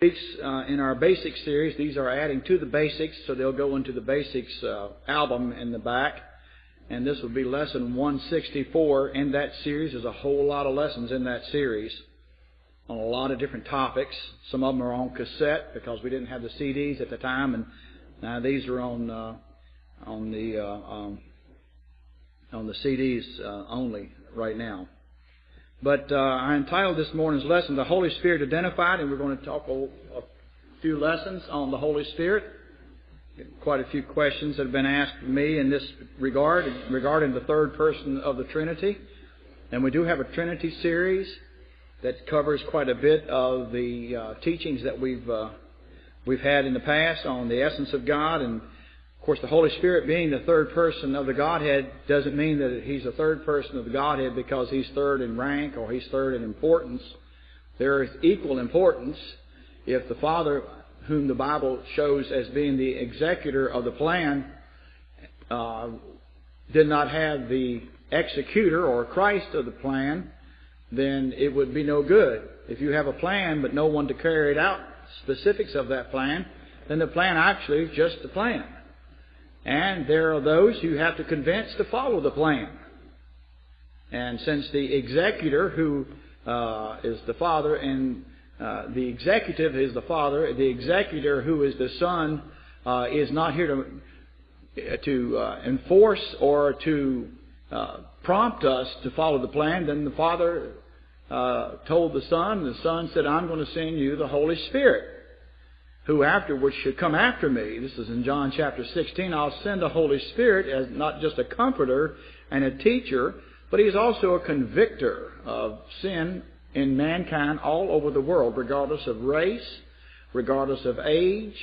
uh, in our basic series. These are adding to the basics, so they'll go into the basics uh, album in the back. And this will be lesson 164 in that series. There's a whole lot of lessons in that series on a lot of different topics. Some of them are on cassette because we didn't have the CDs at the time, and now these are on uh, on the uh, um, on the CDs uh, only right now. But uh, I entitled this morning's lesson, The Holy Spirit Identified, and we're going to talk a, a few lessons on the Holy Spirit. Quite a few questions that have been asked of me in this regard, regarding the third person of the Trinity. And we do have a Trinity series that covers quite a bit of the uh, teachings that we've uh, we've had in the past on the essence of God and course, the Holy Spirit being the third person of the Godhead doesn't mean that He's the third person of the Godhead because He's third in rank or He's third in importance. There is equal importance if the Father, whom the Bible shows as being the executor of the plan, uh, did not have the executor or Christ of the plan, then it would be no good. If you have a plan but no one to carry it out, specifics of that plan, then the plan actually is just the plan. And there are those who have to convince to follow the plan. And since the executor, who uh, is the father, and uh, the executive is the father, the executor, who is the son, uh, is not here to to uh, enforce or to uh, prompt us to follow the plan, then the father uh, told the son, and the son said, "I'm going to send you the Holy Spirit." Who afterwards should come after me. This is in John chapter 16. I'll send the Holy Spirit as not just a comforter and a teacher, but he's also a convictor of sin in mankind all over the world, regardless of race, regardless of age,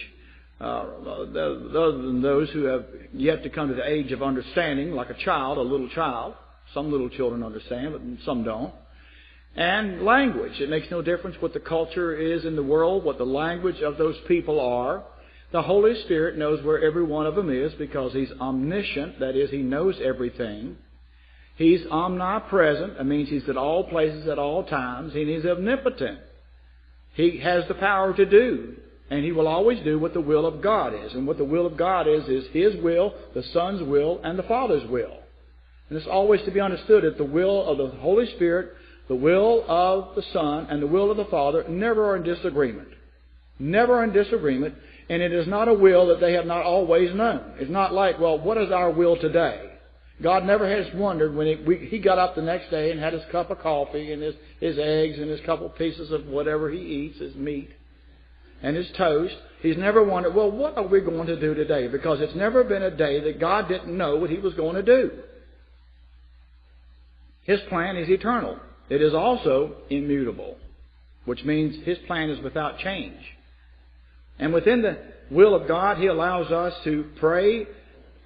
uh, other than those who have yet to come to the age of understanding, like a child, a little child. Some little children understand, but some don't and language. It makes no difference what the culture is in the world, what the language of those people are. The Holy Spirit knows where every one of them is because He's omniscient, that is, He knows everything. He's omnipresent, that means He's at all places at all times, and He's omnipotent. He has the power to do, and He will always do what the will of God is. And what the will of God is, is His will, the Son's will, and the Father's will. And it's always to be understood that the will of the Holy Spirit the will of the Son and the will of the Father never are in disagreement. Never in disagreement. And it is not a will that they have not always known. It's not like, well, what is our will today? God never has wondered when he, we, he got up the next day and had his cup of coffee and his, his eggs and his couple pieces of whatever he eats, his meat, and his toast. He's never wondered, well, what are we going to do today? Because it's never been a day that God didn't know what he was going to do. His plan is eternal. It is also immutable, which means His plan is without change. And within the will of God, He allows us to pray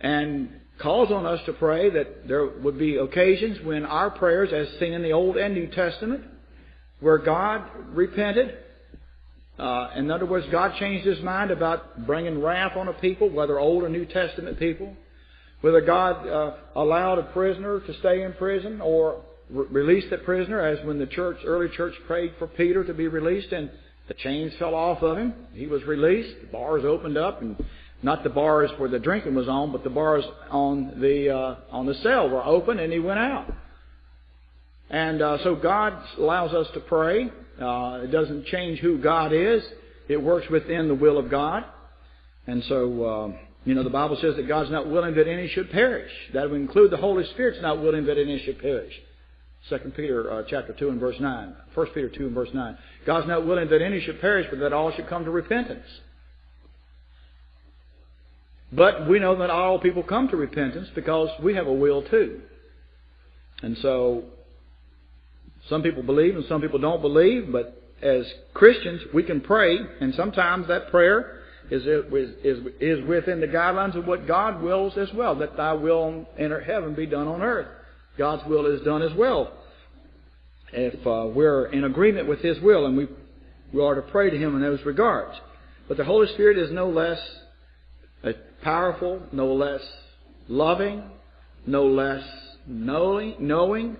and calls on us to pray that there would be occasions when our prayers, as seen in the Old and New Testament, where God repented. Uh, in other words, God changed His mind about bringing wrath on a people, whether Old or New Testament people. Whether God uh, allowed a prisoner to stay in prison or released the prisoner, as when the church, early church prayed for Peter to be released, and the chains fell off of him. He was released. The bars opened up, and not the bars where the drinking was on, but the bars on the uh, on the cell were open, and he went out. And uh, so God allows us to pray. Uh, it doesn't change who God is. It works within the will of God. And so, uh, you know, the Bible says that God's not willing that any should perish. That would include the Holy Spirit's not willing that any should perish. 2 Peter uh, chapter 2 and verse 9. 1 Peter 2 and verse 9. God's not willing that any should perish, but that all should come to repentance. But we know that all people come to repentance because we have a will too. And so, some people believe and some people don't believe, but as Christians, we can pray, and sometimes that prayer is, is, is within the guidelines of what God wills as well, that thy will in heaven be done on earth. God's will is done as well. If uh, we're in agreement with His will, and we, we are to pray to Him in those regards. But the Holy Spirit is no less uh, powerful, no less loving, no less knowing, knowing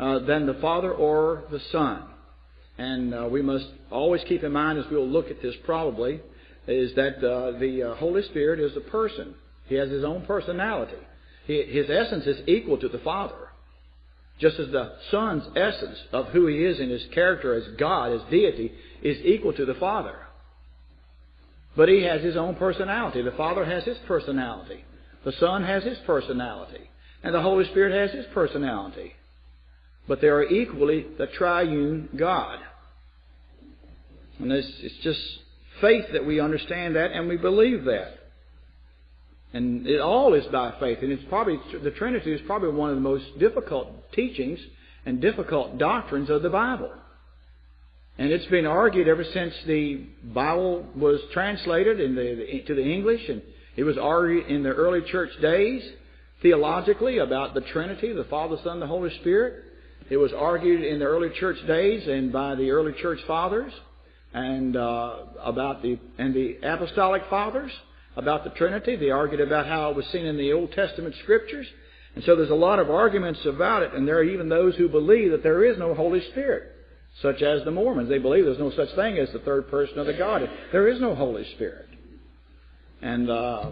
uh, than the Father or the Son. And uh, we must always keep in mind, as we'll look at this probably, is that uh, the uh, Holy Spirit is a person. He has his own personality. He, his essence is equal to the Father. Just as the Son's essence of who he is in his character as God, as deity, is equal to the Father. But he has his own personality. The Father has his personality. The Son has his personality. And the Holy Spirit has his personality. But they are equally the triune God. And it's, it's just faith that we understand that and we believe that. And it all is by faith. And it's probably, the Trinity is probably one of the most difficult teachings and difficult doctrines of the Bible. And it's been argued ever since the Bible was translated the, to the English, and it was argued in the early church days theologically about the Trinity, the Father, Son, the Holy Spirit. It was argued in the early church days and by the early church fathers and uh, about the and the apostolic fathers about the Trinity. They argued about how it was seen in the Old Testament scriptures. And so there's a lot of arguments about it, and there are even those who believe that there is no Holy Spirit, such as the Mormons. They believe there's no such thing as the third person of the Godhead. There is no Holy Spirit. And uh,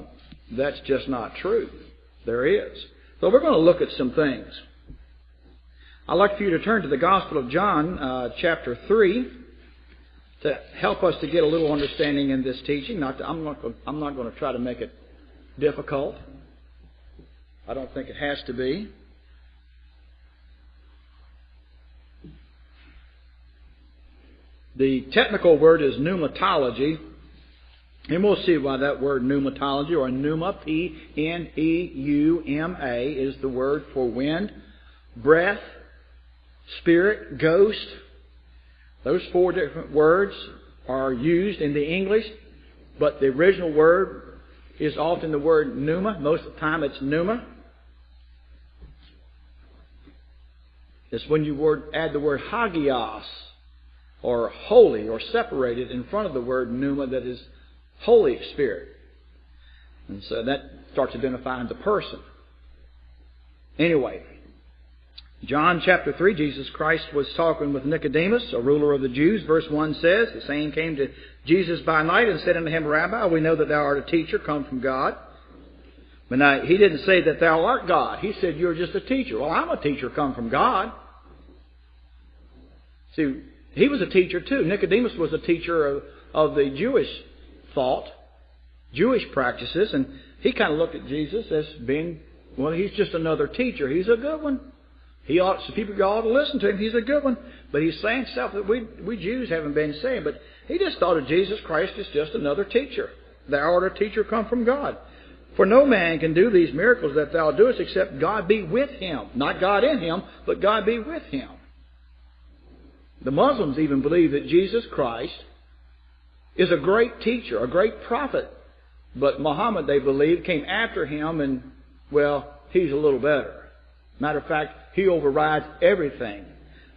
that's just not true. There is. So we're going to look at some things. I'd like for you to turn to the Gospel of John, uh, chapter 3 to help us to get a little understanding in this teaching. Not to, I'm, not, I'm not going to try to make it difficult. I don't think it has to be. The technical word is pneumatology, and we'll see why that word pneumatology or pneuma, P N E U M A, is the word for wind, breath, spirit, ghost, those four different words are used in the English, but the original word is often the word pneuma. Most of the time it's pneuma. It's when you word, add the word hagios, or holy, or separated in front of the word pneuma that is Holy Spirit. And so that starts identifying the person. Anyway, John chapter 3, Jesus Christ was talking with Nicodemus, a ruler of the Jews. Verse 1 says, The same came to Jesus by night and said unto him, Rabbi, we know that thou art a teacher come from God. But now, he didn't say that thou art God. He said, You're just a teacher. Well, I'm a teacher come from God. See, he was a teacher too. Nicodemus was a teacher of, of the Jewish thought, Jewish practices, and he kind of looked at Jesus as being, well, he's just another teacher. He's a good one. He ought, so people ought to listen to him. He's a good one. But he's saying stuff that we, we Jews haven't been saying. But he just thought of Jesus Christ as just another teacher. Thou art a teacher come from God. For no man can do these miracles that thou doest except God be with him. Not God in him, but God be with him. The Muslims even believe that Jesus Christ is a great teacher, a great prophet. But Muhammad, they believe, came after him and, well, he's a little better. Matter of fact, he overrides everything.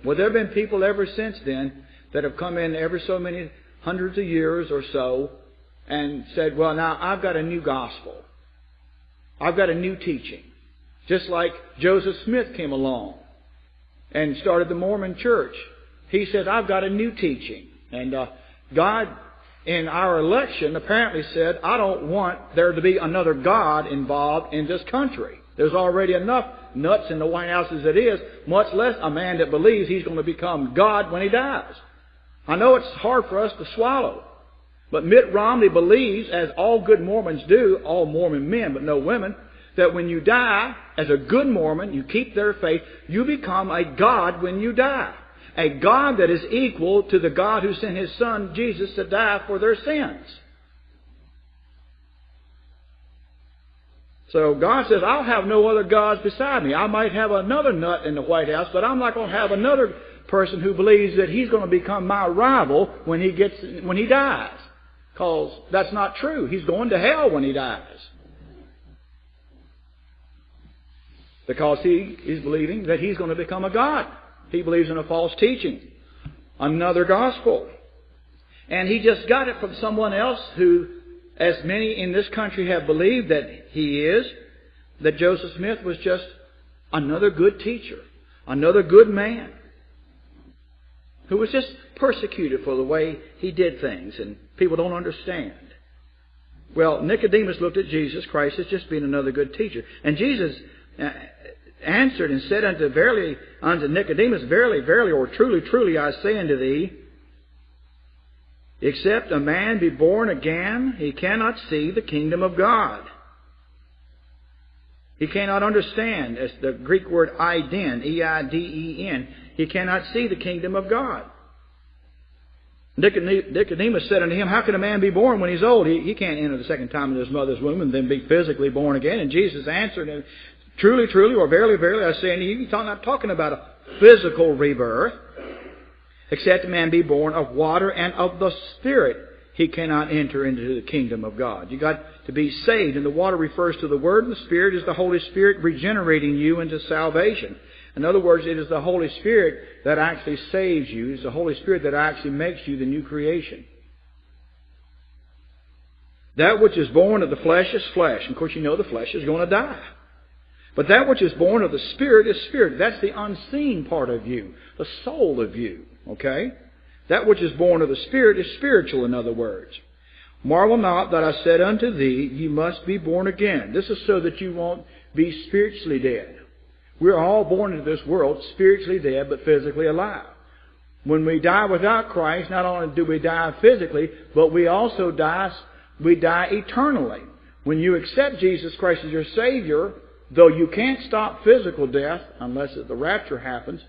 Well, there have been people ever since then that have come in every so many hundreds of years or so and said, well, now I've got a new gospel. I've got a new teaching. Just like Joseph Smith came along and started the Mormon church. He said, I've got a new teaching. And uh, God, in our election, apparently said, I don't want there to be another God involved in this country. There's already enough nuts in the White House as it is, much less a man that believes he's going to become God when he dies. I know it's hard for us to swallow. But Mitt Romney believes, as all good Mormons do, all Mormon men, but no women, that when you die, as a good Mormon, you keep their faith, you become a God when you die. A God that is equal to the God who sent His Son, Jesus, to die for their sins. So God says, I'll have no other gods beside me. I might have another nut in the White House, but I'm not going to have another person who believes that he's going to become my rival when he gets when he dies. Because that's not true. He's going to hell when he dies. Because he is believing that he's going to become a God. He believes in a false teaching, another gospel. And he just got it from someone else who as many in this country have believed that he is, that Joseph Smith was just another good teacher, another good man. who was just persecuted for the way he did things, and people don't understand. Well, Nicodemus looked at Jesus Christ as just being another good teacher. And Jesus uh, answered and said unto verily unto Nicodemus, Verily, verily, or truly, truly, I say unto thee, except a man be born again, he cannot see the kingdom of God. He cannot understand, as the Greek word eiden, E-I-D-E-N, he cannot see the kingdom of God. Nicodemus said unto him, How can a man be born when he's old? He, he can't enter the second time in his mother's womb and then be physically born again. And Jesus answered him, Truly, truly, or verily, verily, I say unto you, he's not talking about a physical rebirth, except a man be born of water and of the Spirit. He cannot enter into the kingdom of God. You got to be saved, and the water refers to the Word, and the Spirit is the Holy Spirit regenerating you into salvation. In other words, it is the Holy Spirit that actually saves you. It's the Holy Spirit that actually makes you the new creation. That which is born of the flesh is flesh. Of course, you know the flesh is going to die. But that which is born of the Spirit is spirit. That's the unseen part of you, the soul of you. Okay? That which is born of the Spirit is spiritual, in other words. Marvel not that I said unto thee, You must be born again. This is so that you won't be spiritually dead. We're all born into this world spiritually dead, but physically alive. When we die without Christ, not only do we die physically, but we also die, we die eternally. When you accept Jesus Christ as your Savior, though you can't stop physical death unless the rapture happens,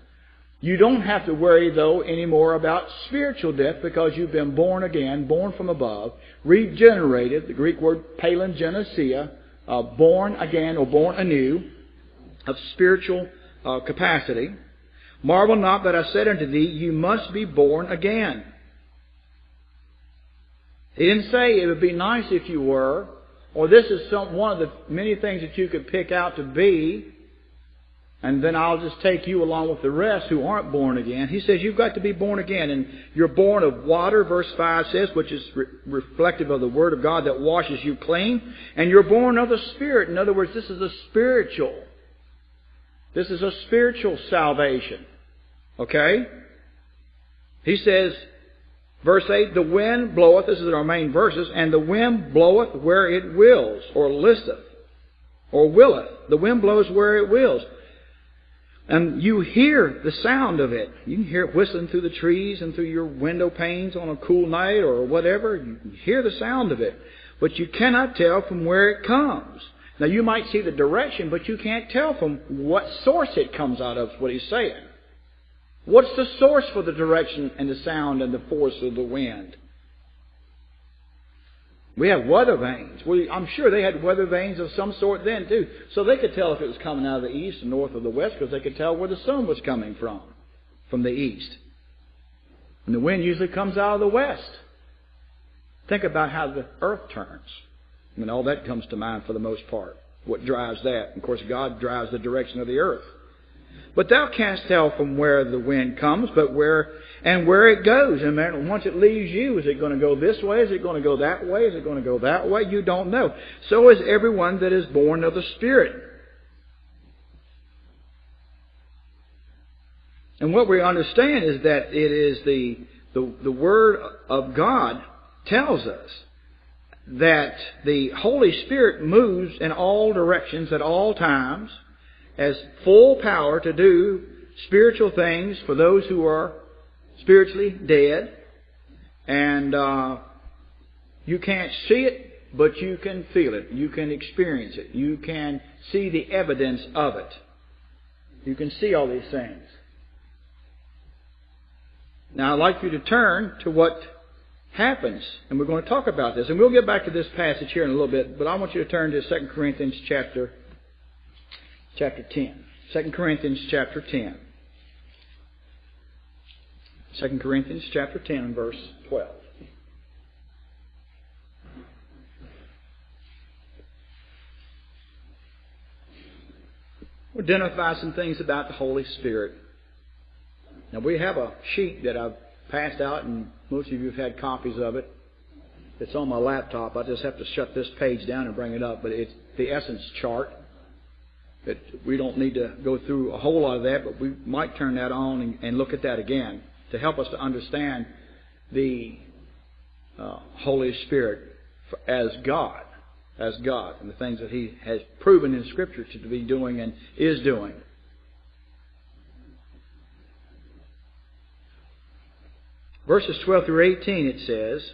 you don't have to worry, though, anymore about spiritual death because you've been born again, born from above, regenerated, the Greek word palingenesia, uh, born again or born anew of spiritual uh, capacity. Marvel not that I said unto thee, You must be born again. He didn't say it would be nice if you were, or this is some, one of the many things that you could pick out to be, and then I'll just take you along with the rest who aren't born again. He says you've got to be born again, and you're born of water, verse 5 says, which is re- reflective of the Word of God that washes you clean, and you're born of the Spirit. In other words, this is a spiritual this is a spiritual salvation. Okay? He says, verse 8, the wind bloweth, this is our main verses, and the wind bloweth where it wills, or listeth, or willeth. The wind blows where it wills. And you hear the sound of it. You can hear it whistling through the trees and through your window panes on a cool night or whatever. You hear the sound of it. But you cannot tell from where it comes. Now you might see the direction, but you can't tell from what source it comes out of, what he's saying. What's the source for the direction and the sound and the force of the wind? We have weather vanes. We, I'm sure they had weather vanes of some sort then too. So they could tell if it was coming out of the east, the north, or the west because they could tell where the sun was coming from, from the east. And the wind usually comes out of the west. Think about how the earth turns. I mean, all that comes to mind for the most part. What drives that? Of course, God drives the direction of the earth. But thou canst tell from where the wind comes, but where and where it goes. And once it leaves you, is it going to go this way? Is it going to go that way? Is it going to go that way? You don't know. So is everyone that is born of the Spirit. And what we understand is that it is the, the, the Word of God tells us that the Holy Spirit moves in all directions at all times, has full power to do spiritual things for those who are spiritually dead, and uh, you can't see it, but you can feel it. You can experience it. You can see the evidence of it. You can see all these things. Now, I'd like you to turn to what happens. And we're going to talk about this. And we'll get back to this passage here in a little bit, but I want you to turn to 2 Corinthians chapter, chapter 10. 2 Corinthians chapter 10. 2 Corinthians chapter 10 verse 12. We'll identify some things about the Holy Spirit. Now we have a sheet that I've passed out, and most of you have had copies of it. It's on my laptop. I just have to shut this page down and bring it up. But it's the essence chart. That we don't need to go through a whole lot of that, but we might turn that on and, and look at that again. To help us to understand the uh, Holy Spirit as God, as God, and the things that He has proven in Scripture to be doing and is doing. Verses 12 through 18 it says,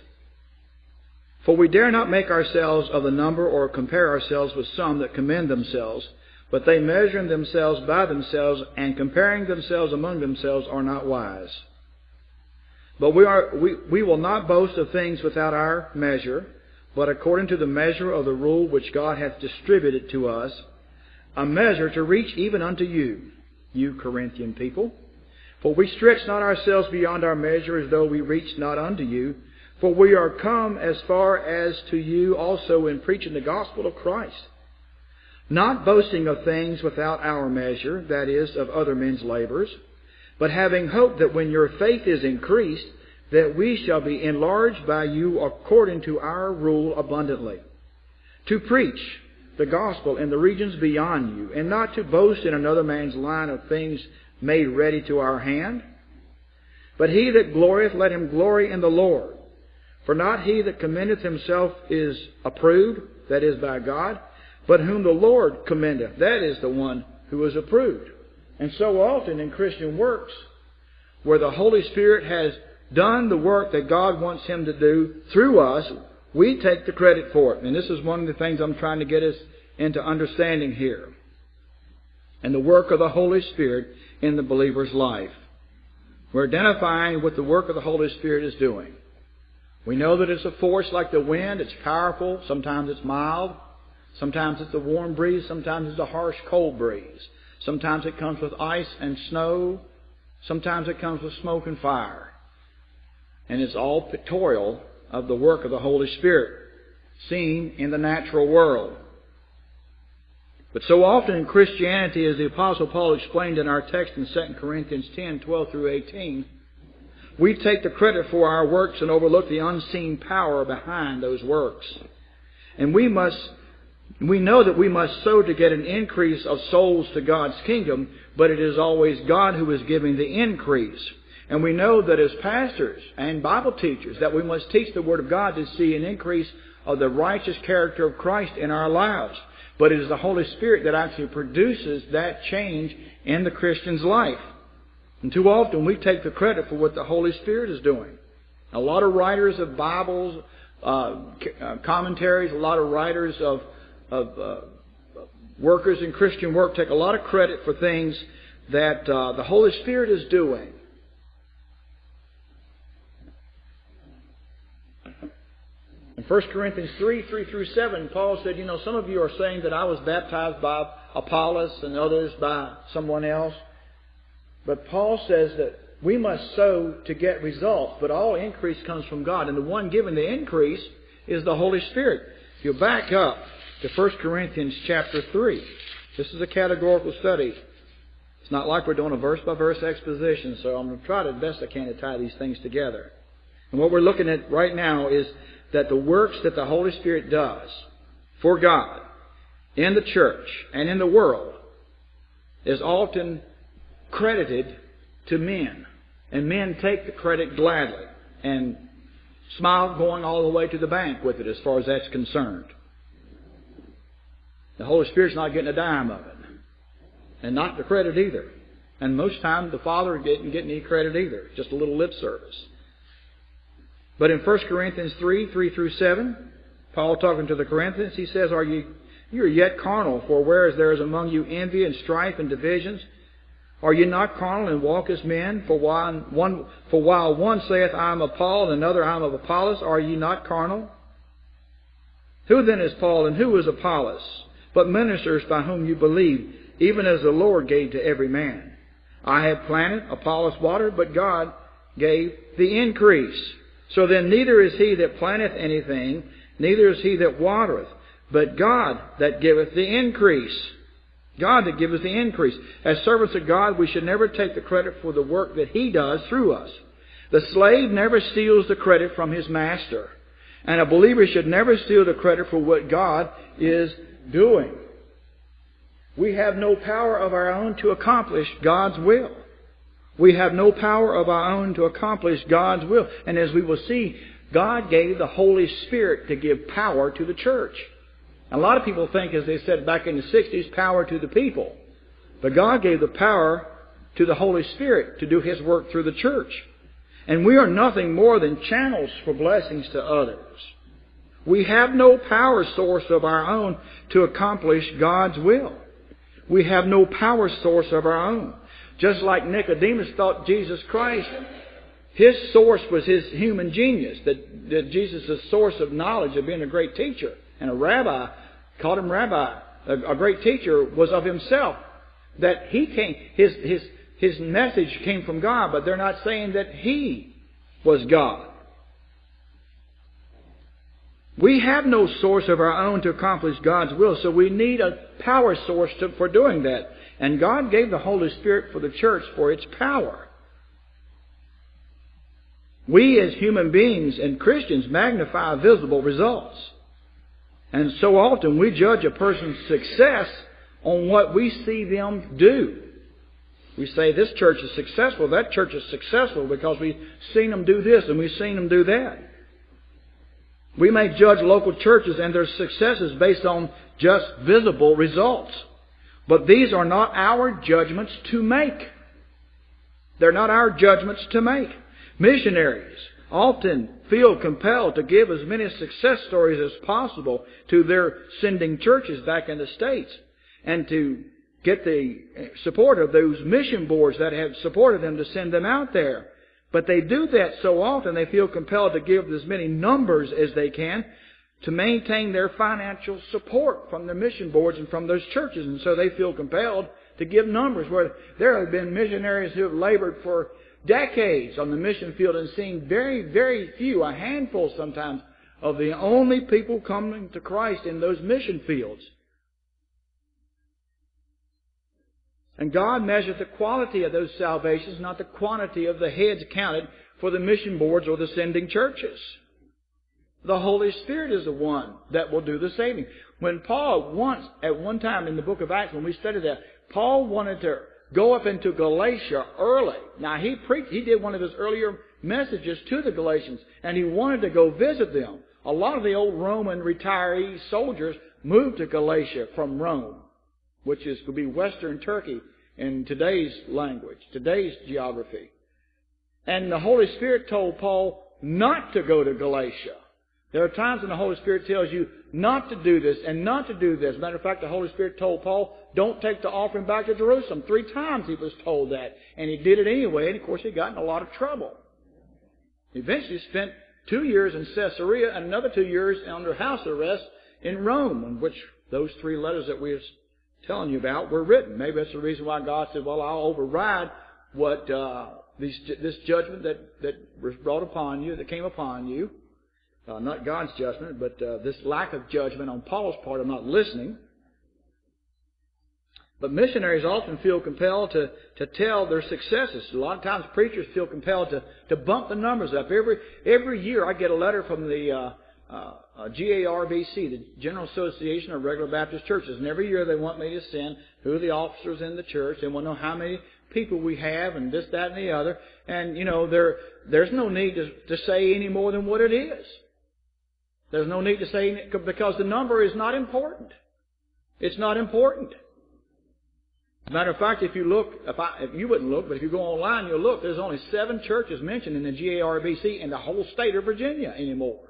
For we dare not make ourselves of the number or compare ourselves with some that commend themselves, but they measuring themselves by themselves and comparing themselves among themselves are not wise. But we, are, we, we will not boast of things without our measure, but according to the measure of the rule which God hath distributed to us, a measure to reach even unto you, you Corinthian people. For we stretch not ourselves beyond our measure as though we reached not unto you, for we are come as far as to you also in preaching the gospel of Christ. Not boasting of things without our measure, that is, of other men's labors, but having hope that when your faith is increased, that we shall be enlarged by you according to our rule abundantly. To preach the gospel in the regions beyond you, and not to boast in another man's line of things made ready to our hand. But he that glorieth, let him glory in the Lord. For not he that commendeth himself is approved, that is by God, but whom the Lord commendeth, that is the one who is approved. And so often in Christian works, where the Holy Spirit has done the work that God wants Him to do through us, we take the credit for it. And this is one of the things I'm trying to get us into understanding here. And the work of the Holy Spirit in the believer's life. We're identifying what the work of the Holy Spirit is doing. We know that it's a force like the wind. It's powerful. Sometimes it's mild. Sometimes it's a warm breeze. Sometimes it's a harsh cold breeze. Sometimes it comes with ice and snow. Sometimes it comes with smoke and fire. And it's all pictorial of the work of the Holy Spirit seen in the natural world. But so often in Christianity, as the Apostle Paul explained in our text in 2 Corinthians 10, 12 through 18, we take the credit for our works and overlook the unseen power behind those works. And we must we know that we must sow to get an increase of souls to God's kingdom, but it is always God who is giving the increase. And we know that as pastors and Bible teachers that we must teach the Word of God to see an increase of the righteous character of Christ in our lives. But it is the Holy Spirit that actually produces that change in the Christian's life. And too often we take the credit for what the Holy Spirit is doing. A lot of writers of Bibles, uh, uh commentaries, a lot of writers of of uh, workers in Christian work take a lot of credit for things that uh, the Holy Spirit is doing. In 1 Corinthians 3, 3 through 7, Paul said, You know, some of you are saying that I was baptized by Apollos and others by someone else. But Paul says that we must sow to get results, but all increase comes from God. And the one giving the increase is the Holy Spirit. If you back up to 1 Corinthians chapter 3. This is a categorical study. It's not like we're doing a verse by verse exposition, so I'm going to try the best I can to tie these things together. And what we're looking at right now is that the works that the Holy Spirit does for God in the church and in the world is often credited to men. And men take the credit gladly and smile going all the way to the bank with it as far as that's concerned. The Holy Spirit's not getting a dime of it. And not the credit either. And most times the Father didn't get any credit either. Just a little lip service. But in 1 Corinthians 3, 3 through 7, Paul talking to the Corinthians, he says, Are you you are yet carnal, for whereas there is among you envy and strife and divisions, are you not carnal and walk as men? For while one, for while one saith, I am of Paul, and another, I am of Apollos, are ye not carnal? Who then is Paul, and who is Apollos? But ministers by whom you believe, even as the Lord gave to every man. I have planted, Apollos watered, but God gave the increase. So then neither is he that planteth anything, neither is he that watereth, but God that giveth the increase. God that giveth the increase. As servants of God, we should never take the credit for the work that He does through us. The slave never steals the credit from his master. And a believer should never steal the credit for what God is doing. We have no power of our own to accomplish God's will. We have no power of our own to accomplish God's will. And as we will see, God gave the Holy Spirit to give power to the church. A lot of people think, as they said back in the 60s, power to the people. But God gave the power to the Holy Spirit to do His work through the church. And we are nothing more than channels for blessings to others. We have no power source of our own to accomplish God's will. We have no power source of our own. Just like Nicodemus thought Jesus Christ, his source was his human genius, that, that Jesus' source of knowledge of being a great teacher and a rabbi, called him rabbi, a, a great teacher, was of himself. That he came, his, his, his message came from God, but they're not saying that he was God. We have no source of our own to accomplish God's will, so we need a power source to, for doing that. And God gave the Holy Spirit for the church for its power. We as human beings and Christians magnify visible results. And so often we judge a person's success on what we see them do. We say this church is successful, that church is successful because we've seen them do this and we've seen them do that. We may judge local churches and their successes based on just visible results. But these are not our judgments to make. They're not our judgments to make. Missionaries often feel compelled to give as many success stories as possible to their sending churches back in the States and to get the support of those mission boards that have supported them to send them out there. But they do that so often they feel compelled to give as many numbers as they can to maintain their financial support from their mission boards and from those churches. And so they feel compelled to give numbers where there have been missionaries who have labored for decades on the mission field and seen very, very few, a handful sometimes, of the only people coming to Christ in those mission fields. And God measures the quality of those salvations, not the quantity of the heads counted for the mission boards or the sending churches. The Holy Spirit is the one that will do the saving. When Paul once, at one time in the book of Acts, when we studied that, Paul wanted to go up into Galatia early. Now he preached, he did one of his earlier messages to the Galatians, and he wanted to go visit them. A lot of the old Roman retiree soldiers moved to Galatia from Rome, which is to be Western Turkey in today's language, today's geography. And the Holy Spirit told Paul not to go to Galatia. There are times when the Holy Spirit tells you not to do this and not to do this. Matter of fact, the Holy Spirit told Paul, don't take the offering back to Jerusalem. Three times he was told that. And he did it anyway, and of course he got in a lot of trouble. He eventually spent two years in Caesarea and another two years under house arrest in Rome, in which those three letters that we were telling you about were written. Maybe that's the reason why God said, well, I'll override what, uh, these, this judgment that, that was brought upon you, that came upon you uh, not God's judgment, but uh, this lack of judgment on Paul's part of not listening. But missionaries often feel compelled to, to tell their successes. A lot of times preachers feel compelled to, to bump the numbers up. Every, every year I get a letter from the uh, uh, GARBC, the General Association of Regular Baptist Churches, and every year they want me to send who the officers in the church. They want to know how many people we have and this, that, and the other. And, you know, there, there's no need to, to say any more than what it is. There's no need to say because the number is not important. It's not important. Matter of fact, if you look, if, I, if you wouldn't look, but if you go online, you'll look. There's only seven churches mentioned in the GARBC in the whole state of Virginia anymore.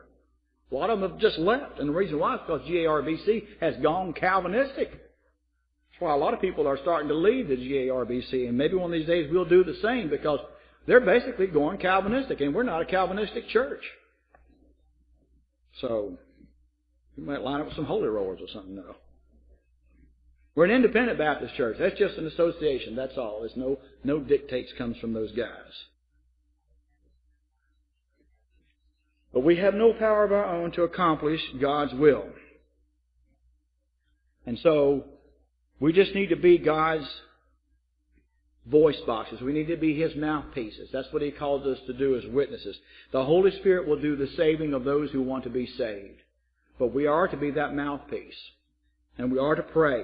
A lot of them have just left, and the reason why is because GARBC has gone Calvinistic. That's why a lot of people are starting to leave the GARBC, and maybe one of these days we'll do the same because they're basically going Calvinistic, and we're not a Calvinistic church. So, you might line up with some holy rollers or something, though. We're an independent Baptist church. That's just an association. That's all. There's no, no dictates comes from those guys. But we have no power of our own to accomplish God's will. And so, we just need to be God's voice boxes. We need to be His mouthpieces. That's what He calls us to do as witnesses. The Holy Spirit will do the saving of those who want to be saved. But we are to be that mouthpiece. And we are to pray.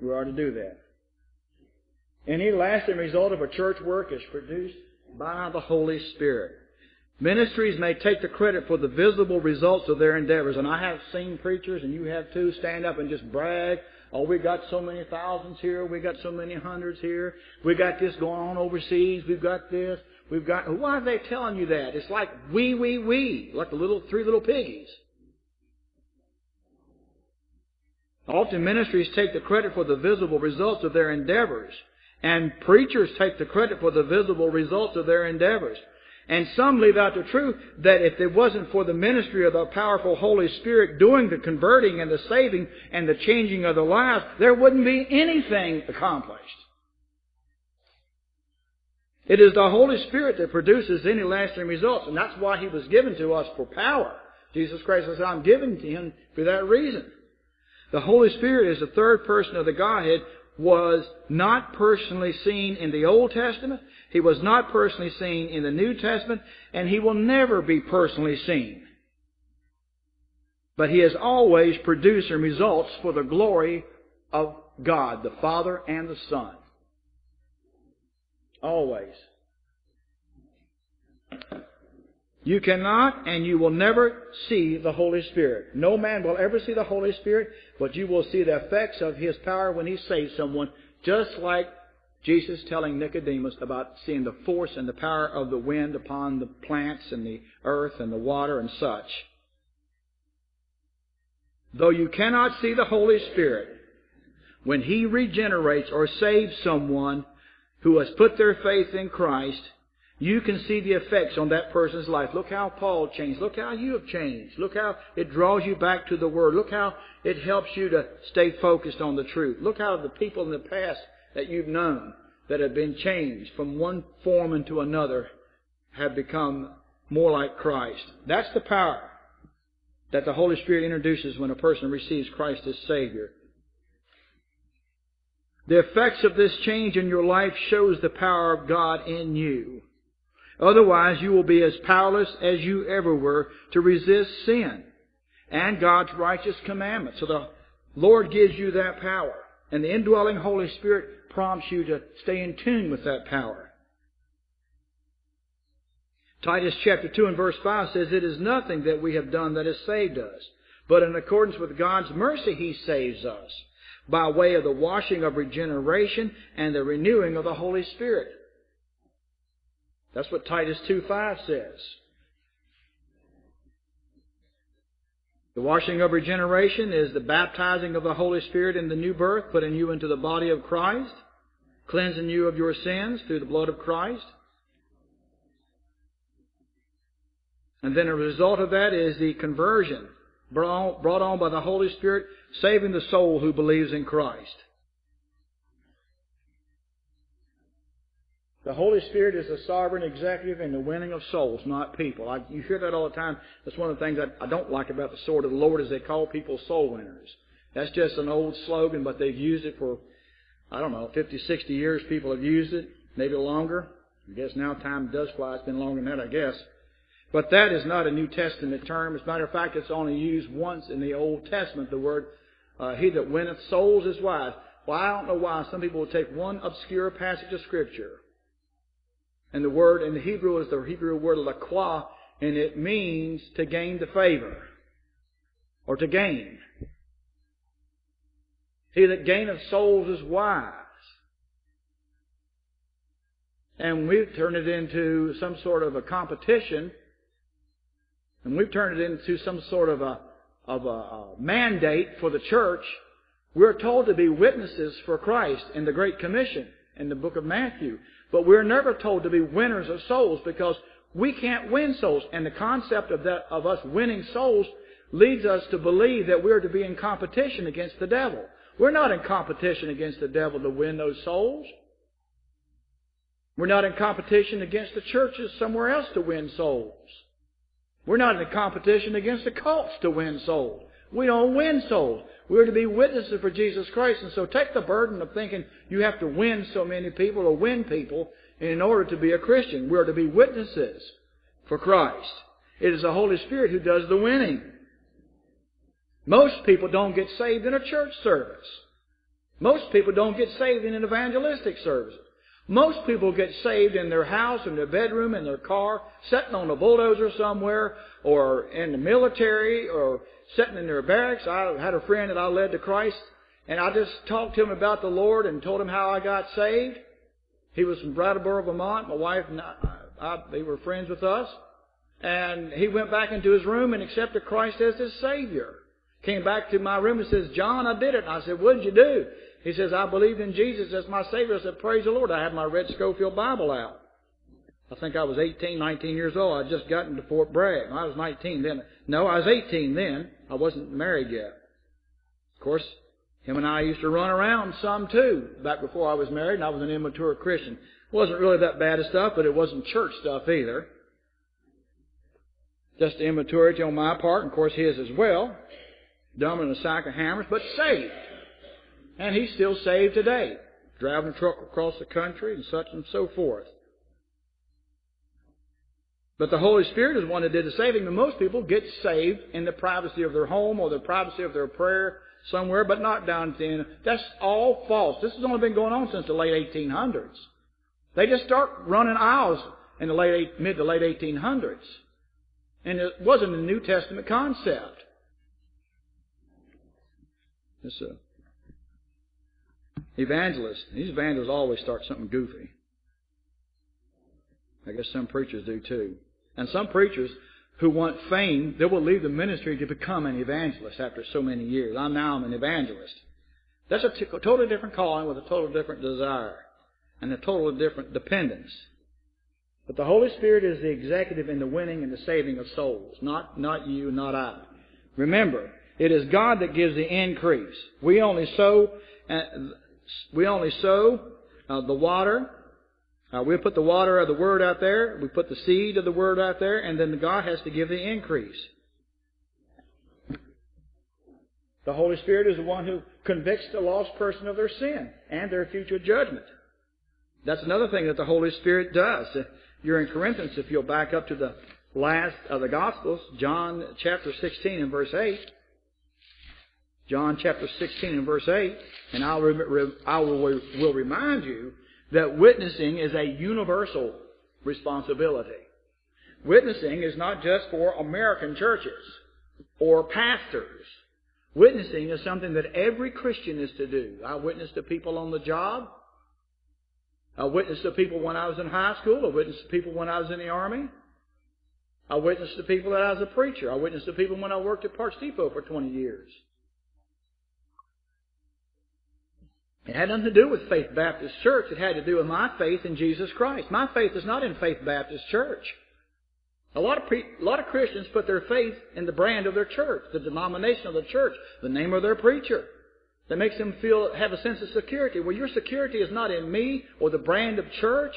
We are to do that. Any lasting result of a church work is produced by the Holy Spirit. Ministries may take the credit for the visible results of their endeavors, and I have seen preachers, and you have too, stand up and just brag. Oh, we got so many thousands here. We got so many hundreds here. We got this going on overseas. We've got this. We've got. Why are they telling you that? It's like we, we, we, like the little three little piggies. Often ministries take the credit for the visible results of their endeavors. And preachers take the credit for the visible results of their endeavors. And some leave out the truth that if it wasn't for the ministry of the powerful Holy Spirit doing the converting and the saving and the changing of the lives, there wouldn't be anything accomplished. It is the Holy Spirit that produces any lasting results, and that's why He was given to us for power. Jesus Christ says, I'm given to Him for that reason. The Holy Spirit is the third person of the Godhead was not personally seen in the Old Testament. He was not personally seen in the New Testament, and he will never be personally seen. But he has always produced results for the glory of God, the Father and the Son. Always. You cannot and you will never see the Holy Spirit. No man will ever see the Holy Spirit, but you will see the effects of His power when He saves someone, just like Jesus telling Nicodemus about seeing the force and the power of the wind upon the plants and the earth and the water and such. Though you cannot see the Holy Spirit, when He regenerates or saves someone who has put their faith in Christ, you can see the effects on that person's life. Look how Paul changed. Look how you have changed. Look how it draws you back to the Word. Look how it helps you to stay focused on the truth. Look how the people in the past that you've known that have been changed from one form into another have become more like Christ. That's the power that the Holy Spirit introduces when a person receives Christ as Savior. The effects of this change in your life shows the power of God in you. Otherwise, you will be as powerless as you ever were to resist sin and God's righteous commandments. So the Lord gives you that power. And the indwelling Holy Spirit prompts you to stay in tune with that power. Titus chapter 2 and verse 5 says, It is nothing that we have done that has saved us, but in accordance with God's mercy He saves us, by way of the washing of regeneration and the renewing of the Holy Spirit that's what Titus 2.5 says. The washing of regeneration is the baptizing of the Holy Spirit in the new birth, putting you into the body of Christ, cleansing you of your sins through the blood of Christ. And then a result of that is the conversion brought on by the Holy Spirit, saving the soul who believes in Christ. The Holy Spirit is the sovereign executive in the winning of souls, not people. I, you hear that all the time. That's one of the things I, I don't like about the sword of the Lord is they call people soul winners. That's just an old slogan, but they've used it for, I don't know, 50, 60 years people have used it, maybe longer. I guess now time does fly. It's been longer than that, I guess. But that is not a New Testament term. As a matter of fact, it's only used once in the Old Testament. The word, uh, he that winneth souls is wise. Well, I don't know why some people will take one obscure passage of Scripture and the word in the Hebrew is the Hebrew word laqua, and it means to gain the favor. Or to gain. He that gaineth souls is wise. And we've turned it into some sort of a competition, and we've turned it into some sort of a, of a, a mandate for the church. We're told to be witnesses for Christ in the Great Commission in the book of Matthew. But we're never told to be winners of souls because we can't win souls. And the concept of that, of us winning souls leads us to believe that we're to be in competition against the devil. We're not in competition against the devil to win those souls. We're not in competition against the churches somewhere else to win souls. We're not in competition against the cults to win souls. We don't win souls. We're to be witnesses for Jesus Christ. And so take the burden of thinking you have to win so many people or win people in order to be a Christian. We're to be witnesses for Christ. It is the Holy Spirit who does the winning. Most people don't get saved in a church service. Most people don't get saved in an evangelistic service. Most people get saved in their house, in their bedroom, in their car, sitting on a bulldozer somewhere, or in the military, or sitting in their barracks. I had a friend that I led to Christ, and I just talked to him about the Lord and told him how I got saved. He was from Brattleboro, Vermont. My wife and I, I, they were friends with us. And he went back into his room and accepted Christ as his Savior. Came back to my room and says, John, I did it. And I said, what did you do? He says, I believed in Jesus as my Savior. I said, praise the Lord. I had my Red Scofield Bible out. I think I was 18, 19 years old. I'd just gotten to Fort Bragg. I was 19 then. No, I was 18 then. I wasn't married yet. Of course, him and I used to run around some too, back before I was married, and I was an immature Christian. It wasn't really that bad of stuff, but it wasn't church stuff either. Just immaturity on my part, and of course his as well. Dumb in a sack of hammers, but saved. And he's still saved today. Driving a truck across the country and such and so forth. But the Holy Spirit is one that did the saving. And most people get saved in the privacy of their home or the privacy of their prayer somewhere, but not down end. That's all false. This has only been going on since the late 1800s. They just start running aisles in the late mid to late 1800s, and it wasn't a New Testament concept. This evangelist. These evangelists always start something goofy. I guess some preachers do too. And some preachers who want fame, they will leave the ministry to become an evangelist after so many years. I'm now an evangelist. That's a t- totally different calling with a totally different desire and a totally different dependence. But the Holy Spirit is the executive in the winning and the saving of souls, not, not you, not I. Remember, it is God that gives the increase. We only sow, uh, we only sow uh, the water uh, we put the water of the Word out there, we put the seed of the Word out there, and then God has to give the increase. The Holy Spirit is the one who convicts the lost person of their sin and their future judgment. That's another thing that the Holy Spirit does. You're in Corinthians, if you'll back up to the last of the Gospels, John chapter 16 and verse 8. John chapter 16 and verse 8. And I'll I will, will remind you that witnessing is a universal responsibility. Witnessing is not just for American churches or pastors. Witnessing is something that every Christian is to do. I witnessed to people on the job. I witnessed to people when I was in high school. I witnessed to people when I was in the army. I witnessed to people that I was a preacher. I witnessed to people when I worked at Parts Depot for 20 years. It had nothing to do with Faith Baptist Church. It had to do with my faith in Jesus Christ. My faith is not in Faith Baptist Church. A lot of pre- a lot of Christians put their faith in the brand of their church, the denomination of the church, the name of their preacher. That makes them feel have a sense of security. Well, your security is not in me or the brand of church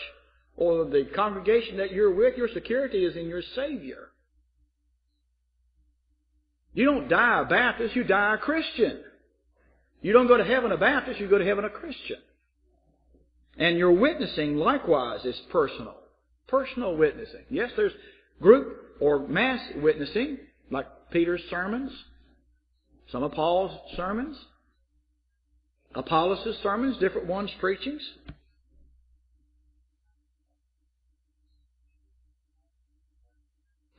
or the congregation that you're with. Your security is in your Savior. You don't die a Baptist, you die a Christian. You don't go to heaven a Baptist, you go to heaven a Christian. And your witnessing likewise is personal. Personal witnessing. Yes, there's group or mass witnessing, like Peter's sermons, some of Paul's sermons, Apollos' sermons, different ones' preachings.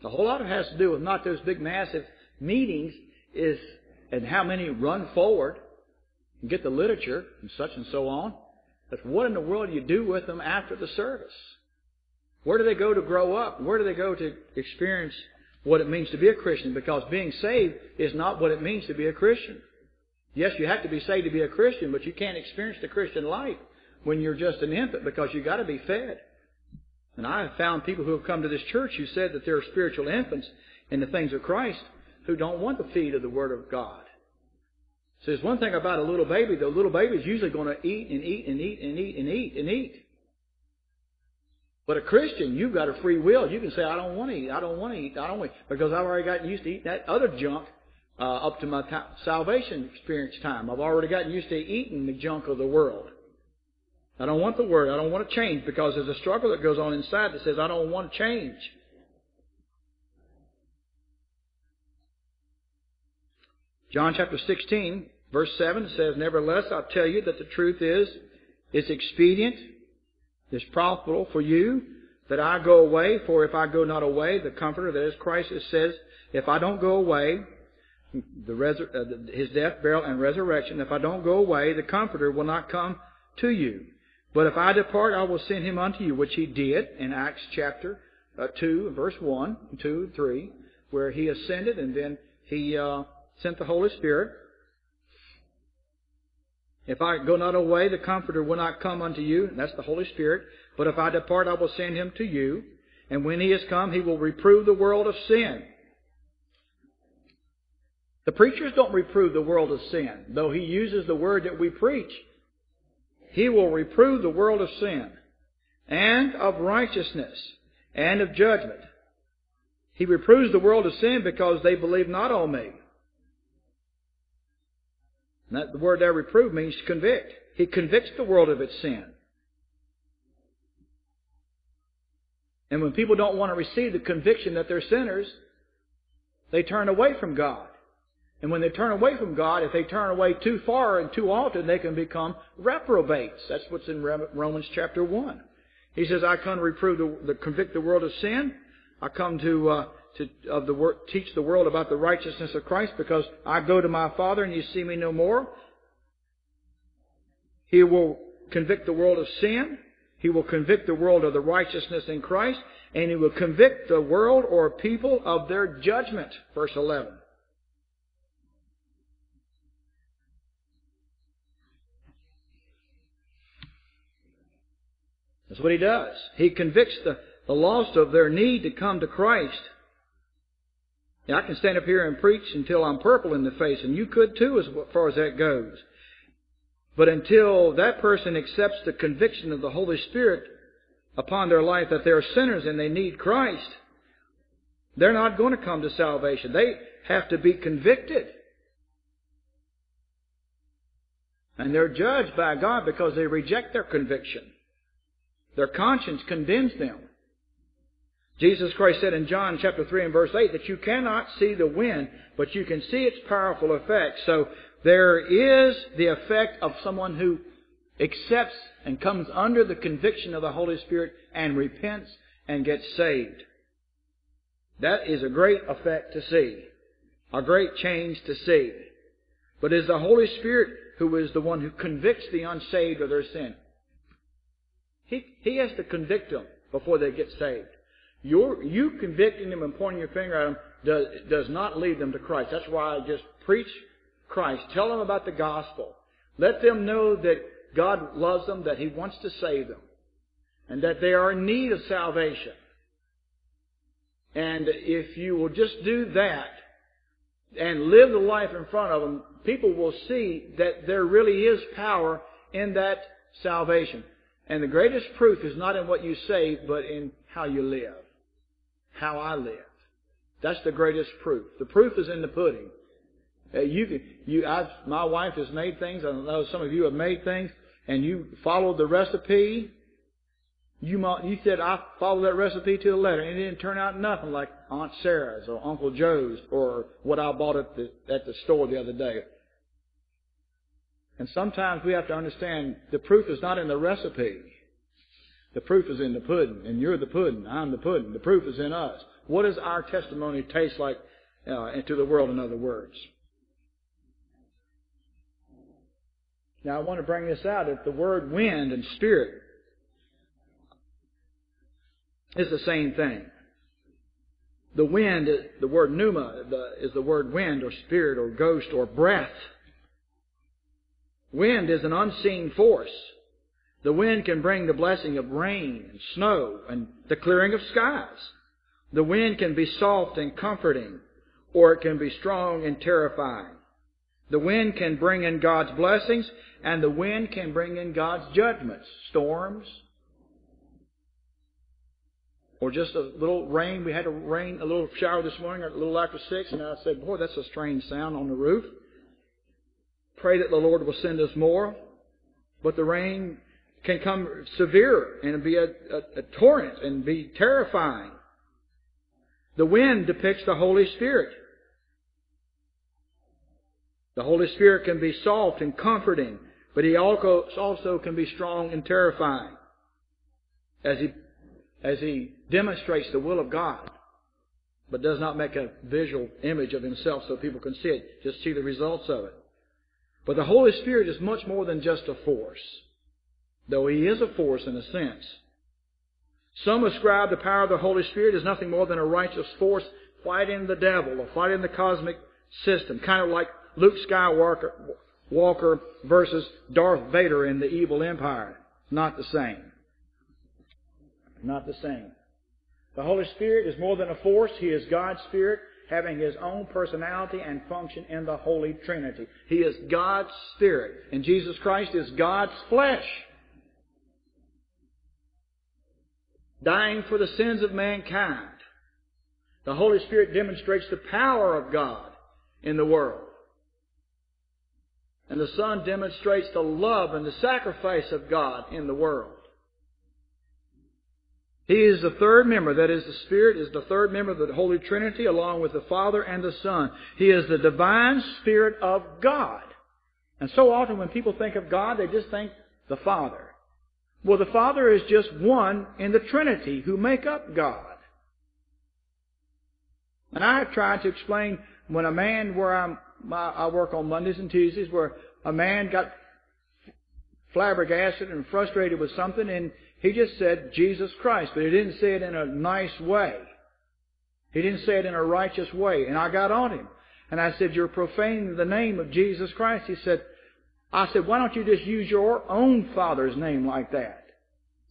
A whole lot of it has to do with not those big massive meetings is and how many run forward and get the literature and such and so on. But what in the world do you do with them after the service? Where do they go to grow up? Where do they go to experience what it means to be a Christian? Because being saved is not what it means to be a Christian. Yes, you have to be saved to be a Christian, but you can't experience the Christian life when you're just an infant because you've got to be fed. And I have found people who have come to this church who said that they're spiritual infants in the things of Christ who don't want the feed of the Word of God. So there's one thing about a little baby, the little baby is usually going to eat and eat and eat and eat and eat and eat. But a Christian, you've got a free will. You can say, I don't want to eat, I don't want to eat, I don't want to eat, because I've already gotten used to eating that other junk uh, up to my salvation experience time. I've already gotten used to eating the junk of the world. I don't want the word. I don't want to change because there's a struggle that goes on inside that says, I don't want to change. John chapter 16, Verse 7 says, Nevertheless, I tell you that the truth is, it's expedient, it's profitable for you that I go away, for if I go not away, the Comforter, that is Christ, says, if I don't go away, the uh, his death, burial, and resurrection, if I don't go away, the Comforter will not come to you. But if I depart, I will send him unto you, which he did in Acts chapter uh, 2, verse 1, 2, 3, where he ascended and then he uh, sent the Holy Spirit. If I go not away, the Comforter will not come unto you. And that's the Holy Spirit. But if I depart, I will send him to you. And when he is come, he will reprove the world of sin. The preachers don't reprove the world of sin, though he uses the word that we preach. He will reprove the world of sin and of righteousness and of judgment. He reproves the world of sin because they believe not on me. And that the word there reprove means to convict. He convicts the world of its sin. And when people don't want to receive the conviction that they're sinners, they turn away from God. And when they turn away from God, if they turn away too far and too often, they can become reprobates. That's what's in Romans chapter 1. He says, I come to reprove the, the convict the world of sin. I come to, uh, to of the wor- teach the world about the righteousness of Christ because I go to my Father and you see me no more. He will convict the world of sin. He will convict the world of the righteousness in Christ. And he will convict the world or people of their judgment. Verse 11. That's what he does. He convicts the, the lost of their need to come to Christ. I can stand up here and preach until I'm purple in the face, and you could too, as far as that goes. But until that person accepts the conviction of the Holy Spirit upon their life that they're sinners and they need Christ, they're not going to come to salvation. They have to be convicted. And they're judged by God because they reject their conviction. Their conscience condemns them. Jesus Christ said in John chapter 3 and verse 8 that you cannot see the wind, but you can see its powerful effect. So there is the effect of someone who accepts and comes under the conviction of the Holy Spirit and repents and gets saved. That is a great effect to see. A great change to see. But it is the Holy Spirit who is the one who convicts the unsaved of their sin. He, he has to convict them before they get saved. Your, you convicting them and pointing your finger at them does, does not lead them to Christ. That's why I just preach Christ. Tell them about the gospel. Let them know that God loves them, that He wants to save them, and that they are in need of salvation. And if you will just do that and live the life in front of them, people will see that there really is power in that salvation. And the greatest proof is not in what you say, but in how you live. How I live. That's the greatest proof. The proof is in the pudding. Uh, you can, you, I've, my wife has made things. I know some of you have made things, and you followed the recipe. You, you said I followed that recipe to the letter, and it didn't turn out nothing like Aunt Sarah's or Uncle Joe's or what I bought at the at the store the other day. And sometimes we have to understand the proof is not in the recipe. The proof is in the pudding. And you're the pudding. I'm the pudding. The proof is in us. What does our testimony taste like uh, to the world, in other words? Now, I want to bring this out that the word wind and spirit is the same thing. The wind, the word pneuma, is the word wind or spirit or ghost or breath. Wind is an unseen force. The wind can bring the blessing of rain and snow and the clearing of skies. The wind can be soft and comforting, or it can be strong and terrifying. The wind can bring in God's blessings, and the wind can bring in God's judgments, storms, or just a little rain. We had a rain, a little shower this morning, a little after six, and I said, "Boy, that's a strange sound on the roof." pray that the Lord will send us more. But the rain can come severe and be a, a, a torrent and be terrifying. The wind depicts the Holy Spirit. The Holy Spirit can be soft and comforting, but He also also can be strong and terrifying as He, as He demonstrates the will of God, but does not make a visual image of Himself so people can see it, just see the results of it. But the Holy Spirit is much more than just a force, though He is a force in a sense. Some ascribe the power of the Holy Spirit as nothing more than a righteous force fighting the devil or fighting the cosmic system, kind of like Luke Skywalker Walker versus Darth Vader in the evil empire. Not the same. Not the same. The Holy Spirit is more than a force. He is God's Spirit having His own personality and function in the Holy Trinity. He is God's Spirit. And Jesus Christ is God's flesh. Dying for the sins of mankind. The Holy Spirit demonstrates the power of God in the world. And the Son demonstrates the love and the sacrifice of God in the world. He is the third member, that is, the Spirit is the third member of the Holy Trinity along with the Father and the Son. He is the divine Spirit of God. And so often when people think of God, they just think the Father. Well, the Father is just one in the Trinity who make up God. And I have tried to explain when a man where I'm, I work on Mondays and Tuesdays, where a man got flabbergasted and frustrated with something, and he just said Jesus Christ, but he didn't say it in a nice way. He didn't say it in a righteous way, and I got on him. And I said, You're profaning the name of Jesus Christ. He said, I said, Why don't you just use your own father's name like that?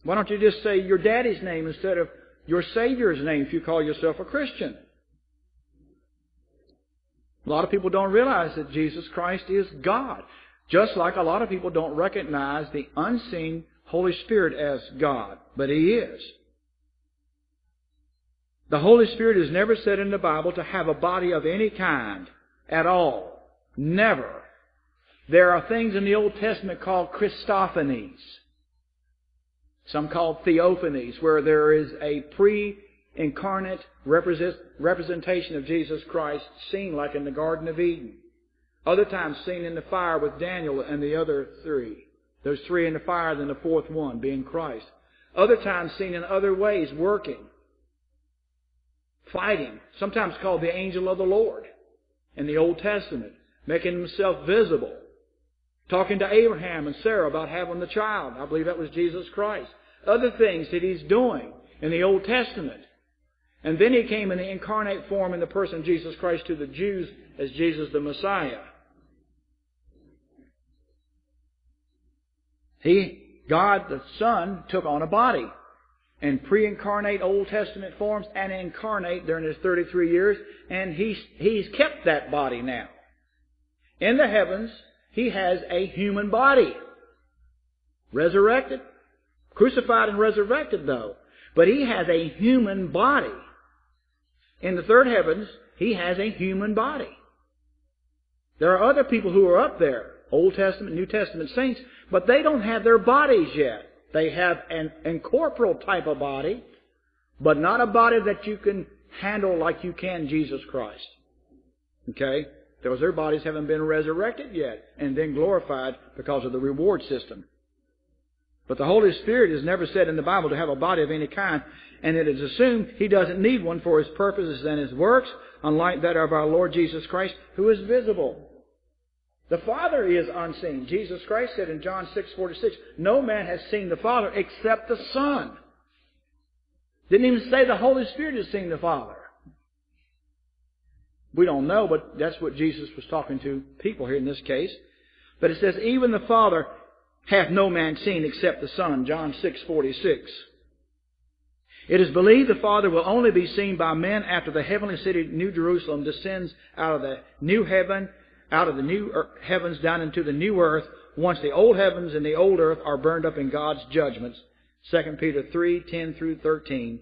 Why don't you just say your daddy's name instead of your Savior's name if you call yourself a Christian? A lot of people don't realize that Jesus Christ is God. Just like a lot of people don't recognize the unseen Holy Spirit as God, but He is. The Holy Spirit is never said in the Bible to have a body of any kind at all. Never. There are things in the Old Testament called Christophanies. Some called theophanies, where there is a pre incarnate representation of Jesus Christ seen like in the Garden of Eden. Other times seen in the fire with Daniel and the other three. Those three in the fire, then the fourth one being Christ. Other times seen in other ways working, fighting, sometimes called the angel of the Lord in the Old Testament, making himself visible, talking to Abraham and Sarah about having the child. I believe that was Jesus Christ. Other things that he's doing in the Old Testament. And then he came in the incarnate form in the person of Jesus Christ to the Jews as Jesus the Messiah. He, God the Son, took on a body in pre-incarnate Old Testament forms and incarnate during his 33 years, and he's, he's kept that body now. In the heavens, he has a human body. Resurrected. Crucified and resurrected though. But he has a human body in the third heavens, he has a human body. There are other people who are up there, Old Testament, New Testament saints, but they don't have their bodies yet. They have an incorporeal type of body, but not a body that you can handle like you can Jesus Christ. Okay? Because their bodies haven't been resurrected yet and then glorified because of the reward system. But the Holy Spirit is never said in the Bible to have a body of any kind, and it is assumed he doesn't need one for his purposes and his works, unlike that of our Lord Jesus Christ, who is visible. The Father is unseen. Jesus Christ said in John 6:46, "No man has seen the Father except the Son." Didn't even say the Holy Spirit has seen the Father. We don't know, but that's what Jesus was talking to people here in this case. But it says, even the Father hath no man seen except the Son. John 6:46. It is believed the Father will only be seen by men after the heavenly city, New Jerusalem, descends out of the new heaven, out of the new heavens down into the new earth, once the old heavens and the old earth are burned up in God's judgments. 2 Peter 3, 10 through 13.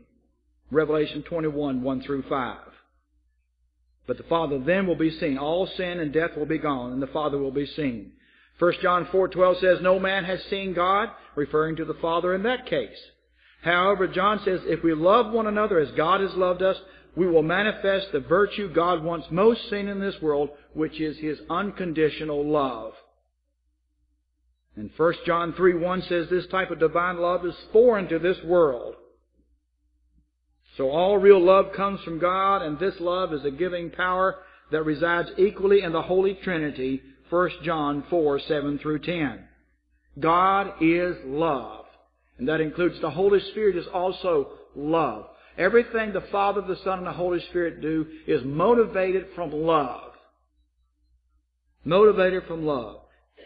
Revelation 21, 1 through 5. But the Father then will be seen. All sin and death will be gone, and the Father will be seen. 1 John 4:12 says, "No man has seen God," referring to the Father in that case. However, John says, "If we love one another as God has loved us, we will manifest the virtue God wants most seen in this world, which is His unconditional love. And 1 John 3 1 says this type of divine love is foreign to this world. So all real love comes from God, and this love is a giving power that resides equally in the Holy Trinity, 1 John 4 7 through 10. God is love. And that includes the Holy Spirit is also love. Everything the Father, the Son, and the Holy Spirit do is motivated from love. Motivated from love.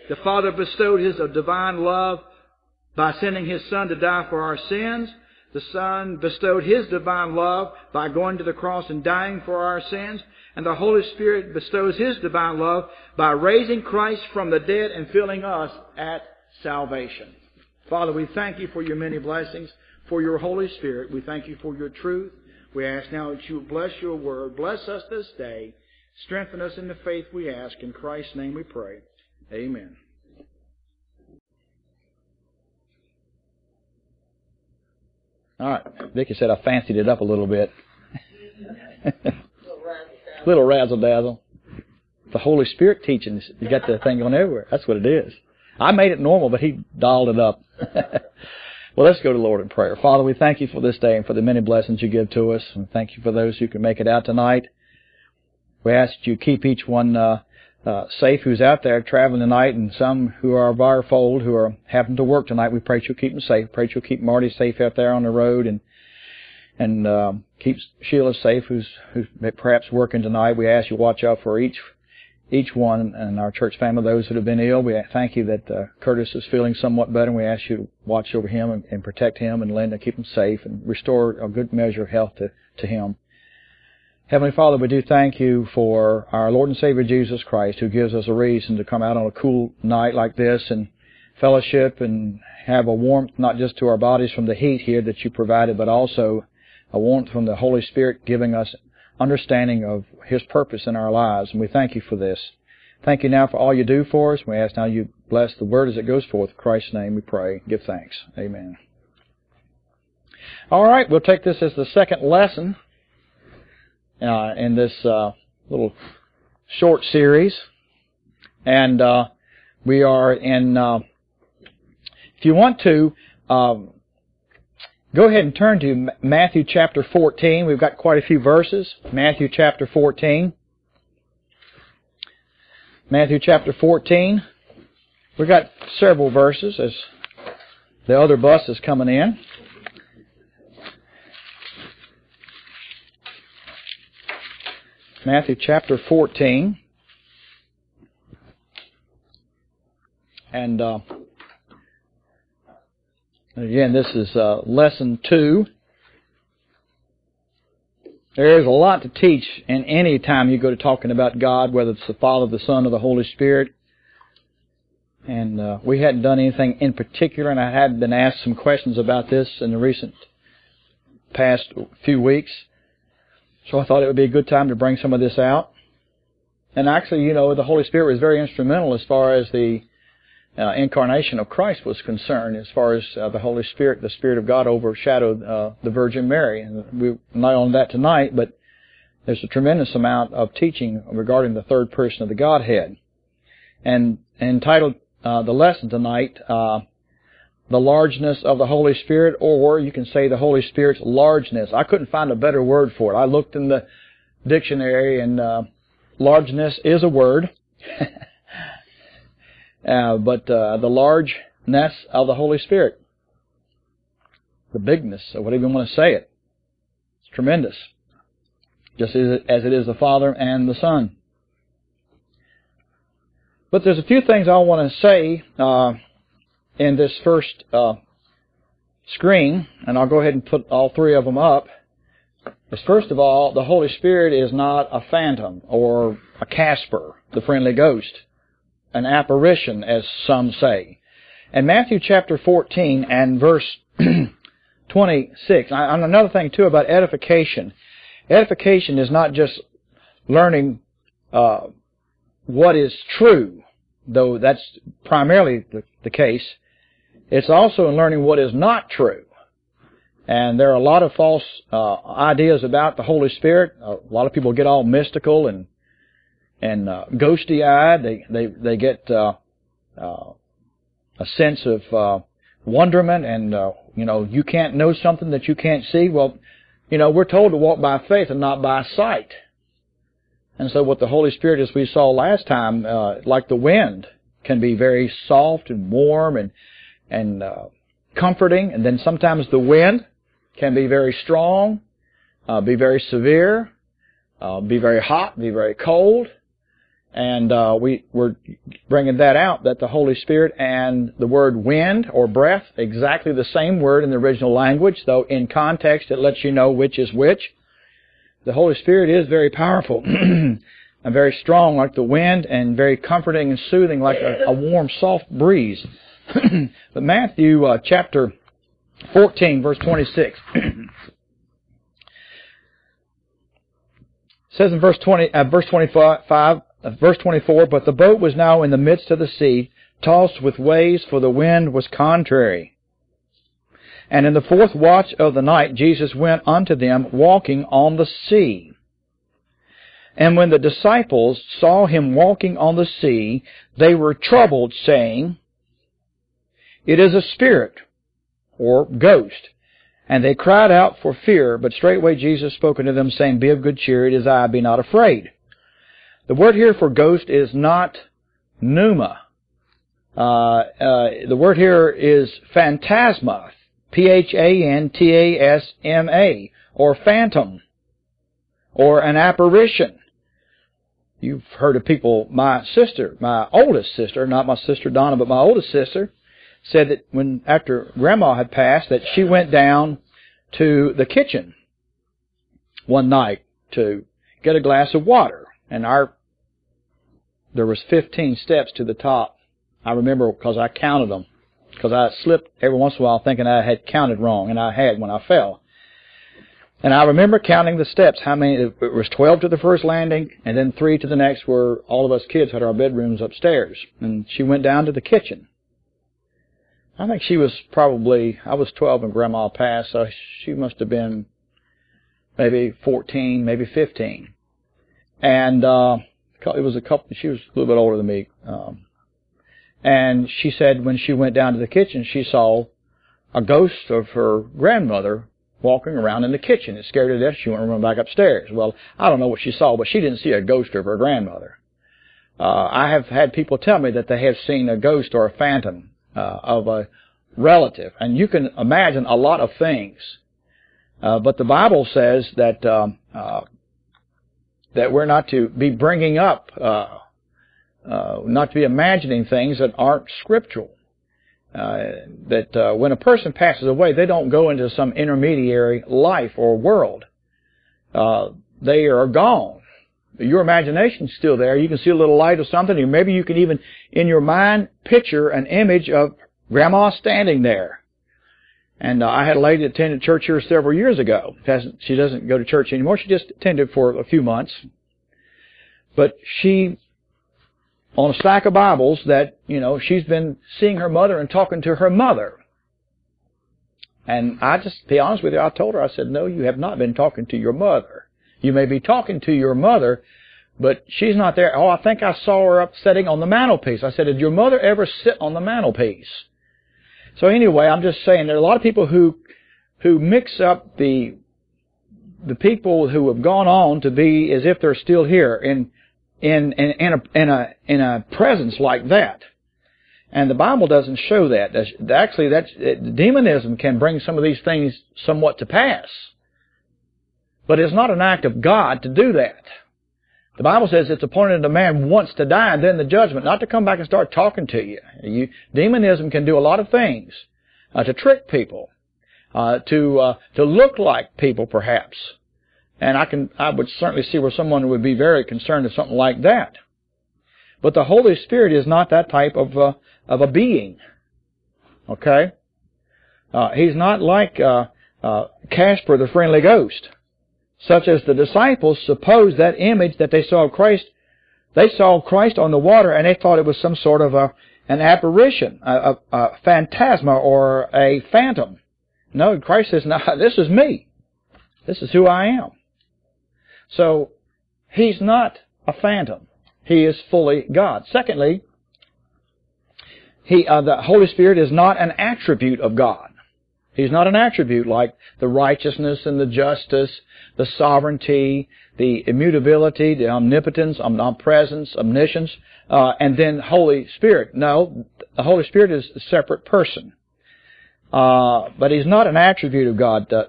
The Father bestowed His divine love by sending His Son to die for our sins. The Son bestowed His divine love by going to the cross and dying for our sins. And the Holy Spirit bestows His divine love by raising Christ from the dead and filling us at salvation. Father, we thank you for your many blessings, for your Holy Spirit. We thank you for your truth. We ask now that you bless your word. Bless us this day. Strengthen us in the faith we ask. In Christ's name we pray. Amen. All right. Vicky said I fancied it up a little bit. little razzle dazzle. The Holy Spirit teaching. You got the thing going everywhere. That's what it is. I made it normal, but he dialed it up. well, let's go to Lord in prayer. Father, we thank you for this day and for the many blessings you give to us. And thank you for those who can make it out tonight. We ask that you keep each one uh, uh, safe who's out there traveling tonight, and some who are of our fold who are having to work tonight. We pray that you'll keep them safe. Pray that you'll keep Marty safe out there on the road, and and uh, keep Sheila safe, who's who's perhaps working tonight. We ask you watch out for each each one and our church family, those that have been ill. We thank you that uh, Curtis is feeling somewhat better, and we ask you to watch over him and, and protect him, and Linda keep him safe, and restore a good measure of health to to him. Heavenly Father, we do thank you for our Lord and Savior Jesus Christ who gives us a reason to come out on a cool night like this and fellowship and have a warmth not just to our bodies from the heat here that you provided, but also a warmth from the Holy Spirit giving us understanding of His purpose in our lives. And we thank you for this. Thank you now for all you do for us. We ask now you bless the word as it goes forth. In Christ's name we pray. Give thanks. Amen. All right, we'll take this as the second lesson uh, in this uh, little short series, and uh, we are in. Uh, if you want to, um, go ahead and turn to Matthew chapter 14. We've got quite a few verses. Matthew chapter 14. Matthew chapter 14. We've got several verses as the other bus is coming in. Matthew chapter 14. And uh, again, this is uh, lesson two. There is a lot to teach in any time you go to talking about God, whether it's the Father, the Son, or the Holy Spirit. And uh, we hadn't done anything in particular, and I had been asked some questions about this in the recent past few weeks. So I thought it would be a good time to bring some of this out. And actually, you know, the Holy Spirit was very instrumental as far as the uh, incarnation of Christ was concerned, as far as uh, the Holy Spirit, the Spirit of God overshadowed uh, the Virgin Mary. And we're not on that tonight, but there's a tremendous amount of teaching regarding the third person of the Godhead. And entitled uh, the lesson tonight, uh, the largeness of the Holy Spirit, or you can say the Holy Spirit's largeness. I couldn't find a better word for it. I looked in the dictionary, and uh, largeness is a word, uh, but uh, the largeness of the Holy Spirit, the bigness, or whatever you want to say it, it's tremendous, just as it is the Father and the Son. But there's a few things I want to say uh, in this first uh, screen, and I'll go ahead and put all three of them up, is first of all, the Holy Spirit is not a phantom or a Casper, the friendly ghost, an apparition, as some say. In Matthew chapter 14 and verse 26, and another thing too about edification, edification is not just learning uh, what is true, though that's primarily the, the case. It's also in learning what is not true. And there are a lot of false uh, ideas about the Holy Spirit. A lot of people get all mystical and and uh, ghosty eyed. They they they get uh, uh, a sense of uh, wonderment and uh, you know you can't know something that you can't see. Well, you know we're told to walk by faith and not by sight. And so what the Holy Spirit, as we saw last time, uh, like the wind, can be very soft and warm and and uh, comforting, and then sometimes the wind can be very strong, uh, be very severe, uh, be very hot, be very cold, and uh, we we're bringing that out that the Holy Spirit and the word wind or breath exactly the same word in the original language, though in context it lets you know which is which. The Holy Spirit is very powerful and very strong like the wind and very comforting and soothing like a, a warm soft breeze. but Matthew uh, chapter 14 verse 26 says in verse 20 uh, verse 25 verse 24, But the boat was now in the midst of the sea, tossed with waves, for the wind was contrary. And in the fourth watch of the night Jesus went unto them, walking on the sea. And when the disciples saw him walking on the sea, they were troubled, saying, It is a spirit, or ghost. And they cried out for fear, but straightway Jesus spoke unto them, saying, Be of good cheer, it is I, be not afraid. The word here for ghost is not pneuma. Uh, uh, the word here is phantasma, P-H-A-N-T-A-S-M-A, or phantom, or an apparition. You've heard of people, my sister, my oldest sister, not my sister Donna, but my oldest sister, said that when, after grandma had passed, that she went down to the kitchen one night to get a glass of water. And our there was 15 steps to the top. I remember because I counted them. Because I slipped every once in a while thinking I had counted wrong, and I had when I fell. And I remember counting the steps, how many, it was 12 to the first landing, and then 3 to the next where all of us kids had our bedrooms upstairs. And she went down to the kitchen. I think she was probably, I was 12 when Grandma passed, so she must have been maybe 14, maybe 15. And, uh, it was a couple. She was a little bit older than me, um, and she said when she went down to the kitchen, she saw a ghost of her grandmother walking around in the kitchen. It scared her to death. She went run back upstairs. Well, I don't know what she saw, but she didn't see a ghost of her grandmother. Uh, I have had people tell me that they have seen a ghost or a phantom uh, of a relative, and you can imagine a lot of things. Uh, but the Bible says that um, uh, that we're not to be bringing up, uh, uh, not to be imagining things that aren't scriptural. Uh, that uh, when a person passes away, they don't go into some intermediary life or world. Uh, they are gone. Your imagination's still there. You can see a little light of something, or maybe you can even, in your mind, picture an image of Grandma standing there. And uh, I had a lady that attended church here several years ago. She doesn't go to church anymore. She just attended for a few months. But she, on a stack of Bibles, that, you know, she's been seeing her mother and talking to her mother. And I just, to be honest with you, I told her, I said, no, you have not been talking to your mother. You may be talking to your mother, but she's not there. Oh, I think I saw her up sitting on the mantelpiece. I said, did your mother ever sit on the mantelpiece? So anyway, I'm just saying there are a lot of people who who mix up the the people who have gone on to be as if they're still here in in in, in a in a in a presence like that. And the Bible doesn't show that. Actually, that's demonism can bring some of these things somewhat to pass. But it's not an act of God to do that. The Bible says it's appointed a man once to die and then the judgment, not to come back and start talking to you. you demonism can do a lot of things uh, to trick people, uh, to uh, to look like people, perhaps. And I can I would certainly see where someone would be very concerned of something like that. But the Holy Spirit is not that type of uh, of a being. Okay, uh, he's not like uh, Casper the Friendly Ghost such as the disciples supposed that image that they saw of Christ, they saw Christ on the water and they thought it was some sort of a, an apparition, a, a, a phantasma or a phantom. No, Christ says, no, this is me. This is who I am. So, He's not a phantom. He is fully God. Secondly, he, uh, the Holy Spirit is not an attribute of God. He's not an attribute like the righteousness and the justice, the sovereignty, the immutability, the omnipotence, omnipresence, omniscience, uh, and then Holy Spirit. No, the Holy Spirit is a separate person. Uh, but he's not an attribute of God. Uh,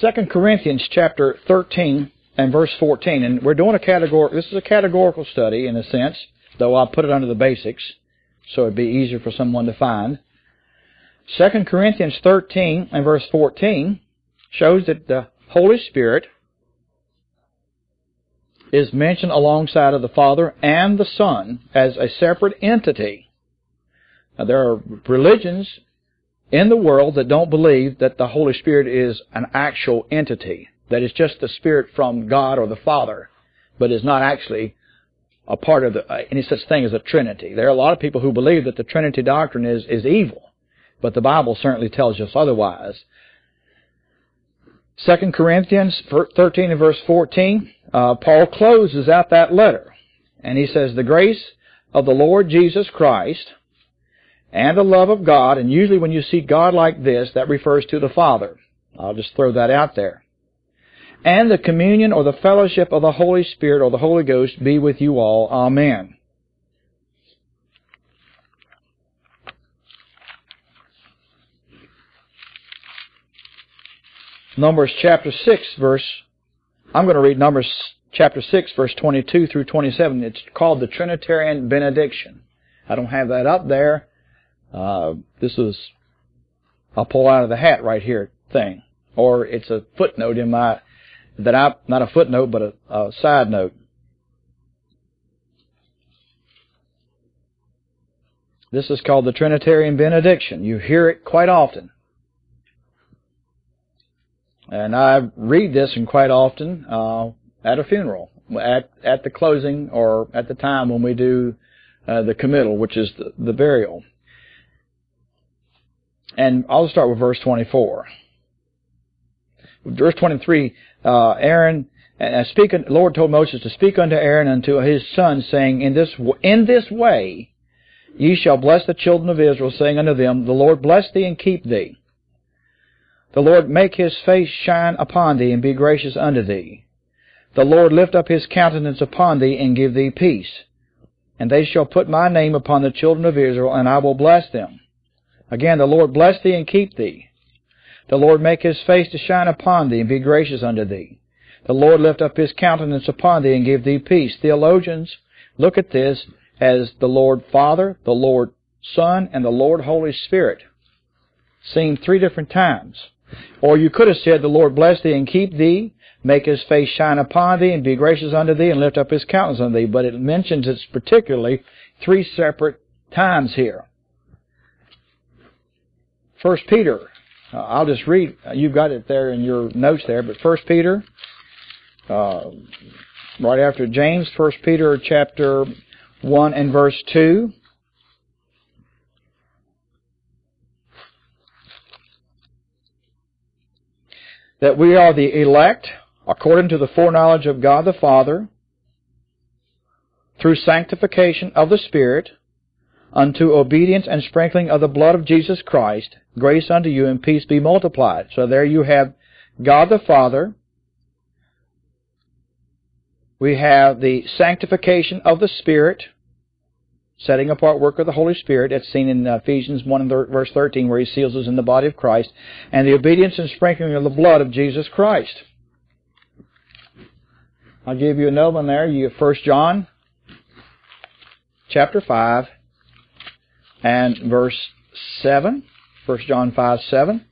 2 Corinthians chapter 13 and verse 14, and we're doing a categorical, this is a categorical study in a sense, though I'll put it under the basics so it'd be easier for someone to find. 2 Corinthians 13 and verse 14 shows that the Holy Spirit is mentioned alongside of the Father and the Son as a separate entity. Now, there are religions in the world that don't believe that the Holy Spirit is an actual entity, that is just the Spirit from God or the Father, but is not actually a part of the, uh, any such thing as a Trinity. There are a lot of people who believe that the Trinity doctrine is, is evil, but the Bible certainly tells us otherwise. 2 Corinthians 13 and verse 14, uh, Paul closes out that letter, and he says, The grace of the Lord Jesus Christ and the love of God, and usually when you see God like this, that refers to the Father. I'll just throw that out there and the communion or the fellowship of the Holy Spirit or the Holy Ghost be with you all. Amen. Numbers chapter 6 verse, I'm going to read Numbers chapter 6 verse 22 through 27. It's called the Trinitarian benediction. I don't have that up there. Uh, this is, I'll pull out of the hat right here thing. Or it's a footnote in my that I, not a footnote, but a, a side note. This is called the Trinitarian benediction. You hear it quite often. And I read this and quite often uh, at a funeral, at at the closing or at the time when we do uh, the committal, which is the, the burial. And I'll start with verse 24. Verse 23, uh, Aaron, uh, speak, Lord told Moses to speak unto Aaron and to his sons, saying, In this, in this way ye shall bless the children of Israel, saying unto them, The Lord bless thee and keep thee. The Lord make his face shine upon thee and be gracious unto thee. The Lord lift up his countenance upon thee and give thee peace. And they shall put my name upon the children of Israel, and I will bless them. Again, the Lord bless thee and keep thee. The Lord make his face to shine upon thee and be gracious unto thee. The Lord lift up his countenance upon thee and give thee peace. Theologians look at this as the Lord Father, the Lord Son, and the Lord Holy Spirit, seen three different times. Or you could have said, The Lord bless thee and keep thee, make his face shine upon thee, and be gracious unto thee, and lift up his countenance unto thee. But it mentions it particularly three separate times here. First Peter uh, I'll just read. You've got it there in your notes there, but First Peter, uh, right after James, First Peter chapter one and verse two. That we are the elect according to the foreknowledge of God the Father through sanctification of the Spirit unto obedience and sprinkling of the blood of Jesus Christ, grace unto you and peace be multiplied. So there you have God the Father. We have the sanctification of the Spirit, setting apart work of the Holy Spirit. That's seen in uh, Ephesians 1 and verse 13 where he seals us in the body of Christ. And the obedience and sprinkling of the blood of Jesus Christ. I'll give you another one there. You 1 John chapter 5 and verse 7, 1 John 5, 7.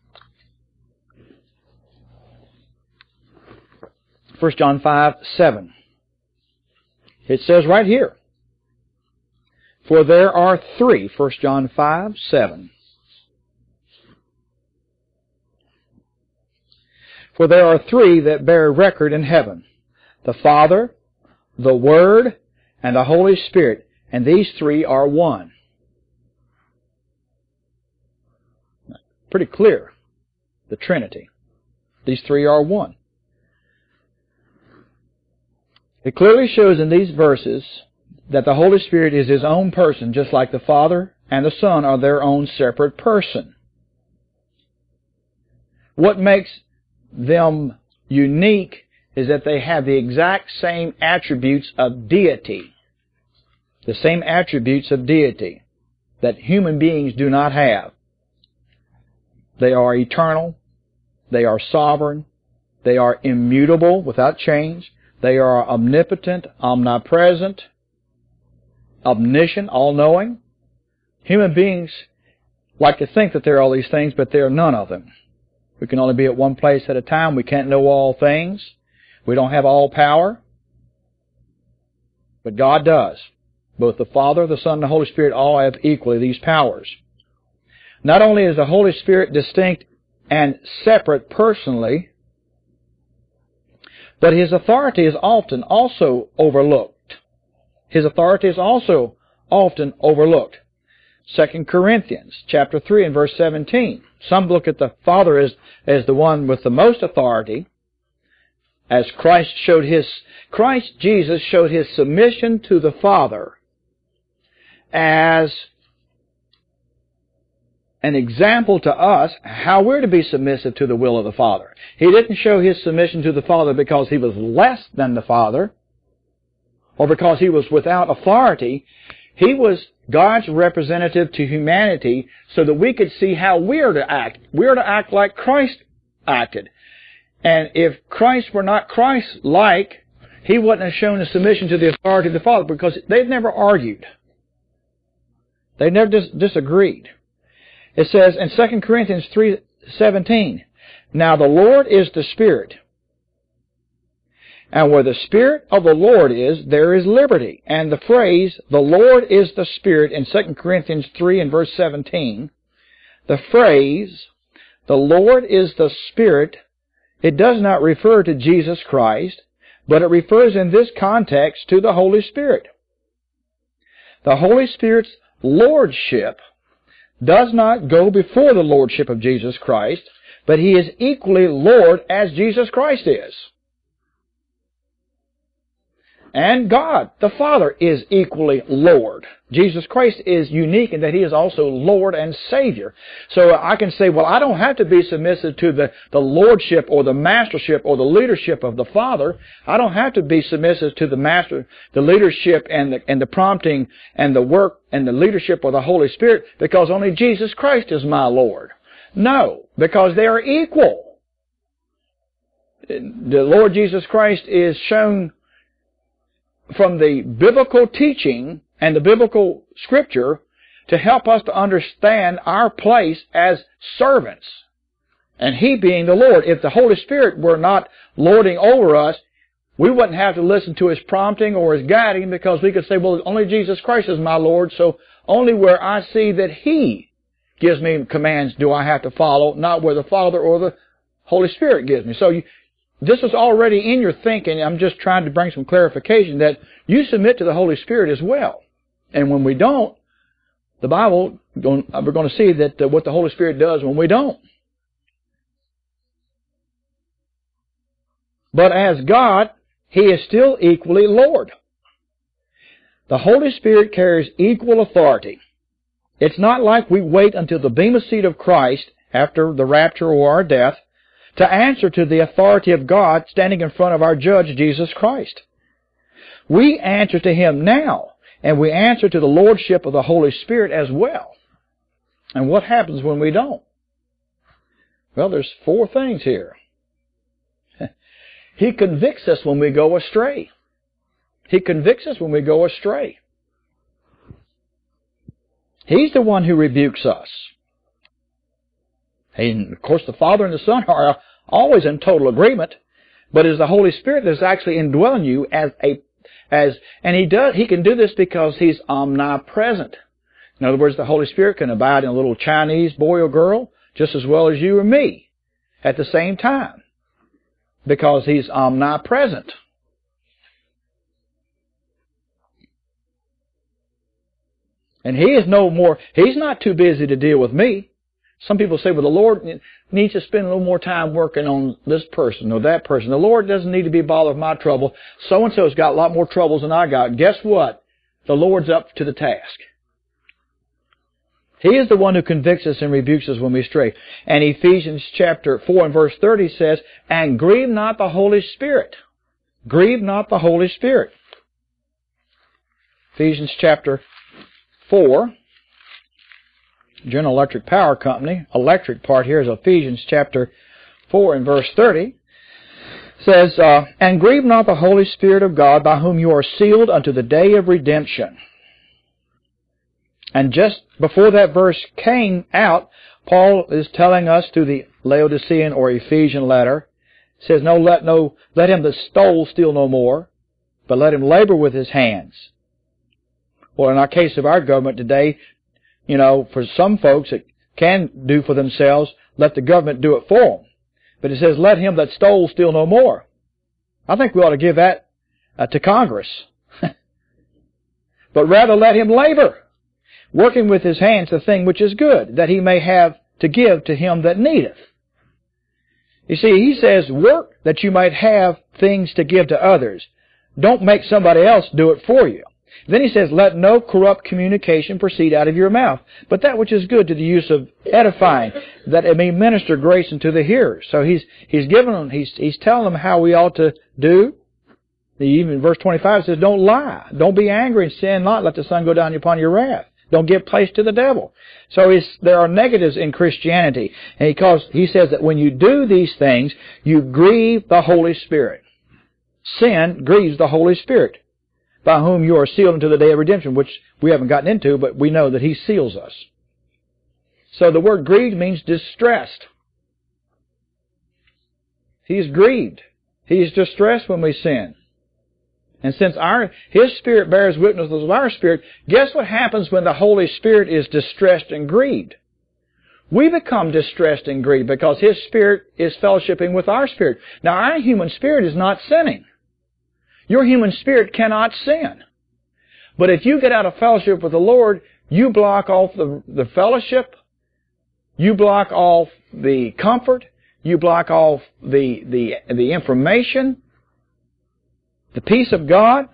1 John 5, 7. It says right here, For there are three, 1 John 5, 7. For there are three that bear record in heaven, the Father, the Word, and the Holy Spirit, and these three are one. pretty clear. the Trinity. These three are one. It clearly shows in these verses that the Holy Spirit is His own person, just like the Father and the Son are their own separate person. What makes them unique is that they have the exact same attributes of deity. The same attributes of deity that human beings do not have. They are eternal. They are sovereign. They are immutable without change. They are omnipotent, omnipresent, omniscient, all-knowing. Human beings like to think that they're all these things, but they're none of them. We can only be at one place at a time. We can't know all things. We don't have all power. But God does. Both the Father, the Son, and the Holy Spirit all have equally these powers. Not only is the Holy Spirit distinct and separate personally, but his authority is often also overlooked. His authority is also often overlooked. 2 Corinthians chapter 3 and verse 17. Some look at the Father as, as the one with the most authority, as Christ showed his, Christ Jesus showed his submission to the Father as an example to us how we're to be submissive to the will of the Father. He didn't show his submission to the Father because he was less than the Father or because he was without authority. He was God's representative to humanity so that we could see how we're to act. We're to act like Christ acted. And if Christ were not Christ-like, he wouldn't have shown a submission to the authority of the Father because they've never argued. They never dis- disagreed. It says in 2 Corinthians 3:17, "Now the Lord is the Spirit, and where the Spirit of the Lord is, there is liberty." And the phrase, "The Lord is the Spirit" in 2 Corinthians 3 and verse 17, the phrase, "The Lord is the Spirit," it does not refer to Jesus Christ, but it refers in this context to the Holy Spirit. The Holy Spirit's lordship does not go before the lordship of Jesus Christ, but he is equally Lord as Jesus Christ is. And God, the Father, is equally Lord. Jesus Christ is unique in that He is also Lord and Savior. So I can say, well, I don't have to be submissive to the, the Lordship or the Mastership or the leadership of the Father. I don't have to be submissive to the Master, the leadership and the, and the prompting and the work and the leadership of the Holy Spirit because only Jesus Christ is my Lord. No, because they are equal. The Lord Jesus Christ is shown from the biblical teaching and the biblical scripture to help us to understand our place as servants. And He being the Lord. If the Holy Spirit were not lording over us, we wouldn't have to listen to His prompting or His guiding because we could say, well, only Jesus Christ is my Lord, so only where I see that He gives me commands do I have to follow, not where the Father or the Holy Spirit gives me. So you, this is already in your thinking. I'm just trying to bring some clarification that you submit to the Holy Spirit as well. And when we don't, the Bible, we're going to see that uh, what the Holy Spirit does when we don't. But as God, He is still equally Lord. The Holy Spirit carries equal authority. It's not like we wait until the bema seat of Christ after the rapture or our death to answer to the authority of God standing in front of our judge, Jesus Christ. We answer to Him now, and we answer to the Lordship of the Holy Spirit as well. And what happens when we don't? Well, there's four things here. he convicts us when we go astray. He convicts us when we go astray. He's the one who rebukes us. And of course, the Father and the Son are always in total agreement, but it's the Holy Spirit that's actually indwelling you as a as and he does he can do this because he's omnipresent. In other words, the Holy Spirit can abide in a little Chinese boy or girl just as well as you or me at the same time because he's omnipresent. And he is no more, he's not too busy to deal with me. Some people say, well, the Lord needs to spend a little more time working on this person or that person. The Lord doesn't need to be bothered with my trouble. So and so's got a lot more troubles than I got. Guess what? The Lord's up to the task. He is the one who convicts us and rebukes us when we stray. And Ephesians chapter 4 and verse 30 says, And grieve not the Holy Spirit. Grieve not the Holy Spirit. Ephesians chapter 4 General Electric Power Company, electric part here is Ephesians chapter 4 and verse 30, says, uh, And grieve not the Holy Spirit of God, by whom you are sealed unto the day of redemption. And just before that verse came out, Paul is telling us through the Laodicean or Ephesian letter, says, No, let no, let him that stole steal no more, but let him labor with his hands. Well, in our case of our government today, you know, for some folks that can do for themselves, let the government do it for them. But it says, let him that stole steal no more. I think we ought to give that uh, to Congress. but rather let him labor, working with his hands the thing which is good, that he may have to give to him that needeth. You see, he says, work that you might have things to give to others. Don't make somebody else do it for you. Then he says, Let no corrupt communication proceed out of your mouth, but that which is good to the use of edifying, that it may minister grace unto the hearers. So he's he's giving them he's he's telling them how we ought to do. The, even verse twenty five says, Don't lie. Don't be angry and sin not, let the sun go down upon your wrath. Don't give place to the devil. So there are negatives in Christianity. And because he says that when you do these things, you grieve the Holy Spirit. Sin grieves the Holy Spirit by whom you are sealed unto the day of redemption, which we haven't gotten into, but we know that He seals us. So the word grieved means distressed. He's grieved. He's distressed when we sin. And since our His Spirit bears witness with our spirit, guess what happens when the Holy Spirit is distressed and grieved? We become distressed and grieved because His Spirit is fellowshipping with our spirit. Now our human spirit is not sinning. Your human spirit cannot sin. But if you get out of fellowship with the Lord, you block off the, the fellowship, you block off the comfort, you block off the, the, the information, the peace of God,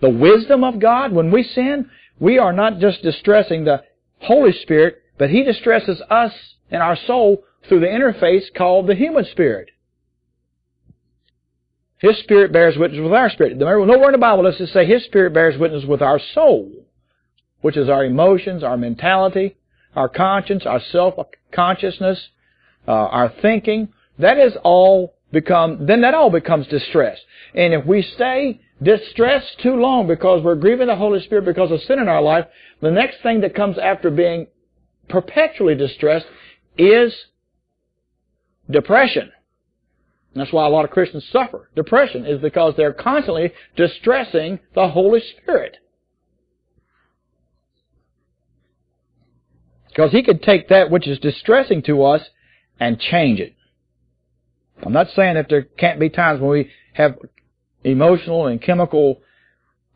the wisdom of God. When we sin, we are not just distressing the Holy Spirit, but He distresses us and our soul through the interface called the human spirit. His Spirit bears witness with our spirit. Nowhere in the Bible does it say His Spirit bears witness with our soul, which is our emotions, our mentality, our conscience, our self-consciousness, uh, our thinking. That is all become, then that all becomes distress. And if we stay distressed too long because we're grieving the Holy Spirit because of sin in our life, the next thing that comes after being perpetually distressed is depression. That's why a lot of Christians suffer. Depression is because they're constantly distressing the Holy Spirit. Because He could take that which is distressing to us and change it. I'm not saying that there can't be times when we have emotional and chemical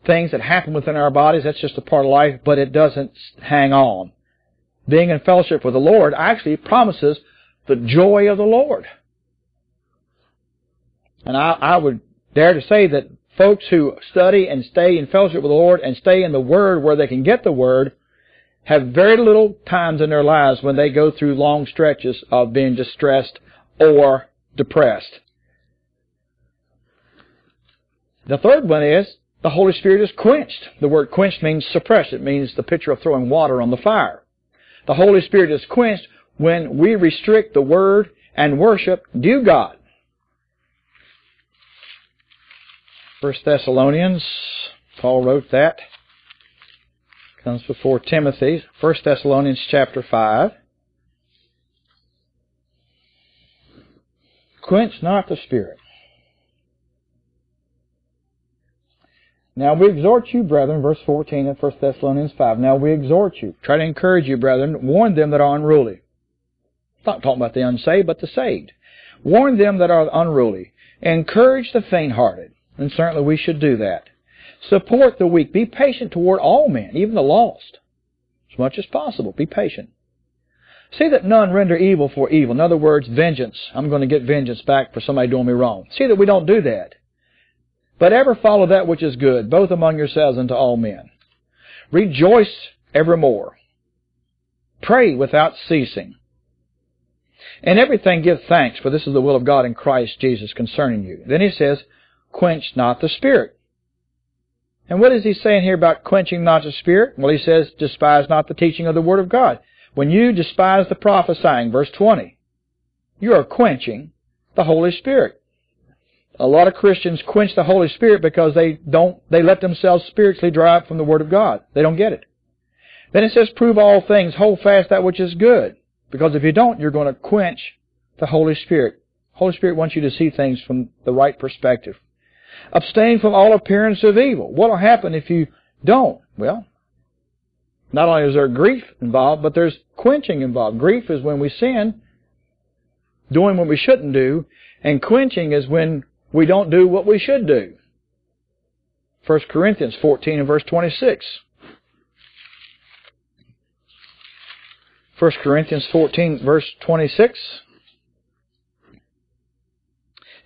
things that happen within our bodies. That's just a part of life, but it doesn't hang on. Being in fellowship with the Lord actually promises the joy of the Lord. And I, I would dare to say that folks who study and stay in fellowship with the Lord and stay in the Word where they can get the Word have very little times in their lives when they go through long stretches of being distressed or depressed. The third one is the Holy Spirit is quenched. The word quenched means suppressed. It means the picture of throwing water on the fire. The Holy Spirit is quenched when we restrict the Word and worship due God. First Thessalonians, Paul wrote that. Comes before Timothy. First Thessalonians chapter 5. Quench not the spirit. Now we exhort you, brethren, verse 14 of 1 Thessalonians 5. Now we exhort you, try to encourage you, brethren, warn them that are unruly. Not talking about the unsaved, but the saved. Warn them that are unruly. Encourage the faint-hearted. And certainly we should do that. Support the weak. Be patient toward all men, even the lost. As much as possible. Be patient. See that none render evil for evil. In other words, vengeance. I'm going to get vengeance back for somebody doing me wrong. See that we don't do that. But ever follow that which is good, both among yourselves and to all men. Rejoice evermore. Pray without ceasing. In everything give thanks, for this is the will of God in Christ Jesus concerning you. Then he says, quench not the spirit. And what is he saying here about quenching not the spirit? Well, he says, despise not the teaching of the word of God. When you despise the prophesying, verse 20, you are quenching the Holy Spirit. A lot of Christians quench the Holy Spirit because they don't, they let themselves spiritually up from the Word of God. They don't get it. Then it says, prove all things, hold fast that which is good. Because if you don't, you're going to quench the Holy Spirit. Holy Spirit wants you to see things from the right perspective. Abstain from all appearance of evil. What will happen if you don't? Well, not only is there grief involved, but there's quenching involved. Grief is when we sin, doing what we shouldn't do, and quenching is when we don't do what we should do. 1 Corinthians 14 and verse 26. 1 Corinthians 14 verse 26.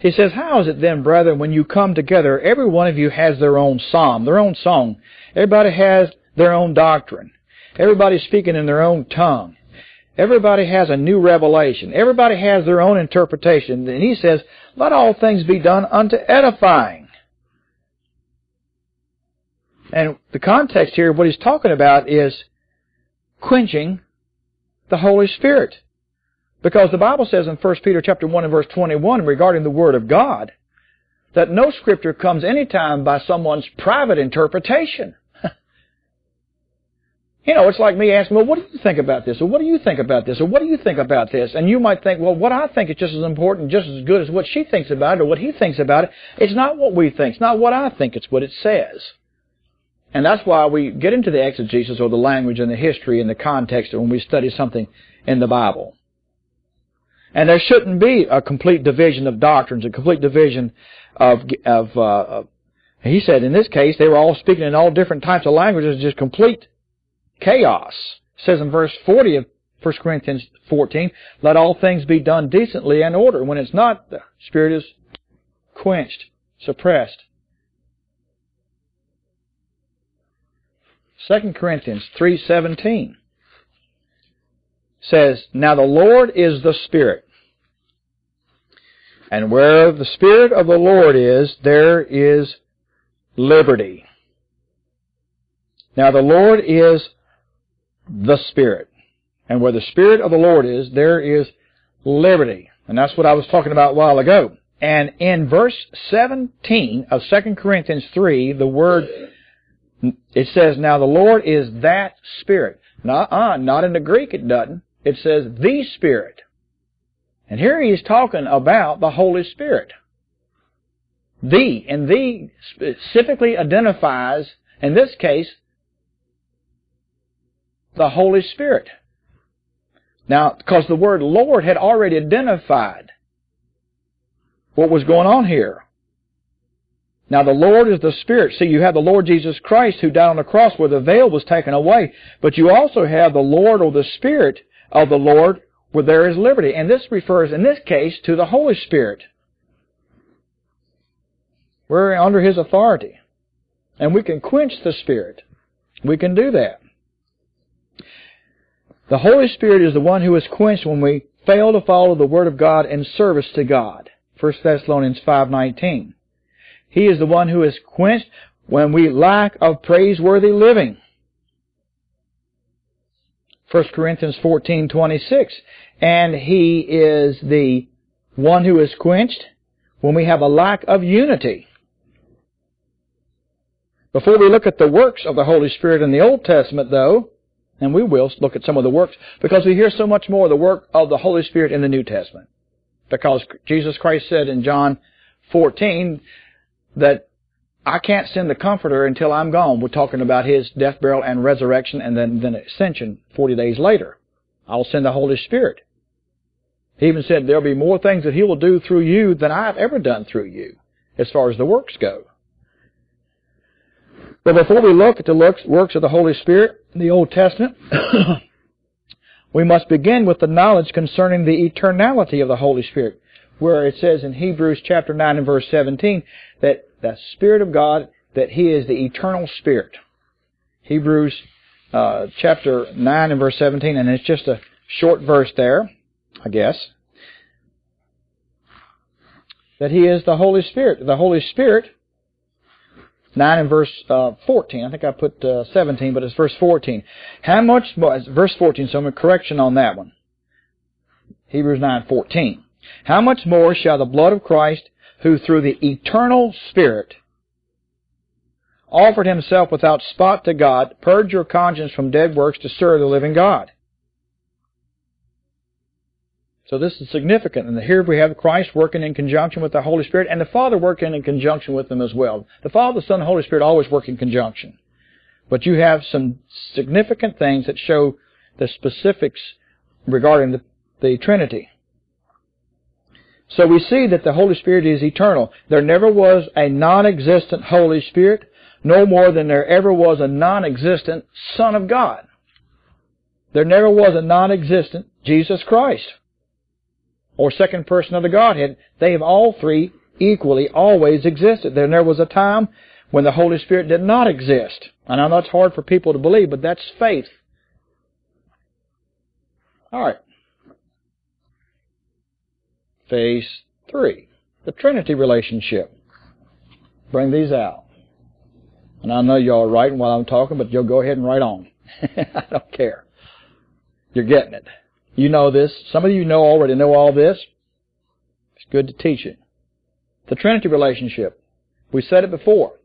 He says, How is it then, brethren, when you come together, every one of you has their own psalm, their own song. Everybody has their own doctrine. Everybody's speaking in their own tongue. Everybody has a new revelation. Everybody has their own interpretation. And he says, let all things be done unto edifying. And the context here, what he's talking about is quenching the Holy Spirit. Because the Bible says in 1 Peter chapter 1 and verse 21 regarding the Word of God, that no scripture comes anytime by someone's private interpretation. You know, it's like me asking, well, what do you think about this? Or what do you think about this? Or what do you think about this? And you might think, well, what I think is just as important, just as good as what she thinks about it or what he thinks about it. It's not what we think. It's not what I think. It's what it says. And that's why we get into the exegesis or the language and the history and the context when we study something in the Bible. And there shouldn't be a complete division of doctrines, a complete division of, of, uh, he said in this case, they were all speaking in all different types of languages, just complete chaos. It says in verse 40 of 1 Corinthians 14, let all things be done decently and order. When it's not, the Spirit is quenched, suppressed. 2 Corinthians 3.17 says, Now the Lord is the Spirit. And where the Spirit of the Lord is, there is liberty. Now the Lord is the Spirit. And where the Spirit of the Lord is, there is liberty. And that's what I was talking about a while ago. And in verse 17 of 2 Corinthians 3, the word, it says, Now the Lord is that Spirit. Not, uh, not in the Greek it doesn't. It says the Spirit. And here he's talking about the Holy Spirit. The, and the specifically identifies, in this case, the Holy Spirit. Now, because the word Lord had already identified what was going on here. Now, the Lord is the Spirit. See, you have the Lord Jesus Christ who died on the cross where the veil was taken away. But you also have the Lord or the Spirit of the Lord where there is liberty. And this refers, in this case, to the Holy Spirit. We're under His authority. And we can quench the Spirit. We can do that. The Holy Spirit is the one who is quenched when we fail to follow the Word of God in service to God. 1 Thessalonians 5.19 He is the one who is quenched when we lack of praiseworthy living. 1 Corinthians 14:26 and he is the one who is quenched when we have a lack of unity. Before we look at the works of the Holy Spirit in the Old Testament though, and we will look at some of the works because we hear so much more of the work of the Holy Spirit in the New Testament. Because Jesus Christ said in John 14 that I can't send the Comforter until I'm gone. We're talking about His death, burial, and resurrection and then, then ascension 40 days later. I'll send the Holy Spirit. He even said there'll be more things that He will do through you than I've ever done through you as far as the works go. But before we look at the works of the Holy Spirit in the Old Testament, we must begin with the knowledge concerning the eternality of the Holy Spirit, where it says in Hebrews chapter 9 and verse 17 that the Spirit of God, that He is the eternal Spirit. Hebrews uh, chapter 9 and verse 17, and it's just a short verse there, I guess, that He is the Holy Spirit. The Holy Spirit 9 and verse uh, 14. I think I put uh, 17, but it's verse 14. How much more, verse 14, so I'm a correction on that one. Hebrews 9:14. How much more shall the blood of Christ, who through the eternal Spirit offered himself without spot to God, purge your conscience from dead works to serve the living God? So this is significant. And here we have Christ working in conjunction with the Holy Spirit and the Father working in conjunction with them as well. The Father, the Son, and the Holy Spirit always work in conjunction. But you have some significant things that show the specifics regarding the, the Trinity. So we see that the Holy Spirit is eternal. There never was a non-existent Holy Spirit, no more than there ever was a non-existent Son of God. There never was a non-existent Jesus Christ or second person of the Godhead. They have all three equally always existed. There was a time when the Holy Spirit did not exist. And I know that's hard for people to believe, but that's faith. All right. Phase three, the Trinity relationship. Bring these out. And I know y'all are writing while I'm talking, but you'll go ahead and write on. I don't care. You're getting it. You know this. Some of you know already know all this. It's good to teach it. The Trinity relationship. We said it before.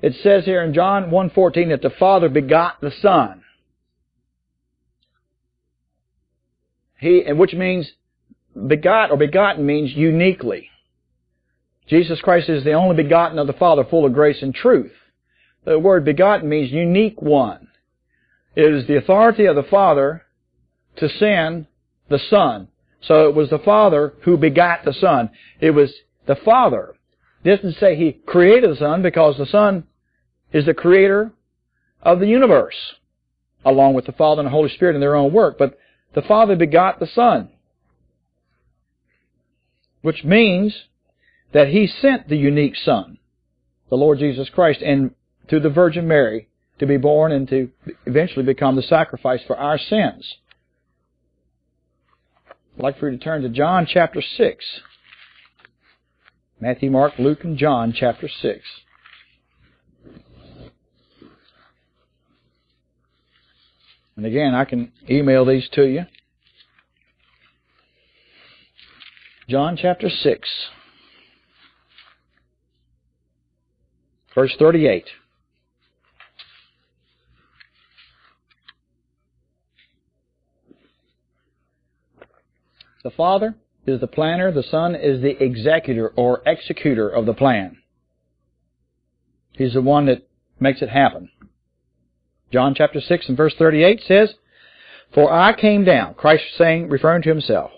It says here in John 1.14 that the Father begot the Son. He, and which means begot or begotten means uniquely. Jesus Christ is the only begotten of the Father, full of grace and truth. The word begotten means unique one. It is the authority of the Father to send the Son. So it was the Father who begot the Son. It was the Father. It doesn't say He created the Son because the Son is the creator of the universe, along with the Father and the Holy Spirit in their own work. But the Father begot the Son, which means that He sent the unique Son, the Lord Jesus Christ, and through the Virgin Mary to be born and to eventually become the sacrifice for our sins. I'd like for you to turn to John chapter 6. Matthew, Mark, Luke, and John chapter 6. And again, I can email these to you. John chapter 6, verse 38. The Father is the planner, the Son is the executor or executor of the plan. He's the one that makes it happen. John chapter 6 and verse 38 says, For I came down, Christ saying, referring to himself,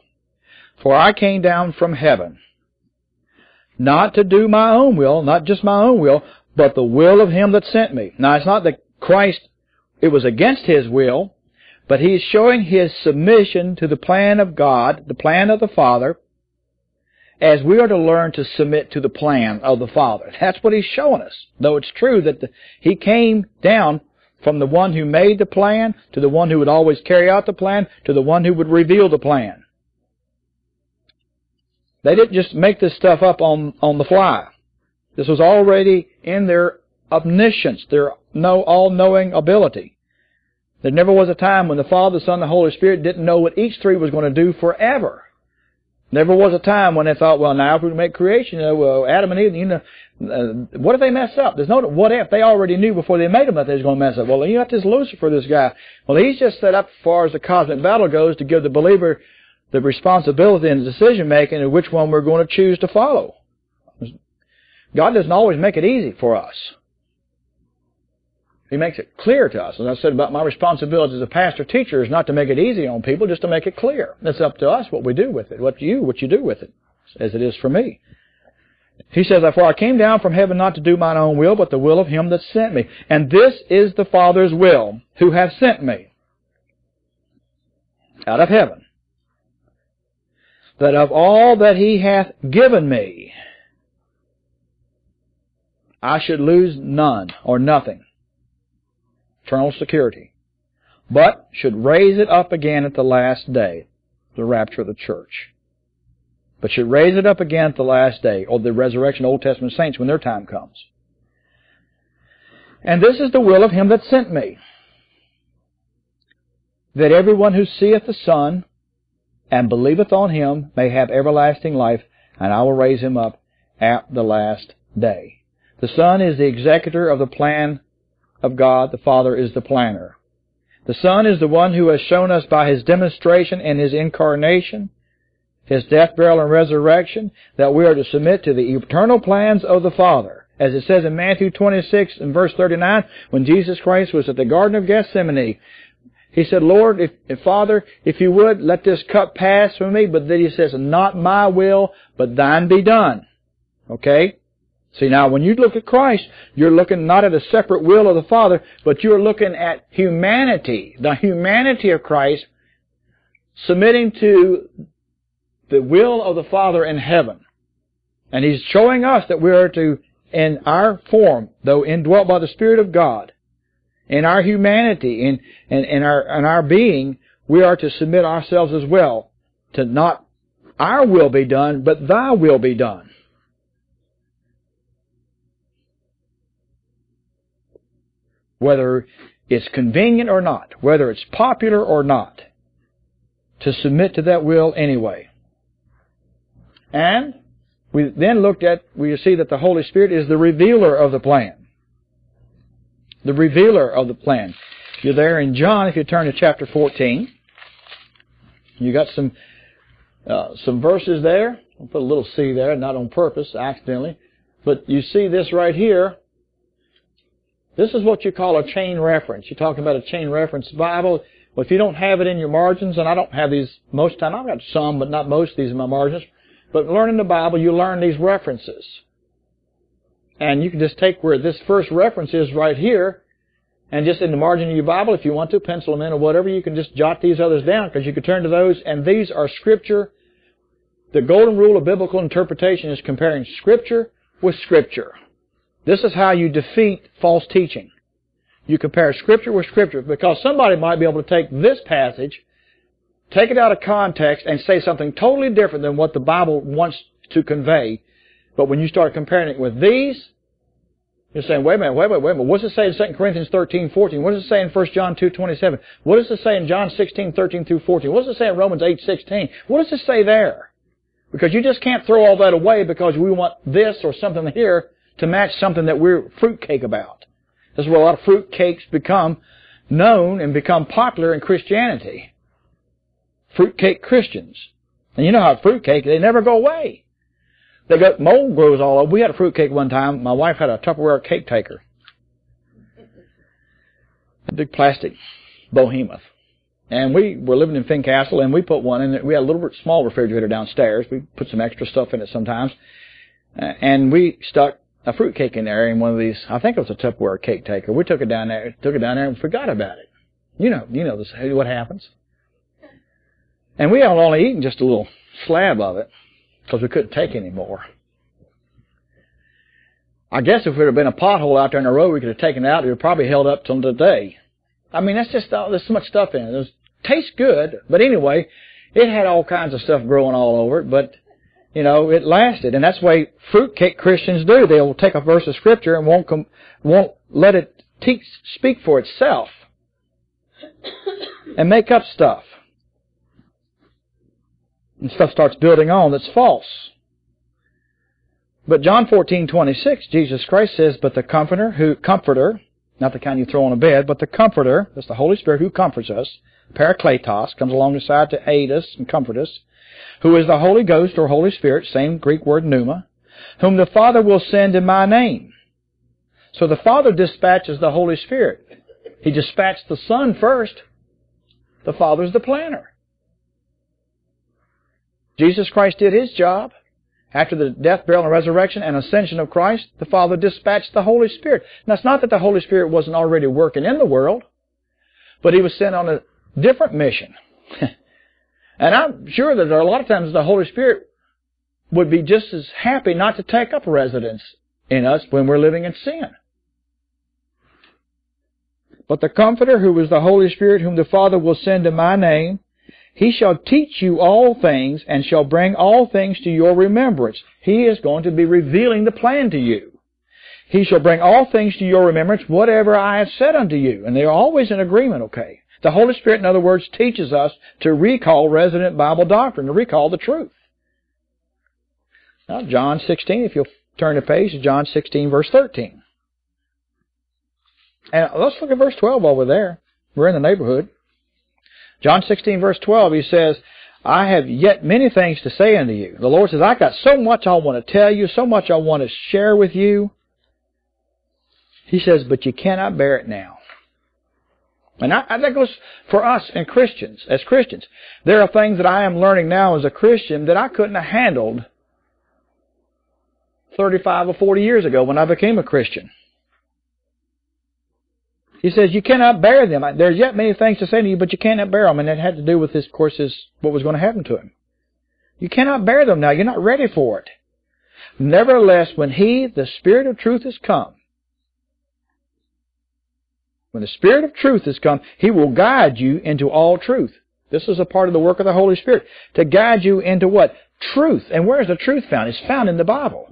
For I came down from heaven, not to do my own will, not just my own will, but the will of him that sent me. Now it's not that Christ, it was against his will, but he is showing his submission to the plan of God, the plan of the Father, as we are to learn to submit to the plan of the Father. That's what he's showing us. Though it's true that the, he came down from the one who made the plan to the one who would always carry out the plan to the one who would reveal the plan. They didn't just make this stuff up on, on the fly. This was already in their omniscience, their know, all-knowing ability. There never was a time when the Father, the Son, and the Holy Spirit didn't know what each three was going to do forever. Never was a time when they thought, well, now if we make creation, you know, well, Adam and Eve, you know, uh, what if they mess up? There's no what if. They already knew before they made them that they was going to mess up. Well, you got this Lucifer, this guy. Well, he's just set up as far as the cosmic battle goes to give the believer the responsibility and the decision making of which one we're going to choose to follow. God doesn't always make it easy for us. He makes it clear to us. As I said about my responsibility as a pastor teacher is not to make it easy on people, just to make it clear. It's up to us what we do with it. What you, what you do with it, as it is for me. He says, Therefore I came down from heaven not to do mine own will, but the will of him that sent me. And this is the Father's will, who hath sent me. out of heaven, that of all that he hath given me, I should lose none or nothing, eternal security, but should raise it up again at the last day, the rapture of the church. But should raise it up again at the last day, or the resurrection of Old Testament saints when their time comes. And this is the will of him that sent me, that everyone who seeth the Son and believeth on him may have everlasting life, and I will raise him up at the last day. The Son is the executor of the plan of God. The Father is the planner. The Son is the one who has shown us by his demonstration and his incarnation, his death, burial, and resurrection, that we are to submit to the eternal plans of the Father. As it says in Matthew 26 and verse 39, when Jesus Christ was at the Garden of Gethsemane, he said, Lord, if, if, Father, if you would, let this cup pass from me. But then he says, not my will, but thine be done. Okay? See, now when you look at Christ, you're looking not at a separate will of the Father, but you're looking at humanity, the humanity of Christ, submitting to the will of the Father in heaven. And He's showing us that we are to, in our form, though indwelt by the Spirit of God, in our humanity, in, in, in, our, in our being, we are to submit ourselves as well to not our will be done, but thy will be done. Whether it's convenient or not, whether it's popular or not, to submit to that will anyway. And we then looked at, we see that the Holy Spirit is the revealer of the plan the revealer of the plan. You're there in John, if you turn to chapter 14. You got some uh, some verses there. I'll put a little C there, not on purpose, accidentally. But you see this right here. This is what you call a chain reference. You're talking about a chain reference Bible. Well, if you don't have it in your margins, and I don't have these most of the time, I've got some, but not most of these in my margins. But learning the Bible, you learn these references. And you can just take where this first reference is right here, and just in the margin of your Bible, if you want to, pencil them in or whatever, you can just jot these others down because you can turn to those, and these are Scripture. The golden rule of biblical interpretation is comparing Scripture with Scripture. This is how you defeat false teaching. You compare Scripture with Scripture because somebody might be able to take this passage, take it out of context, and say something totally different than what the Bible wants to convey. But when you start comparing it with these, you're saying, wait a minute, wait, wait, wait a minute. What does it say in 2 Corinthians 13, 14? What does it say in 1 John 2, 27? What does it say in John 16, 13 through 14? What does it say in Romans 8, 16? What does it say there? Because you just can't throw all that away because we want this or something here to match something that we're fruitcake about. This is where a lot of fruitcakes become known and become popular in Christianity. Fruitcake Christians. And you know how fruitcake, they never go away. They got mold grows all over. We had a fruit cake one time. My wife had a Tupperware cake taker. A big plastic behemoth. And we were living in Fincastle and we put one in. We had a little bit small refrigerator downstairs. We put some extra stuff in it sometimes. And we stuck a fruit cake in there in one of these, I think it was a Tupperware cake taker. We took it down there, took it down there and forgot about it. You know, you know this, what happens. And we had only eaten just a little slab of it because we couldn't take any more. I guess if there had been a pothole out there in the road, we could have taken it out. It would probably held up till today. I mean, that's just uh, there's so much stuff in it. It tastes good, but anyway, it had all kinds of stuff growing all over it. But you know, it lasted, and that's the way fruitcake Christians do. They'll take a verse of scripture and won't com- won't let it teach, speak for itself, and make up stuff and stuff starts building on that's false. But John 14:26, Jesus Christ says, "But the Comforter, who Comforter, not the kind you throw on a bed, but the Comforter, that's the Holy Spirit who comforts us, Parakletos, comes along the side to aid us and comfort us, who is the Holy Ghost or Holy Spirit, same Greek word pneuma, whom the Father will send in my name." So the Father dispatches the Holy Spirit. He dispatched the Son first. The Father's the planner. Jesus Christ did His job. After the death, burial, and resurrection and ascension of Christ, the Father dispatched the Holy Spirit. Now, it's not that the Holy Spirit wasn't already working in the world, but He was sent on a different mission. And I'm sure that a lot of times the Holy Spirit would be just as happy not to take up residence in us when we're living in sin. But the Comforter, who is the Holy Spirit, whom the Father will send in my name, he shall teach you all things and shall bring all things to your remembrance. He is going to be revealing the plan to you. He shall bring all things to your remembrance, whatever I have said unto you. And they are always in agreement, okay? The Holy Spirit, in other words, teaches us to recall resident Bible doctrine, to recall the truth. Now, John 16, if you'll turn the page to John 16, verse 13. And let's look at verse 12 over there. We're in the neighborhood. John 16 verse 12, he says, I have yet many things to say unto you. The Lord says, I got so much I want to tell you, so much I want to share with you. He says, but you cannot bear it now. And I, I, that goes for us and Christians, as Christians. There are things that I am learning now as a Christian that I couldn't have handled 35 or 40 years ago when I became a Christian. He says, you cannot bear them. There's yet many things to say to you, but you cannot bear them. And that had to do with this, of course, is what was going to happen to him. You cannot bear them now. You're not ready for it. Nevertheless, when He, the Spirit of truth, has come, when the Spirit of truth has come, He will guide you into all truth. This is a part of the work of the Holy Spirit. To guide you into what? Truth. And where is the truth found? It's found in the Bible.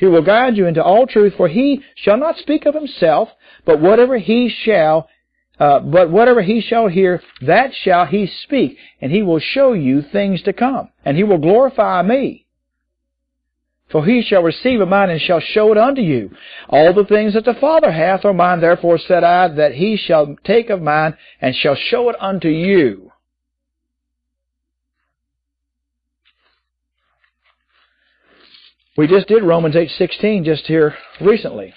He will guide you into all truth, for he shall not speak of himself, but whatever he shall, uh, but whatever he shall hear, that shall he speak, and he will show you things to come, and he will glorify me. For he shall receive of mine and shall show it unto you. All the things that the Father hath are mine, therefore said I, that he shall take of mine and shall show it unto you. We just did Romans 8:16 just here recently.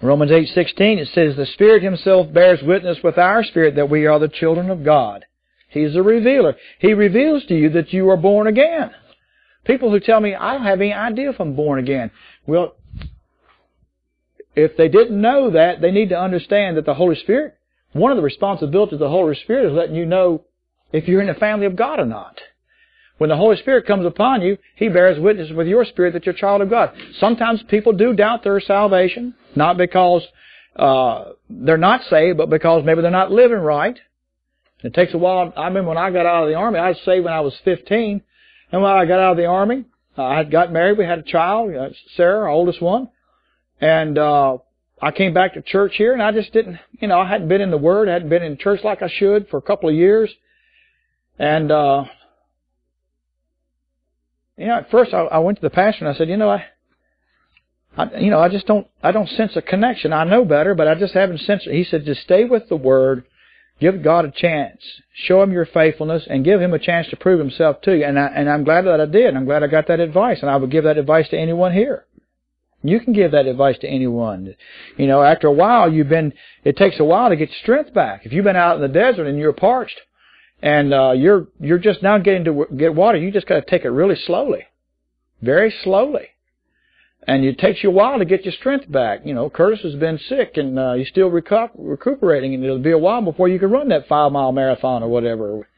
Romans 8:16 it says the Spirit himself bears witness with our spirit that we are the children of God. He's a revealer. He reveals to you that you are born again. People who tell me I don't have any idea if I'm born again. Well, if they didn't know that, they need to understand that the Holy Spirit, one of the responsibilities of the Holy Spirit is letting you know if you're in the family of God or not. When the Holy Spirit comes upon you, He bears witness with your spirit that you're a child of God. Sometimes people do doubt their salvation, not because uh, they're not saved, but because maybe they're not living right. It takes a while. I remember when I got out of the army, I was saved when I was 15. And when I got out of the army, I had got married. We had a child, uh, Sarah, our oldest one. And uh, I came back to church here, and I just didn't, you know, I hadn't been in the Word, I hadn't been in church like I should for a couple of years. And uh, you know, at first I, I went to the pastor and I said, you know, I, I, you know, I just don't, I don't sense a connection. I know better, but I just haven't sensed it. He said, just stay with the Word, give God a chance, show Him your faithfulness, and give Him a chance to prove Himself to you. And I, and I'm glad that I did. I'm glad I got that advice, and I would give that advice to anyone here. You can give that advice to anyone. You know, after a while, you've been, it takes a while to get strength back. If you've been out in the desert and you're parched, and uh, you're you're just now getting to get water. You just got to take it really slowly, very slowly, and it takes you a while to get your strength back. You know, Curtis has been sick, and uh, he's still recu- recuperating, and it'll be a while before you can run that five mile marathon or whatever.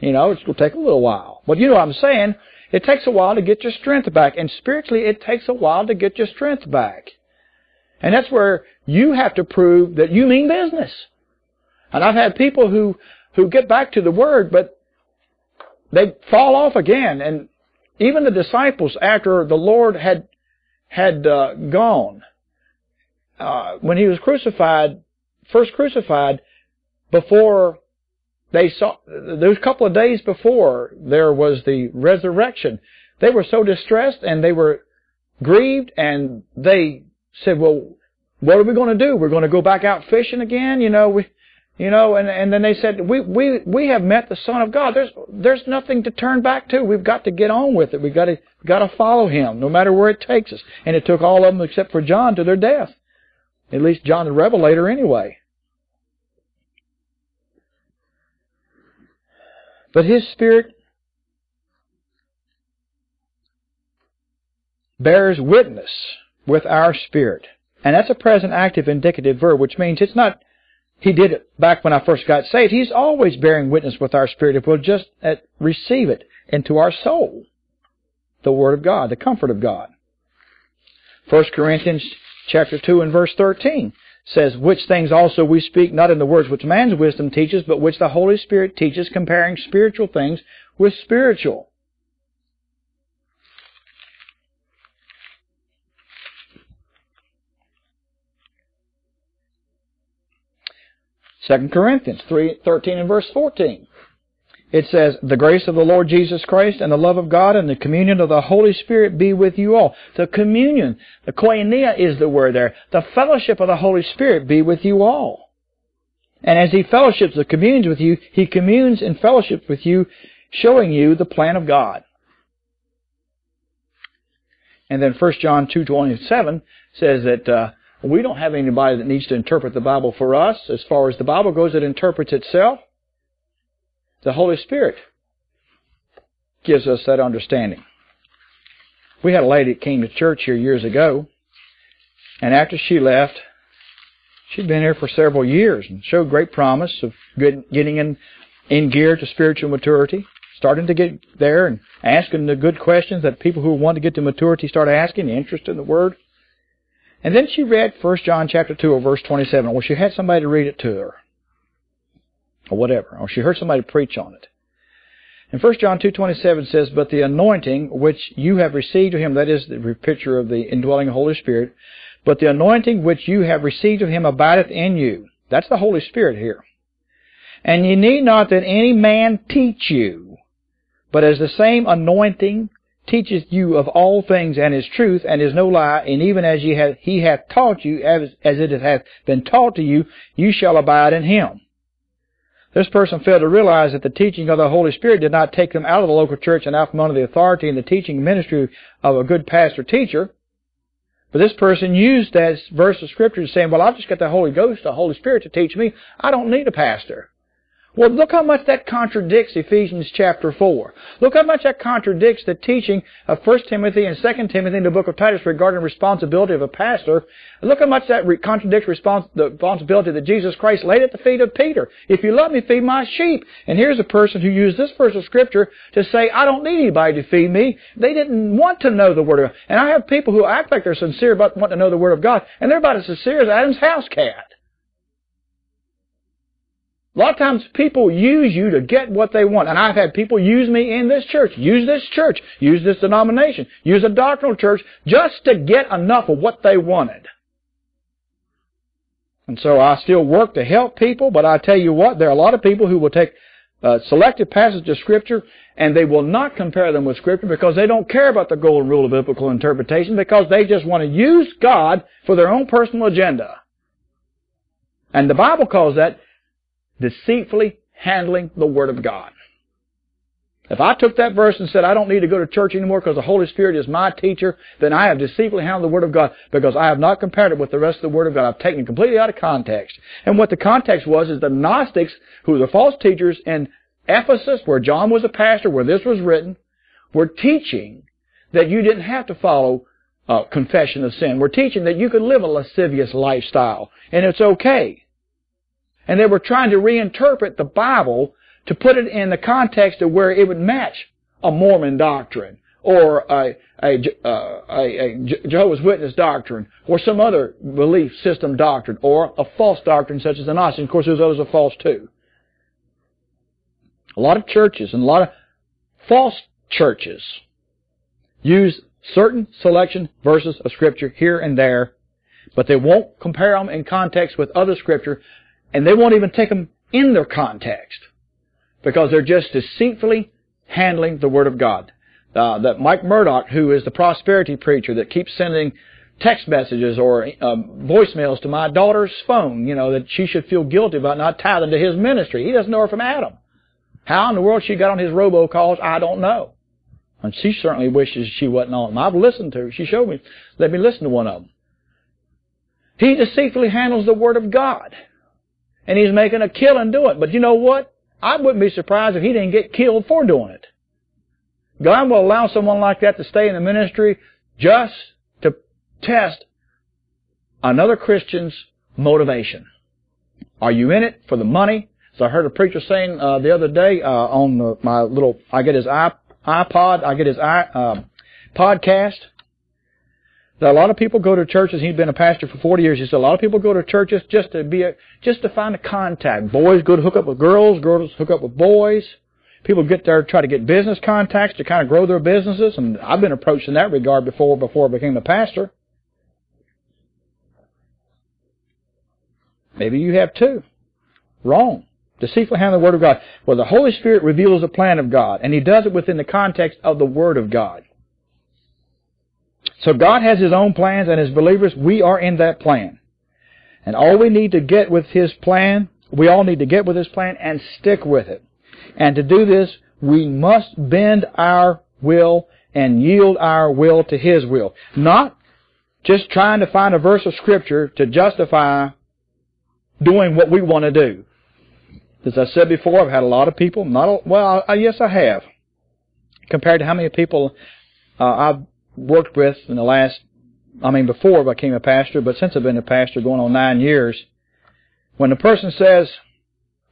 You know, it'll take a little while. But you know what I'm saying? It takes a while to get your strength back, and spiritually, it takes a while to get your strength back. And that's where you have to prove that you mean business. And I've had people who who get back to the Word, but they fall off again. And even the disciples, after the Lord had had uh, gone, uh, when he was crucified, first crucified, before they saw, those couple of days before there was the resurrection, they were so distressed and they were grieved and they said, well, what are we going to do? We're going to go back out fishing again? You know, we, you know, and, and then they said, we, we, we have met the Son of God. There's, there's nothing to turn back to. We've got to get on with it. We've got to, got to follow Him, no matter where it takes us. And it took all of them except for John to their death. At least John the Revelator anyway. But His Spirit bears witness with our spirit. And that's a present active indicative verb, which means it's not He did it back when I first got saved. He's always bearing witness with our spirit if we'll just uh, receive it into our soul. The Word of God, the comfort of God. 1 Corinthians chapter 2 and verse 13 says, Which things also we speak not in the words which man's wisdom teaches, but which the Holy Spirit teaches, comparing spiritual things with spiritual. Second Corinthians 3, 13 and verse 14. It says, The grace of the Lord Jesus Christ and the love of God and the communion of the Holy Spirit be with you all. The communion, the koinonia is the word there. The fellowship of the Holy Spirit be with you all. And as He fellowships or communes with you, He communes and fellowships with you, showing you the plan of God. And then 1 John 2.27 says that uh, we don't have anybody that needs to interpret the Bible for us. As far as the Bible goes, it interprets itself. The Holy Spirit gives us that understanding. We had a lady that came to church here years ago, and after she left, she'd been here for several years and showed great promise of getting in, in gear to spiritual maturity, starting to get there and asking the good questions that people who want to get to maturity start asking, the interest in the Word. And then she read 1 John chapter 2 or verse 27. Well, she had somebody to read it to her or whatever, or she heard somebody preach on it. And 1 John 2.27 says, But the anointing which you have received of him, that is the picture of the indwelling Holy Spirit, but the anointing which you have received of him abideth in you. That's the Holy Spirit here. And ye need not that any man teach you, but as the same anointing teacheth you of all things and is truth and is no lie, and even as ye have, he hath taught you, as, as it hath been taught to you, you shall abide in him. This person failed to realize that the teaching of the Holy Spirit did not take them out of the local church and out from under the authority and the teaching ministry of a good pastor teacher. But this person used that verse of Scripture to say, well, I've just got the Holy Ghost, the Holy Spirit to teach me. I don't need a pastor. Well, look how much that contradicts Ephesians chapter 4. Look how much that contradicts the teaching of 1 Timothy and 2 Timothy in the book of Titus regarding responsibility of a pastor. Look how much that contradicts respons- the responsibility that Jesus Christ laid at the feet of Peter. If you love me, feed my sheep. And here's a person who used this verse of Scripture to say, I don't need anybody to feed me. They didn't want to know the Word of God. And I have people who act like they're sincere about wanting to know the Word of God, and they're about as sincere as Adam's house cat. A lot of times people use you to get what they want. And I've had people use me in this church, use this church, use this denomination, use a doctrinal church just to get enough of what they wanted. And so I still work to help people, but I tell you what, there are a lot of people who will take uh, a selected passage of Scripture and they will not compare them with Scripture because they don't care about the golden rule of biblical interpretation because they just want to use God for their own personal agenda. And the Bible calls that deceitfully handling the Word of God. If I took that verse and said, I don't need to go to church anymore because the Holy Spirit is my teacher, then I have deceitfully handled the Word of God because I have not compared it with the rest of the Word of God. I've taken it completely out of context. And what the context was is the Gnostics, who were the false teachers in Ephesus, where John was a pastor, where this was written, were teaching that you didn't have to follow uh, confession of sin. We're teaching that you could live a lascivious lifestyle, and it's okay. And they were trying to reinterpret the Bible to put it in the context of where it would match a Mormon doctrine or a, a, uh, a, a Jehovah's Witness doctrine or some other belief system doctrine or a false doctrine such as the Gnostics. Of course, those others are false too. A lot of churches and a lot of false churches use certain selection verses of Scripture here and there, but they won't compare them in context with other Scripture and they won't even take them in their context because they're just deceitfully handling the Word of God. Uh, that Mike Murdock, who is the prosperity preacher that keeps sending text messages or um, voicemails to my daughter's phone, you know, that she should feel guilty about not tithing to his ministry. He doesn't know her from Adam. How in the world she got on his robocalls, I don't know. And she certainly wishes she wasn't on them. I've listened to her. She showed me, let me listen to one of them. He deceitfully handles the Word of God. And he's making a killing doing it. But you know what? I wouldn't be surprised if he didn't get killed for doing it. God will allow someone like that to stay in the ministry just to test another Christian's motivation. Are you in it for the money? So I heard a preacher saying uh, the other day uh, on the, my little, I get his iPod, I get his i uh, podcast. That a lot of people go to churches. He's been a pastor for 40 years. He said a lot of people go to churches just to be a, just to find a contact. Boys go to hook up with girls. Girls hook up with boys. People get there try to get business contacts to kind of grow their businesses. And I've been approached in that regard before. Before I became a pastor. Maybe you have too. Wrong. Deceitful handling the Word of God. Well, the Holy Spirit reveals the plan of God, and He does it within the context of the Word of God. So God has His own plans, and as believers, we are in that plan. And all we need to get with His plan, we all need to get with His plan and stick with it. And to do this, we must bend our will and yield our will to His will. Not just trying to find a verse of Scripture to justify doing what we want to do. As I said before, I've had a lot of people, not a, well, I, yes I have, compared to how many people uh, I've worked with in the last, I mean before I became a pastor, but since I've been a pastor going on nine years, when the person says,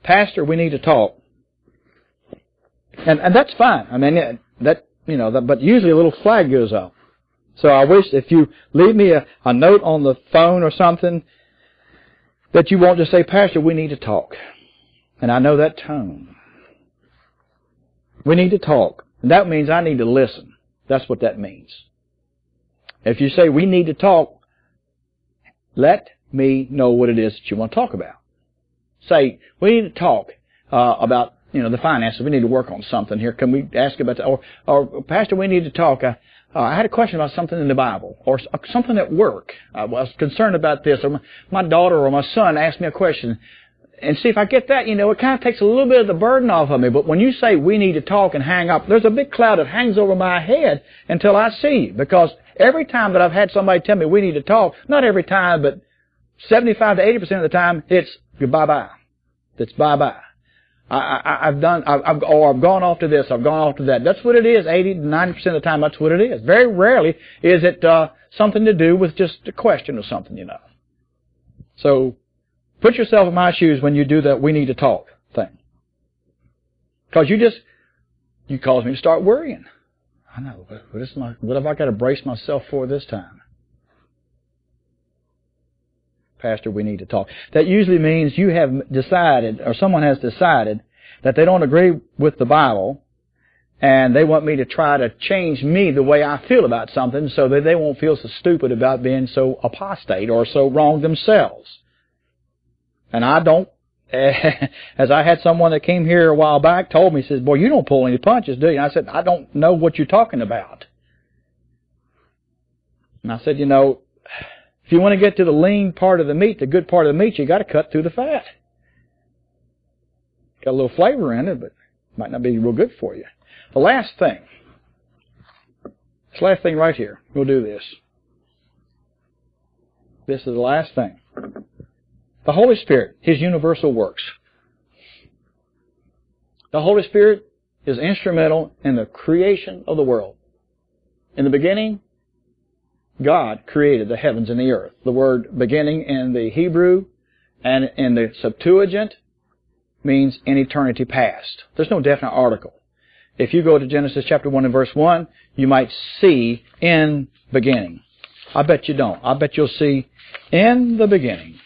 Pastor, we need to talk, and, and that's fine. I mean, that, you know, that, but usually a little flag goes up. So I wish if you leave me a, a note on the phone or something, that you won't just say, Pastor, we need to talk. And I know that tone. We need to talk. And that means I need to listen. That's what that means. If you say we need to talk, let me know what it is that you want to talk about. Say, we need to talk uh, about you know the finances. We need to work on something here. Can we ask about that? Or, or Pastor, we need to talk. Uh, uh, I had a question about something in the Bible or something at work. I was concerned about this, or my, my daughter or my son asked me a question. And see, if I get that, you know, it kind of takes a little bit of the burden off of me. But when you say we need to talk and hang up, there's a big cloud that hangs over my head until I see you. Because every time that I've had somebody tell me we need to talk, not every time, but 75 to 80% of the time, it's goodbye bye. It's bye bye. I, have done, I've, I've, or I've gone off to this, I've gone off to that. That's what it is. 80 to 90% of the time, that's what it is. Very rarely is it uh, something to do with just a question or something, you know. So, put yourself in my shoes when you do that we need to talk thing. Because you just, you cause me to start worrying. I know, what, is my, what have I got to brace myself for this time? Pastor, we need to talk. That usually means you have decided, or someone has decided, that they don't agree with the Bible, and they want me to try to change me the way I feel about something so that they won't feel so stupid about being so apostate or so wrong themselves. And I don't, as I had someone that came here a while back told me, says, boy, you don't pull any punches, do you? And I said, I don't know what you're talking about. And I said, you know, if you want to get to the lean part of the meat, the good part of the meat, you got to cut through the fat. Got a little flavor in it, but might not be real good for you. The last thing. This last thing right here. We'll do this. This is the last thing. The Holy Spirit, His universal works. The Holy Spirit is instrumental in the creation of the world. In the beginning, God created the heavens and the earth. The word beginning in the Hebrew and in the Septuagint means in eternity past. There's no definite article. If you go to Genesis chapter 1 and verse 1, you might see in beginning. I bet you don't. I bet you'll see in the beginning.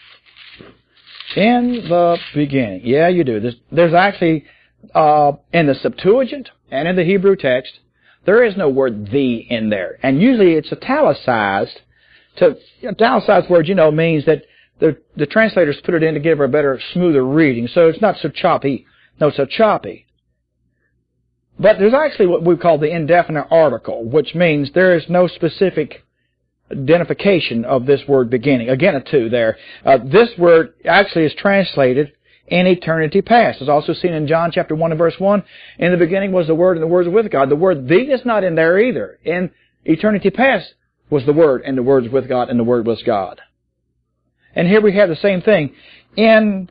In the beginning. Yeah, you do. There's, there's actually, uh, in the Septuagint and in the Hebrew text, there is no word the in there. And usually it's italicized. To italicized word, you know, means that the, the translators put it in to give a better, smoother reading. So it's not so choppy. No, so choppy. But there's actually what we call the indefinite article, which means there is no specific identification of this word beginning. Again, a two there. Uh, this word actually is translated in eternity past. It's also seen in John chapter 1 and verse 1. In the beginning was the Word and the Word was with God. The word the is not in there either. In eternity past was the Word and the Word was with God and the Word was God. And here we have the same thing. In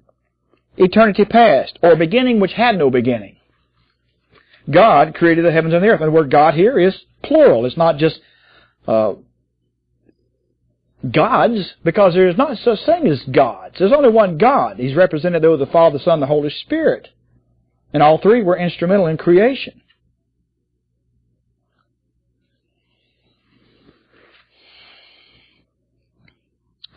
eternity past, or beginning which had no beginning. God created the heavens and the earth. And the word God here is plural. It's not just uh, gods because there is not such thing as gods. There's only one God. He's represented with the Father, the Son, the Holy Spirit. And all three were instrumental in creation.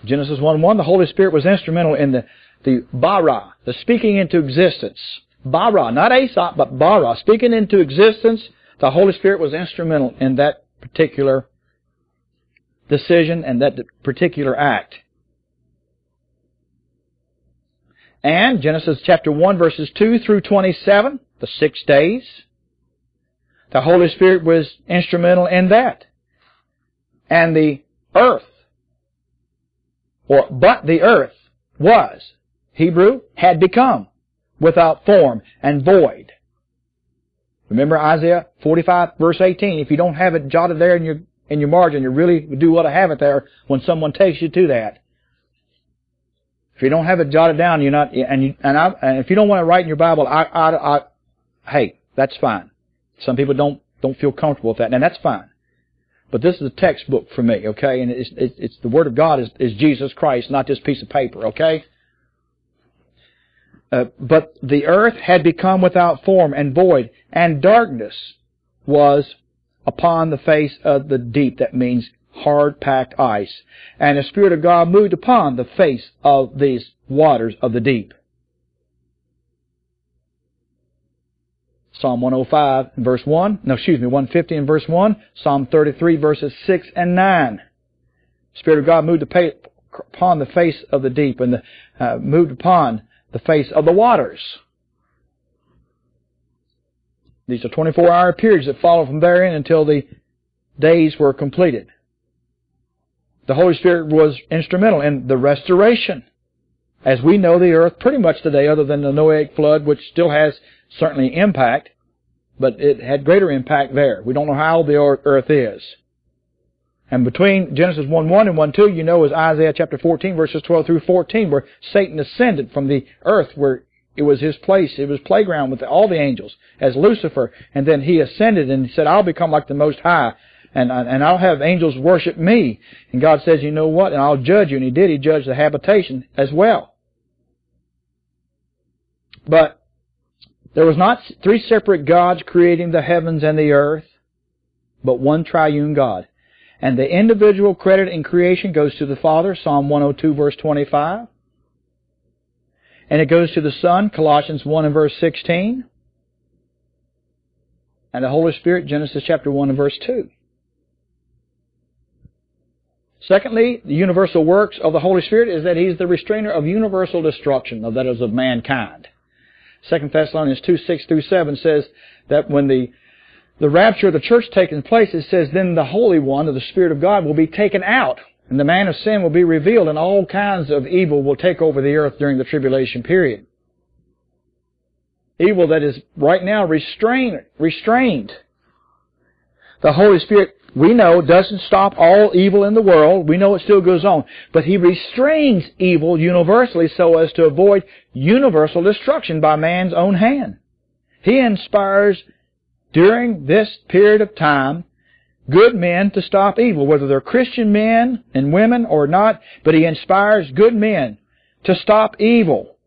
Genesis 1-1, the Holy Spirit was instrumental in the, the bara, the speaking into existence. Bara, not asah, but bara, speaking into existence. The Holy Spirit was instrumental in that particular decision and that particular act. And Genesis chapter 1 verses 2 through 27, the six days, the Holy Spirit was instrumental in that. And the earth, or but the earth was, Hebrew, had become without form and void. Remember Isaiah 45 verse 18. If you don't have it jotted there in your in your margin, you really do want to have it there when someone takes you to that. If you don't have it jotted down, you're not, and you, and, I, and if you don't want to write in your Bible, I, I, I, hey, that's fine. Some people don't don't feel comfortable with that, and that's fine. But this is a textbook for me, okay? And it's it's, it's the Word of God is, is Jesus Christ, not this piece of paper, okay? Uh, but the earth had become without form and void, and darkness was upon the face of the deep. That means hard packed ice. And the Spirit of God moved upon the face of these waters of the deep. Psalm 105 verse 1, no, excuse me, 150 and verse 1, Psalm 33 verses 6 and 9. Spirit of God moved upon the face of the deep and the, uh, moved upon the face of the waters. These are 24 hour periods that follow from therein until the days were completed. The Holy Spirit was instrumental in the restoration. As we know the earth pretty much today, other than the Noahic flood, which still has certainly impact, but it had greater impact there. We don't know how the earth is. And between Genesis 1-1 and 1-2, you know, is Isaiah chapter 14, verses 12 through 14, where Satan ascended from the earth where it was his place, it was playground with all the angels as Lucifer, and then he ascended and he said, I'll become like the Most High, and, and I'll have angels worship me. And God says, you know what, and I'll judge you. And he did, he judged the habitation as well. But there was not three separate gods creating the heavens and the earth, but one triune God. And the individual credit in creation goes to the Father, Psalm 102 verse 25. And it goes to the Son, Colossians 1 and verse 16. And the Holy Spirit, Genesis chapter 1 and verse 2. Secondly, the universal works of the Holy Spirit is that He's the restrainer of universal destruction, of that is of mankind. 2 Thessalonians 2, 6 through 7 says that when the, the rapture of the church taking place, it says, then the Holy One, of the Spirit of God, will be taken out, and the man of sin will be revealed, and all kinds of evil will take over the earth during the tribulation period. Evil that is right now restrained, restrained. The Holy Spirit we know doesn't stop all evil in the world. We know it still goes on. But He restrains evil universally so as to avoid universal destruction by man's own hand. He inspires during this period of time good men to stop evil, whether they're Christian men and women or not, but He inspires good men to stop evil.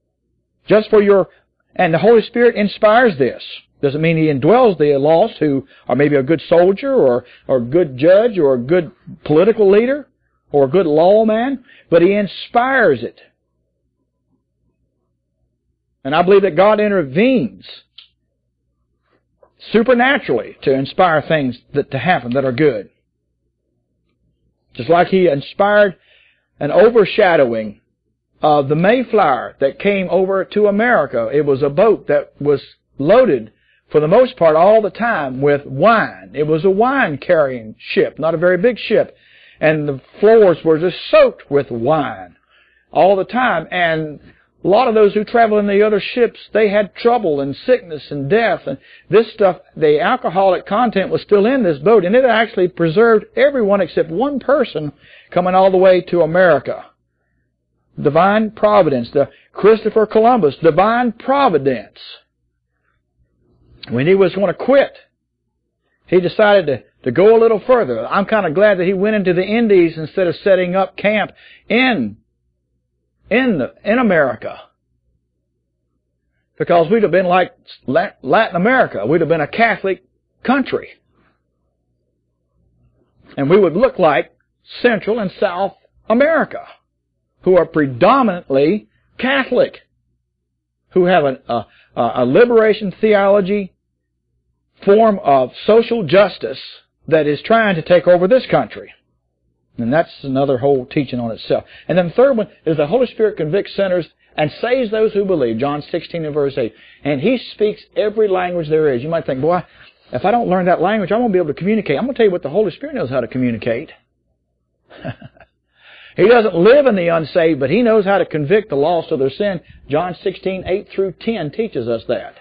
Just for your, and the Holy Spirit inspires this. Doesn't mean he indwells the lost who are maybe a good soldier or, or a good judge or a good political leader or a good lawman, but he inspires it. And I believe that God intervenes supernaturally to inspire things that to happen that are good. Just like he inspired an overshadowing of the Mayflower that came over to America. It was a boat that was loaded for the most part, all the time with wine. It was a wine carrying ship, not a very big ship. And the floors were just soaked with wine all the time. And a lot of those who traveled in the other ships, they had trouble and sickness and death. And this stuff, the alcoholic content was still in this boat. And it actually preserved everyone except one person coming all the way to America. Divine providence. The Christopher Columbus. Divine providence when he was going to quit, he decided to to go a little further. I'm kind of glad that he went into the Indies instead of setting up camp in in the, in America. Because we'd have been like Latin America. We'd have been a Catholic country. And we would look like Central and South America, who are predominantly Catholic, who have a, a, a liberation theology form of social justice that is trying to take over this country. And that's another whole teaching on itself. And then the third one is the Holy Spirit convicts sinners and saves those who believe. John 16 and verse 8. And He speaks every language there is. You might think, boy, if I don't learn that language, I won't be able to communicate. I'm going to tell you what the Holy Spirit knows how to communicate. he doesn't live in the unsaved, but He knows how to convict the lost of their sin. John 16, 8 through 10 teaches us that.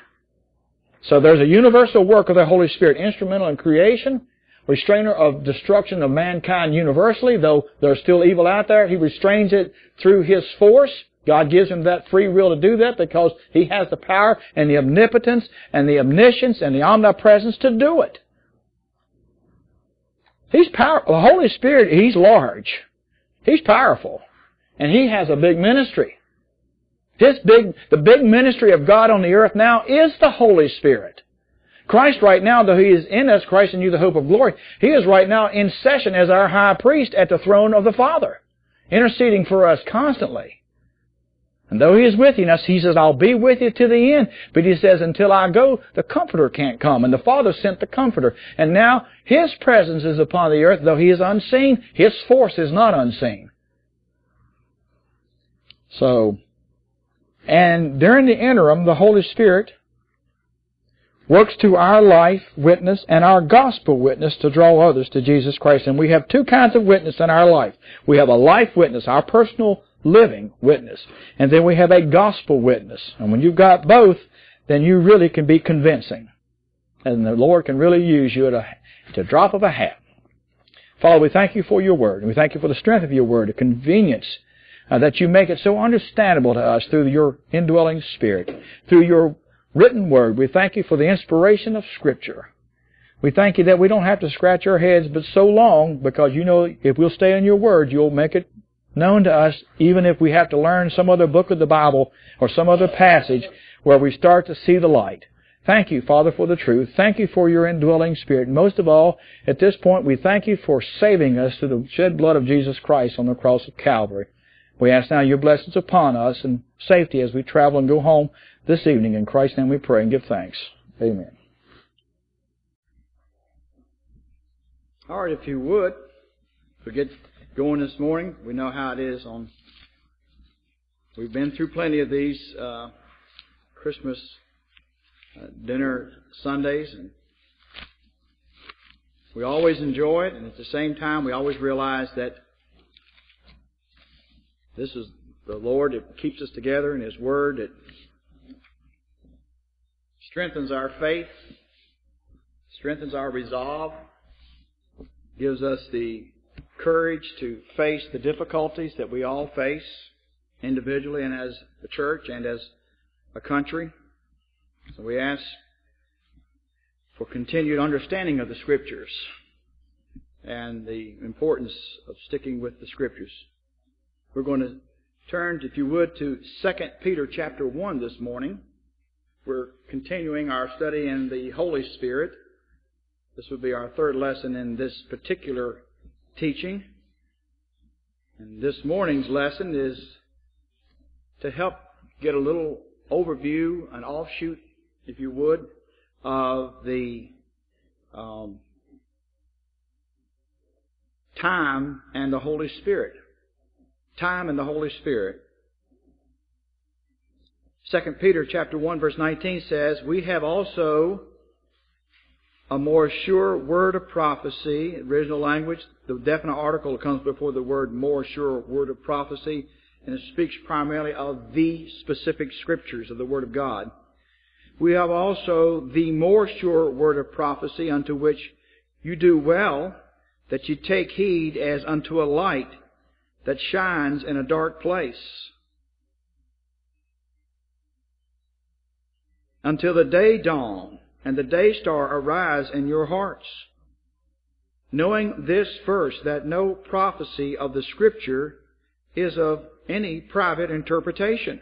So there's a universal work of the Holy Spirit, instrumental in creation, restrainer of destruction of mankind universally, though there's still evil out there. He restrains it through His force. God gives him that free will to do that because He has the power and the omnipotence and the omniscience and the omnipresence to do it. He's powerful. The Holy Spirit, He's large. He's powerful. And He has a big ministry. His big, the big ministry of God on the earth now is the Holy Spirit. Christ right now, though He is in us, Christ in you the hope of glory, He is right now in session as our high priest at the throne of the Father, interceding for us constantly. And though He is with us, He says, I'll be with you to the end. But He says, until I go, the Comforter can't come. And the Father sent the Comforter. And now His presence is upon the earth, though He is unseen, His force is not unseen. So, and during the interim, the Holy Spirit works to our life witness and our gospel witness to draw others to Jesus Christ. And we have two kinds of witness in our life. We have a life witness, our personal living witness. And then we have a gospel witness. And when you've got both, then you really can be convincing. And the Lord can really use you at a, at a drop of a hat. Father, we thank you for your word. And we thank you for the strength of your word, the convenience uh, that you make it so understandable to us through your indwelling spirit, through your written word. We thank you for the inspiration of Scripture. We thank you that we don't have to scratch our heads but so long because you know if we'll stay in your word, you'll make it known to us even if we have to learn some other book of the Bible or some other passage where we start to see the light. Thank you, Father, for the truth. Thank you for your indwelling spirit. Most of all, at this point, we thank you for saving us through the shed blood of Jesus Christ on the cross of Calvary. We ask now your blessings upon us and safety as we travel and go home this evening. In Christ's name we pray and give thanks. Amen. All right, if you would, we get going this morning. We know how it is on. We've been through plenty of these uh, Christmas uh, dinner Sundays, and we always enjoy it. And at the same time, we always realize that this is the Lord that keeps us together in His Word. It strengthens our faith, strengthens our resolve, gives us the courage to face the difficulties that we all face individually and as a church and as a country. So we ask for continued understanding of the Scriptures and the importance of sticking with the Scriptures. We're going to turn, if you would, to 2 Peter chapter 1 this morning. We're continuing our study in the Holy Spirit. This would be our third lesson in this particular teaching. And this morning's lesson is to help get a little overview, an offshoot, if you would, of the um, time and the Holy Spirit. Time and the Holy Spirit. 2 Peter chapter 1 verse 19 says, We have also a more sure word of prophecy, original language, the definite article comes before the word more sure word of prophecy, and it speaks primarily of the specific scriptures of the Word of God. We have also the more sure word of prophecy unto which you do well that you take heed as unto a light that shines in a dark place until the day dawn and the day star arise in your hearts. knowing this first, that no prophecy of the Scripture is of any private interpretation.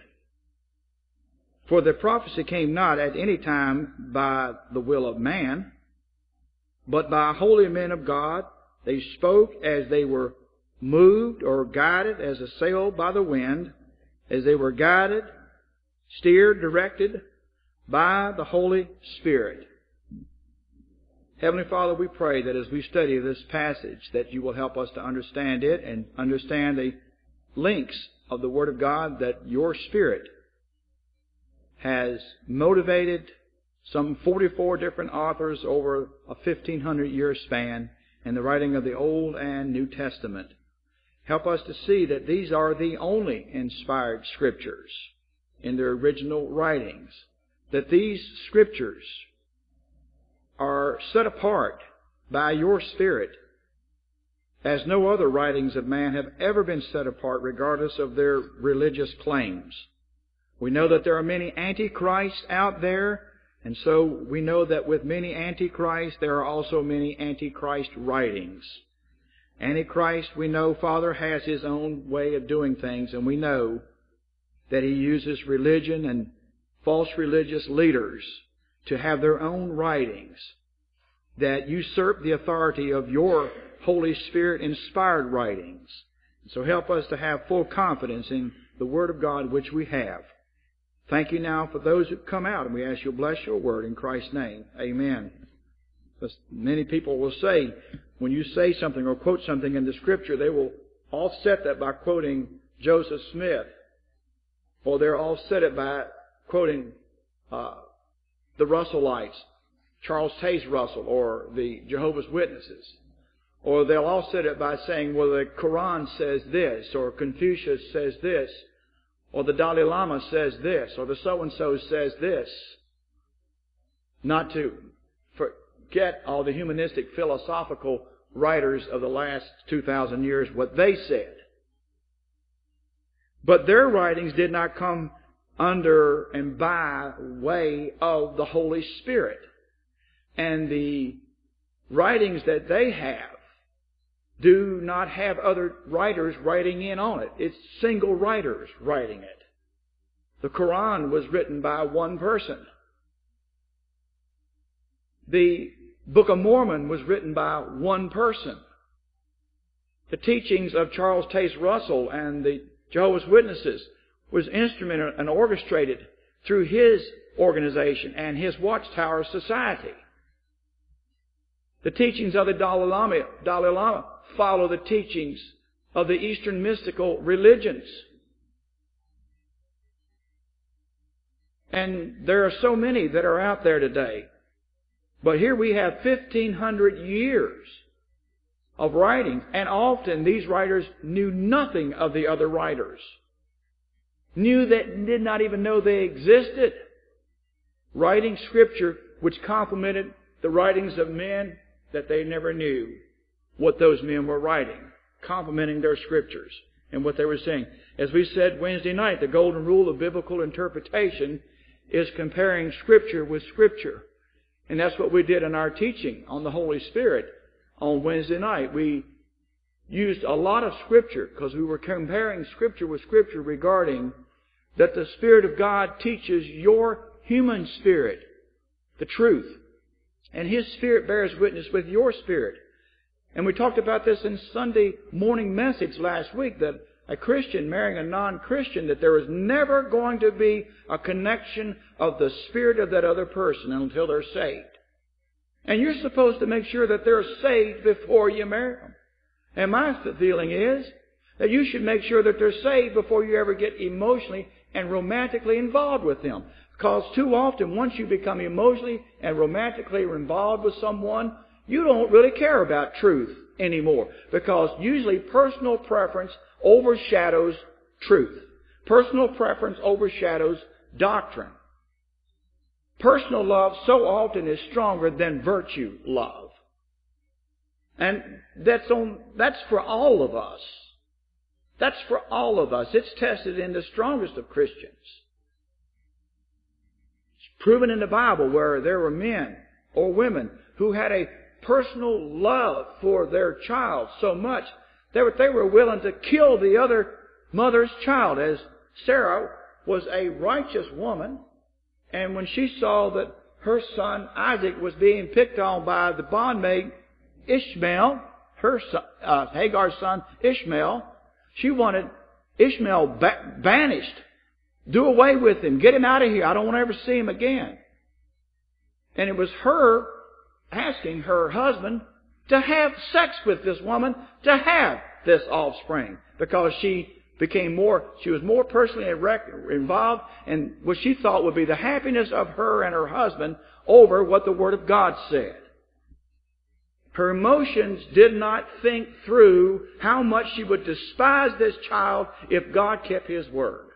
For the prophecy came not at any time by the will of man, but by holy men of God. They spoke as they were moved or guided as a sail by the wind, as they were guided, steered, directed by the Holy Spirit. Heavenly Father, we pray that as we study this passage, that you will help us to understand it and understand the links of the Word of God that your Spirit has motivated some 44 different authors over a 1500 year span in the writing of the Old and New Testament. Help us to see that these are the only inspired scriptures in their original writings. That these scriptures are set apart by your Spirit as no other writings of man have ever been set apart regardless of their religious claims. We know that there are many antichrists out there, and so we know that with many antichrists there are also many antichrist writings. Antichrist, we know, Father, has his own way of doing things, and we know that he uses religion and false religious leaders to have their own writings that usurp the authority of your Holy Spirit inspired writings. So help us to have full confidence in the Word of God which we have. Thank you now for those who come out, and we ask you to bless your word in Christ's name. Amen. Because many people will say, when you say something or quote something in the Scripture, they will offset that by quoting Joseph Smith, or they'll offset it by quoting uh, the Russellites, Charles Taze Russell, or the Jehovah's Witnesses. Or they'll all offset it by saying, well, the Quran says this, or Confucius says this, or the Dalai Lama says this, or the so-and-so says this. Not to forget all the humanistic philosophical writers of the last 2,000 years, what they said. But their writings did not come under and by way of the Holy Spirit. And the writings that they have do not have other writers writing in on it. It's single writers writing it. The Quran was written by one person. The Book of Mormon was written by one person. The teachings of Charles Taze Russell and the Jehovah's Witnesses was instrumented and orchestrated through his organization and his Watchtower Society. The teachings of the Dalai Lama, Dalai Lama follow the teachings of the Eastern mystical religions. And there are so many that are out there today. But here we have 1500 years of writing, and often these writers knew nothing of the other writers. Knew that did not even know they existed. Writing scripture which complemented the writings of men that they never knew what those men were writing, complementing their scriptures and what they were saying. As we said Wednesday night, the golden rule of biblical interpretation is comparing scripture with scripture. And that's what we did in our teaching on the Holy Spirit on Wednesday night. We used a lot of scripture because we were comparing scripture with scripture regarding that the Spirit of God teaches your human spirit the truth. And His Spirit bears witness with your spirit. And we talked about this in Sunday morning message last week that a Christian marrying a non-Christian, that there is never going to be a connection of the spirit of that other person until they're saved. And you're supposed to make sure that they're saved before you marry them. And my feeling is that you should make sure that they're saved before you ever get emotionally and romantically involved with them. Because too often, once you become emotionally and romantically involved with someone, you don't really care about truth anymore. Because usually personal preference overshadows truth. Personal preference overshadows doctrine. Personal love so often is stronger than virtue love. And that's on, that's for all of us. That's for all of us. It's tested in the strongest of Christians. It's proven in the Bible where there were men or women who had a personal love for their child so much that they were willing to kill the other mother's child as Sarah was a righteous woman and when she saw that her son Isaac was being picked on by the bondmaid Ishmael, her son, uh, Hagar's son Ishmael, she wanted Ishmael ba- banished. Do away with him. Get him out of here. I don't want to ever see him again. And it was her asking her husband to have sex with this woman to have this offspring because she became more, she was more personally involved in what she thought would be the happiness of her and her husband over what the Word of God said. Her emotions did not think through how much she would despise this child if God kept His Word.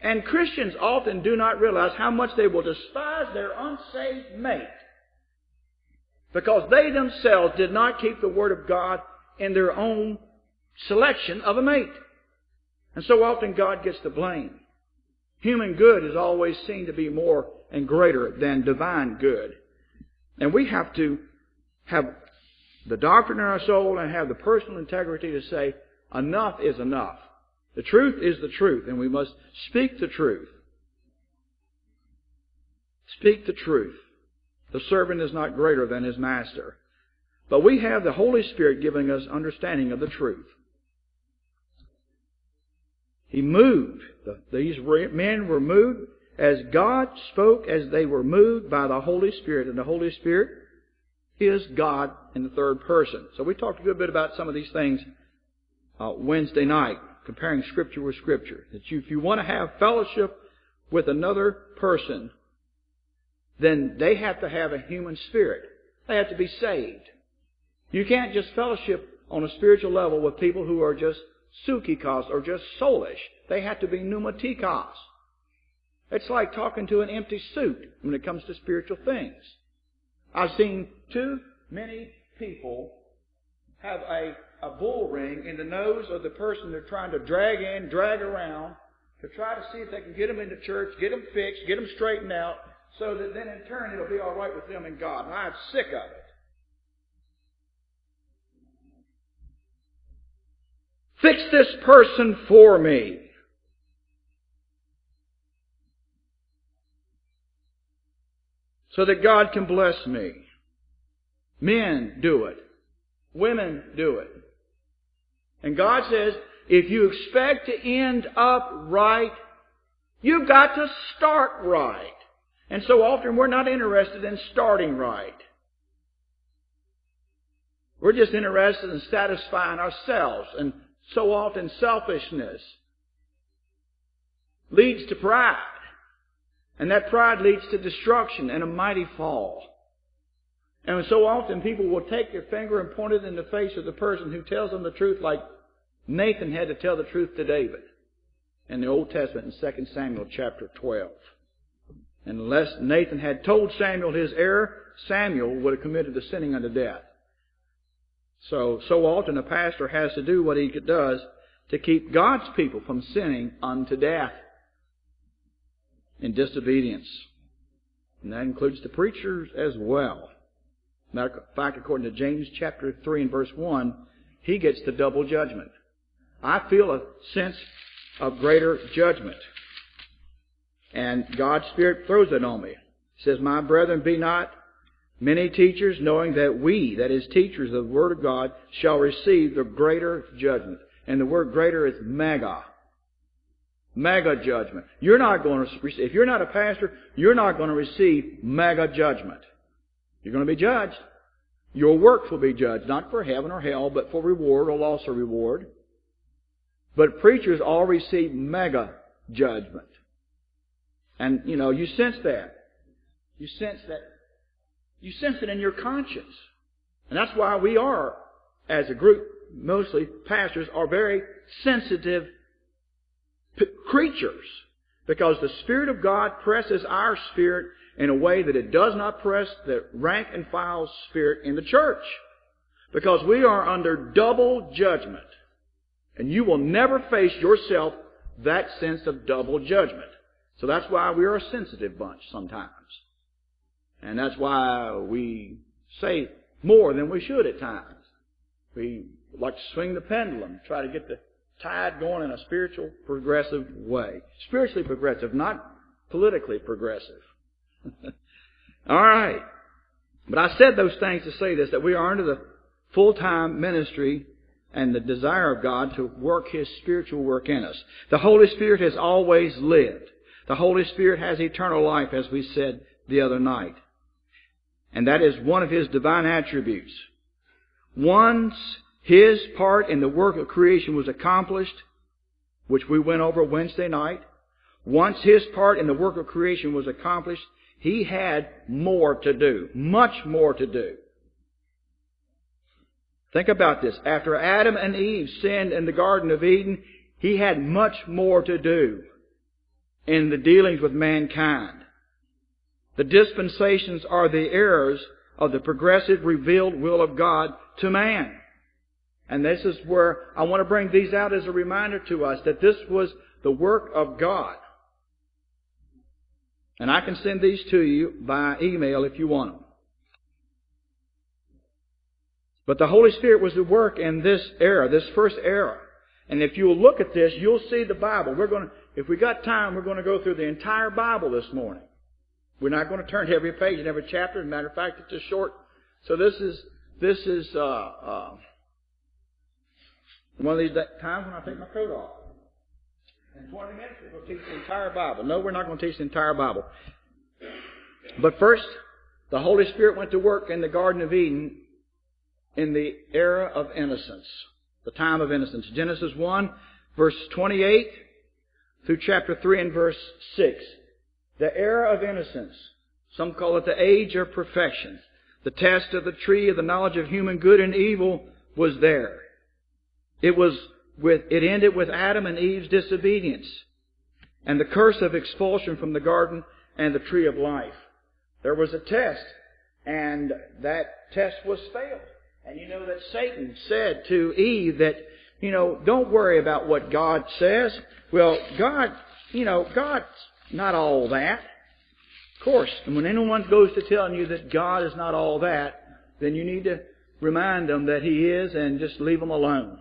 And Christians often do not realize how much they will despise their unsaved mate because they themselves did not keep the Word of God in their own selection of a mate. And so often God gets the blame. Human good is always seen to be more and greater than divine good. And we have to have the doctrine in our soul and have the personal integrity to say, enough is enough. The truth is the truth, and we must speak the truth. Speak the truth. The servant is not greater than his master. But we have the Holy Spirit giving us understanding of the truth. He moved. These men were moved as God spoke as they were moved by the Holy Spirit. And the Holy Spirit is God in the third person. So we talked a good bit about some of these things uh, Wednesday night, comparing Scripture with Scripture. That you, if you want to have fellowship with another person, then they have to have a human spirit. They have to be saved. You can't just fellowship on a spiritual level with people who are just psychikos or just soulish. They have to be pneumatikos. It's like talking to an empty suit when it comes to spiritual things. I've seen too many people have a, a bull ring in the nose of the person they're trying to drag in, drag around, to try to see if they can get them into church, get them fixed, get them straightened out, so that then in turn it'll be all right with them and God. And I'm sick of it. Fix this person for me. So that God can bless me. Men do it. Women do it. And God says, if you expect to end up right, you've got to start right. And so often we're not interested in starting right. We're just interested in satisfying ourselves and so often selfishness leads to pride. And that pride leads to destruction and a mighty fall. And so often people will take their finger and point it in the face of the person who tells them the truth like Nathan had to tell the truth to David in the Old Testament in 2 Samuel chapter 12. And unless Nathan had told Samuel his error, Samuel would have committed the sinning unto death. So, so often a pastor has to do what he does to keep God's people from sinning unto death in disobedience. And that includes the preachers as well. Matter of fact, according to James chapter 3 and verse 1, he gets the double judgment. I feel a sense of greater judgment. And God's Spirit throws it on me. He says, My brethren, be not Many teachers, knowing that we, that is teachers of the Word of God, shall receive the greater judgment. And the word greater is mega. Mega judgment. You're not going to receive, if you're not a pastor, you're not going to receive mega judgment. You're going to be judged. Your works will be judged, not for heaven or hell, but for reward or loss of reward. But preachers all receive mega judgment. And, you know, you sense that. You sense that you sense it in your conscience. And that's why we are, as a group, mostly pastors, are very sensitive p- creatures. Because the Spirit of God presses our spirit in a way that it does not press the rank and file spirit in the church. Because we are under double judgment. And you will never face yourself that sense of double judgment. So that's why we are a sensitive bunch sometimes. And that's why we say more than we should at times. We like to swing the pendulum, try to get the tide going in a spiritual, progressive way. Spiritually progressive, not politically progressive. All right. But I said those things to say this, that we are under the full-time ministry and the desire of God to work His spiritual work in us. The Holy Spirit has always lived. The Holy Spirit has eternal life, as we said the other night. And that is one of His divine attributes. Once His part in the work of creation was accomplished, which we went over Wednesday night, once His part in the work of creation was accomplished, He had more to do. Much more to do. Think about this. After Adam and Eve sinned in the Garden of Eden, He had much more to do in the dealings with mankind. The dispensations are the errors of the progressive revealed will of God to man. And this is where I want to bring these out as a reminder to us that this was the work of God. And I can send these to you by email if you want them. But the Holy Spirit was at work in this era, this first era. And if you'll look at this, you'll see the Bible. We're going to, if we got time, we're going to go through the entire Bible this morning. We're not going to turn to every page and every chapter. As a matter of fact, it's a short. So this is this is uh, uh, one of these times when I take my coat off. In 20 minutes, we're going to teach the entire Bible. No, we're not going to teach the entire Bible. But first, the Holy Spirit went to work in the Garden of Eden in the era of innocence, the time of innocence. Genesis 1, verse 28 through chapter 3 and verse 6. The era of innocence. Some call it the age of perfection. The test of the tree of the knowledge of human good and evil was there. It was with, it ended with Adam and Eve's disobedience and the curse of expulsion from the garden and the tree of life. There was a test and that test was failed. And you know that Satan said to Eve that, you know, don't worry about what God says. Well, God, you know, God's not all that. Of course, and when anyone goes to telling you that God is not all that, then you need to remind them that He is and just leave them alone.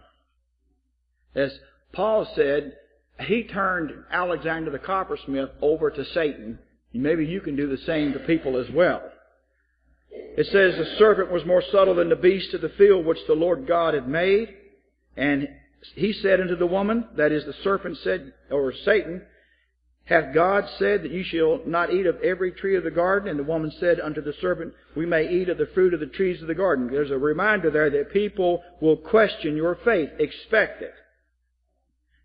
As Paul said, he turned Alexander the coppersmith over to Satan. Maybe you can do the same to people as well. It says the serpent was more subtle than the beast of the field which the Lord God had made. And he said unto the woman, that is the serpent said, or Satan, Hath God said that you shall not eat of every tree of the garden? And the woman said unto the serpent, We may eat of the fruit of the trees of the garden. There's a reminder there that people will question your faith. Expect it.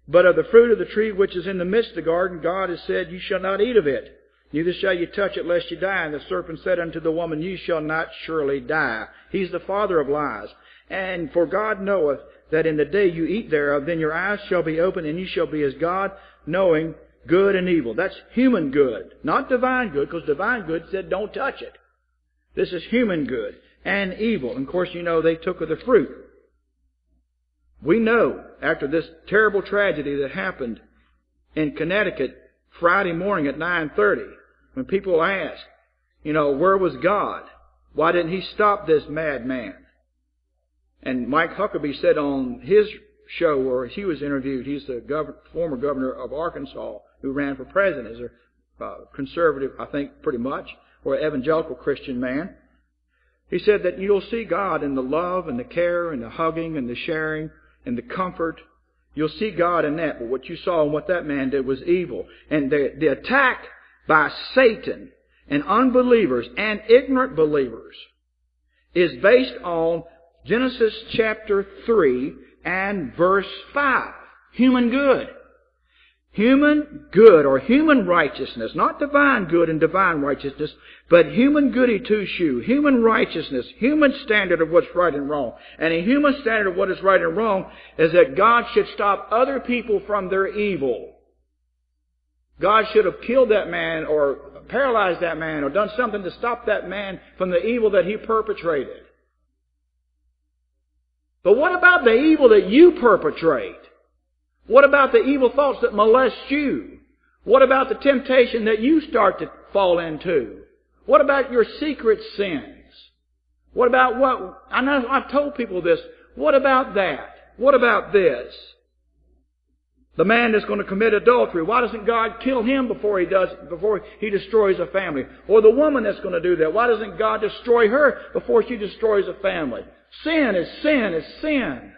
But of the fruit of the tree which is in the midst of the garden, God has said, You shall not eat of it. Neither shall you touch it lest you die. And the serpent said unto the woman, You shall not surely die. He's the father of lies. And for God knoweth that in the day you eat thereof, then your eyes shall be opened, and you shall be as God, knowing good and evil. That's human good, not divine good, because divine good said don't touch it. This is human good and evil. And of course, you know they took of the fruit. We know after this terrible tragedy that happened in Connecticut Friday morning at 9:30 when people ask, you know, where was God? Why didn't He stop this madman? And Mike Huckabee said on his show where he was interviewed, he's the governor, former governor of Arkansas who ran for president as a uh, conservative, I think, pretty much, or evangelical Christian man. He said that you'll see God in the love and the care and the hugging and the sharing and the comfort. You'll see God in that. But what you saw and what that man did was evil. And the, the attack by Satan and unbelievers and ignorant believers is based on Genesis chapter 3 and verse 5. Human good. Human good or human righteousness, not divine good and divine righteousness, but human goody two shoe, human righteousness, human standard of what's right and wrong. And a human standard of what is right and wrong is that God should stop other people from their evil. God should have killed that man or paralyzed that man or done something to stop that man from the evil that he perpetrated. But what about the evil that you perpetrate? What about the evil thoughts that molest you? What about the temptation that you start to fall into? What about your secret sins? What about what? I know I've told people this. What about that? What about this? The man that's going to commit adultery, why doesn't God kill him before he does, before he destroys a family? Or the woman that's going to do that, why doesn't God destroy her before she destroys a family? Sin is sin is sin.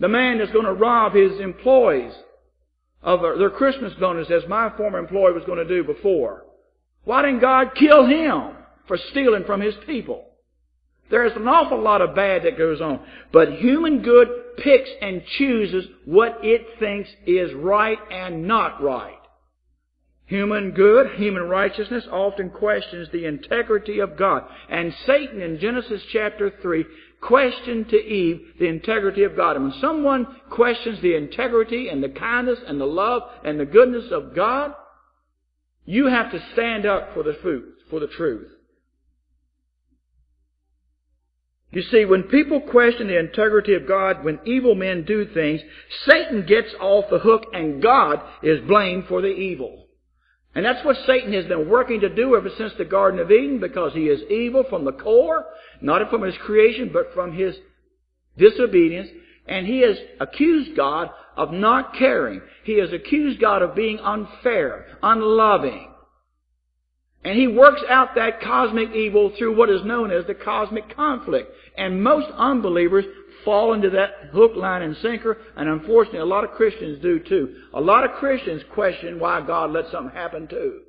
The man that's going to rob his employees of their Christmas bonus as my former employee was going to do before. Why didn't God kill him for stealing from his people? There's an awful lot of bad that goes on. But human good picks and chooses what it thinks is right and not right. Human good, human righteousness often questions the integrity of God. And Satan in Genesis chapter 3 questioned to Eve the integrity of God. And when someone questions the integrity and the kindness and the love and the goodness of God, you have to stand up for the truth, for the truth. You see, when people question the integrity of God, when evil men do things, Satan gets off the hook and God is blamed for the evil. And that's what Satan has been working to do ever since the Garden of Eden because he is evil from the core, not from his creation, but from his disobedience. And he has accused God of not caring. He has accused God of being unfair, unloving. And he works out that cosmic evil through what is known as the cosmic conflict. And most unbelievers fall into that hook, line, and sinker, and unfortunately a lot of Christians do too. A lot of Christians question why God let something happen too.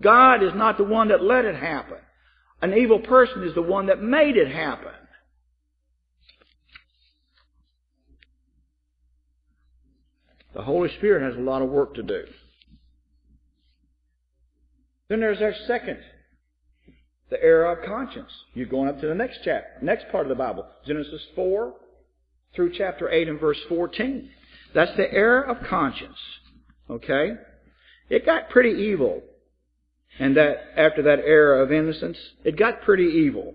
God is not the one that let it happen. An evil person is the one that made it happen. The Holy Spirit has a lot of work to do. Then there's our second, the error of conscience. You're going up to the next chapter, next part of the Bible, Genesis 4 through chapter 8 and verse 14. That's the error of conscience. Okay? It got pretty evil. And that, after that era of innocence, it got pretty evil.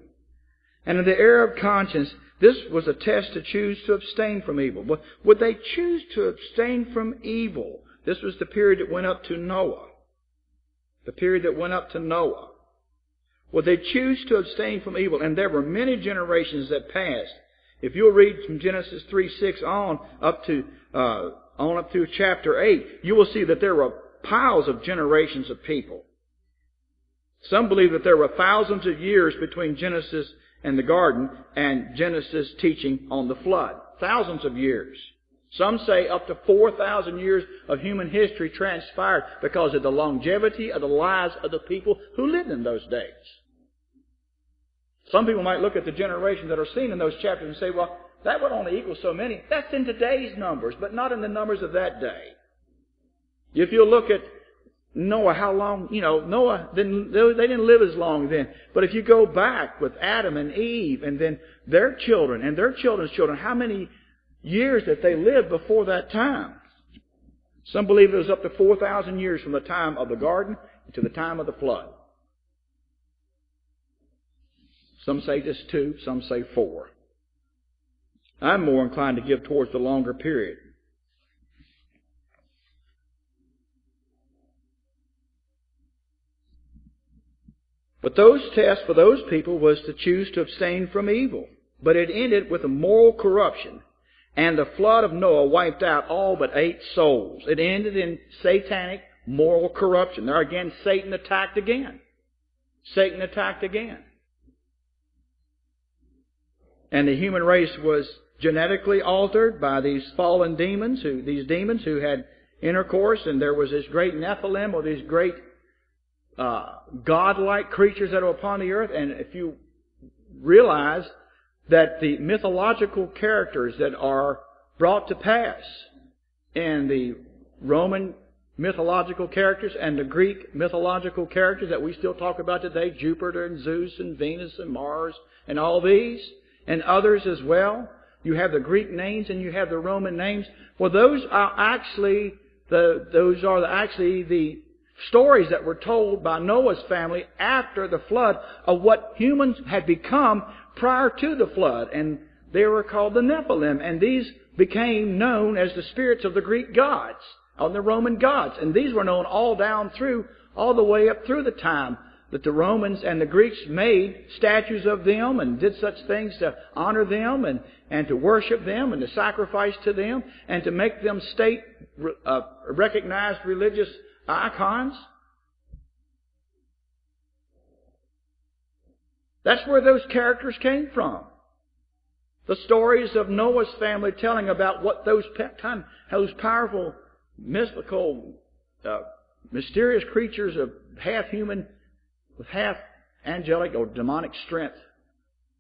And in the era of conscience, this was a test to choose to abstain from evil. Would they choose to abstain from evil? This was the period that went up to Noah the period that went up to Noah. Would they choose to abstain from evil, and there were many generations that passed. If you'll read from Genesis 3 6 on up to uh, on up through chapter 8, you will see that there were piles of generations of people. Some believe that there were thousands of years between Genesis and the garden and Genesis teaching on the flood. Thousands of years. Some say up to 4,000 years of human history transpired because of the longevity of the lives of the people who lived in those days. Some people might look at the generations that are seen in those chapters and say, well, that would only equal so many. That's in today's numbers, but not in the numbers of that day. If you look at Noah, how long, you know, Noah, didn't, they didn't live as long then. But if you go back with Adam and Eve and then their children and their children's children, how many years that they lived before that time. Some believe it was up to 4,000 years from the time of the garden to the time of the flood. Some say just two, some say four. I'm more inclined to give towards the longer period. But those tests for those people was to choose to abstain from evil. But it ended with a moral corruption and the flood of Noah wiped out all but eight souls. It ended in satanic moral corruption. There again, Satan attacked again. Satan attacked again. And the human race was genetically altered by these fallen demons, who, these demons who had intercourse, and there was this great Nephilim, or these great uh, godlike creatures that are upon the earth. And if you realize that the mythological characters that are brought to pass in the Roman mythological characters and the Greek mythological characters that we still talk about today, Jupiter and Zeus and Venus and Mars and all these, and others as well. You have the Greek names and you have the Roman names. Well, those are actually the, those are the, actually the stories that were told by Noah's family after the flood of what humans had become prior to the flood, and they were called the Nephilim, and these became known as the spirits of the Greek gods, of the Roman gods, and these were known all down through, all the way up through the time that the Romans and the Greeks made statues of them and did such things to honor them and, and to worship them and to sacrifice to them and to make them state uh, recognized religious icons. That's where those characters came from. The stories of Noah's family telling about what those time, those powerful, mystical, uh, mysterious creatures of half human with half angelic or demonic strength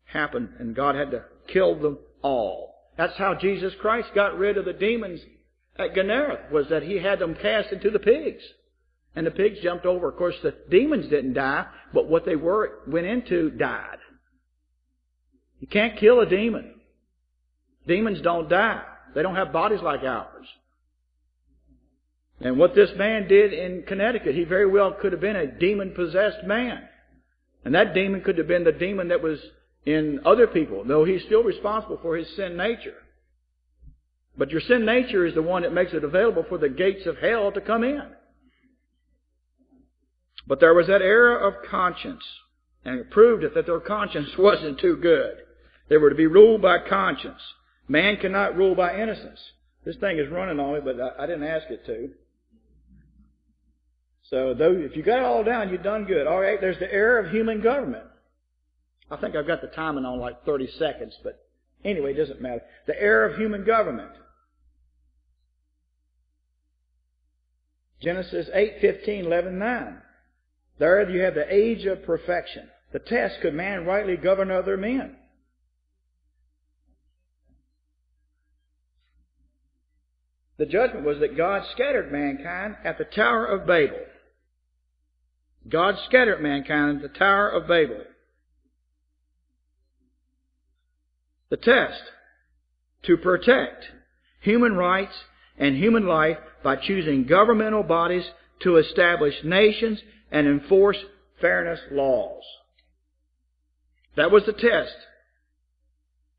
happened, and God had to kill them all. That's how Jesus Christ got rid of the demons at Gennesareth, was that he had them cast into the pigs. And the pigs jumped over. Of course, the demons didn't die, but what they were went into died. You can't kill a demon. Demons don't die. They don't have bodies like ours. And what this man did in Connecticut, he very well could have been a demon possessed man. And that demon could have been the demon that was in other people, though he's still responsible for his sin nature. But your sin nature is the one that makes it available for the gates of hell to come in. But there was that error of conscience, and it proved it that their conscience wasn't too good. They were to be ruled by conscience. Man cannot rule by innocence. This thing is running on me, but I, I didn't ask it to. So though, if you got it all down, you've done good. All right, there's the error of human government. I think I've got the timing on like 30 seconds, but anyway, it doesn't matter. The error of human government. Genesis 8, 15, 11, 9. There you have the age of perfection. The test, could man rightly govern other men? The judgment was that God scattered mankind at the Tower of Babel. God scattered mankind at the Tower of Babel. The test to protect human rights and human life by choosing governmental bodies to establish nations and enforce fairness laws. That was the test.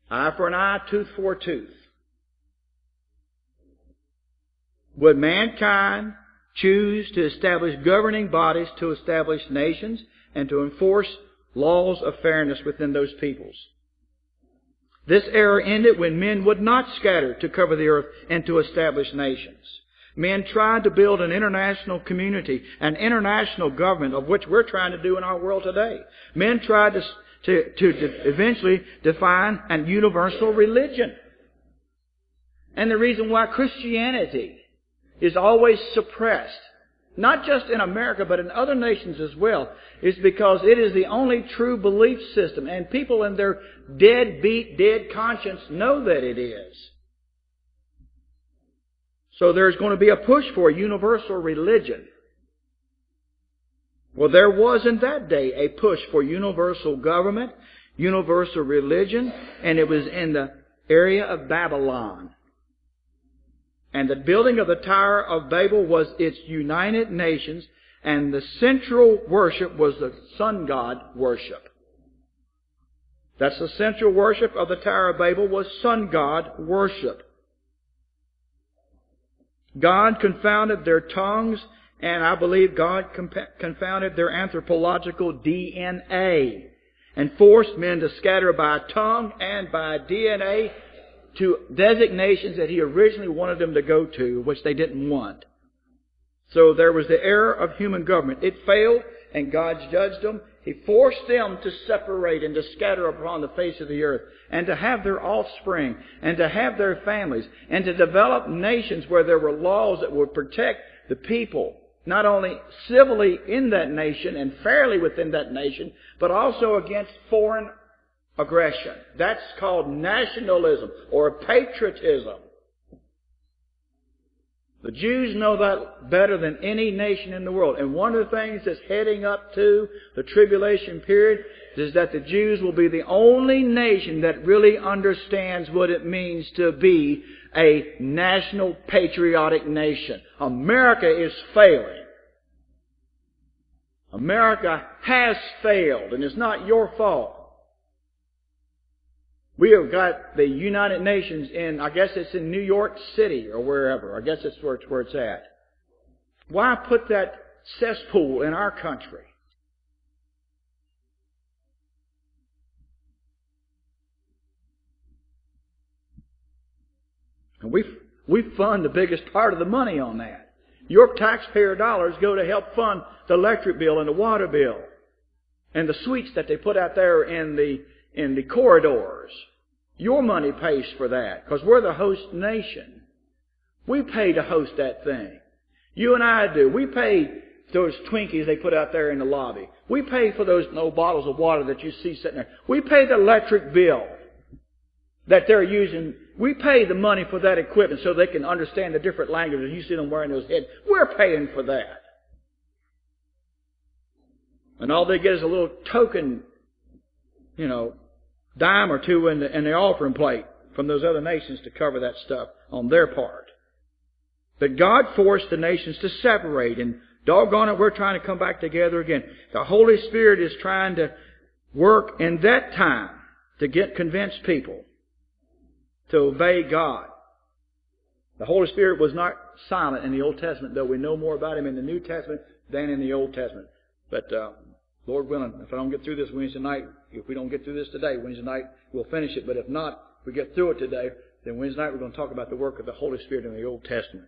Eye for an eye, tooth for a tooth. Would mankind choose to establish governing bodies to establish nations and to enforce laws of fairness within those peoples. This era ended when men would not scatter to cover the earth and to establish nations. Men tried to build an international community, an international government of which we're trying to do in our world today. Men tried to, to, to eventually define an universal religion. And the reason why Christianity is always suppressed, not just in America, but in other nations as well, is because it is the only true belief system. And people in their dead beat, dead conscience know that it is. So there's going to be a push for a universal religion. Well, there was in that day a push for universal government, universal religion, and it was in the area of Babylon. And the building of the Tower of Babel was its united nations, and the central worship was the sun god worship. That's the central worship of the Tower of Babel was sun god worship. God confounded their tongues, and I believe God confounded their anthropological DNA and forced men to scatter by tongue and by DNA to designations that he originally wanted them to go to, which they didn't want. So there was the error of human government. It failed, and God judged them. He forced them to separate and to scatter upon the face of the earth, and to have their offspring, and to have their families, and to develop nations where there were laws that would protect the people, not only civilly in that nation and fairly within that nation, but also against foreign aggression. That's called nationalism or patriotism. The Jews know that better than any nation in the world. And one of the things that's heading up to the tribulation period is that the Jews will be the only nation that really understands what it means to be a national patriotic nation. America is failing. America has failed, and it's not your fault. We have got the United Nations in, I guess it's in New York City or wherever. I guess that's where it's, where it's at. Why put that cesspool in our country? And we, we fund the biggest part of the money on that. Your taxpayer dollars go to help fund the electric bill and the water bill and the sweets that they put out there in the in the corridors. Your money pays for that because we're the host nation. We pay to host that thing. You and I do. We pay those Twinkies they put out there in the lobby. We pay for those no bottles of water that you see sitting there. We pay the electric bill that they're using. We pay the money for that equipment so they can understand the different languages. You see them wearing those heads. We're paying for that. And all they get is a little token, you know, dime or two in the, in the offering plate from those other nations to cover that stuff on their part. But God forced the nations to separate and doggone it, we're trying to come back together again. The Holy Spirit is trying to work in that time to get convinced people to obey God. The Holy Spirit was not silent in the Old Testament, though we know more about Him in the New Testament than in the Old Testament. But uh, Lord willing, if I don't get through this Wednesday night, if we don't get through this today, Wednesday night we'll finish it. But if not, if we get through it today, then Wednesday night we're going to talk about the work of the Holy Spirit in the Old Testament.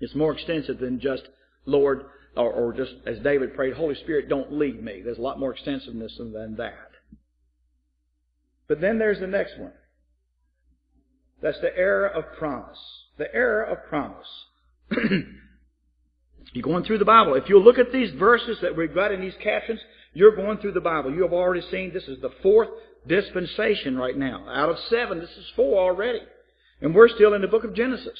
It's more extensive than just Lord, or, or just as David prayed, Holy Spirit, don't lead me. There's a lot more extensiveness than that. But then there's the next one. That's the era of promise. The era of promise. You're going through the Bible. If you look at these verses that we've got in these captions, you're going through the Bible. You have already seen this is the fourth dispensation right now. Out of seven, this is four already. And we're still in the book of Genesis.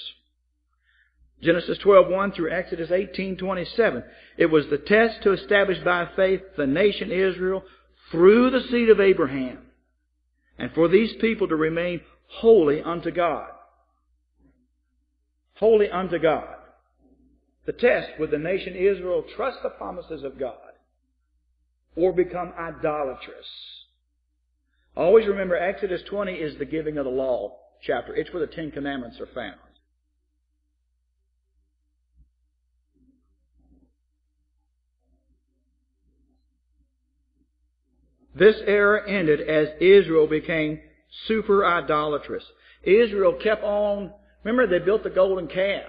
Genesis 12:1 through Exodus 18:27. It was the test to establish by faith the nation Israel through the seed of Abraham, and for these people to remain holy unto God. Holy unto God. The test would the nation Israel trust the promises of God or become idolatrous? Always remember Exodus 20 is the giving of the law chapter. It's where the Ten Commandments are found. This era ended as Israel became super idolatrous. Israel kept on, remember they built the golden calf.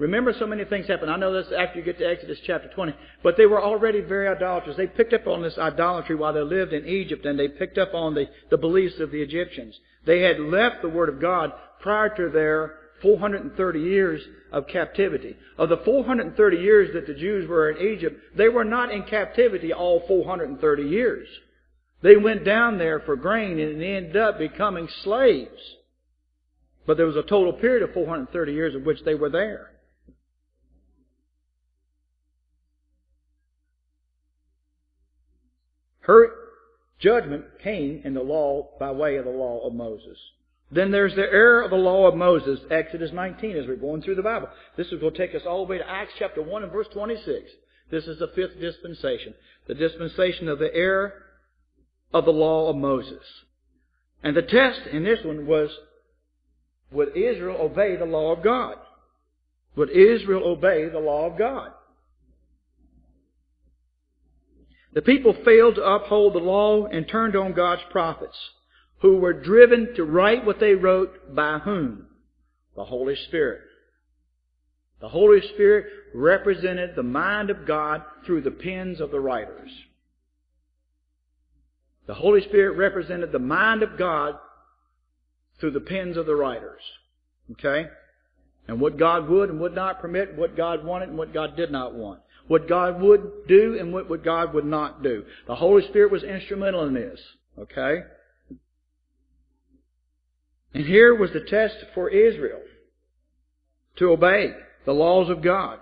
Remember so many things happened. I know this after you get to Exodus chapter 20, but they were already very idolatrous. They picked up on this idolatry while they lived in Egypt and they picked up on the, the beliefs of the Egyptians. They had left the Word of God prior to their 430 years of captivity. Of the 430 years that the Jews were in Egypt, they were not in captivity all 430 years. They went down there for grain and ended up becoming slaves. But there was a total period of 430 years in which they were there. Her judgment came in the law by way of the law of Moses. Then there's the error of the law of Moses, Exodus 19, as we're going through the Bible. This is going to take us all the way to Acts chapter 1 and verse 26. This is the fifth dispensation. The dispensation of the error of the law of Moses. And the test in this one was, would Israel obey the law of God? Would Israel obey the law of God? The people failed to uphold the law and turned on God's prophets, who were driven to write what they wrote by whom? The Holy Spirit. The Holy Spirit represented the mind of God through the pens of the writers. The Holy Spirit represented the mind of God through the pens of the writers. Okay? And what God would and would not permit, what God wanted and what God did not want. What God would do and what God would not do. The Holy Spirit was instrumental in this. Okay? And here was the test for Israel to obey the laws of God.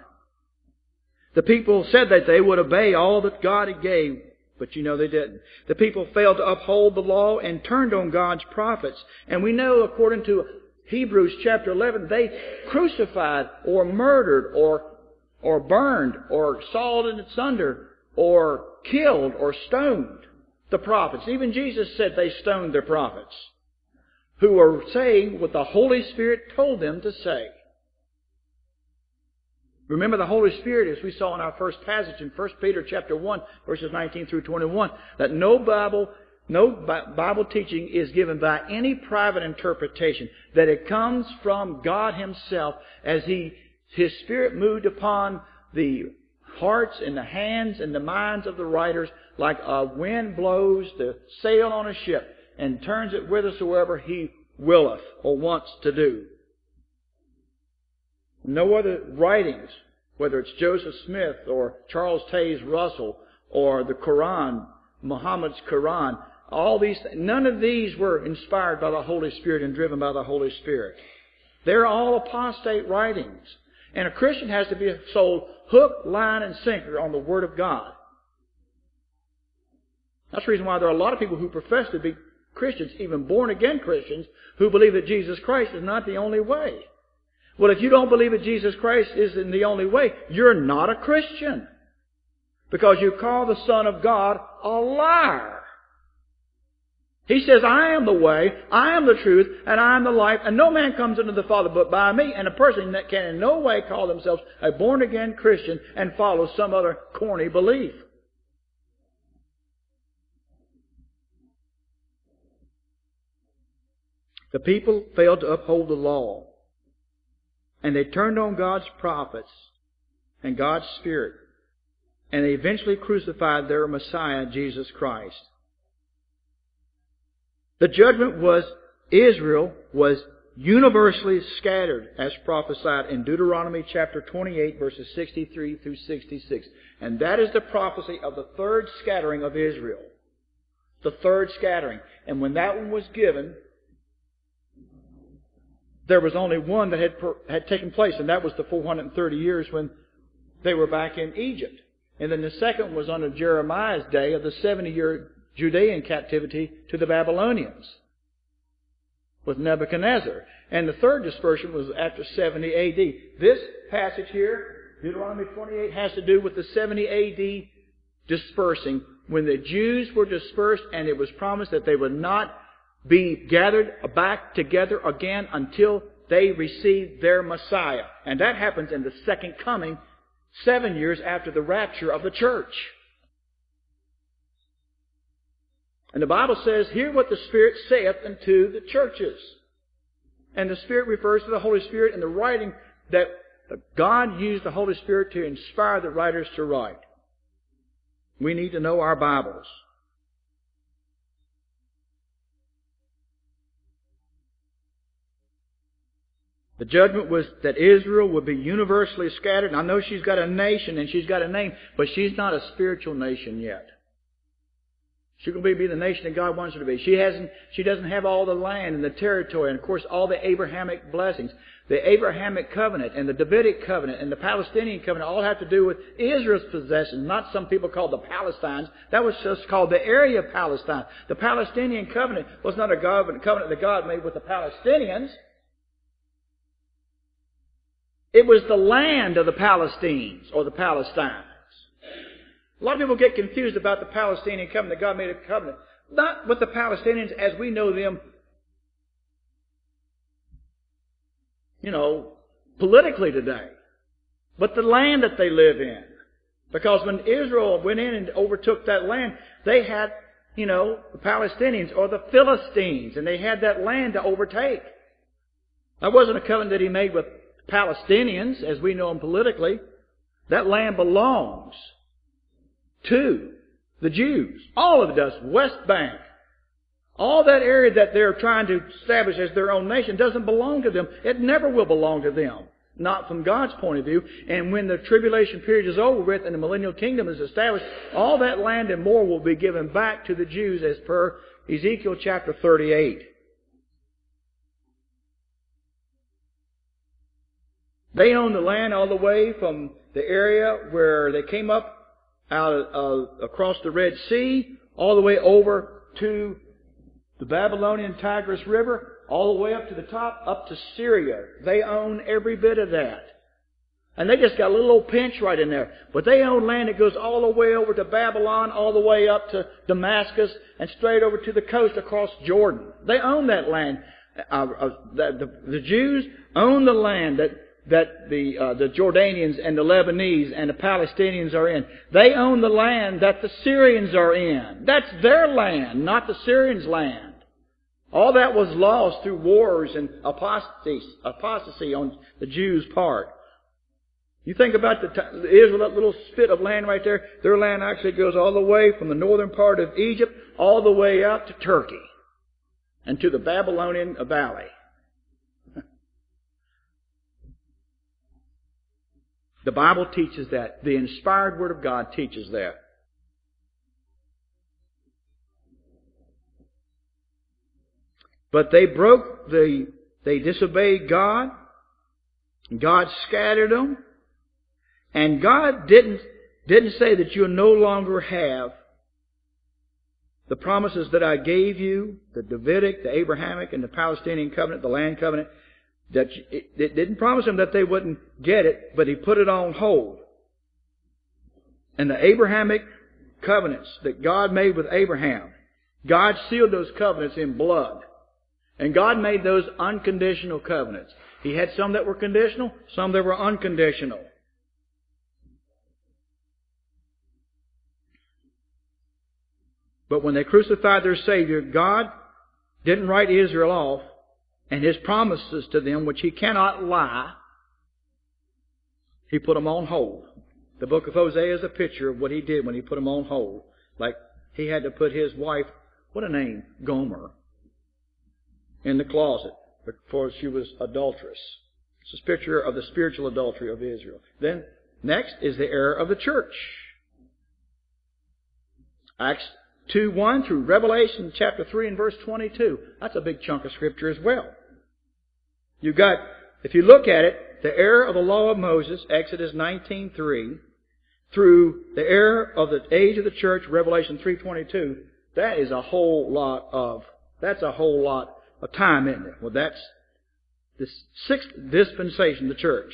The people said that they would obey all that God had gave but you know they didn't. The people failed to uphold the law and turned on God's prophets. And we know according to Hebrews chapter 11, they crucified or murdered or, or burned or sawed in asunder or killed or stoned the prophets. Even Jesus said they stoned their prophets who were saying what the Holy Spirit told them to say. Remember the Holy Spirit, as we saw in our first passage in 1 Peter chapter 1, verses 19 through 21, that no Bible no Bible teaching is given by any private interpretation. That it comes from God Himself as He, His Spirit moved upon the hearts and the hands and the minds of the writers like a wind blows the sail on a ship and turns it whithersoever He willeth or wants to do. No other writings, whether it's Joseph Smith or Charles Taze Russell or the Quran, Muhammad's Quran, all these, none of these were inspired by the Holy Spirit and driven by the Holy Spirit. They're all apostate writings. And a Christian has to be sold hook, line, and sinker on the Word of God. That's the reason why there are a lot of people who profess to be Christians, even born again Christians, who believe that Jesus Christ is not the only way. Well, if you don't believe that Jesus Christ is in the only way, you're not a Christian. Because you call the Son of God a liar. He says, I am the way, I am the truth, and I am the life, and no man comes unto the Father but by me. And a person that can in no way call themselves a born again Christian and follow some other corny belief. The people failed to uphold the law. And they turned on God's prophets and God's Spirit. And they eventually crucified their Messiah, Jesus Christ. The judgment was Israel was universally scattered as prophesied in Deuteronomy chapter 28 verses 63 through 66. And that is the prophecy of the third scattering of Israel. The third scattering. And when that one was given, there was only one that had, had taken place, and that was the 430 years when they were back in Egypt. And then the second was under Jeremiah's day of the 70 year Judean captivity to the Babylonians with Nebuchadnezzar. And the third dispersion was after 70 AD. This passage here, Deuteronomy 28, has to do with the 70 AD dispersing when the Jews were dispersed and it was promised that they would not be gathered back together again until they receive their Messiah. And that happens in the second coming, seven years after the rapture of the church. And the Bible says, Hear what the Spirit saith unto the churches. And the Spirit refers to the Holy Spirit in the writing that God used the Holy Spirit to inspire the writers to write. We need to know our Bibles. The judgment was that Israel would be universally scattered. I know she's got a nation and she's got a name, but she's not a spiritual nation yet. She can be the nation that God wants her to be. She hasn't, she doesn't have all the land and the territory and of course all the Abrahamic blessings. The Abrahamic covenant and the Davidic covenant and the Palestinian covenant all have to do with Israel's possessions, not some people called the Palestines. That was just called the area of Palestine. The Palestinian covenant was not a covenant that God made with the Palestinians. It was the land of the Palestinians or the Palestines. A lot of people get confused about the Palestinian covenant. God made a covenant. Not with the Palestinians as we know them, you know, politically today, but the land that they live in. Because when Israel went in and overtook that land, they had, you know, the Palestinians or the Philistines, and they had that land to overtake. That wasn't a covenant that he made with Palestinians, as we know them politically, that land belongs to the Jews. All of it does. West Bank. All that area that they're trying to establish as their own nation doesn't belong to them. It never will belong to them. Not from God's point of view. And when the tribulation period is over with and the millennial kingdom is established, all that land and more will be given back to the Jews as per Ezekiel chapter 38. They own the land all the way from the area where they came up out uh, across the Red Sea, all the way over to the Babylonian Tigris River, all the way up to the top, up to Syria. They own every bit of that. And they just got a little old pinch right in there. But they own land that goes all the way over to Babylon, all the way up to Damascus, and straight over to the coast across Jordan. They own that land. Uh, uh, the, the, the Jews own the land that that the uh, the Jordanians and the Lebanese and the Palestinians are in. They own the land that the Syrians are in. That's their land, not the Syrians' land. All that was lost through wars and apostasy, apostasy on the Jews' part. You think about the Israel, that little spit of land right there. Their land actually goes all the way from the northern part of Egypt all the way out to Turkey and to the Babylonian valley. The Bible teaches that. The inspired Word of God teaches that. But they broke the, they disobeyed God. God scattered them. And God didn't, didn't say that you'll no longer have the promises that I gave you, the Davidic, the Abrahamic, and the Palestinian covenant, the land covenant, that it didn't promise them that they wouldn't get it, but he put it on hold. And the Abrahamic covenants that God made with Abraham, God sealed those covenants in blood. And God made those unconditional covenants. He had some that were conditional, some that were unconditional. But when they crucified their Savior, God didn't write Israel off and His promises to them, which He cannot lie, He put them on hold. The book of Hosea is a picture of what He did when He put them on hold. Like He had to put His wife, what a name, Gomer, in the closet before she was adulteress. It's a picture of the spiritual adultery of Israel. Then, next is the error of the church. Acts 2 1 through Revelation chapter 3 and verse 22. That's a big chunk of scripture as well. You've got, if you look at it, the error of the law of Moses, Exodus 19.3, through the error of the age of the church, Revelation 3.22, that is a whole lot of, that's a whole lot of time, isn't it? Well, that's the sixth dispensation, the church.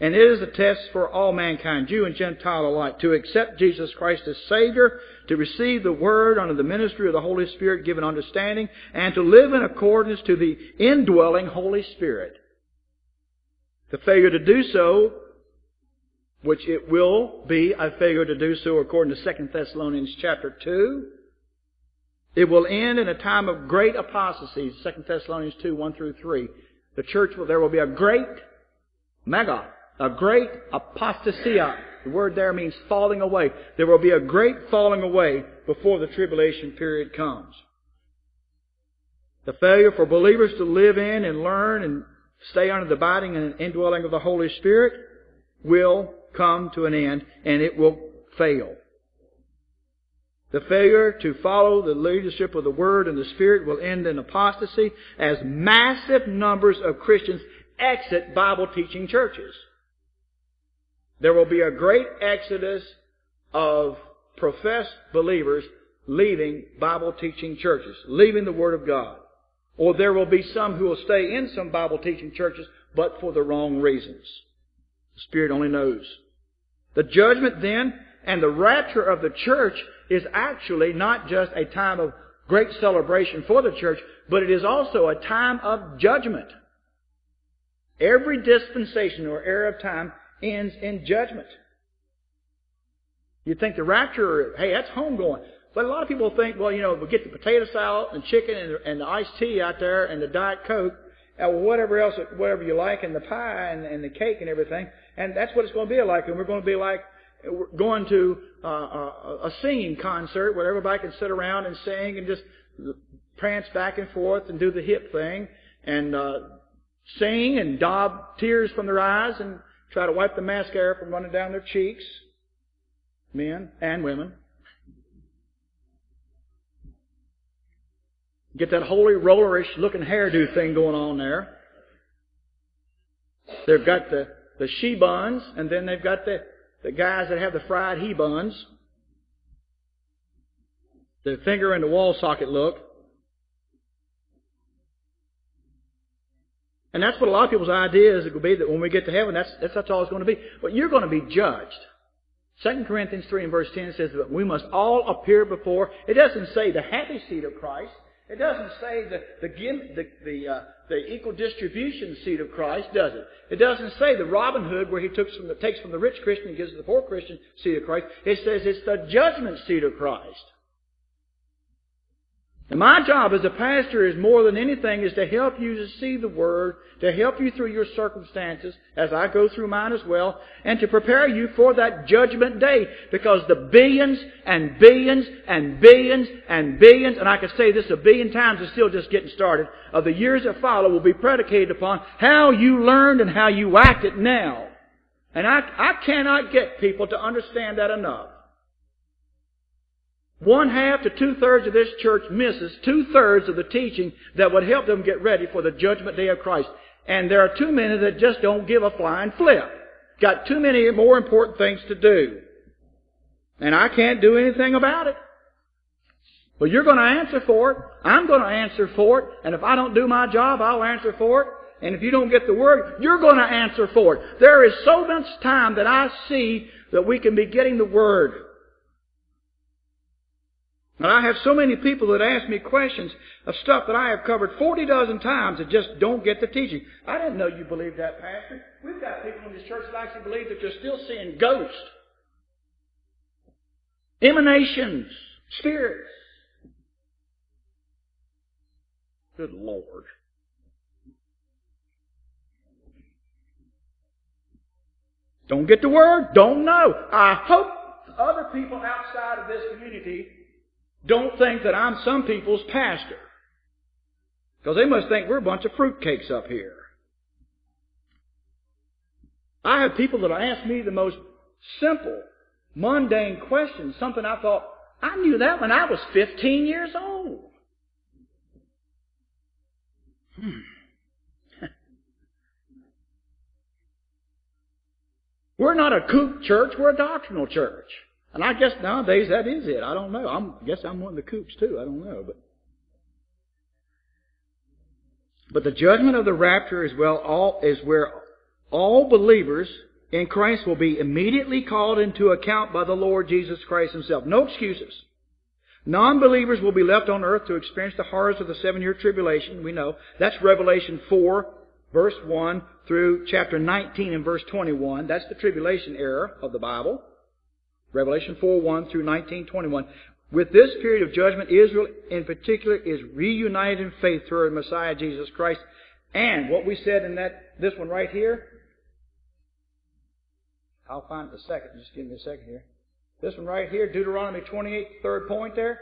And it is a test for all mankind, Jew and Gentile alike, to accept Jesus Christ as Savior, to receive the Word under the ministry of the Holy Spirit given understanding, and to live in accordance to the indwelling Holy Spirit. The failure to do so, which it will be a failure to do so according to 2 Thessalonians chapter 2, it will end in a time of great apostasy, 2 Thessalonians 2, 1 through 3. The church will, there will be a great mega a great apostasia. The word there means falling away. There will be a great falling away before the tribulation period comes. The failure for believers to live in and learn and stay under the abiding and indwelling of the Holy Spirit will come to an end and it will fail. The failure to follow the leadership of the Word and the Spirit will end in apostasy as massive numbers of Christians exit Bible teaching churches. There will be a great exodus of professed believers leaving Bible teaching churches, leaving the Word of God. Or there will be some who will stay in some Bible teaching churches, but for the wrong reasons. The Spirit only knows. The judgment then and the rapture of the church is actually not just a time of great celebration for the church, but it is also a time of judgment. Every dispensation or era of time ends in judgment. You'd think the rapture, hey, that's homegoing. But a lot of people think, well, you know, we'll get the potato salad and chicken and, and the iced tea out there and the Diet Coke, and whatever else, whatever you like, and the pie and, and the cake and everything. And that's what it's going to be like. And we're going to be like going to uh, a, a singing concert where everybody can sit around and sing and just prance back and forth and do the hip thing and uh, sing and daub tears from their eyes and Try to wipe the mascara from running down their cheeks. Men and women. Get that holy rollerish looking hairdo thing going on there. They've got the, the she buns, and then they've got the, the guys that have the fried he buns. The finger in the wall socket look. And that's what a lot of people's idea is it will be that when we get to heaven, that's, that's, that's all it's going to be. But you're going to be judged. 2 Corinthians 3 and verse 10 says that we must all appear before, it doesn't say the happy seat of Christ. It doesn't say the the the the, uh, the equal distribution seat of Christ, does it? It doesn't say the Robin Hood where he from the, takes from the rich Christian and gives to the poor Christian seat of Christ. It says it's the judgment seat of Christ. And my job as a pastor is more than anything is to help you to see the Word, to help you through your circumstances, as I go through mine as well, and to prepare you for that judgment day. Because the billions and billions and billions and billions, and I could say this a billion times, is still just getting started, of the years that follow will be predicated upon how you learned and how you acted now. And I, I cannot get people to understand that enough. One half to two thirds of this church misses two thirds of the teaching that would help them get ready for the judgment day of Christ. And there are too many that just don't give a flying flip. Got too many more important things to do. And I can't do anything about it. Well, you're going to answer for it. I'm going to answer for it. And if I don't do my job, I'll answer for it. And if you don't get the word, you're going to answer for it. There is so much time that I see that we can be getting the word. And I have so many people that ask me questions of stuff that I have covered 40 dozen times that just don't get the teaching. I didn't know you believed that, Pastor. We've got people in this church that actually believe that you're still seeing ghosts, emanations, spirits. Good Lord. Don't get the word, don't know. I hope other people outside of this community don't think that I'm some people's pastor. Because they must think we're a bunch of fruitcakes up here. I have people that ask me the most simple, mundane questions, something I thought, I knew that when I was 15 years old. Hmm. we're not a kook church, we're a doctrinal church. And I guess nowadays that is it. I don't know. I'm, I guess I'm one of the coops too. I don't know. But, but the judgment of the rapture is well all, is where all believers in Christ will be immediately called into account by the Lord Jesus Christ Himself. No excuses. Non-believers will be left on earth to experience the horrors of the seven-year tribulation. We know. That's Revelation 4, verse 1 through chapter 19 and verse 21. That's the tribulation era of the Bible. Revelation 4, 1 through 19, 21. With this period of judgment, Israel in particular is reunited in faith through our Messiah Jesus Christ. And what we said in that, this one right here, I'll find it in a second. Just give me a second here. This one right here, Deuteronomy 28, third point there.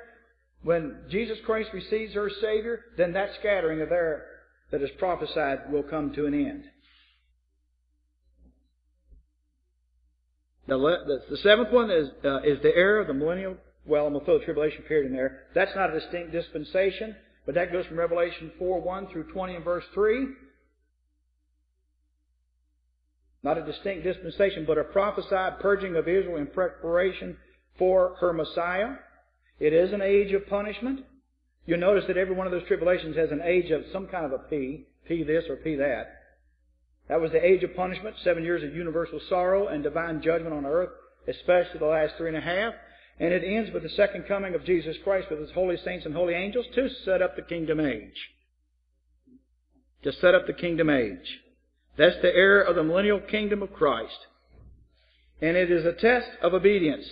When Jesus Christ receives her Savior, then that scattering of there that is prophesied will come to an end. The, the seventh one is, uh, is the era of the millennial. Well, I'm going to throw the tribulation period in there. That's not a distinct dispensation, but that goes from Revelation 4 1 through 20 and verse 3. Not a distinct dispensation, but a prophesied purging of Israel in preparation for her Messiah. It is an age of punishment. You'll notice that every one of those tribulations has an age of some kind of a P, P this or P that. That was the age of punishment, seven years of universal sorrow and divine judgment on earth, especially the last three and a half. And it ends with the second coming of Jesus Christ with his holy saints and holy angels to set up the kingdom age. To set up the kingdom age. That's the era of the millennial kingdom of Christ. And it is a test of obedience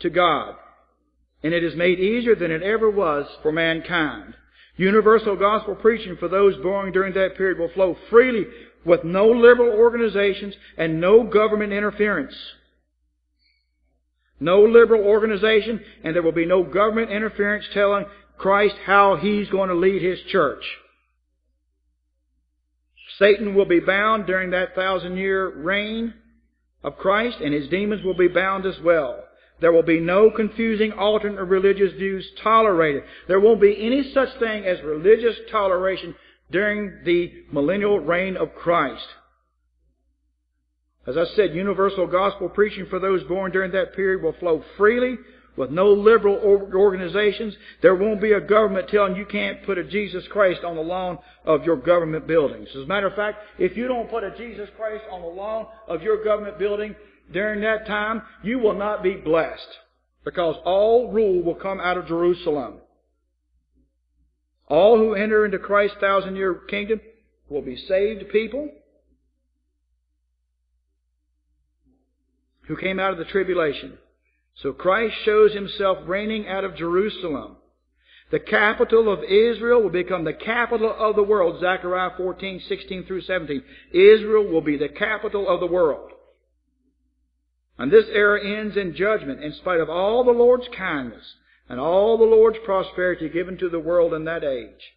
to God. And it is made easier than it ever was for mankind. Universal gospel preaching for those born during that period will flow freely with no liberal organizations and no government interference. No liberal organization, and there will be no government interference telling Christ how He's going to lead His church. Satan will be bound during that thousand year reign of Christ, and his demons will be bound as well. There will be no confusing alternate religious views tolerated. There won't be any such thing as religious toleration during the millennial reign of Christ. As I said, universal gospel preaching for those born during that period will flow freely with no liberal organizations. There won't be a government telling you can't put a Jesus Christ on the lawn of your government buildings. As a matter of fact, if you don't put a Jesus Christ on the lawn of your government building during that time, you will not be blessed because all rule will come out of Jerusalem. All who enter into Christ's thousand year kingdom will be saved people who came out of the tribulation. So Christ shows himself reigning out of Jerusalem. The capital of Israel will become the capital of the world. Zechariah 14, 16 through 17. Israel will be the capital of the world. And this era ends in judgment in spite of all the Lord's kindness and all the Lord's prosperity given to the world in that age.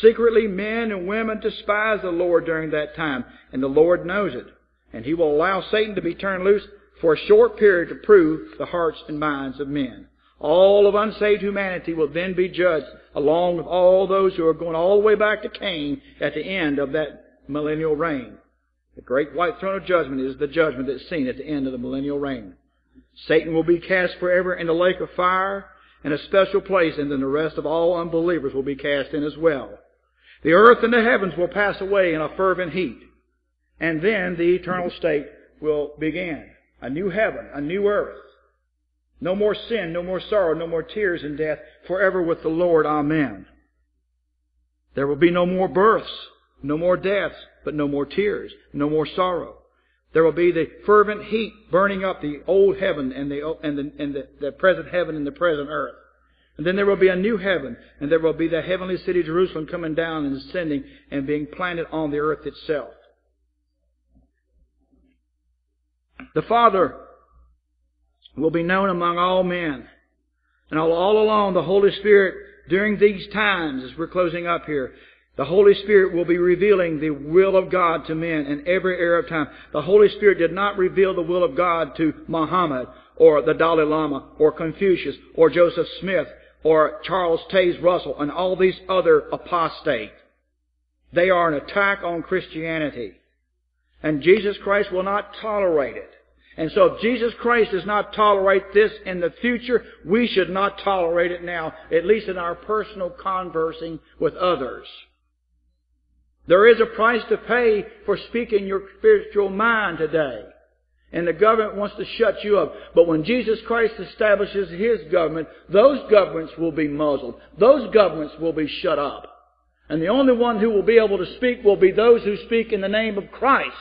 Secretly, men and women despise the Lord during that time, and the Lord knows it. And He will allow Satan to be turned loose for a short period to prove the hearts and minds of men. All of unsaved humanity will then be judged along with all those who are going all the way back to Cain at the end of that millennial reign. The great white throne of judgment is the judgment that's seen at the end of the millennial reign. Satan will be cast forever in the lake of fire in a special place, and then the rest of all unbelievers will be cast in as well. The earth and the heavens will pass away in a fervent heat, and then the eternal state will begin a new heaven, a new earth. No more sin, no more sorrow, no more tears and death, forever with the Lord. Amen. There will be no more births, no more deaths, but no more tears, no more sorrow. There will be the fervent heat burning up the old heaven and the, and the, and the, the present heaven and the present earth. And then there will be a new heaven, and there will be the heavenly city Jerusalem coming down and ascending and being planted on the earth itself. The Father will be known among all men. And all along, the Holy Spirit, during these times, as we're closing up here, the Holy Spirit will be revealing the will of God to men in every era of time. The Holy Spirit did not reveal the will of God to Muhammad or the Dalai Lama or Confucius or Joseph Smith or Charles Taze Russell and all these other apostates. They are an attack on Christianity. And Jesus Christ will not tolerate it. And so if Jesus Christ does not tolerate this in the future, we should not tolerate it now, at least in our personal conversing with others. There is a price to pay for speaking your spiritual mind today. And the government wants to shut you up. But when Jesus Christ establishes His government, those governments will be muzzled. Those governments will be shut up. And the only one who will be able to speak will be those who speak in the name of Christ.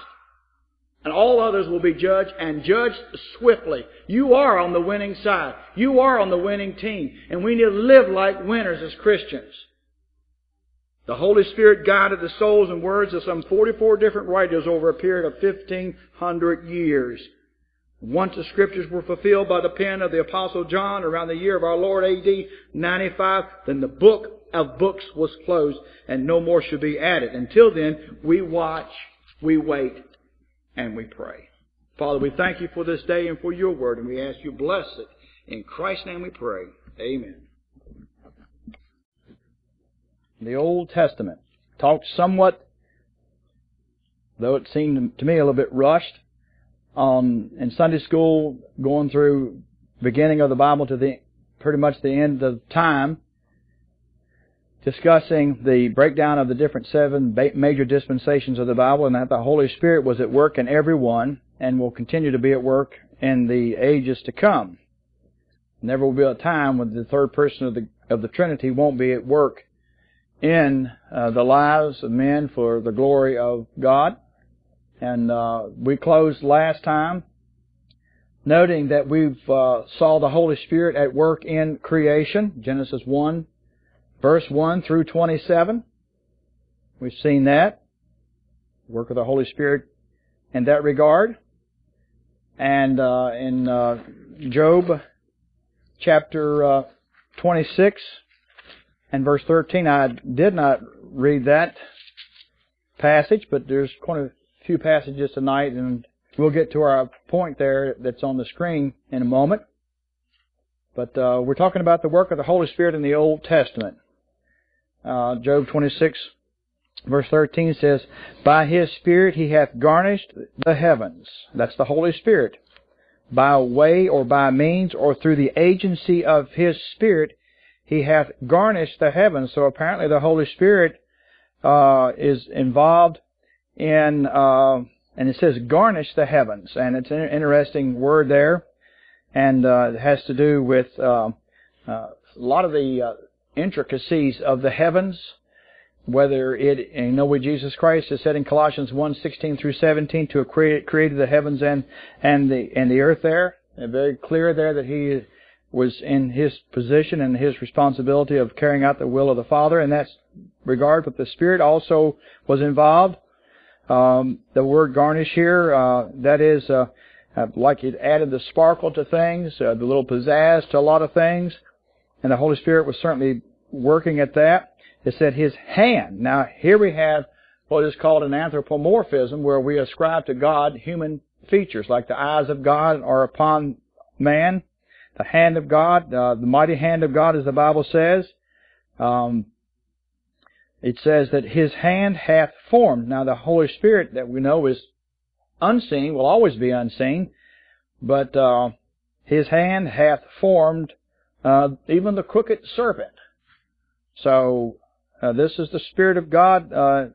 And all others will be judged and judged swiftly. You are on the winning side. You are on the winning team. And we need to live like winners as Christians. The Holy Spirit guided the souls and words of some 44 different writers over a period of 1500 years. Once the scriptures were fulfilled by the pen of the apostle John around the year of our Lord AD 95, then the book of books was closed and no more should be added. Until then, we watch, we wait, and we pray. Father, we thank you for this day and for your word, and we ask you bless it. In Christ's name we pray. Amen. The Old Testament talked somewhat, though it seemed to me a little bit rushed, on in Sunday school, going through beginning of the Bible to the pretty much the end of time discussing the breakdown of the different seven major dispensations of the Bible and that the Holy Spirit was at work in every one and will continue to be at work in the ages to come. Never will be a time when the third person of the of the Trinity won't be at work in uh, the lives of men for the glory of God. And uh, we closed last time noting that we've uh, saw the Holy Spirit at work in creation, Genesis 1 verse 1 through 27. We've seen that. Work of the Holy Spirit in that regard. And uh, in uh, Job chapter uh, 26 and verse 13, I did not read that passage, but there's quite a few passages tonight, and we'll get to our point there that's on the screen in a moment. But uh, we're talking about the work of the Holy Spirit in the Old Testament. Uh, Job 26, verse 13 says, By his Spirit he hath garnished the heavens. That's the Holy Spirit. By way or by means or through the agency of his Spirit, he hath garnished the heavens. So apparently the Holy Spirit uh, is involved in, uh, and it says garnish the heavens. And it's an interesting word there. And uh, it has to do with uh, uh, a lot of the uh, intricacies of the heavens, whether it, you know, with Jesus Christ has said in Colossians 1, 16 through 17 to have created, created the heavens and, and the, and the earth there. And very clear there that He was in His position and His responsibility of carrying out the will of the Father in that regard, but the Spirit also was involved. Um, the word garnish here, uh, that is, uh, uh, like it added the sparkle to things, uh, the little pizzazz to a lot of things, and the Holy Spirit was certainly working at that. It said His hand. Now here we have what is called an anthropomorphism, where we ascribe to God human features, like the eyes of God are upon man, the hand of God, uh, the mighty hand of God, as the Bible says. Um, it says that His hand hath formed. Now the Holy Spirit that we know is unseen, will always be unseen, but uh, His hand hath formed uh, even the crooked serpent. So uh, this is the Spirit of God uh,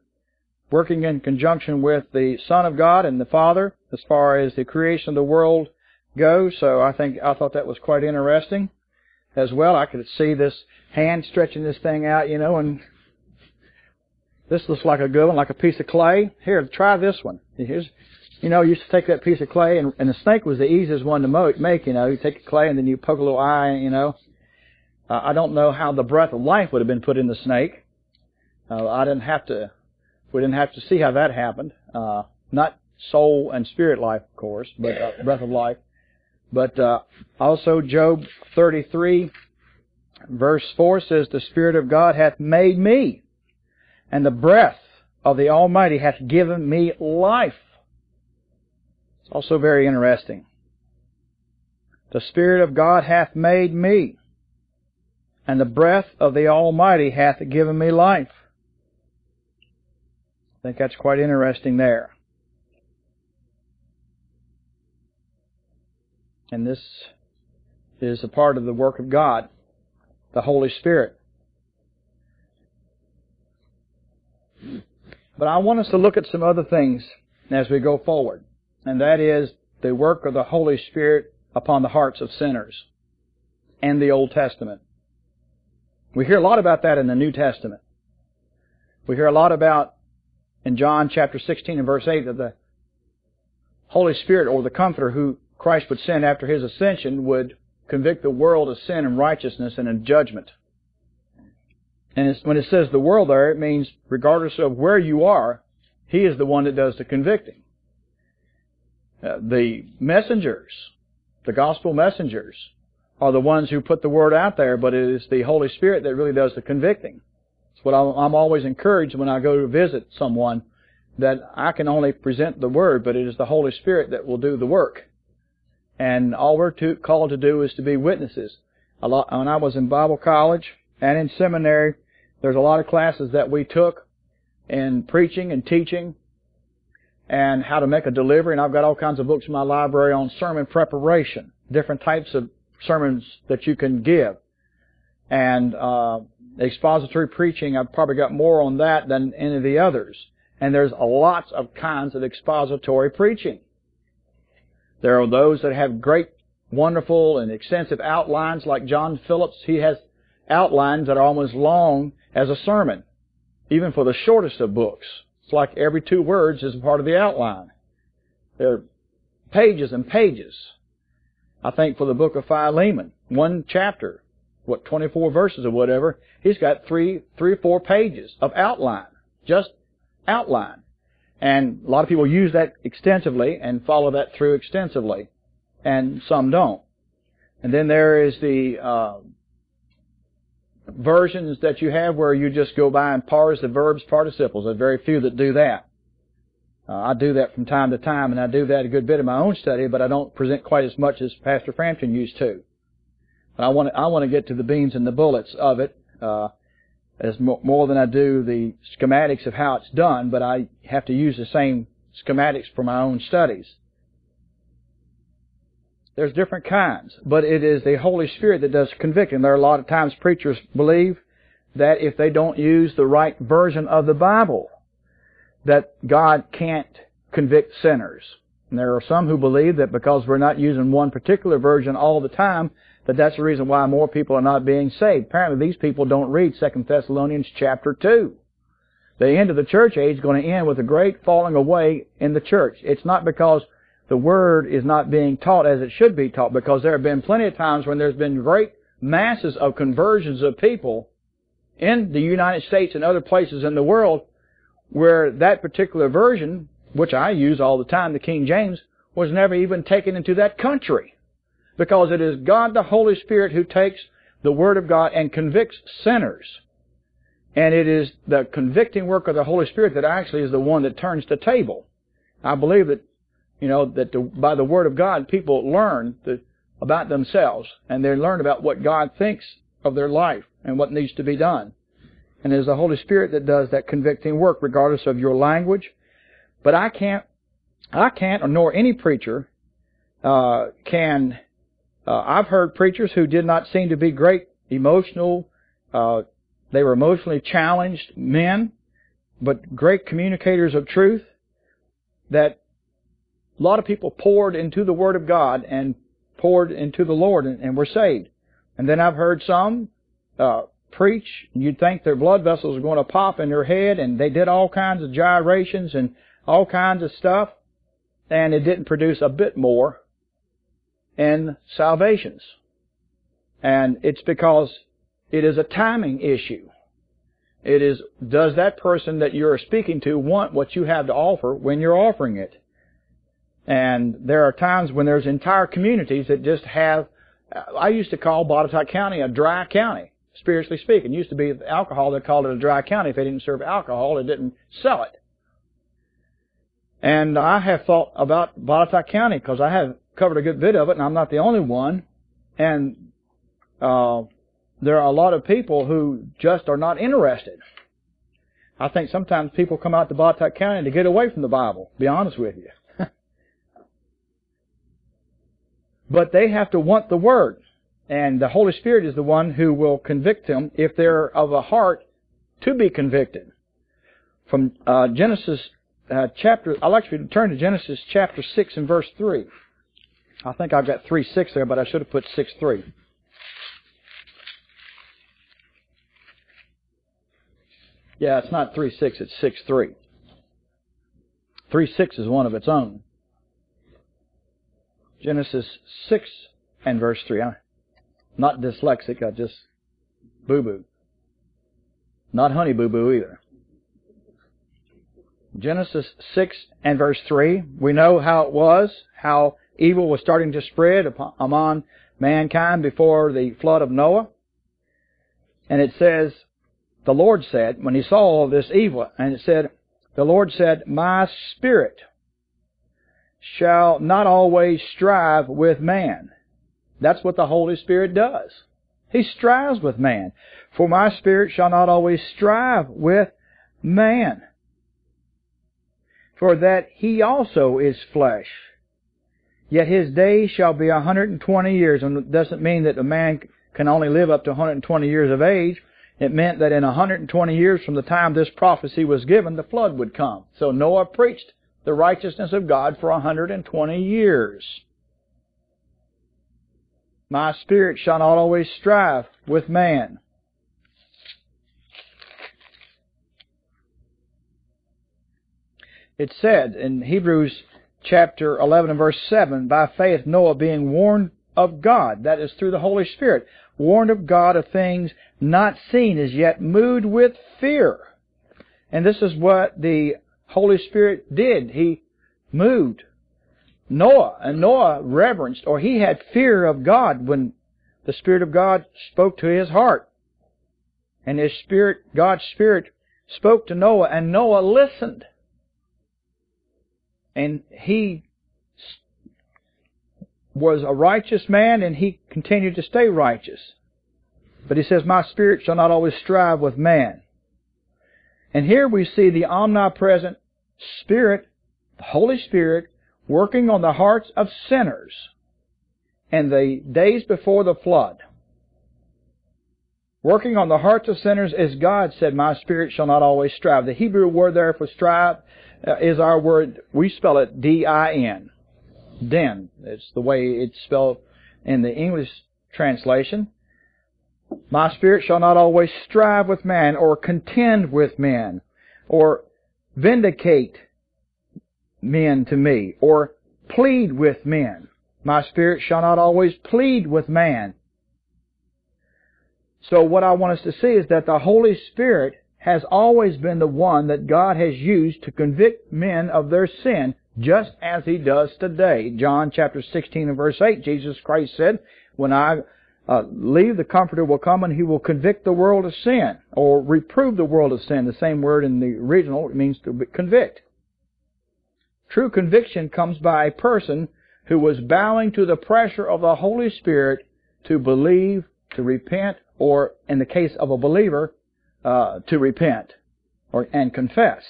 working in conjunction with the Son of God and the Father as far as the creation of the world goes. So I think I thought that was quite interesting as well. I could see this hand stretching this thing out, you know, and this looks like a good one, like a piece of clay. Here, try this one. Here's, you know, you used to take that piece of clay, and, and the snake was the easiest one to make. You know, you take the clay and then you poke a little eye. You know, uh, I don't know how the breath of life would have been put in the snake. Uh, I didn't have to. We didn't have to see how that happened. Uh, not soul and spirit life, of course, but uh, breath of life. But uh, also Job 33, verse 4 says, "The Spirit of God hath made me." and the breath of the Almighty hath given me life. It's also very interesting. The Spirit of God hath made me, and the breath of the Almighty hath given me life. I think that's quite interesting there. And this is a part of the work of God, the Holy Spirit. But I want us to look at some other things as we go forward, and that is the work of the Holy Spirit upon the hearts of sinners and the Old Testament. We hear a lot about that in the New Testament. We hear a lot about in John chapter 16 and verse 8 that the Holy Spirit or the Comforter who Christ would send after His ascension would convict the world of sin and righteousness and of judgment. And when it says the world there, it means regardless of where you are, He is the one that does the convicting. Uh, the messengers, the gospel messengers, are the ones who put the word out there, but it is the Holy Spirit that really does the convicting. It's what I'm always encouraged when I go to visit someone, that I can only present the word, but it is the Holy Spirit that will do the work. And all we're to, called to do is to be witnesses. A lot, when I was in Bible college and in seminary, there's a lot of classes that we took in preaching and teaching and how to make a delivery. And I've got all kinds of books in my library on sermon preparation, different types of sermons that you can give. And uh, expository preaching, I've probably got more on that than any of the others. And there's lots of kinds of expository preaching. There are those that have great, wonderful, and extensive outlines like John Phillips. He has outlines that are almost long as a sermon, even for the shortest of books. It's like every two words is a part of the outline. There are pages and pages. I think for the book of Philemon, one chapter, what, 24 verses or whatever, he's got three, three or four pages of outline. Just outline. And a lot of people use that extensively and follow that through extensively. And some don't. And then there is the, uh, versions that you have where you just go by and parse the verbs, participles. There's very few that do that. Uh, I do that from time to time, and I do that a good bit in my own study, but I don't present quite as much as Pastor Frampton used to. But I want to, I want to get to the beans and the bullets of it, uh, as more, than I do the schematics of how it's done, but I have to use the same schematics for my own studies. There's different kinds, but it is the Holy Spirit that does convicting. There are a lot of times preachers believe that if they don't use the right version of the Bible, that God can't convict sinners. And there are some who believe that because we're not using one particular version all the time, that that's the reason why more people are not being saved. Apparently these people don't read 2 Thessalonians chapter 2. The end of the church age is going to end with a great falling away in the church. It's not because the Word is not being taught as it should be taught, because there have been plenty of times when there's been great masses of conversions of people in the United States and other places in the world where that particular version, which I use all the time, the King James, was never even taken into that country. Because it is God the Holy Spirit who takes the Word of God and convicts sinners. And it is the convicting work of the Holy Spirit that actually is the one that turns the table. I believe that, you know, that the, by the Word of God, people learn the, about themselves and they learn about what God thinks of their life and what needs to be done. And it is the Holy Spirit that does that convicting work regardless of your language. But I can't, I can't, nor any preacher, uh, can, uh, I've heard preachers who did not seem to be great emotional, uh, they were emotionally challenged men, but great communicators of truth that a lot of people poured into the Word of God and poured into the Lord and, and were saved. And then I've heard some uh, preach, and you'd think their blood vessels were going to pop in their head, and they did all kinds of gyrations and all kinds of stuff, and it didn't produce a bit more in salvations. And it's because it is a timing issue. It is, does that person that you're speaking to want what you have to offer when you're offering it? And there are times when there's entire communities that just have, I used to call Botetourt County a dry county, spiritually speaking. It used to be alcohol, they called it a dry county. If they didn't serve alcohol, they didn't sell it. And I have thought about Botetourt County because I have covered a good bit of it, and I'm not the only one. And uh, there are a lot of people who just are not interested. I think sometimes people come out to Botetourt County to get away from the Bible, be honest with you. but they have to want the Word. And the Holy Spirit is the one who will convict them if they're of a heart to be convicted. From uh, Genesis uh, chapter, I'd like you to turn to Genesis chapter 6 and verse 3. I think I've got 3 6 there, but I should have put 6 3. Yeah, it's not 3 6, it's 6 3. 3 6 is one of its own. Genesis 6 and verse 3. I'm not dyslexic, I just boo boo. Not honey boo boo either. Genesis 6 and verse 3. We know how it was, how evil was starting to spread upon, among mankind before the flood of Noah. And it says, the Lord said, when he saw all this evil, and it said, the Lord said, My spirit shall not always strive with man. That's what the Holy Spirit does. He strives with man. For my spirit shall not always strive with man. For that he also is flesh. Yet his days shall be a 120 years. And it doesn't mean that a man can only live up to 120 years of age. It meant that in 120 years from the time this prophecy was given, the flood would come. So Noah preached the righteousness of God for 120 years. My spirit shall not always strive with man. It said in Hebrews chapter 11 and verse 7, by faith Noah being warned of God, that is through the Holy Spirit, warned of God of things not seen as yet, moved with fear. And this is what the Holy Spirit did. He moved Noah, and Noah reverenced, or he had fear of God when the Spirit of God spoke to his heart. And his Spirit, God's Spirit, spoke to Noah, and Noah listened. And he was a righteous man and he continued to stay righteous. But he says, My spirit shall not always strive with man. And here we see the omnipresent Spirit, the Holy Spirit, working on the hearts of sinners in the days before the flood. Working on the hearts of sinners as God said, My spirit shall not always strive. The Hebrew word there for strive Uh, is our word, we spell it D-I-N. Den. It's the way it's spelled in the English translation. My spirit shall not always strive with man, or contend with men, or vindicate men to me, or plead with men. My spirit shall not always plead with man. So what I want us to see is that the Holy Spirit has always been the one that God has used to convict men of their sin, just as He does today. John chapter 16 and verse 8, Jesus Christ said, When I uh, leave, the Comforter will come and He will convict the world of sin, or reprove the world of sin. The same word in the original, means to convict. True conviction comes by a person who was bowing to the pressure of the Holy Spirit to believe, to repent, or in the case of a believer, uh, to repent or and confess.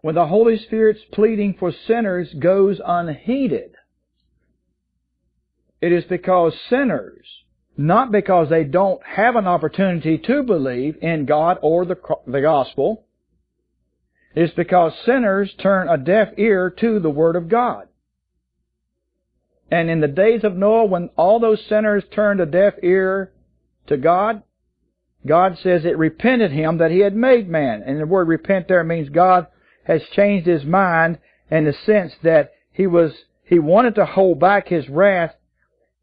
When the Holy Spirit's pleading for sinners goes unheeded, it is because sinners, not because they don't have an opportunity to believe in God or the, the gospel, it is because sinners turn a deaf ear to the Word of God. And in the days of Noah, when all those sinners turned a deaf ear to God, God says it repented him that he had made man. And the word repent there means God has changed his mind in the sense that he was, he wanted to hold back his wrath,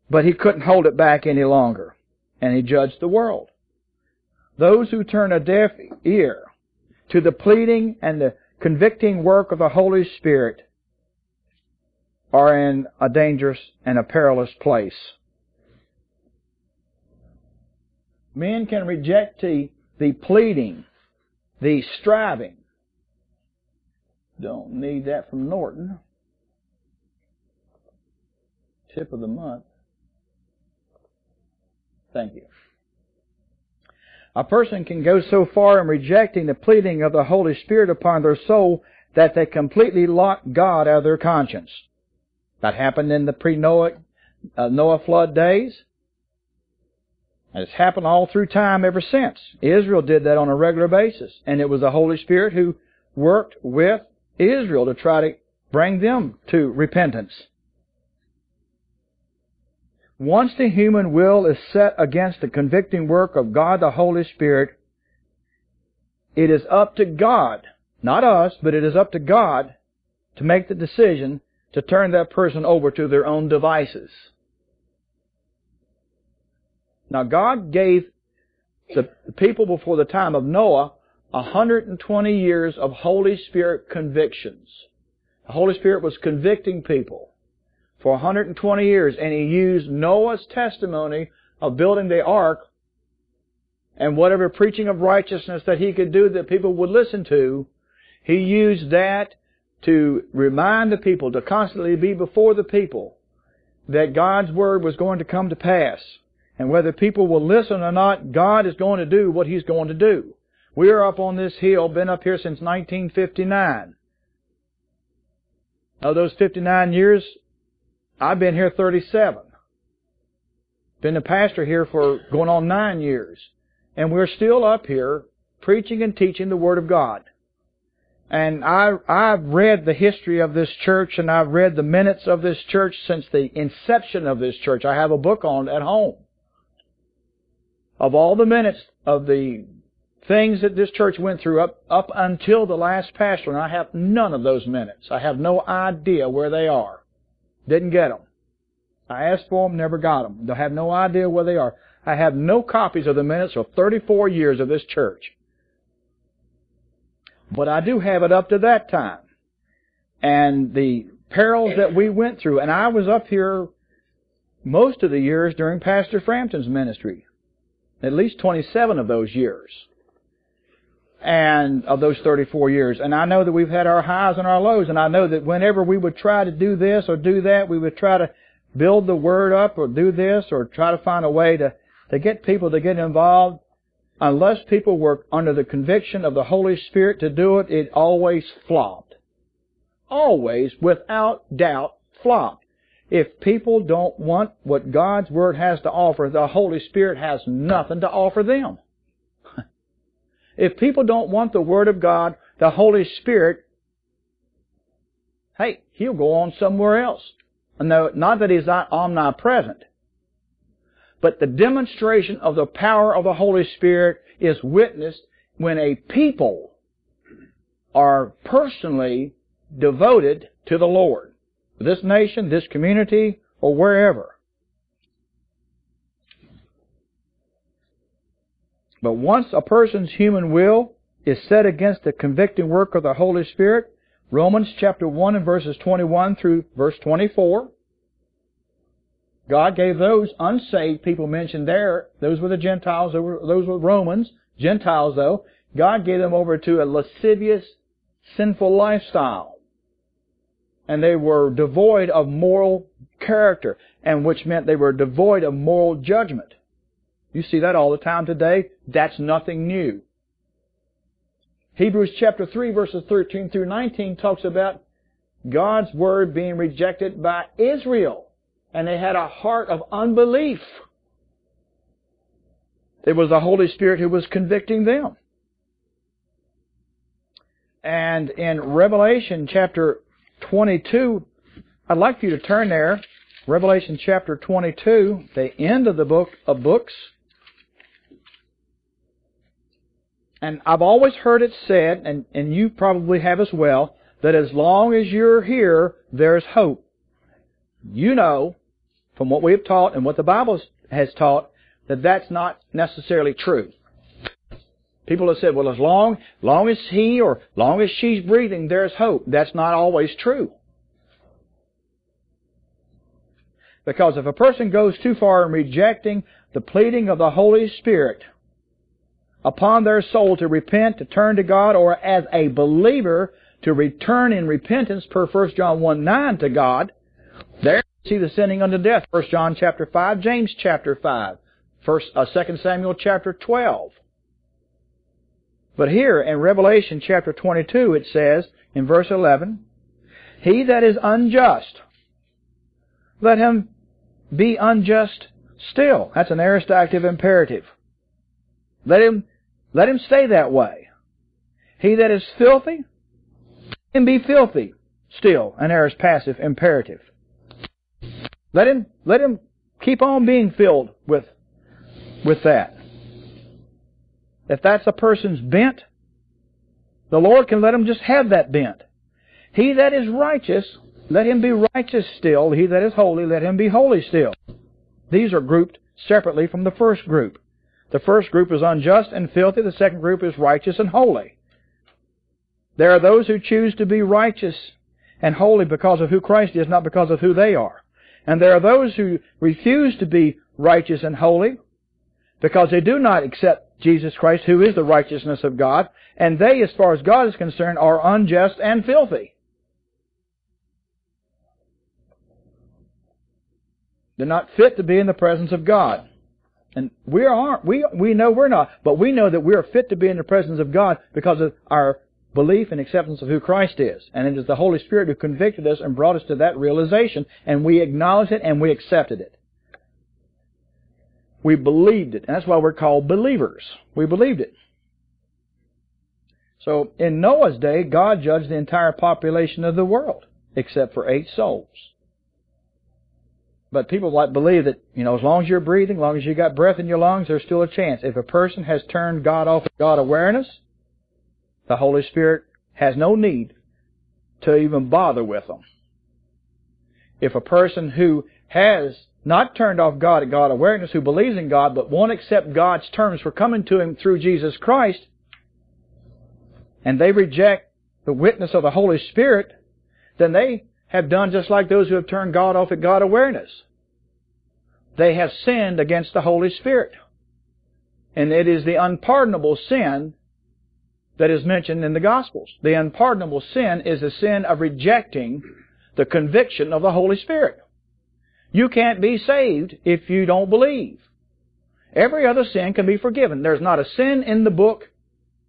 but he couldn't hold it back any longer. And he judged the world. Those who turn a deaf ear to the pleading and the convicting work of the Holy Spirit are in a dangerous and a perilous place. Men can reject the, the pleading, the striving. Don't need that from Norton. Tip of the month. Thank you. A person can go so far in rejecting the pleading of the Holy Spirit upon their soul that they completely lock God out of their conscience. That happened in the pre-Noah uh, Noah flood days. And it's happened all through time ever since. Israel did that on a regular basis. And it was the Holy Spirit who worked with Israel to try to bring them to repentance. Once the human will is set against the convicting work of God the Holy Spirit, it is up to God, not us, but it is up to God to make the decision to turn that person over to their own devices. Now God gave the people before the time of Noah 120 years of Holy Spirit convictions. The Holy Spirit was convicting people for 120 years and He used Noah's testimony of building the ark and whatever preaching of righteousness that he could do that people would listen to, he used that to remind the people, to constantly be before the people, that God's Word was going to come to pass. And whether people will listen or not, God is going to do what He's going to do. We are up on this hill, been up here since 1959. Of those 59 years, I've been here 37. Been a pastor here for going on nine years. And we're still up here preaching and teaching the Word of God. And I, I've read the history of this church and I've read the minutes of this church since the inception of this church. I have a book on it at home. Of all the minutes of the things that this church went through up, up until the last pastor, and I have none of those minutes. I have no idea where they are. Didn't get them. I asked for them, never got them. I have no idea where they are. I have no copies of the minutes of 34 years of this church. But I do have it up to that time. And the perils that we went through, and I was up here most of the years during Pastor Frampton's ministry. At least 27 of those years. And of those 34 years. And I know that we've had our highs and our lows, and I know that whenever we would try to do this or do that, we would try to build the word up or do this or try to find a way to, to get people to get involved unless people were under the conviction of the Holy Spirit to do it, it always flopped. Always, without doubt, flopped. If people don't want what God's Word has to offer, the Holy Spirit has nothing to offer them. if people don't want the Word of God, the Holy Spirit, hey, He'll go on somewhere else. no, not that He's not omnipresent, but the demonstration of the power of the Holy Spirit is witnessed when a people are personally devoted to the Lord. This nation, this community, or wherever. But once a person's human will is set against the convicting work of the Holy Spirit, Romans chapter 1 and verses 21 through verse 24, God gave those unsaved people mentioned there, those were the Gentiles, those were, Romans, Gentiles though, God gave them over to a lascivious, sinful lifestyle. And they were devoid of moral character, and which meant they were devoid of moral judgment. You see that all the time today. That's nothing new. Hebrews chapter 3 verses 13 through 19 talks about God's word being rejected by Israel. And they had a heart of unbelief. It was the Holy Spirit who was convicting them. And in Revelation chapter 22, I'd like for you to turn there. Revelation chapter 22, the end of the book of books. And I've always heard it said, and, and you probably have as well, that as long as you're here, there's hope. You know, from what we have taught and what the Bible has taught, that that's not necessarily true. People have said, well, as long, long as he or long as she's breathing, there's hope. That's not always true. Because if a person goes too far in rejecting the pleading of the Holy Spirit, upon their soul to repent, to turn to God, or as a believer to return in repentance per 1 John 1 9 to God, there you see the sinning unto death. 1 John chapter 5, James chapter 5, First, uh, 2 Samuel chapter 12. But here in Revelation chapter 22 it says in verse 11, He that is unjust, let him be unjust still. That's an aorist active imperative. Let him let him stay that way. He that is filthy, can be filthy still, an aorist passive imperative. Let him, let him keep on being filled with, with that. If that's a person's bent, the Lord can let him just have that bent. He that is righteous, let him be righteous still. He that is holy, let him be holy still. These are grouped separately from the first group. The first group is unjust and filthy. The second group is righteous and holy. There are those who choose to be righteous and holy because of who Christ is, not because of who they are. And there are those who refuse to be righteous and holy because they do not accept Jesus Christ, who is the righteousness of God, and they, as far as God is concerned, are unjust and filthy. They're not fit to be in the presence of God. And we aren't. We, we know we're not. But we know that we are fit to be in the presence of God because of our belief and acceptance of who Christ is. And it is the Holy Spirit who convicted us and brought us to that realization. And we acknowledged it and we accepted it. We believed it. That's why we're called believers. We believed it. So in Noah's day, God judged the entire population of the world except for eight souls. But people like believe that, you know, as long as you're breathing, as long as you got breath in your lungs, there's still a chance. If a person has turned God off of God awareness, the Holy Spirit has no need to even bother with them. If a person who has not turned off God at God awareness, who believes in God, but won't accept God's terms for coming to Him through Jesus Christ, and they reject the witness of the Holy Spirit, then they have done just like those who have turned God off at God awareness. They have sinned against the Holy Spirit. And it is the unpardonable sin that is mentioned in the Gospels. The unpardonable sin is the sin of rejecting the conviction of the Holy Spirit. You can't be saved if you don't believe. Every other sin can be forgiven. There's not a sin in the book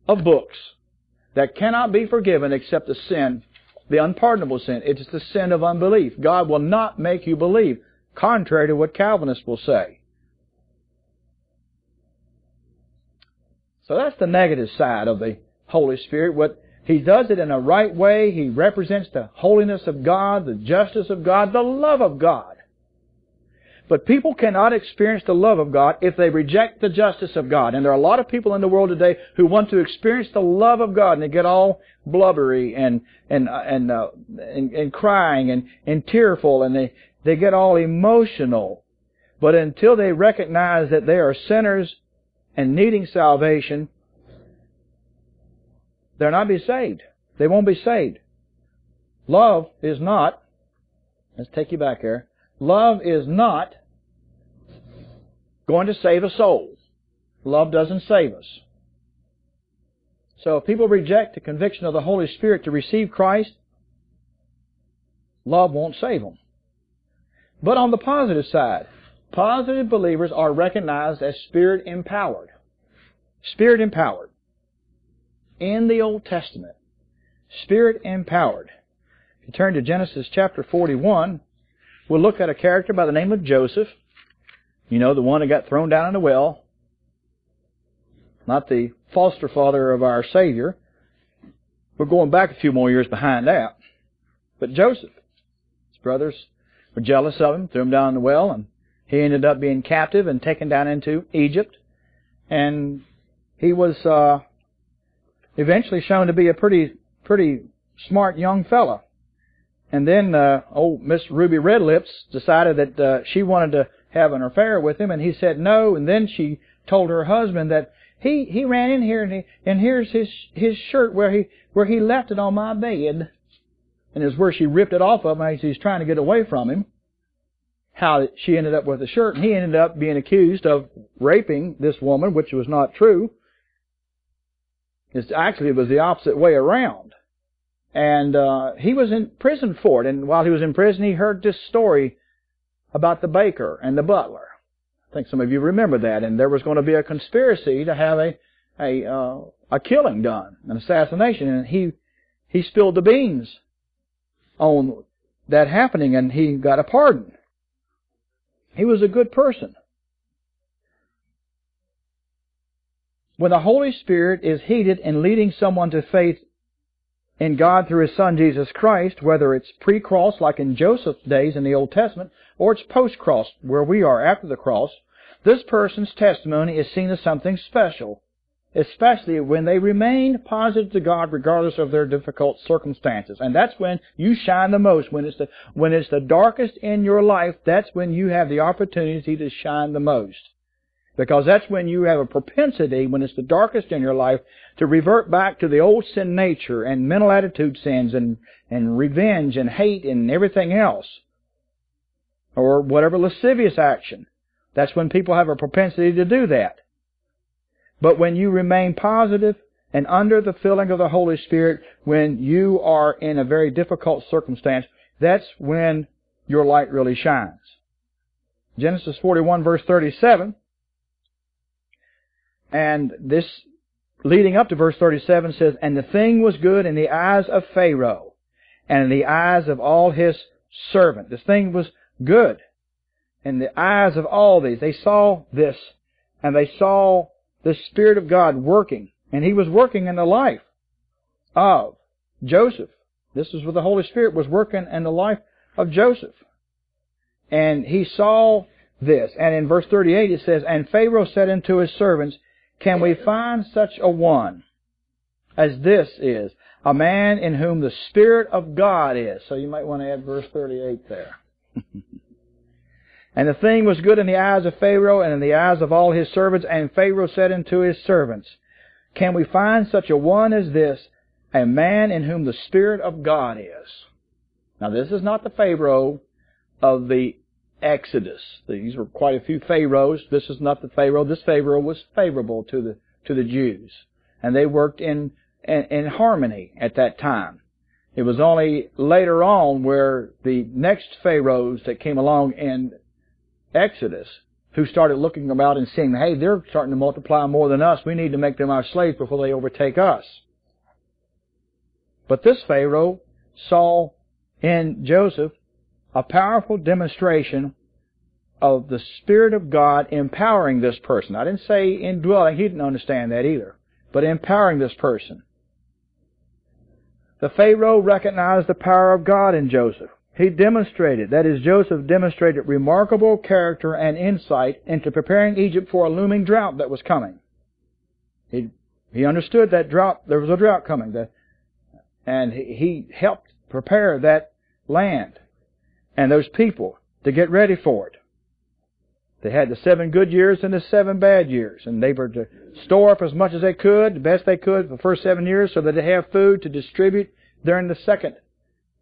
of books that cannot be forgiven except the sin the unpardonable sin. It is the sin of unbelief. God will not make you believe, contrary to what Calvinists will say. So that's the negative side of the Holy Spirit. What He does it in a right way. He represents the holiness of God, the justice of God, the love of God. But people cannot experience the love of God if they reject the justice of God. And there are a lot of people in the world today who want to experience the love of God and they get all blubbery and and uh, and, uh, and and crying and and tearful and they they get all emotional. But until they recognize that they are sinners and needing salvation, they're not be saved. They won't be saved. Love is not, let's take you back here, love is not going to save a soul. Love doesn't save us. So if people reject the conviction of the Holy Spirit to receive Christ, love won't save them. But on the positive side, positive believers are recognized as Spirit empowered. Spirit empowered. In the Old Testament, Spirit empowered. If you turn to Genesis chapter 41, we'll look at a character by the name of Joseph. You know, the one that got thrown down in the well. Not the foster father of our Savior. We're going back a few more years behind that. But Joseph, his brothers were jealous of him, threw him down in the well, and he ended up being captive and taken down into Egypt. And he was uh, eventually shown to be a pretty pretty smart young fella. And then uh, old Miss Ruby Redlips decided that uh, she wanted to have an affair with him, and he said no. And then she told her husband that he he ran in here and he, and here's his his shirt where he where he left it on my bed, and it's where she ripped it off of him as he's trying to get away from him. How she ended up with the shirt, and he ended up being accused of raping this woman, which was not true. It's actually it was the opposite way around. And uh, he was in prison for it. And while he was in prison, he heard this story about the baker and the butler. I think some of you remember that. And there was going to be a conspiracy to have a a uh, a killing done, an assassination, and he he spilled the beans on that happening, and he got a pardon. He was a good person. When the Holy Spirit is heated in leading someone to faith in God through His Son Jesus Christ, whether it's pre-cross like in Joseph's days in the Old Testament, or it's post-cross where we are after the cross, this person's testimony is seen as something special, especially when they remain positive to God regardless of their difficult circumstances. And that's when you shine the most. When it's the, when it's the darkest in your life, that's when you have the opportunity to shine the most. Because that's when you have a propensity, when it's the darkest in your life, to revert back to the old sin nature and mental attitude sins and, and revenge and hate and everything else. Or whatever lascivious action. That's when people have a propensity to do that. But when you remain positive and under the filling of the Holy Spirit, when you are in a very difficult circumstance, that's when your light really shines. Genesis 41 verse 37 and this, leading up to verse 37 says, And the thing was good in the eyes of Pharaoh, and in the eyes of all his servants. This thing was good in the eyes of all these. They saw this, and they saw the Spirit of God working. And He was working in the life of Joseph. This is where the Holy Spirit was working in the life of Joseph. And he saw this. And in verse 38 it says, And Pharaoh said unto his servants, can we find such a one as this is? A man in whom the Spirit of God is. So you might want to add verse 38 there. and the thing was good in the eyes of Pharaoh and in the eyes of all his servants. And Pharaoh said unto his servants, Can we find such a one as this, a man in whom the Spirit of God is? Now this is not the Pharaoh of the Exodus. These were quite a few pharaohs. This is not the pharaoh. This pharaoh was favorable to the to the Jews, and they worked in in, in harmony at that time. It was only later on where the next pharaohs that came along in Exodus who started looking about and seeing, hey, they're starting to multiply more than us. We need to make them our slaves before they overtake us. But this Pharaoh saw in Joseph a powerful demonstration of the Spirit of God empowering this person. I didn't say indwelling, he didn't understand that either, but empowering this person. The Pharaoh recognized the power of God in Joseph. He demonstrated, that is, Joseph demonstrated remarkable character and insight into preparing Egypt for a looming drought that was coming. He, he understood that drought, there was a drought coming, that, and he helped prepare that land and those people to get ready for it. They had the seven good years and the seven bad years, and they were to store up as much as they could, the best they could, for the first seven years, so that they have food to distribute during the second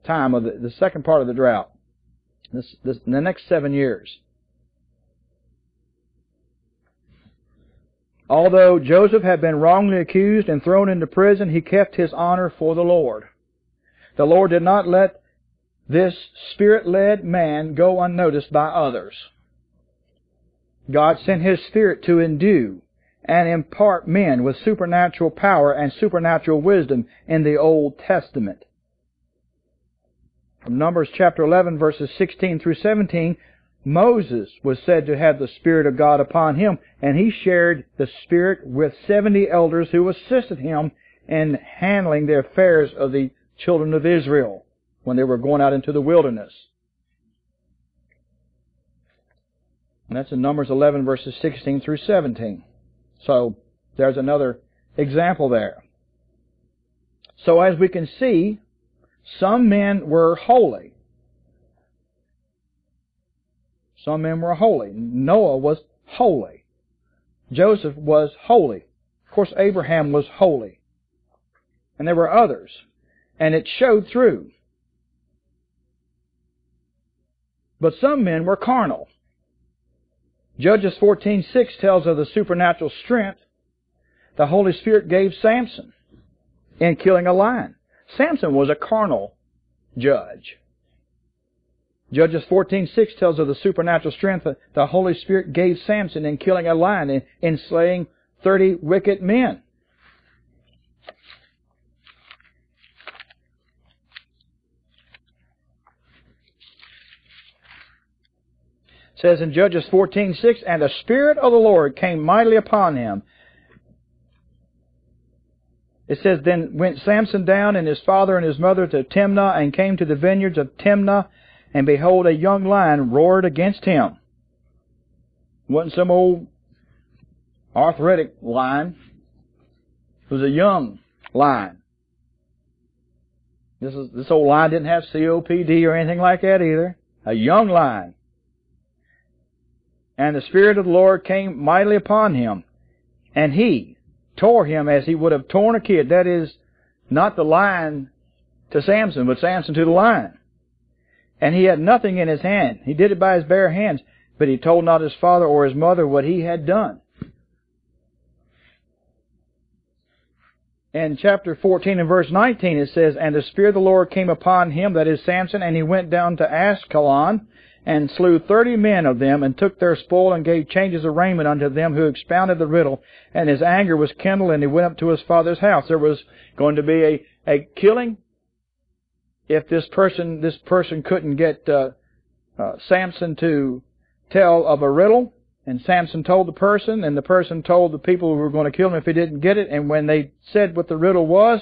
time of the, the second part of the drought, this, this, the next seven years. Although Joseph had been wrongly accused and thrown into prison, he kept his honor for the Lord. The Lord did not let this spirit-led man go unnoticed by others. God sent His Spirit to endue and impart men with supernatural power and supernatural wisdom in the Old Testament. From Numbers chapter 11 verses 16 through 17, Moses was said to have the Spirit of God upon him, and he shared the Spirit with 70 elders who assisted him in handling the affairs of the children of Israel when they were going out into the wilderness. And that's in Numbers 11 verses 16 through 17. So there's another example there. So as we can see, some men were holy. Some men were holy. Noah was holy. Joseph was holy. Of course, Abraham was holy. And there were others. And it showed through. But some men were carnal. Judges 14:6 tells of the supernatural strength the Holy Spirit gave Samson in killing a lion. Samson was a carnal judge. Judges 14:6 tells of the supernatural strength the Holy Spirit gave Samson in killing a lion and in slaying 30 wicked men. Says in Judges 14:6, and the Spirit of the Lord came mightily upon him. It says, Then went Samson down and his father and his mother to Timnah and came to the vineyards of Timnah, and behold, a young lion roared against him. It wasn't some old arthritic lion. It was a young lion. This is this old lion didn't have COPD or anything like that either. A young lion. And the Spirit of the Lord came mightily upon him, and he tore him as he would have torn a kid. That is, not the lion to Samson, but Samson to the lion. And he had nothing in his hand. He did it by his bare hands, but he told not his father or his mother what he had done. In chapter 14 and verse 19 it says, And the Spirit of the Lord came upon him, that is Samson, and he went down to Ashkelon, and slew thirty men of them, and took their spoil, and gave changes of raiment unto them who expounded the riddle. And his anger was kindled, and he went up to his father's house. There was going to be a, a killing if this person this person couldn't get uh, uh, Samson to tell of a riddle. And Samson told the person, and the person told the people who were going to kill him if he didn't get it. And when they said what the riddle was,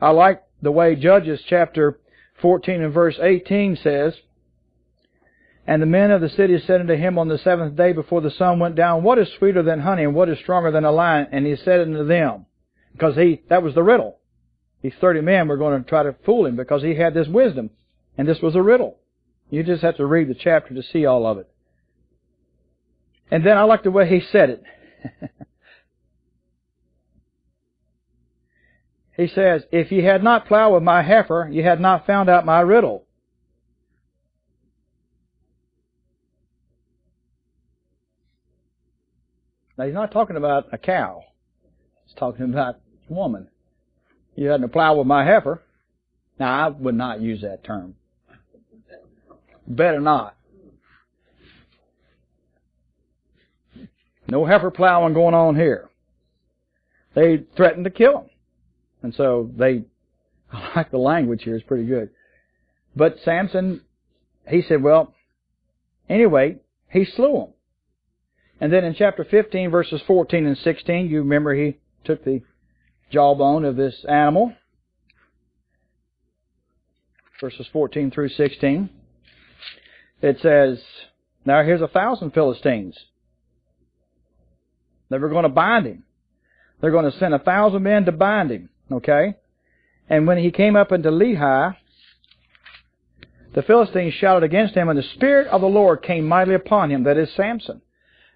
I like the way Judges chapter 14 and verse 18 says, and the men of the city said unto him on the seventh day before the sun went down, What is sweeter than honey, and what is stronger than a lion? And he said unto them, because he, that was the riddle. These thirty men were going to try to fool him because he had this wisdom. And this was a riddle. You just have to read the chapter to see all of it. And then I like the way he said it. he says, If ye had not plowed with my heifer, ye had not found out my riddle. Now he's not talking about a cow. He's talking about a woman. You hadn't plow with my heifer. Now I would not use that term. Better not. No heifer plowing going on here. They threatened to kill him. And so they, I like the language here, it's pretty good. But Samson, he said, well, anyway, he slew him. And then in chapter 15, verses 14 and 16, you remember he took the jawbone of this animal verses 14 through 16. It says, Now here's a thousand Philistines. They were going to bind him. They're going to send a thousand men to bind him. Okay? And when he came up into Lehi, the Philistines shouted against him, and the Spirit of the Lord came mightily upon him, that is Samson.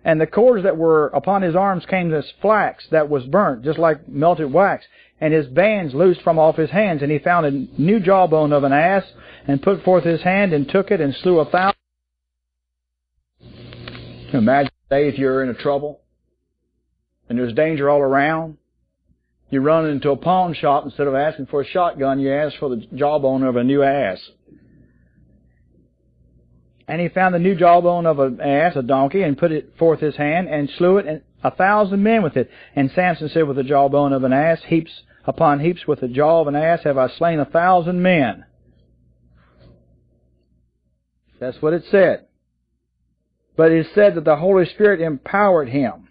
And the cords that were upon his arms came as flax that was burnt, just like melted wax. And his bands loosed from off his hands, and he found a new jawbone of an ass, and put forth his hand, and took it, and slew a thousand. Imagine today if you're in a trouble, and there's danger all around. You run into a pawn shop, instead of asking for a shotgun, you ask for the jawbone of a new ass. And he found the new jawbone of an ass, a donkey, and put it forth his hand, and slew it, and a thousand men with it. And Samson said, With the jawbone of an ass, heaps upon heaps, with the jaw of an ass, have I slain a thousand men. That's what it said. But it said that the Holy Spirit empowered him.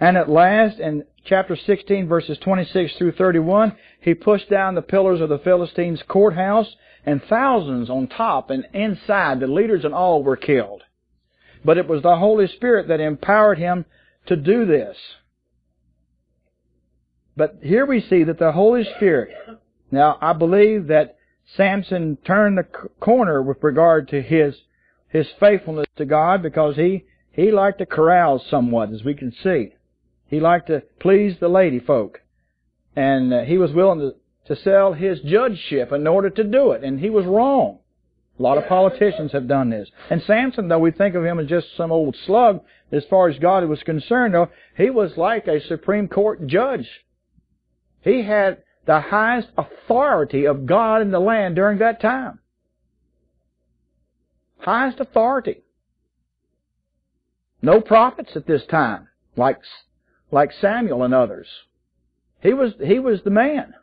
And at last, in chapter 16, verses 26 through 31, he pushed down the pillars of the Philistines' courthouse and thousands on top and inside, the leaders and all were killed. But it was the Holy Spirit that empowered him to do this. But here we see that the Holy Spirit, now I believe that Samson turned the corner with regard to his, his faithfulness to God because he, he liked to carouse somewhat, as we can see. He liked to please the lady folk. And uh, he was willing to to sell his judgeship in order to do it, and he was wrong. A lot of politicians have done this. And Samson, though we think of him as just some old slug, as far as God was concerned, though, he was like a Supreme Court judge. He had the highest authority of God in the land during that time. Highest authority. No prophets at this time, like, like Samuel and others. He was, he was the man.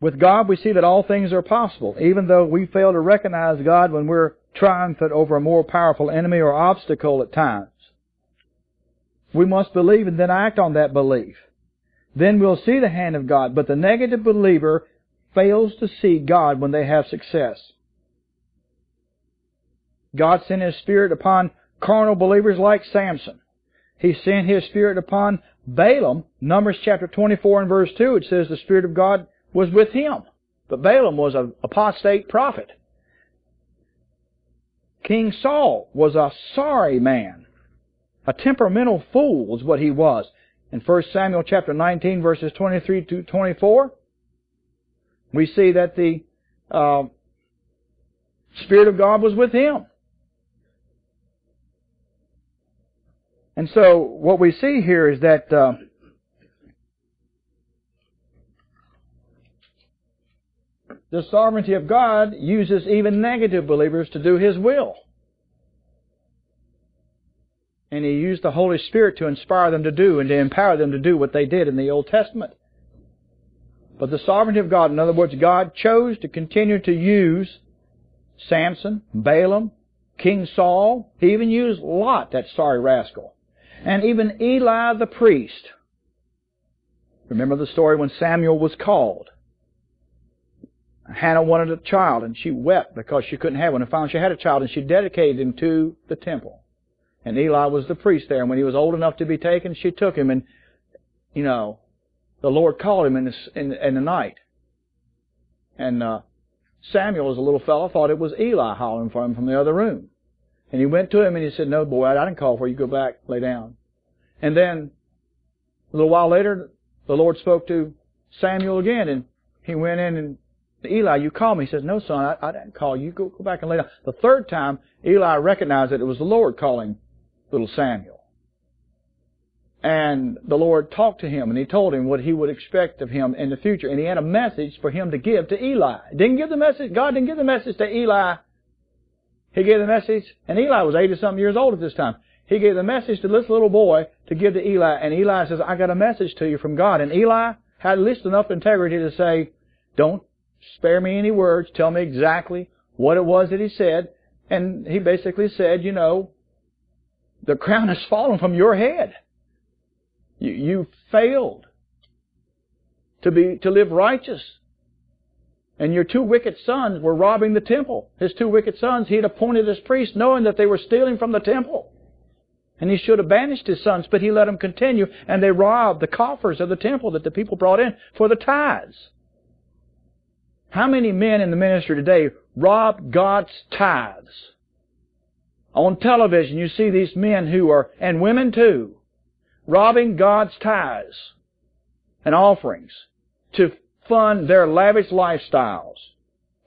With God, we see that all things are possible, even though we fail to recognize God when we're triumphant over a more powerful enemy or obstacle at times. We must believe and then act on that belief. Then we'll see the hand of God, but the negative believer fails to see God when they have success. God sent His Spirit upon carnal believers like Samson. He sent His Spirit upon Balaam. Numbers chapter 24 and verse 2, it says the Spirit of God was with him. But Balaam was an apostate prophet. King Saul was a sorry man. A temperamental fool is what he was. In 1 Samuel chapter 19 verses 23 to 24, we see that the uh, Spirit of God was with him. And so what we see here is that uh, the sovereignty of God uses even negative believers to do His will. And He used the Holy Spirit to inspire them to do and to empower them to do what they did in the Old Testament. But the sovereignty of God, in other words, God chose to continue to use Samson, Balaam, King Saul. He even used Lot, that sorry rascal. And even Eli the priest. Remember the story when Samuel was called. Hannah wanted a child and she wept because she couldn't have one. And finally she had a child and she dedicated him to the temple. And Eli was the priest there. And when he was old enough to be taken, she took him and, you know, the Lord called him in the, in, in the night. And, uh, Samuel, as a little fellow, thought it was Eli hollering for him from the other room. And he went to him and he said, no boy, I didn't call for you. Go back, lay down. And then, a little while later, the Lord spoke to Samuel again and he went in and Eli, you called me. He says, no, son, I, I didn't call you. Go, go back and lay down. The third time, Eli recognized that it was the Lord calling little Samuel. And the Lord talked to him and he told him what he would expect of him in the future. And he had a message for him to give to Eli. Didn't give the message, God didn't give the message to Eli. He gave the message, and Eli was 80 something years old at this time. He gave the message to this little boy to give to Eli, and Eli says, I got a message to you from God. And Eli had at least enough integrity to say, don't spare me any words, tell me exactly what it was that he said. And he basically said, you know, the crown has fallen from your head. You, you failed to be, to live righteous. And your two wicked sons were robbing the temple. His two wicked sons he had appointed as priests knowing that they were stealing from the temple. And he should have banished his sons, but he let them continue, and they robbed the coffers of the temple that the people brought in for the tithes. How many men in the ministry today rob God's tithes? On television, you see these men who are, and women too, robbing God's tithes and offerings to fund their lavish lifestyles,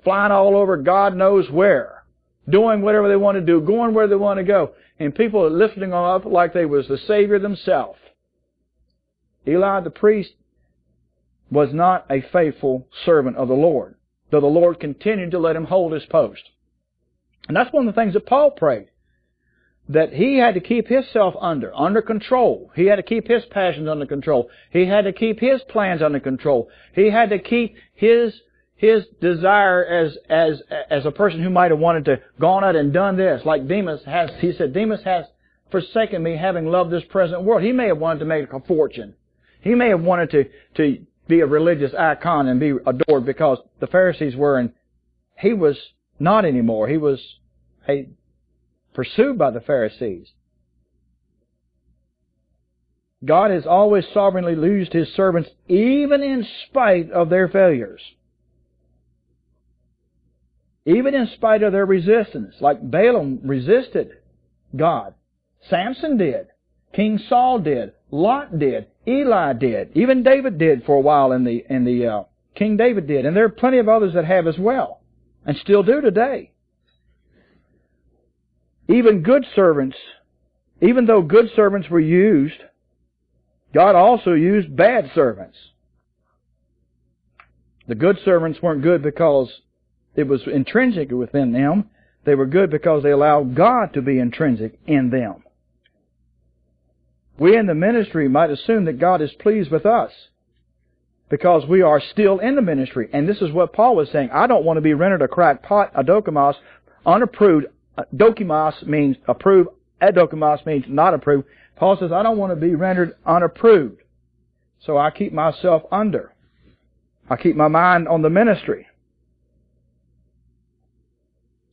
flying all over God knows where, doing whatever they want to do, going where they want to go, and people are lifting them up like they was the Savior themselves. Eli the priest was not a faithful servant of the Lord, though the Lord continued to let him hold his post. And that's one of the things that Paul prayed that he had to keep himself under, under control. He had to keep his passions under control. He had to keep his plans under control. He had to keep his, his desire as, as, as a person who might have wanted to gone out and done this, like Demas has, he said, Demas has forsaken me having loved this present world. He may have wanted to make a fortune. He may have wanted to, to be a religious icon and be adored because the Pharisees were and he was not anymore. He was a pursued by the Pharisees. God has always sovereignly used His servants even in spite of their failures. Even in spite of their resistance. Like Balaam resisted God. Samson did. King Saul did. Lot did. Eli did. Even David did for a while in the, in the, uh, King David did. And there are plenty of others that have as well. And still do today even good servants, even though good servants were used, God also used bad servants. The good servants weren't good because it was intrinsic within them. They were good because they allowed God to be intrinsic in them. We in the ministry might assume that God is pleased with us because we are still in the ministry. And this is what Paul was saying. I don't want to be rendered a cracked pot, a dokimos, unapproved, uh, dokimos means approved. Adokimos means not approved. Paul says, I don't want to be rendered unapproved. So I keep myself under. I keep my mind on the ministry.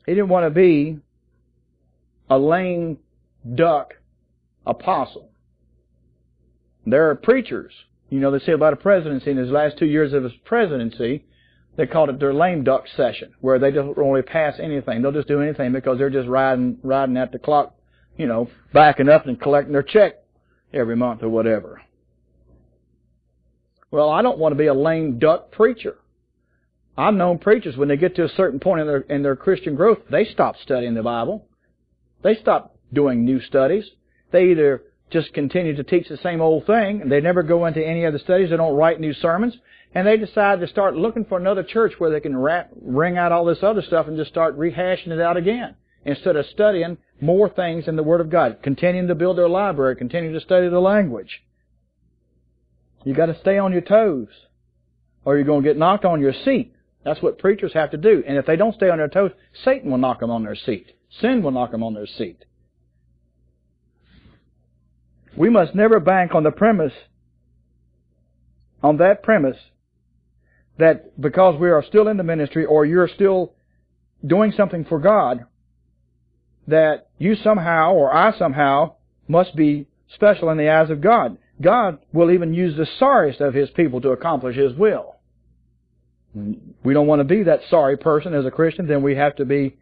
He didn't want to be a lame duck apostle. There are preachers, you know, they say about a presidency in his last two years of his presidency, they called it their lame duck session, where they don't really pass anything. They'll just do anything because they're just riding riding at the clock, you know, backing up and collecting their check every month or whatever. Well, I don't want to be a lame duck preacher. I've known preachers when they get to a certain point in their in their Christian growth, they stop studying the Bible. They stop doing new studies. They either just continue to teach the same old thing, and they never go into any other studies. They don't write new sermons, and they decide to start looking for another church where they can wrap, ring out all this other stuff and just start rehashing it out again. Instead of studying more things in the Word of God. Continuing to build their library, continuing to study the language. You gotta stay on your toes. Or you're gonna get knocked on your seat. That's what preachers have to do. And if they don't stay on their toes, Satan will knock them on their seat. Sin will knock them on their seat. We must never bank on the premise, on that premise, that because we are still in the ministry or you're still doing something for God, that you somehow or I somehow must be special in the eyes of God. God will even use the sorriest of His people to accomplish His will. We don't want to be that sorry person as a Christian, then we have to be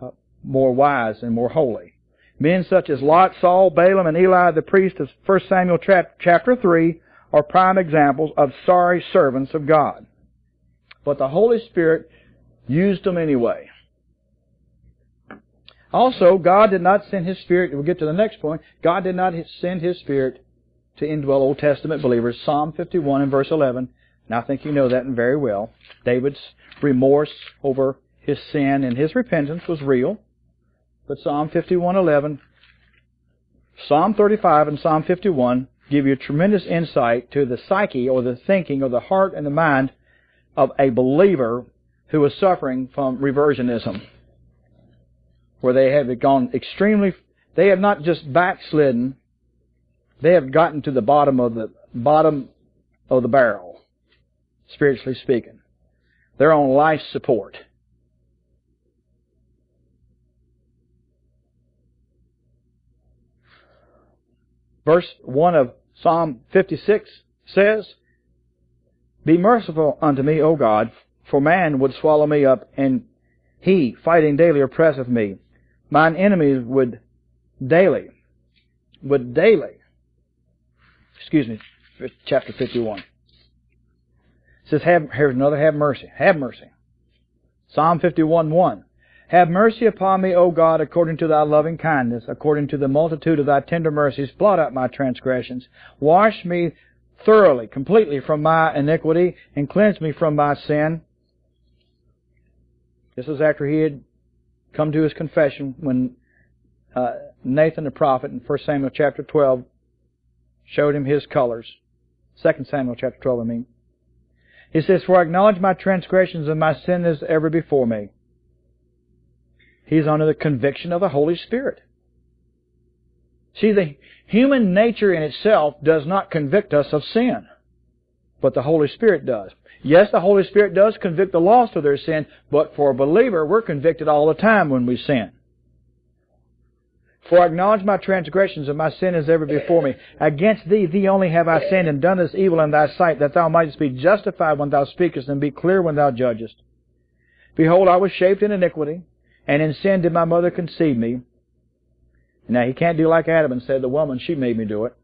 uh, more wise and more holy. Men such as Lot, Saul, Balaam, and Eli the priest of 1 Samuel chapter 3 are prime examples of sorry servants of God. But the Holy Spirit used them anyway. Also, God did not send His Spirit, we'll get to the next point, God did not send His Spirit to indwell Old Testament believers. Psalm 51 and verse 11, and I think you know that very well. David's remorse over his sin and his repentance was real. But Psalm 51:11, Psalm 35 and Psalm 51 give you tremendous insight to the psyche or the thinking or the heart and the mind of a believer who is suffering from reversionism, where they have gone extremely, they have not just backslidden, they have gotten to the bottom of the bottom of the barrel, spiritually speaking. They're on life support. Verse 1 of Psalm 56 says, Be merciful unto me, O God, for man would swallow me up, and he, fighting daily, oppresseth me. Mine enemies would daily, would daily, excuse me, chapter 51. It says, have, here's another, have mercy. Have mercy. Psalm 51, 1. Have mercy upon me, O God, according to thy loving kindness, according to the multitude of thy tender mercies. Blot out my transgressions. Wash me thoroughly, completely from my iniquity, and cleanse me from my sin. This is after he had come to his confession when uh, Nathan the prophet in 1 Samuel chapter 12 showed him his colors. 2 Samuel chapter 12, I mean. He says, For I acknowledge my transgressions and my sin is ever before me. He's under the conviction of the Holy Spirit. See, the human nature in itself does not convict us of sin, but the Holy Spirit does. Yes, the Holy Spirit does convict the lost of their sin, but for a believer, we're convicted all the time when we sin. For I acknowledge my transgressions, and my sin is ever before me. Against thee, thee only have I sinned, and done this evil in thy sight, that thou mightest be justified when thou speakest, and be clear when thou judgest. Behold, I was shaped in iniquity, and in sin did my mother conceive me. Now he can't do like Adam and said, the woman, she made me do it.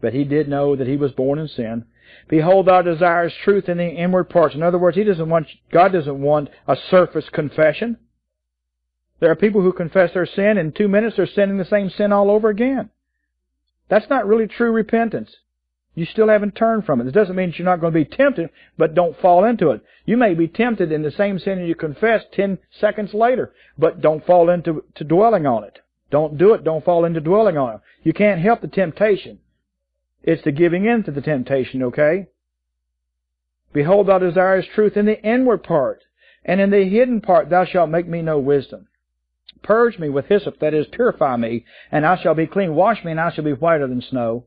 But he did know that he was born in sin. Behold, thou desires truth in the inward parts. In other words, he doesn't want, God doesn't want a surface confession. There are people who confess their sin and in two minutes they're sinning the same sin all over again. That's not really true repentance. You still haven't turned from it. It doesn't mean that you're not going to be tempted, but don't fall into it. You may be tempted in the same sin you confessed ten seconds later, but don't fall into to dwelling on it. Don't do it. Don't fall into dwelling on it. You can't help the temptation. It's the giving in to the temptation, okay? Behold, thou desirest truth in the inward part, and in the hidden part thou shalt make me know wisdom. Purge me with hyssop, that is, purify me, and I shall be clean. Wash me, and I shall be whiter than snow.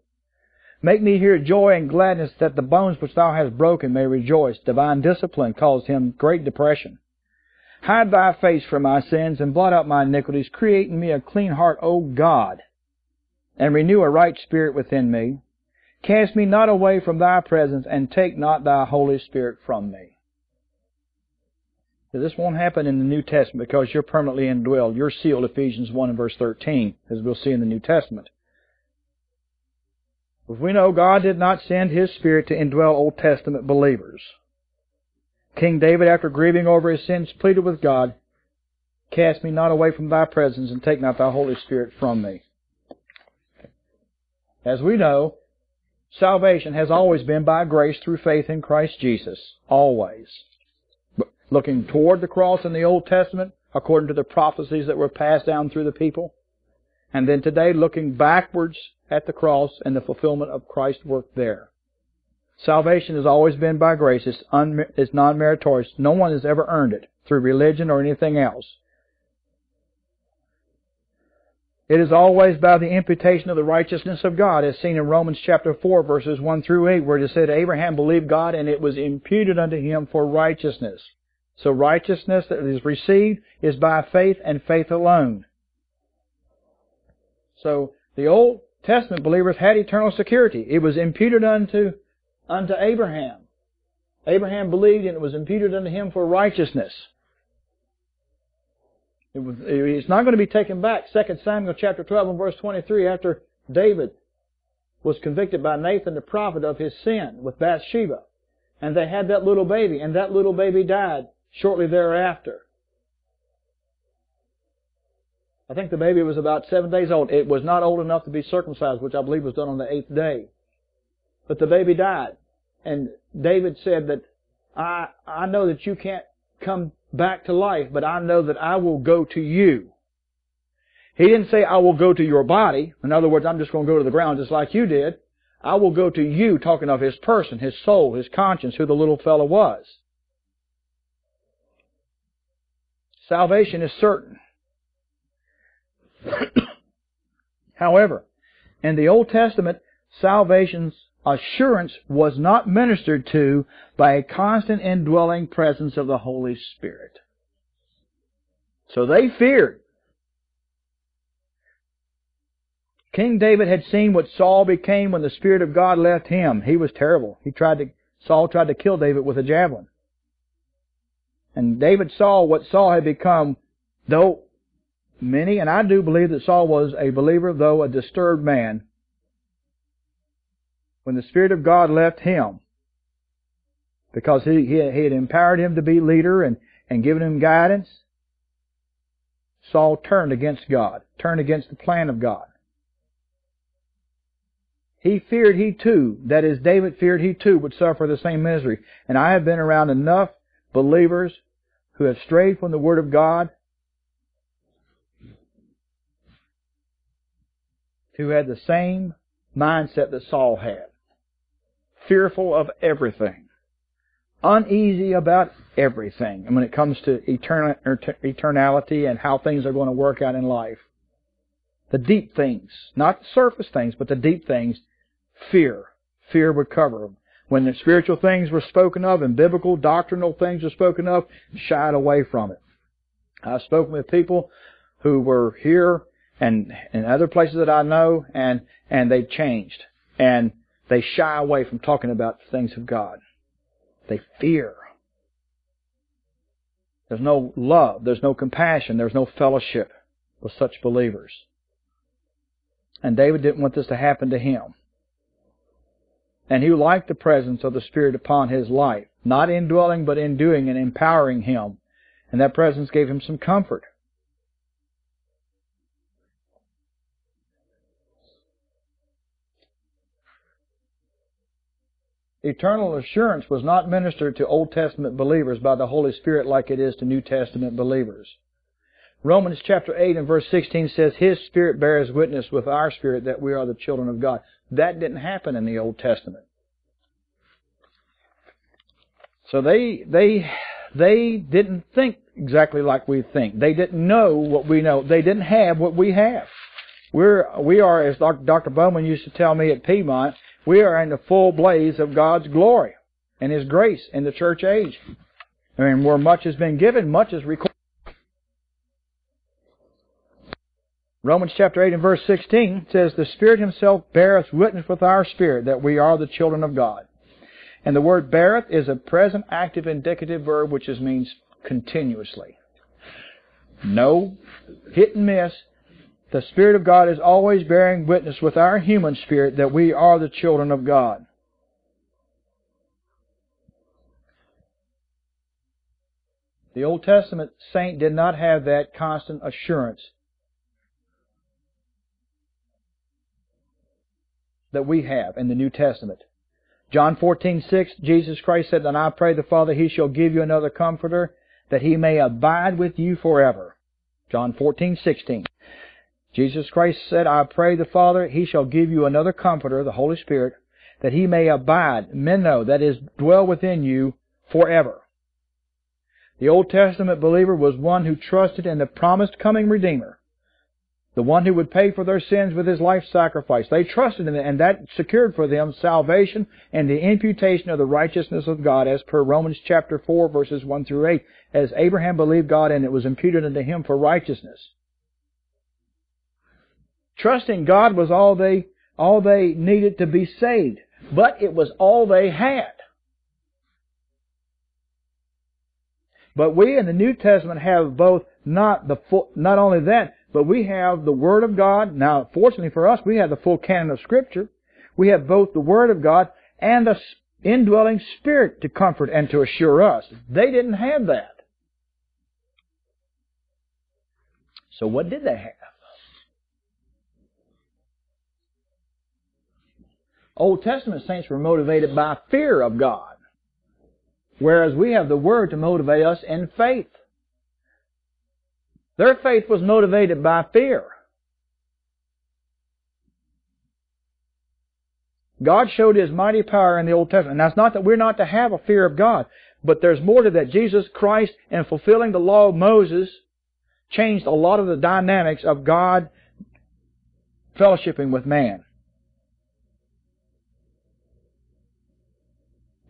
Make me hear joy and gladness that the bones which thou hast broken may rejoice. Divine discipline caused him great depression. Hide thy face from my sins and blot out my iniquities. Create in me a clean heart, O God, and renew a right spirit within me. Cast me not away from thy presence and take not thy Holy Spirit from me. This won't happen in the New Testament because you're permanently indwelled. You're sealed, Ephesians 1 and verse 13, as we'll see in the New Testament. If we know God did not send His Spirit to indwell Old Testament believers. King David, after grieving over his sins, pleaded with God, Cast me not away from thy presence and take not thy Holy Spirit from me. As we know, salvation has always been by grace through faith in Christ Jesus. Always. Looking toward the cross in the Old Testament, according to the prophecies that were passed down through the people. And then today, looking backwards at the cross and the fulfillment of Christ's work there. Salvation has always been by grace. It's, un- it's non-meritorious. No one has ever earned it through religion or anything else. It is always by the imputation of the righteousness of God, as seen in Romans chapter 4, verses 1 through 8, where it is said, Abraham believed God, and it was imputed unto him for righteousness. So righteousness that is received is by faith and faith alone. So the Old Testament believers had eternal security. It was imputed unto, unto Abraham. Abraham believed and it was imputed unto him for righteousness. It was, it's not going to be taken back. 2 Samuel chapter 12 and verse 23 after David was convicted by Nathan the prophet of his sin with Bathsheba. And they had that little baby and that little baby died shortly thereafter. I think the baby was about seven days old. It was not old enough to be circumcised, which I believe was done on the eighth day. But the baby died. And David said that, I, I know that you can't come back to life, but I know that I will go to you. He didn't say, I will go to your body. In other words, I'm just going to go to the ground just like you did. I will go to you, talking of his person, his soul, his conscience, who the little fellow was. Salvation is certain. However, in the Old Testament, salvation's assurance was not ministered to by a constant indwelling presence of the Holy Spirit. So they feared. King David had seen what Saul became when the Spirit of God left him. He was terrible. He tried to, Saul tried to kill David with a javelin. And David saw what Saul had become, though many, and I do believe that Saul was a believer, though a disturbed man, when the Spirit of God left him, because he, he, he had empowered him to be leader and, and given him guidance, Saul turned against God, turned against the plan of God. He feared he too, that is, David feared he too would suffer the same misery. And I have been around enough believers who have strayed from the Word of God who had the same mindset that Saul had. Fearful of everything. Uneasy about everything. And when it comes to eternal, er, eternality and how things are going to work out in life. The deep things. Not the surface things, but the deep things fear. Fear would cover them. When the spiritual things were spoken of and biblical doctrinal things were spoken of, shied away from it. I've spoken with people who were here and in other places that I know and, and they've changed. And they shy away from talking about the things of God. They fear. There's no love. There's no compassion. There's no fellowship with such believers. And David didn't want this to happen to him. And he liked the presence of the Spirit upon his life, not indwelling, but in doing and empowering him. And that presence gave him some comfort. Eternal assurance was not ministered to Old Testament believers by the Holy Spirit like it is to New Testament believers. Romans chapter 8 and verse 16 says, His Spirit bears witness with our spirit that we are the children of God. That didn't happen in the Old Testament. So they, they, they didn't think exactly like we think. They didn't know what we know. They didn't have what we have. We're, we are, as Dr. Bowman used to tell me at Piedmont, we are in the full blaze of God's glory and His grace in the church age. I mean, where much has been given, much is recorded. Romans chapter 8 and verse 16 says, The Spirit Himself beareth witness with our spirit that we are the children of God. And the word beareth is a present active indicative verb which means continuously. No hit and miss. The Spirit of God is always bearing witness with our human spirit that we are the children of God. The Old Testament saint did not have that constant assurance that we have in the New Testament. John 14:6 Jesus Christ said, "And I pray the Father he shall give you another comforter that he may abide with you forever." John 14:16. Jesus Christ said, "I pray the Father he shall give you another comforter, the Holy Spirit, that he may abide, meno, that is dwell within you forever." The Old Testament believer was one who trusted in the promised coming Redeemer the one who would pay for their sins with his life sacrifice. They trusted in it, and that secured for them salvation and the imputation of the righteousness of God, as per Romans chapter 4, verses 1 through 8. As Abraham believed God, and it was imputed unto him for righteousness. Trusting God was all they, all they needed to be saved, but it was all they had. But we in the New Testament have both not the full, not only that, but we have the Word of God. Now, fortunately for us, we have the full canon of Scripture. We have both the Word of God and the indwelling Spirit to comfort and to assure us. They didn't have that. So what did they have? Old Testament saints were motivated by fear of God, whereas we have the Word to motivate us in faith. Their faith was motivated by fear. God showed His mighty power in the Old Testament. Now, it's not that we're not to have a fear of God, but there's more to that. Jesus Christ, in fulfilling the law of Moses, changed a lot of the dynamics of God fellowshipping with man.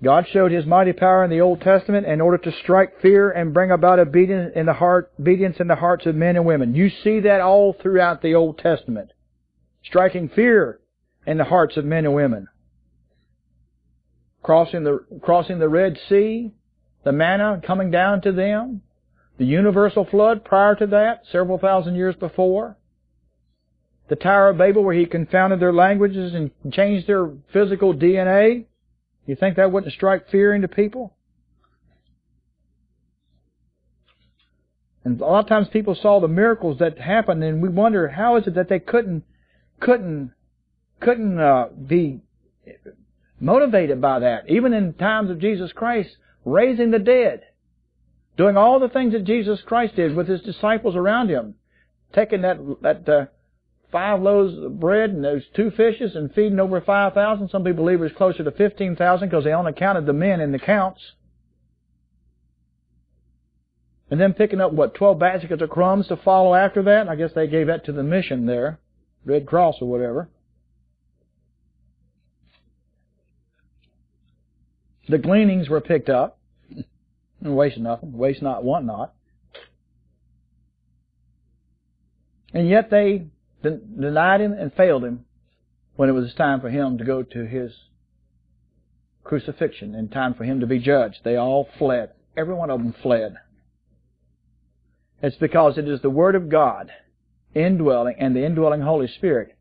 God showed His mighty power in the Old Testament in order to strike fear and bring about obedience in the heart, obedience in the hearts of men and women. You see that all throughout the Old Testament, striking fear in the hearts of men and women. Crossing the crossing the Red Sea, the manna coming down to them, the universal flood prior to that, several thousand years before, the Tower of Babel where He confounded their languages and changed their physical DNA. You think that wouldn't strike fear into people? And a lot of times people saw the miracles that happened, and we wonder how is it that they couldn't couldn't couldn't uh, be motivated by that, even in times of Jesus Christ raising the dead, doing all the things that Jesus Christ did with his disciples around him, taking that that uh, five loaves of bread and those two fishes and feeding over 5,000. Some people believe it was closer to 15,000 because they only counted the men in the counts. And then picking up, what, 12 baskets of crumbs to follow after that? I guess they gave that to the mission there, Red Cross or whatever. The gleanings were picked up. and Waste nothing. Waste not, want not. And yet they denied him and failed him when it was time for him to go to his crucifixion and time for him to be judged. They all fled. Every one of them fled. It's because it is the Word of God indwelling and the indwelling Holy Spirit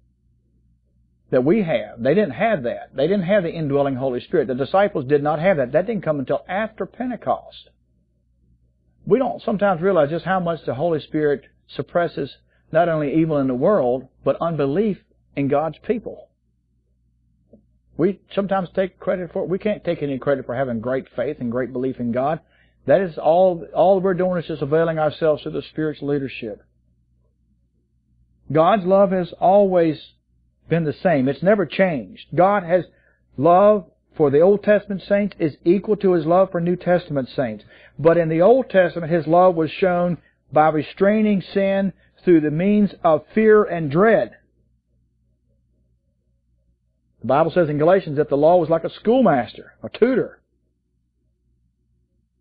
that we have. They didn't have that. They didn't have the indwelling Holy Spirit. The disciples did not have that. That didn't come until after Pentecost. We don't sometimes realize just how much the Holy Spirit suppresses not only evil in the world, but unbelief in God's people. We sometimes take credit for it. We can't take any credit for having great faith and great belief in God. That is all, all we're doing is just availing ourselves to the Spirit's leadership. God's love has always been the same. It's never changed. God has love for the Old Testament saints is equal to His love for New Testament saints. But in the Old Testament, His love was shown by restraining sin through the means of fear and dread. The Bible says in Galatians that the law was like a schoolmaster, a tutor,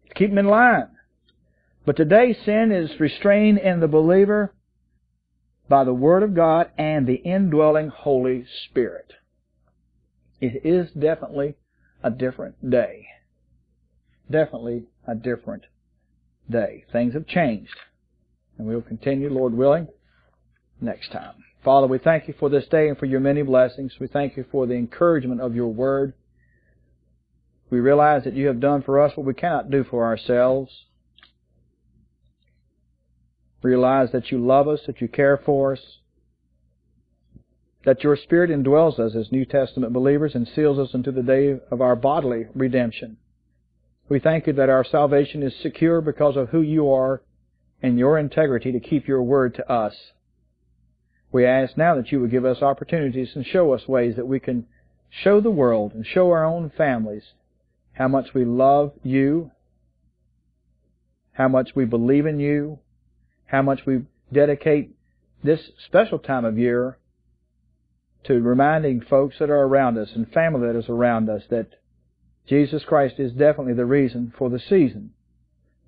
to keep them in line. But today sin is restrained in the believer by the Word of God and the indwelling Holy Spirit. It is definitely a different day. Definitely a different day. Things have changed. And we'll continue, Lord willing, next time. Father, we thank you for this day and for your many blessings. We thank you for the encouragement of your word. We realize that you have done for us what we cannot do for ourselves. Realize that you love us, that you care for us, that your Spirit indwells us as New Testament believers and seals us into the day of our bodily redemption. We thank you that our salvation is secure because of who you are and your integrity to keep your word to us. We ask now that you would give us opportunities and show us ways that we can show the world and show our own families how much we love you, how much we believe in you, how much we dedicate this special time of year to reminding folks that are around us and family that is around us that Jesus Christ is definitely the reason for the season.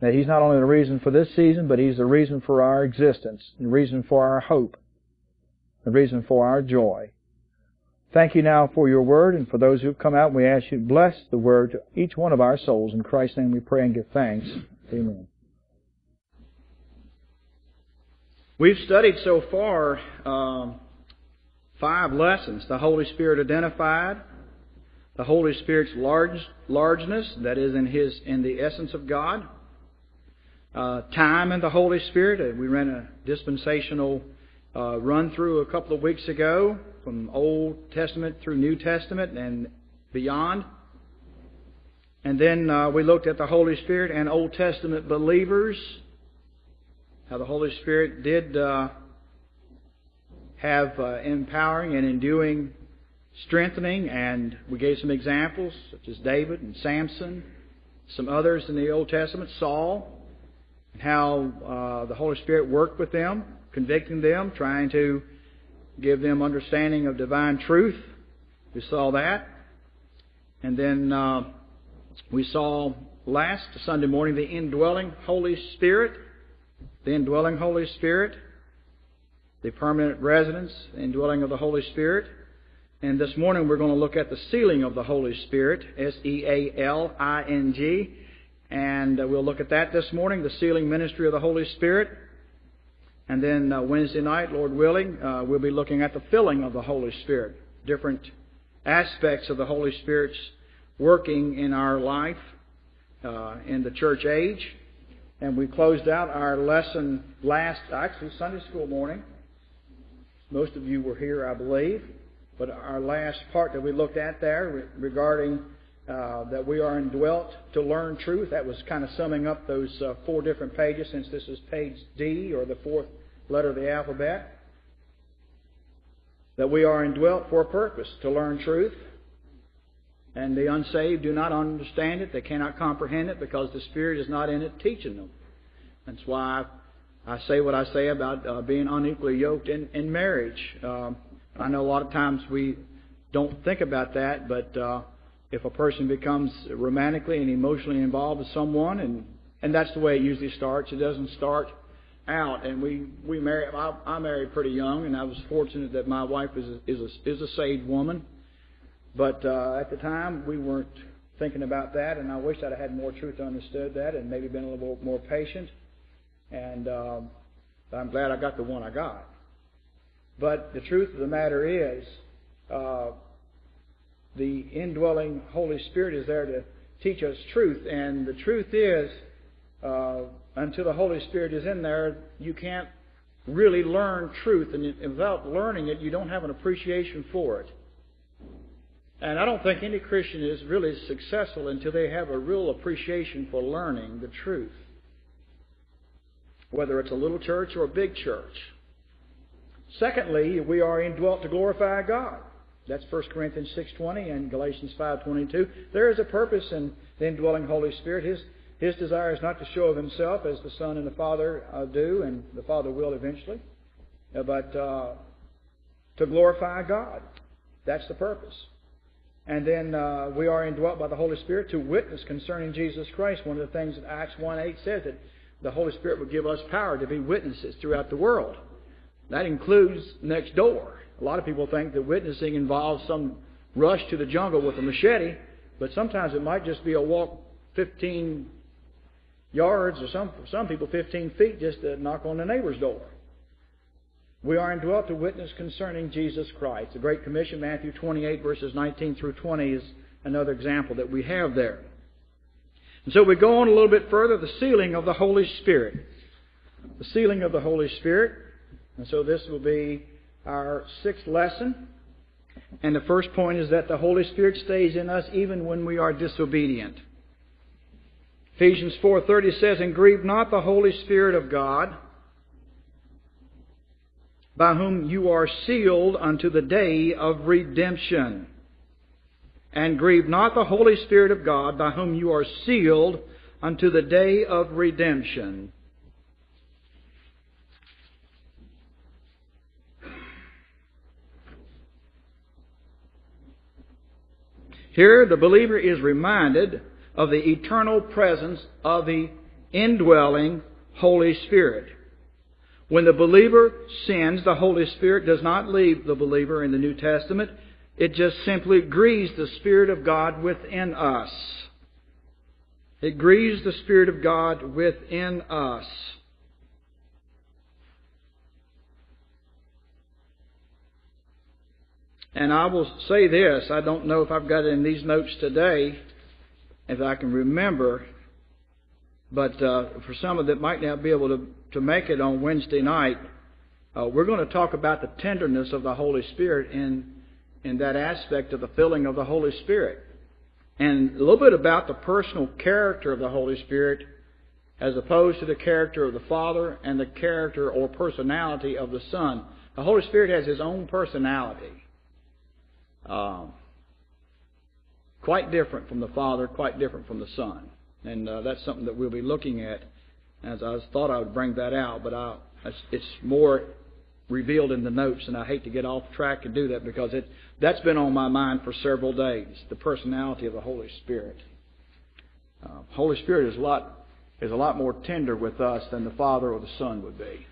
That He's not only the reason for this season, but He's the reason for our existence, the reason for our hope, the reason for our joy. Thank you now for your word, and for those who have come out, we ask you to bless the word to each one of our souls. In Christ's name we pray and give thanks. Amen. We've studied so far um, five lessons. The Holy Spirit identified, the Holy Spirit's large, largeness, that is in His in the essence of God uh, time in the Holy Spirit. Uh, we ran a dispensational uh, run through a couple of weeks ago from Old Testament through New Testament and beyond. And then uh, we looked at the Holy Spirit and Old Testament believers, how the Holy Spirit did uh, have uh, empowering and enduing strengthening, and we gave some examples, such as David and Samson, some others in the Old Testament, Saul, how uh, the Holy Spirit worked with them, convicting them, trying to give them understanding of divine truth. We saw that. And then uh, We saw last Sunday morning the indwelling Holy Spirit, the indwelling Holy Spirit, the permanent residence, the indwelling of the Holy Spirit. And this morning we're going to look at the sealing of the Holy Spirit, S E A L I N G. And uh, we'll look at that this morning, the sealing ministry of the Holy Spirit. And then uh, Wednesday night, Lord willing, uh, we'll be looking at the filling of the Holy Spirit, different aspects of the Holy Spirit's working in our life uh, in the church age. And we closed out our lesson last, actually, Sunday school morning. Most of you were here, I believe. But our last part that we looked at there regarding uh, that we are indwelt to learn truth, that was kind of summing up those uh, four different pages, since this is page D, or the fourth letter of the alphabet. That we are indwelt for a purpose, to learn truth. And the unsaved do not understand it. They cannot comprehend it because the Spirit is not in it teaching them. That's why I say what I say about uh, being unequally yoked in, in marriage. Um, I know a lot of times we don't think about that, but uh, if a person becomes romantically and emotionally involved with someone, and and that's the way it usually starts. It doesn't start out. And we we married. I, I married pretty young, and I was fortunate that my wife is a, is a, is a saved woman. But uh, at the time, we weren't thinking about that, and I wish I'd had more truth understood that, and maybe been a little more patient. And um, I'm glad I got the one I got. But the truth of the matter is, uh, the indwelling Holy Spirit is there to teach us truth. And the truth is, uh, until the Holy Spirit is in there, you can't really learn truth. And without learning it, you don't have an appreciation for it. And I don't think any Christian is really successful until they have a real appreciation for learning the truth. Whether it's a little church or a big church. Secondly, we are indwelt to glorify God. That's 1 Corinthians 6.20 and Galatians 5.22. There is a purpose in the indwelling Holy Spirit. His, his desire is not to show of himself as the Son and the Father uh, do, and the Father will eventually, uh, but uh, to glorify God. That's the purpose. And then uh, we are indwelt by the Holy Spirit to witness concerning Jesus Christ. One of the things that Acts 1.8 says that the Holy Spirit will give us power to be witnesses throughout the world. That includes next door. A lot of people think that witnessing involves some rush to the jungle with a machete, but sometimes it might just be a walk 15 yards, or some some people 15 feet, just to knock on the neighbor's door. We are indwelt to witness concerning Jesus Christ. The Great Commission, Matthew 28, verses 19 through 20, is another example that we have there. And so we go on a little bit further, the sealing of the Holy Spirit. The sealing of the Holy Spirit. And so this will be our sixth lesson. And the first point is that the Holy Spirit stays in us even when we are disobedient. Ephesians 4:30 says, "And grieve not the Holy Spirit of God, by whom you are sealed unto the day of redemption." And grieve not the Holy Spirit of God, by whom you are sealed unto the day of redemption. Here, the believer is reminded of the eternal presence of the indwelling Holy Spirit. When the believer sins, the Holy Spirit does not leave the believer in the New Testament. It just simply grieves the Spirit of God within us. It grieves the Spirit of God within us. And I will say this I don't know if I've got it in these notes today, if I can remember, but uh, for some of that might not be able to, to make it on Wednesday night, uh, we're going to talk about the tenderness of the Holy Spirit in, in that aspect of the filling of the Holy Spirit. And a little bit about the personal character of the Holy Spirit as opposed to the character of the Father and the character or personality of the Son. The Holy Spirit has His own personality. Um, quite different from the Father, quite different from the Son. And uh, that's something that we'll be looking at. As I thought I would bring that out, but I, it's more revealed in the notes, and I hate to get off track and do that because it that's been on my mind for several days. The personality of the Holy Spirit. Uh, Holy Spirit is a lot is a lot more tender with us than the Father or the Son would be.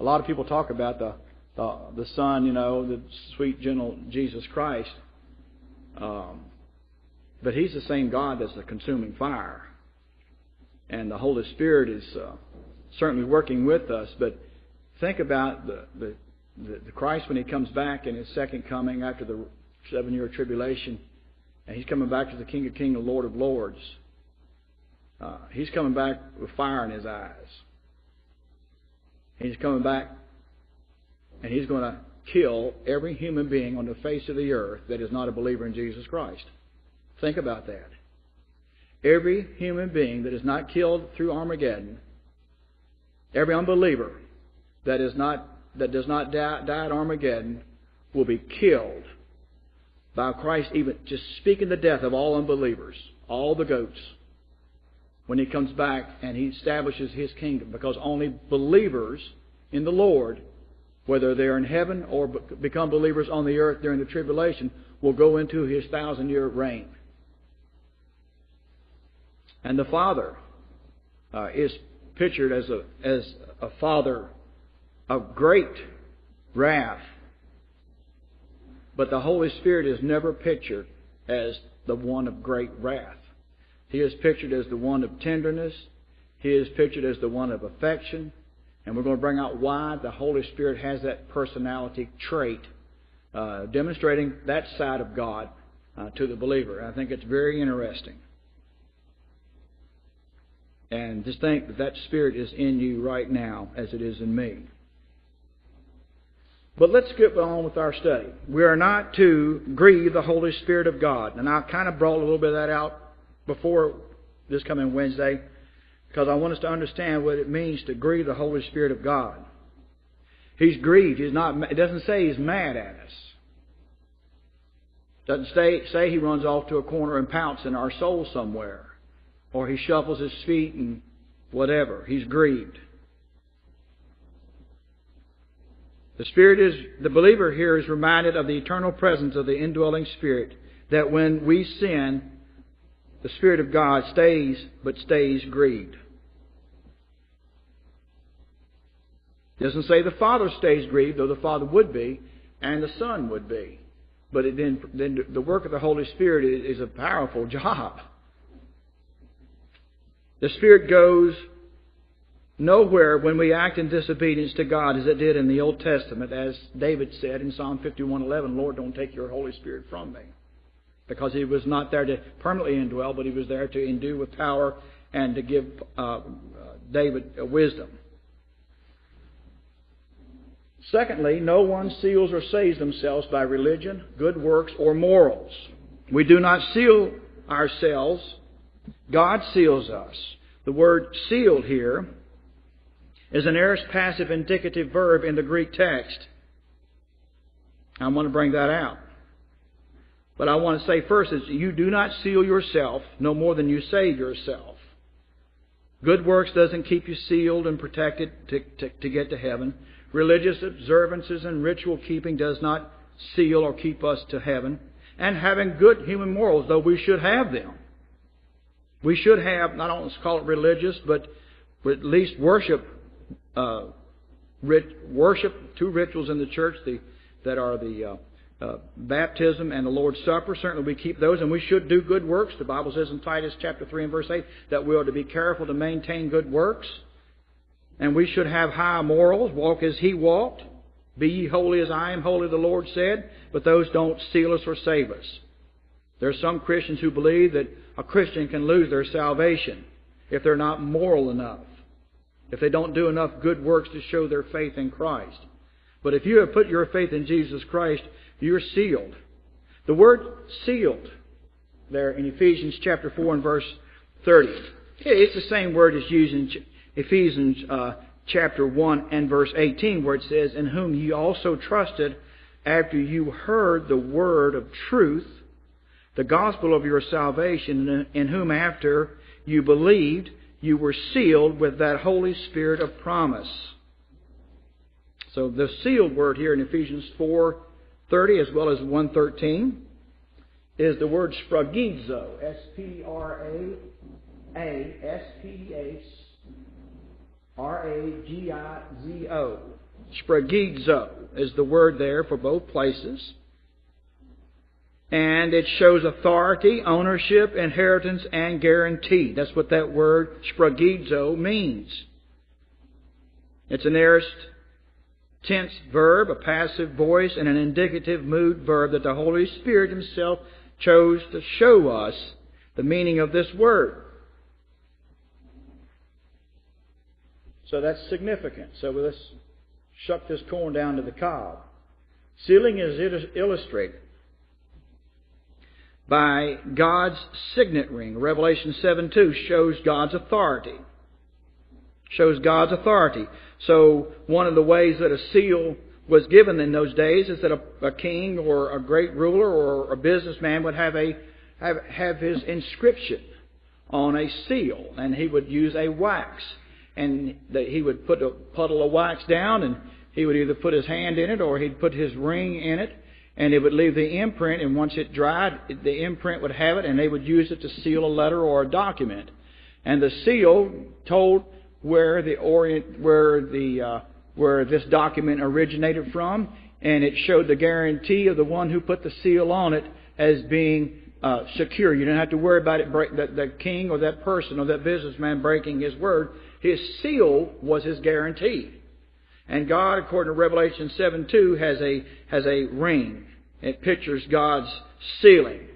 A lot of people talk about the the, the Son, you know, the sweet, gentle Jesus Christ. Um, but He's the same God that's the consuming fire. And the Holy Spirit is uh, certainly working with us. But think about the, the, the, Christ when He comes back in His second coming after the seven year tribulation. And He's coming back as the King of Kings, the Lord of Lords. Uh, he's coming back with fire in His eyes. He's coming back and he's going to kill every human being on the face of the earth that is not a believer in Jesus Christ. Think about that. Every human being that is not killed through Armageddon, every unbeliever that is not that does not die, die at Armageddon will be killed by Christ even just speaking the death of all unbelievers, all the goats, when he comes back and he establishes his kingdom. Because only believers in the Lord whether they're in heaven or become believers on the earth during the tribulation, will go into his thousand year reign. And the Father uh, is pictured as a, as a Father of great wrath. But the Holy Spirit is never pictured as the one of great wrath. He is pictured as the one of tenderness. He is pictured as the one of affection. And we're going to bring out why the Holy Spirit has that personality trait, uh, demonstrating that side of God uh, to the believer. I think it's very interesting. And just think that that Spirit is in you right now as it is in me. But let's get on with our study. We are not to grieve the Holy Spirit of God. And I kind of brought a little bit of that out before this coming Wednesday because I want us to understand what it means to grieve the Holy Spirit of God. He's grieved. He's not. It doesn't say he's mad at us. It doesn't say, say he runs off to a corner and pounce in our soul somewhere, or he shuffles his feet and whatever. He's grieved. The Spirit is the believer here is reminded of the eternal presence of the indwelling Spirit. That when we sin, the Spirit of God stays, but stays grieved. Doesn't say the Father stays grieved, though the Father would be, and the Son would be. But it, then, then the work of the Holy Spirit is, a powerful job. The Spirit goes nowhere when we act in disobedience to God as it did in the Old Testament, as David said in Psalm 51:11, "Lord, don't take your Holy Spirit from me," because He was not there to permanently indwell, but He was there to endue with power and to give uh, David wisdom. Secondly, no one seals or saves themselves by religion, good works, or morals. We do not seal ourselves. God seals us. The word sealed here is an aorist passive indicative verb in the Greek text. I want to bring that out. But I want to say first is you do not seal yourself no more than you save yourself. Good works doesn't keep you sealed and protected to, to, to get to heaven. Religious observances and ritual keeping does not seal or keep us to heaven. And having good human morals, though we should have them. We should have, not only call it religious, but at least worship, uh, rit, worship two rituals in the church the, that are the uh, uh, baptism and the Lord's Supper. Certainly we keep those, and we should do good works. The Bible says in Titus chapter 3 and verse 8 that we are to be careful to maintain good works. And we should have high morals, walk as he walked. Be ye holy as I am holy, the Lord said. But those don't seal us or save us. There are some Christians who believe that a Christian can lose their salvation if they're not moral enough, if they don't do enough good works to show their faith in Christ. But if you have put your faith in Jesus Christ, you're sealed. The word sealed there in Ephesians chapter 4 and verse 30. It's the same word as used in Ephesians uh, chapter 1 and verse 18, where it says, In whom ye also trusted after you heard the word of truth, the gospel of your salvation, in whom after you believed, you were sealed with that Holy Spirit of promise. So the sealed word here in Ephesians 4:30 as well as 1:13 is the word sphragizo. S P R A G I Z O. Sphragizo is the word there for both places. And it shows authority, ownership, inheritance, and guarantee. That's what that word sphragizo means. It's an aorist tense verb, a passive voice, and an indicative mood verb that the Holy Spirit Himself chose to show us the meaning of this word. So that's significant. So let's shuck this corn down to the cob. Sealing is illustrated by God's signet ring. Revelation 7 2 shows God's authority. Shows God's authority. So one of the ways that a seal was given in those days is that a, a king or a great ruler or a businessman would have a have, have his inscription on a seal, and he would use a wax, and that he would put a puddle of wax down, and he would either put his hand in it or he'd put his ring in it, and it would leave the imprint. And once it dried, the imprint would have it, and they would use it to seal a letter or a document. And the seal told where the orient, where the uh, where this document originated from, and it showed the guarantee of the one who put the seal on it as being uh, secure. You don't have to worry about it break, that the king or that person or that businessman breaking his word. His seal was his guarantee. And God, according to Revelation 7 2, has a, has a ring. It pictures God's sealing.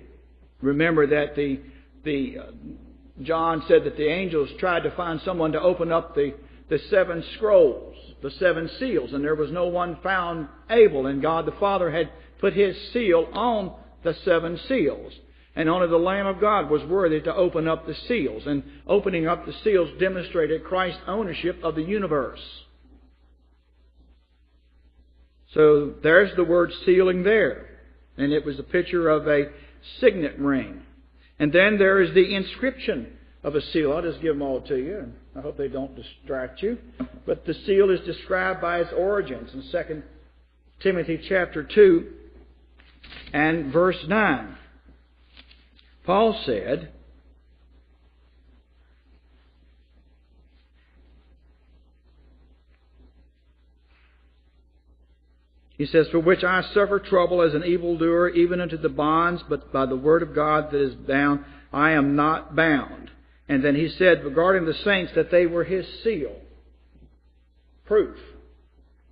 Remember that the, the, uh, John said that the angels tried to find someone to open up the, the seven scrolls the seven seals, and there was no one found able, and God the Father had put his seal on the seven seals. And only the Lamb of God was worthy to open up the seals. And opening up the seals demonstrated Christ's ownership of the universe. So there's the word sealing there. And it was a picture of a signet ring. And then there is the inscription of a seal. I'll just give them all to you. And I hope they don't distract you. But the seal is described by its origins in 2 Timothy chapter 2 and verse 9. Paul said, He says, For which I suffer trouble as an evildoer, even unto the bonds, but by the word of God that is bound, I am not bound. And then he said regarding the saints that they were his seal. Proof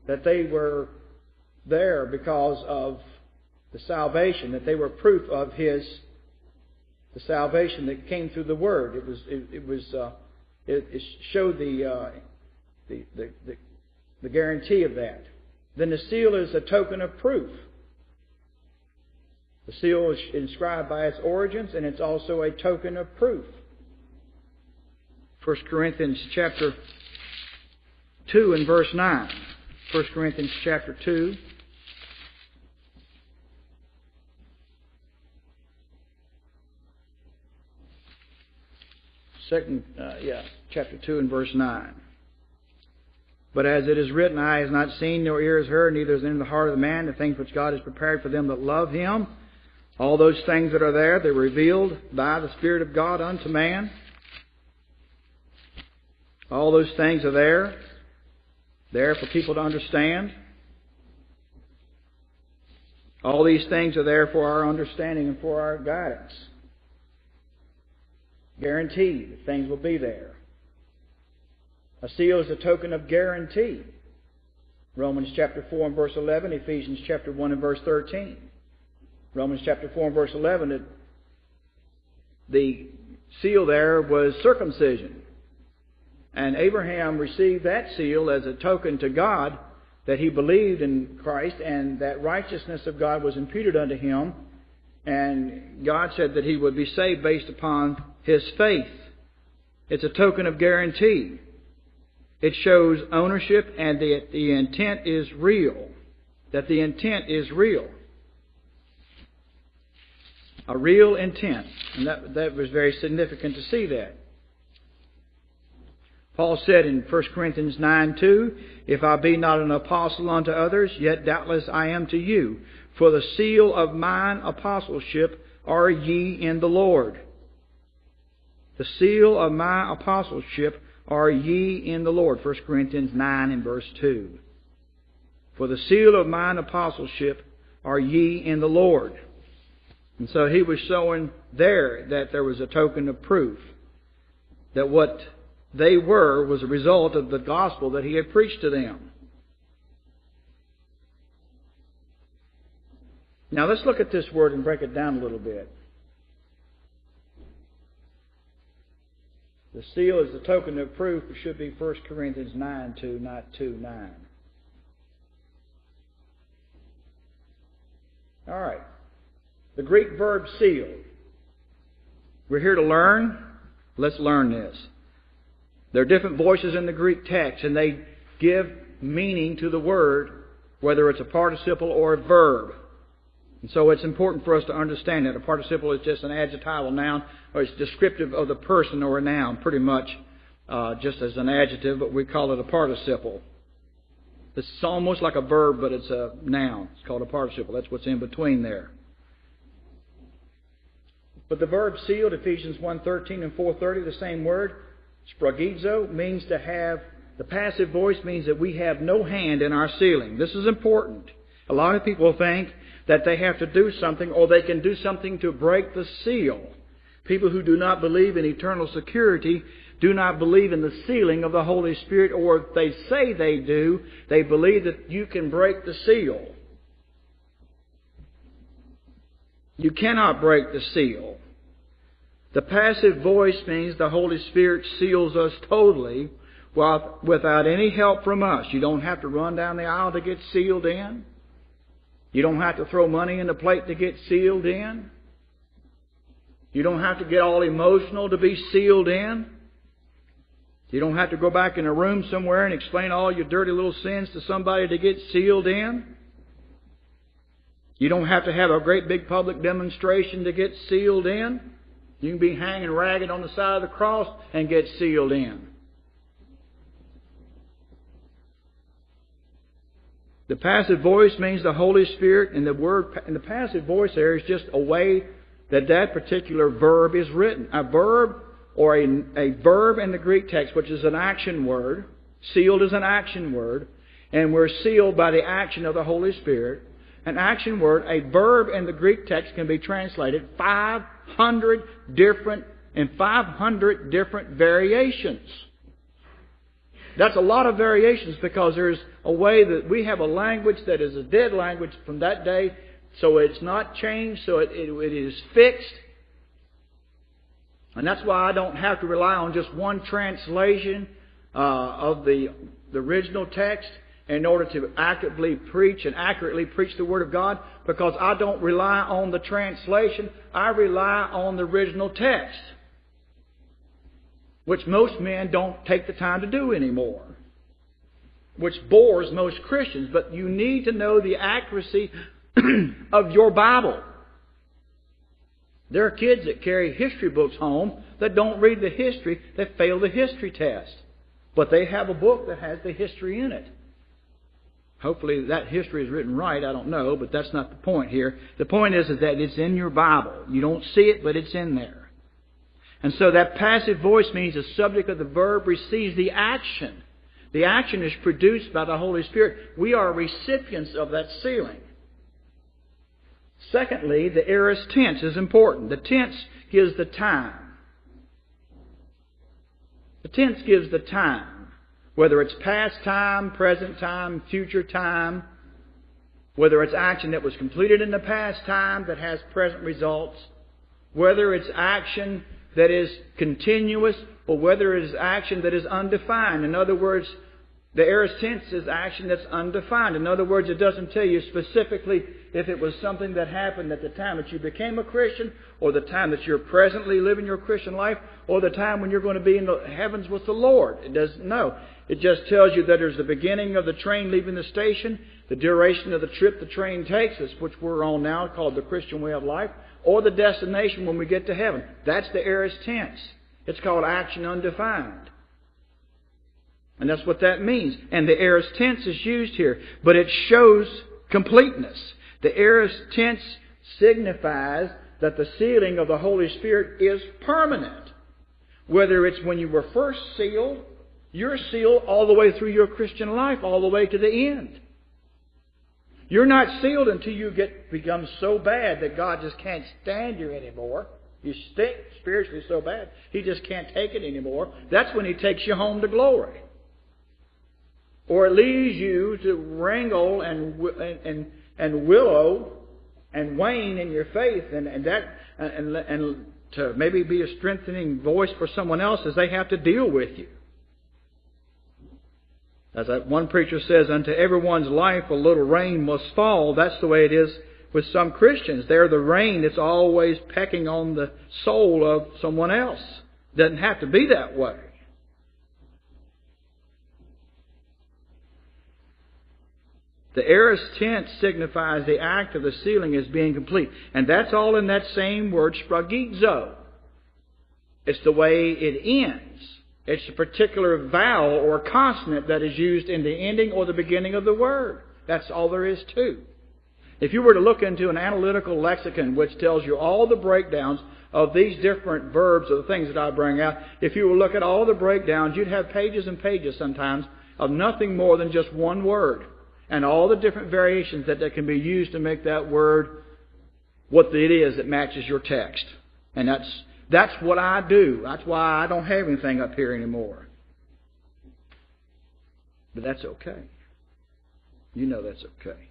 that they were there because of the salvation, that they were proof of his the salvation that came through the word. It was it, it was uh, it, it, showed the, uh, the, the the the guarantee of that. Then the seal is a token of proof. The seal is inscribed by its origins, and it's also a token of proof. 1 Corinthians chapter 2 and verse 9. 1 Corinthians chapter 2. Second, uh, yeah, chapter 2 and verse 9. But as it is written, eye has not seen, nor ear has heard, neither is in the heart of the man the things which God has prepared for them that love him. All those things that are there, they're revealed by the Spirit of God unto man. All those things are there, there for people to understand. All these things are there for our understanding and for our guidance. Guaranteed that things will be there. A seal is a token of guarantee. Romans chapter 4 and verse 11, Ephesians chapter 1 and verse 13. Romans chapter 4 and verse 11, it, the seal there was circumcision. And Abraham received that seal as a token to God that he believed in Christ and that righteousness of God was imputed unto him. And God said that he would be saved based upon his faith. It's a token of guarantee. It shows ownership and that the intent is real. That the intent is real. A real intent. And that, that was very significant to see that. Paul said in 1 Corinthians 9 2, If I be not an apostle unto others, yet doubtless I am to you. For the seal of mine apostleship are ye in the Lord. The seal of my apostleship are ye in the Lord. 1 Corinthians 9 and verse 2. For the seal of mine apostleship are ye in the Lord. And so he was showing there that there was a token of proof that what they were was a result of the gospel that he had preached to them. Now let's look at this word and break it down a little bit. The seal is the token of proof. It should be 1 Corinthians 9 2, not 2 9. All right. The Greek verb seal. We're here to learn. Let's learn this. There are different voices in the Greek text, and they give meaning to the word, whether it's a participle or a verb. And so it's important for us to understand that a participle is just an adjectival noun, or it's descriptive of the person or a noun, pretty much uh, just as an adjective, but we call it a participle. It's almost like a verb, but it's a noun. It's called a participle. That's what's in between there. But the verb sealed, Ephesians 1.13 and 4.30, the same word, sphragizo, means to have, the passive voice means that we have no hand in our sealing. This is important. A lot of people think that they have to do something or they can do something to break the seal. People who do not believe in eternal security do not believe in the sealing of the Holy Spirit, or if they say they do, they believe that you can break the seal. You cannot break the seal. The passive voice means the Holy Spirit seals us totally without any help from us. You don't have to run down the aisle to get sealed in. You don't have to throw money in the plate to get sealed in. You don't have to get all emotional to be sealed in. You don't have to go back in a room somewhere and explain all your dirty little sins to somebody to get sealed in. You don't have to have a great big public demonstration to get sealed in. You can be hanging ragged on the side of the cross and get sealed in. The passive voice means the Holy Spirit, and the word and the passive voice there is just a way that that particular verb is written. A verb or a, a verb in the Greek text, which is an action word. Sealed is an action word, and we're sealed by the action of the Holy Spirit. An action word, a verb in the Greek text can be translated 500 different in 500 different variations. That's a lot of variations because there's a way that we have a language that is a dead language from that day, so it's not changed, so it, it, it is fixed. And that's why I don't have to rely on just one translation uh, of the, the original text in order to accurately preach and accurately preach the Word of God because I don't rely on the translation. I rely on the original text which most men don't take the time to do anymore, which bores most Christians. But you need to know the accuracy of your Bible. There are kids that carry history books home that don't read the history, that fail the history test. But they have a book that has the history in it. Hopefully that history is written right, I don't know, but that's not the point here. The point is, is that it's in your Bible. You don't see it, but it's in there. And so that passive voice means the subject of the verb receives the action. The action is produced by the Holy Spirit. We are recipients of that sealing. Secondly, the aorist tense is important. The tense gives the time. The tense gives the time. Whether it's past time, present time, future time, whether it's action that was completed in the past time that has present results, whether it's action that is continuous or whether it is action that is undefined. In other words, the aorist tense is action that's undefined. In other words, it doesn't tell you specifically if it was something that happened at the time that you became a Christian, or the time that you're presently living your Christian life, or the time when you're going to be in the heavens with the Lord. It doesn't know. It just tells you that there's the beginning of the train leaving the station, the duration of the trip the train takes us, which we're on now, called the Christian way of life, or the destination when we get to heaven. That's the aorist tense. It's called action undefined. And that's what that means. And the aorist tense is used here. But it shows completeness. The aorist tense signifies that the sealing of the Holy Spirit is permanent. Whether it's when you were first sealed, you're sealed all the way through your Christian life, all the way to the end. You're not sealed until you get become so bad that God just can't stand you anymore. You stink spiritually so bad, He just can't take it anymore. That's when He takes you home to glory. Or it leaves you to wrangle and and and willow and wane in your faith, and, and that and, and to maybe be a strengthening voice for someone else as they have to deal with you. As one preacher says, unto everyone's life a little rain must fall. That's the way it is with some Christians. They're the rain that's always pecking on the soul of someone else. Doesn't have to be that way. The aorist tense signifies the act of the sealing as being complete. And that's all in that same word, sphragizo. It's the way it ends. It's a particular vowel or consonant that is used in the ending or the beginning of the word. That's all there is to. If you were to look into an analytical lexicon which tells you all the breakdowns of these different verbs or the things that I bring out, if you were to look at all the breakdowns, you'd have pages and pages sometimes of nothing more than just one word and all the different variations that, that can be used to make that word what it is that matches your text. And that's, that's what I do. That's why I don't have anything up here anymore. But that's okay. You know that's okay.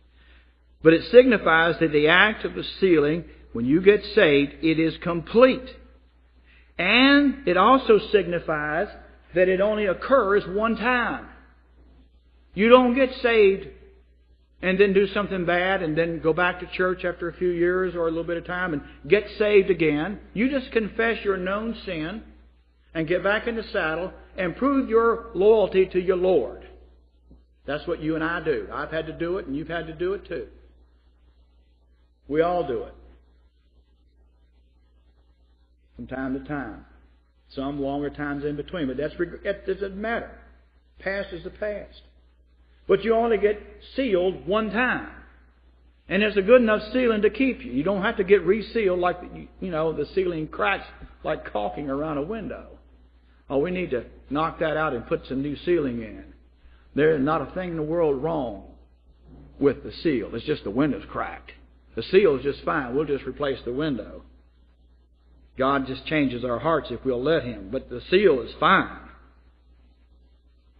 But it signifies that the act of the sealing, when you get saved, it is complete. And it also signifies that it only occurs one time. You don't get saved and then do something bad and then go back to church after a few years or a little bit of time and get saved again. You just confess your known sin and get back in the saddle and prove your loyalty to your Lord. That's what you and I do. I've had to do it and you've had to do it too. We all do it. From time to time. Some longer times in between, but that's, that doesn't matter. Past is the past. But you only get sealed one time. And it's a good enough sealing to keep you. You don't have to get resealed like, you know, the sealing cracks like caulking around a window. Oh, we need to knock that out and put some new sealing in. There is not a thing in the world wrong with the seal. It's just the window's cracked. The seal is just fine. We'll just replace the window. God just changes our hearts if we'll let Him. But the seal is fine.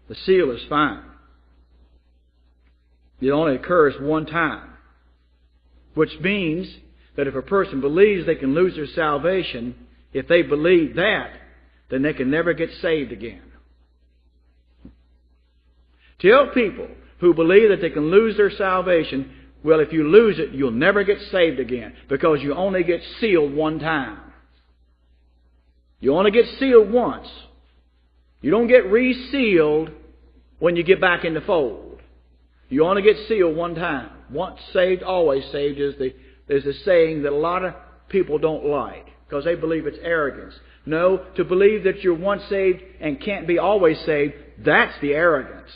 The seal is fine. It only occurs one time. Which means that if a person believes they can lose their salvation, if they believe that, then they can never get saved again. Tell people who believe that they can lose their salvation, well, if you lose it, you'll never get saved again because you only get sealed one time. You only get sealed once. You don't get resealed when you get back in the fold. You only get sealed one time. Once saved, always saved is the is a saying that a lot of people don't like because they believe it's arrogance. No, to believe that you're once saved and can't be always saved, that's the arrogance.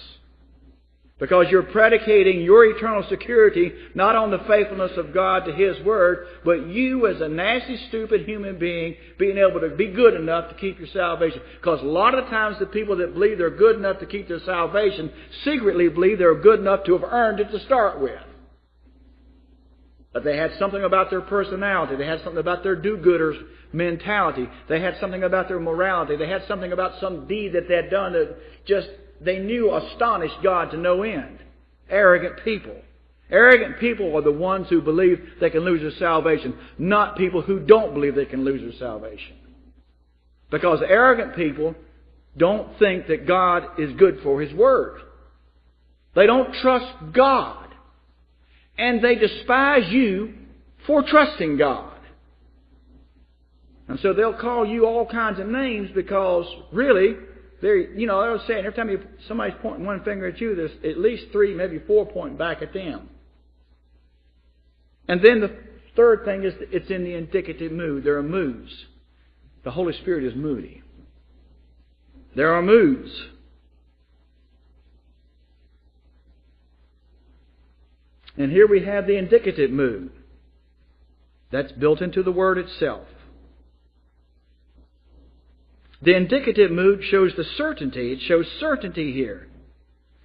Because you're predicating your eternal security not on the faithfulness of God to His Word, but you as a nasty, stupid human being being able to be good enough to keep your salvation. Because a lot of the times the people that believe they're good enough to keep their salvation secretly believe they're good enough to have earned it to start with. But they had something about their personality. They had something about their do-gooders mentality. They had something about their morality. They had something about some deed that they had done that just they knew astonished God to no end. Arrogant people. Arrogant people are the ones who believe they can lose their salvation, not people who don't believe they can lose their salvation. Because arrogant people don't think that God is good for His Word. They don't trust God. And they despise you for trusting God. And so they'll call you all kinds of names because really there, you know, I was saying every time you, somebody's pointing one finger at you, there's at least three, maybe four pointing back at them. And then the third thing is it's in the indicative mood. There are moods. The Holy Spirit is moody. There are moods. And here we have the indicative mood. That's built into the word itself. The indicative mood shows the certainty. It shows certainty here,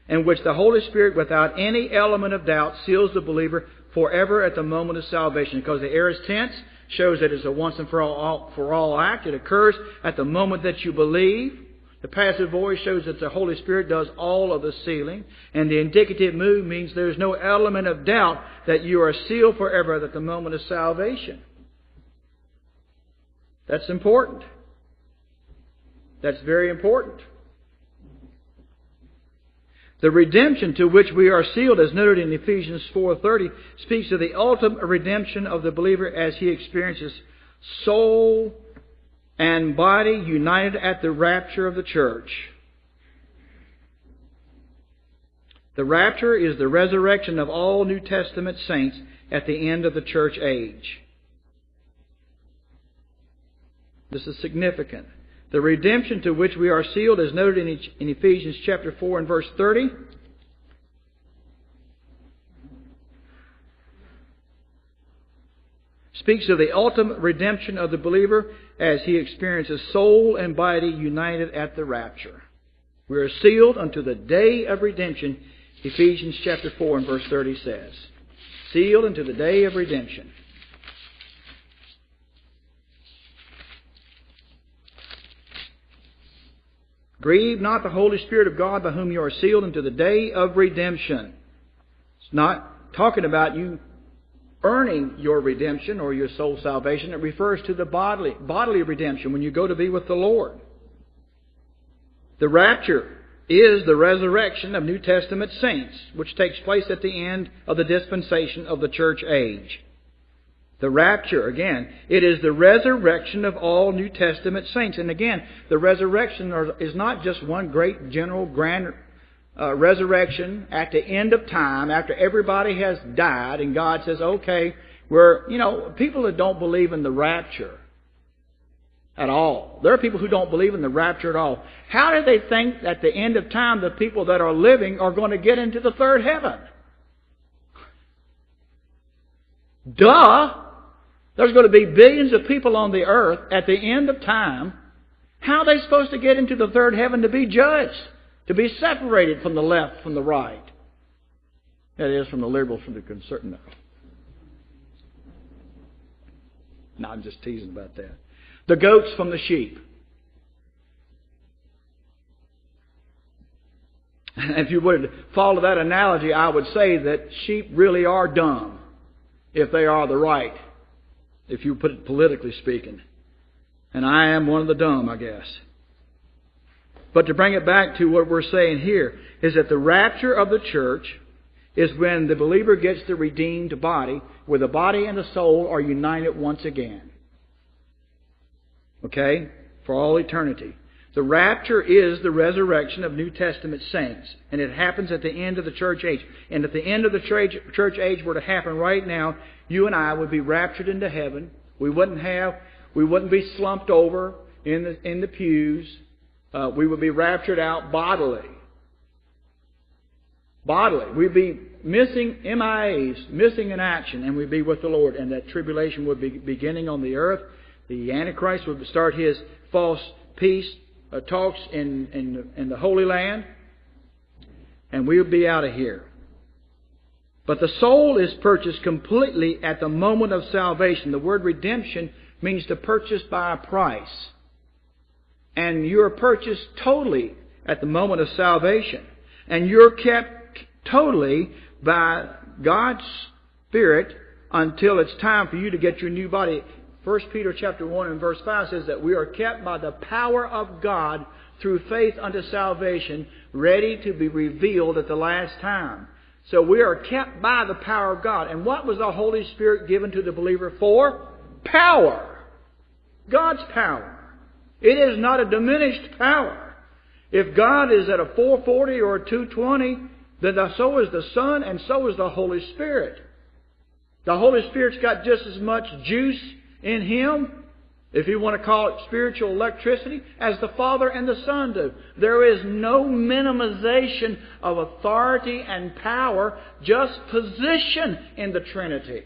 in which the Holy Spirit, without any element of doubt, seals the believer forever at the moment of salvation. Because the aorist tense shows that it's a once and for all, for all act. It occurs at the moment that you believe. The passive voice shows that the Holy Spirit does all of the sealing. And the indicative mood means there's no element of doubt that you are sealed forever at the moment of salvation. That's important. That's very important. The redemption to which we are sealed, as noted in Ephesians 4.30, speaks of the ultimate redemption of the believer as he experiences soul and body united at the rapture of the church. The rapture is the resurrection of all New Testament saints at the end of the church age. This is significant. The redemption to which we are sealed is noted in Ephesians chapter 4 and verse 30. Speaks of the ultimate redemption of the believer as he experiences soul and body united at the rapture. We are sealed unto the day of redemption, Ephesians chapter 4 and verse 30 says. Sealed unto the day of redemption. Grieve not the Holy Spirit of God by whom you are sealed unto the day of redemption. It's not talking about you earning your redemption or your soul salvation. It refers to the bodily, bodily redemption when you go to be with the Lord. The rapture is the resurrection of New Testament saints, which takes place at the end of the dispensation of the church age. The rapture, again, it is the resurrection of all New Testament saints. And again, the resurrection is not just one great general grand uh, resurrection at the end of time, after everybody has died, and God says, okay, we're, you know, people that don't believe in the rapture at all. There are people who don't believe in the rapture at all. How do they think at the end of time the people that are living are going to get into the third heaven? Duh! There's going to be billions of people on the earth at the end of time. How are they supposed to get into the third heaven to be judged? To be separated from the left, from the right? That is, from the liberals, from the conservative. No. No, I'm just teasing about that. The goats from the sheep. If you would follow that analogy, I would say that sheep really are dumb if they are the right if you put it politically speaking. And I am one of the dumb, I guess. But to bring it back to what we're saying here is that the rapture of the church is when the believer gets the redeemed body, where the body and the soul are united once again. Okay? For all eternity. The rapture is the resurrection of New Testament saints, and it happens at the end of the church age. And if the end of the church age were to happen right now, you and I would be raptured into heaven. We wouldn't have, we wouldn't be slumped over in the in the pews. Uh, we would be raptured out bodily. Bodily, we'd be missing MIAs, missing in action, and we'd be with the Lord. And that tribulation would be beginning on the earth. The Antichrist would start his false peace uh, talks in, in, in the Holy Land, and we'll be out of here. But the soul is purchased completely at the moment of salvation. The word redemption means to purchase by a price. And you're purchased totally at the moment of salvation. And you're kept totally by God's Spirit until it's time for you to get your new body. 1 Peter chapter 1 and verse 5 says that we are kept by the power of God through faith unto salvation, ready to be revealed at the last time. So we are kept by the power of God. And what was the Holy Spirit given to the believer for? Power. God's power. It is not a diminished power. If God is at a 440 or a 220, then so is the Son and so is the Holy Spirit. The Holy Spirit's got just as much juice in Him, if you want to call it spiritual electricity, as the Father and the Son do. There is no minimization of authority and power, just position in the Trinity.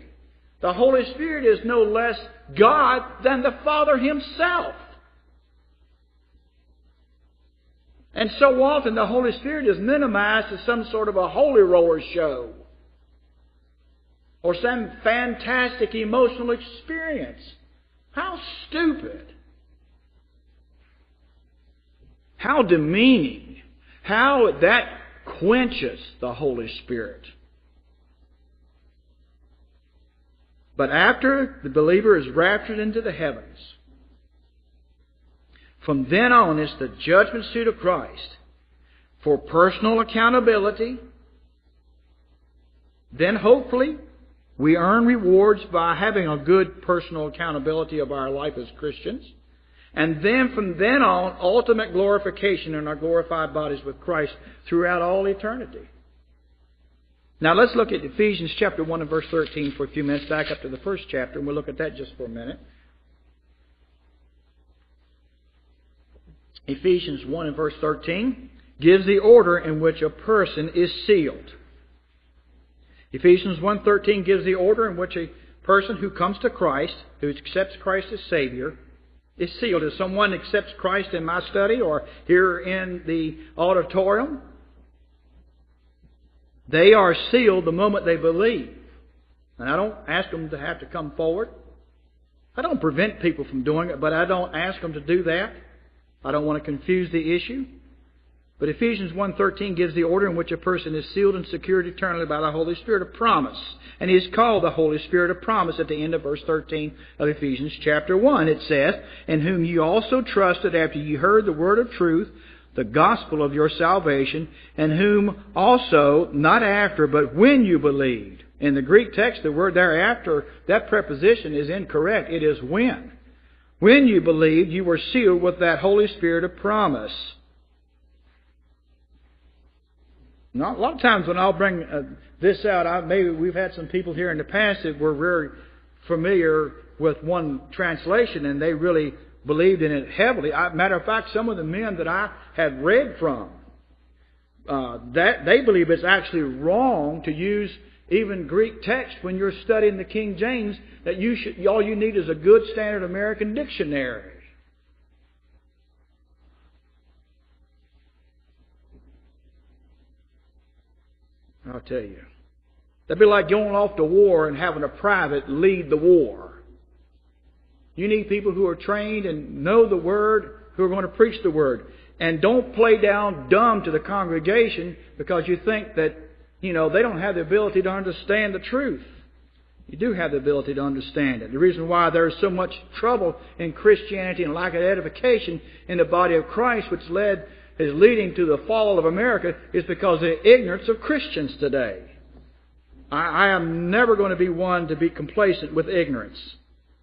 The Holy Spirit is no less God than the Father Himself. And so often the Holy Spirit is minimized as some sort of a holy roller show or some fantastic emotional experience. How stupid. How demeaning. How that quenches the Holy Spirit. But after the believer is raptured into the heavens, from then on is the judgment seat of Christ for personal accountability. Then hopefully we earn rewards by having a good personal accountability of our life as Christians. And then from then on, ultimate glorification in our glorified bodies with Christ throughout all eternity. Now let's look at Ephesians chapter 1 and verse 13 for a few minutes, back up to the first chapter, and we'll look at that just for a minute. Ephesians 1 and verse 13 gives the order in which a person is sealed. Ephesians 1:13 gives the order in which a person who comes to Christ, who accepts Christ as Savior, is sealed. If someone accepts Christ in my study or here in the auditorium, they are sealed the moment they believe. And I don't ask them to have to come forward. I don't prevent people from doing it, but I don't ask them to do that. I don't want to confuse the issue. But Ephesians 1.13 gives the order in which a person is sealed and secured eternally by the Holy Spirit of promise. And he is called the Holy Spirit of promise at the end of verse 13 of Ephesians chapter 1. It says, In whom you also trusted after you heard the word of truth, the gospel of your salvation, and whom also, not after, but when you believed. In the Greek text, the word thereafter, that preposition is incorrect. It is when. When you believed, you were sealed with that Holy Spirit of promise. A lot of times when I'll bring uh, this out, I, maybe we've had some people here in the past that were very familiar with one translation and they really believed in it heavily. I, matter of fact, some of the men that I had read from, uh, that they believe it's actually wrong to use even Greek text when you're studying the King James. That you should, all you need is a good standard American dictionary. I'll tell you. That'd be like going off to war and having a private lead the war. You need people who are trained and know the Word, who are going to preach the Word. And don't play down dumb to the congregation because you think that, you know, they don't have the ability to understand the truth. You do have the ability to understand it. The reason why there is so much trouble in Christianity and lack of edification in the body of Christ, which led is leading to the fall of America, is because of the ignorance of Christians today. I, I am never going to be one to be complacent with ignorance.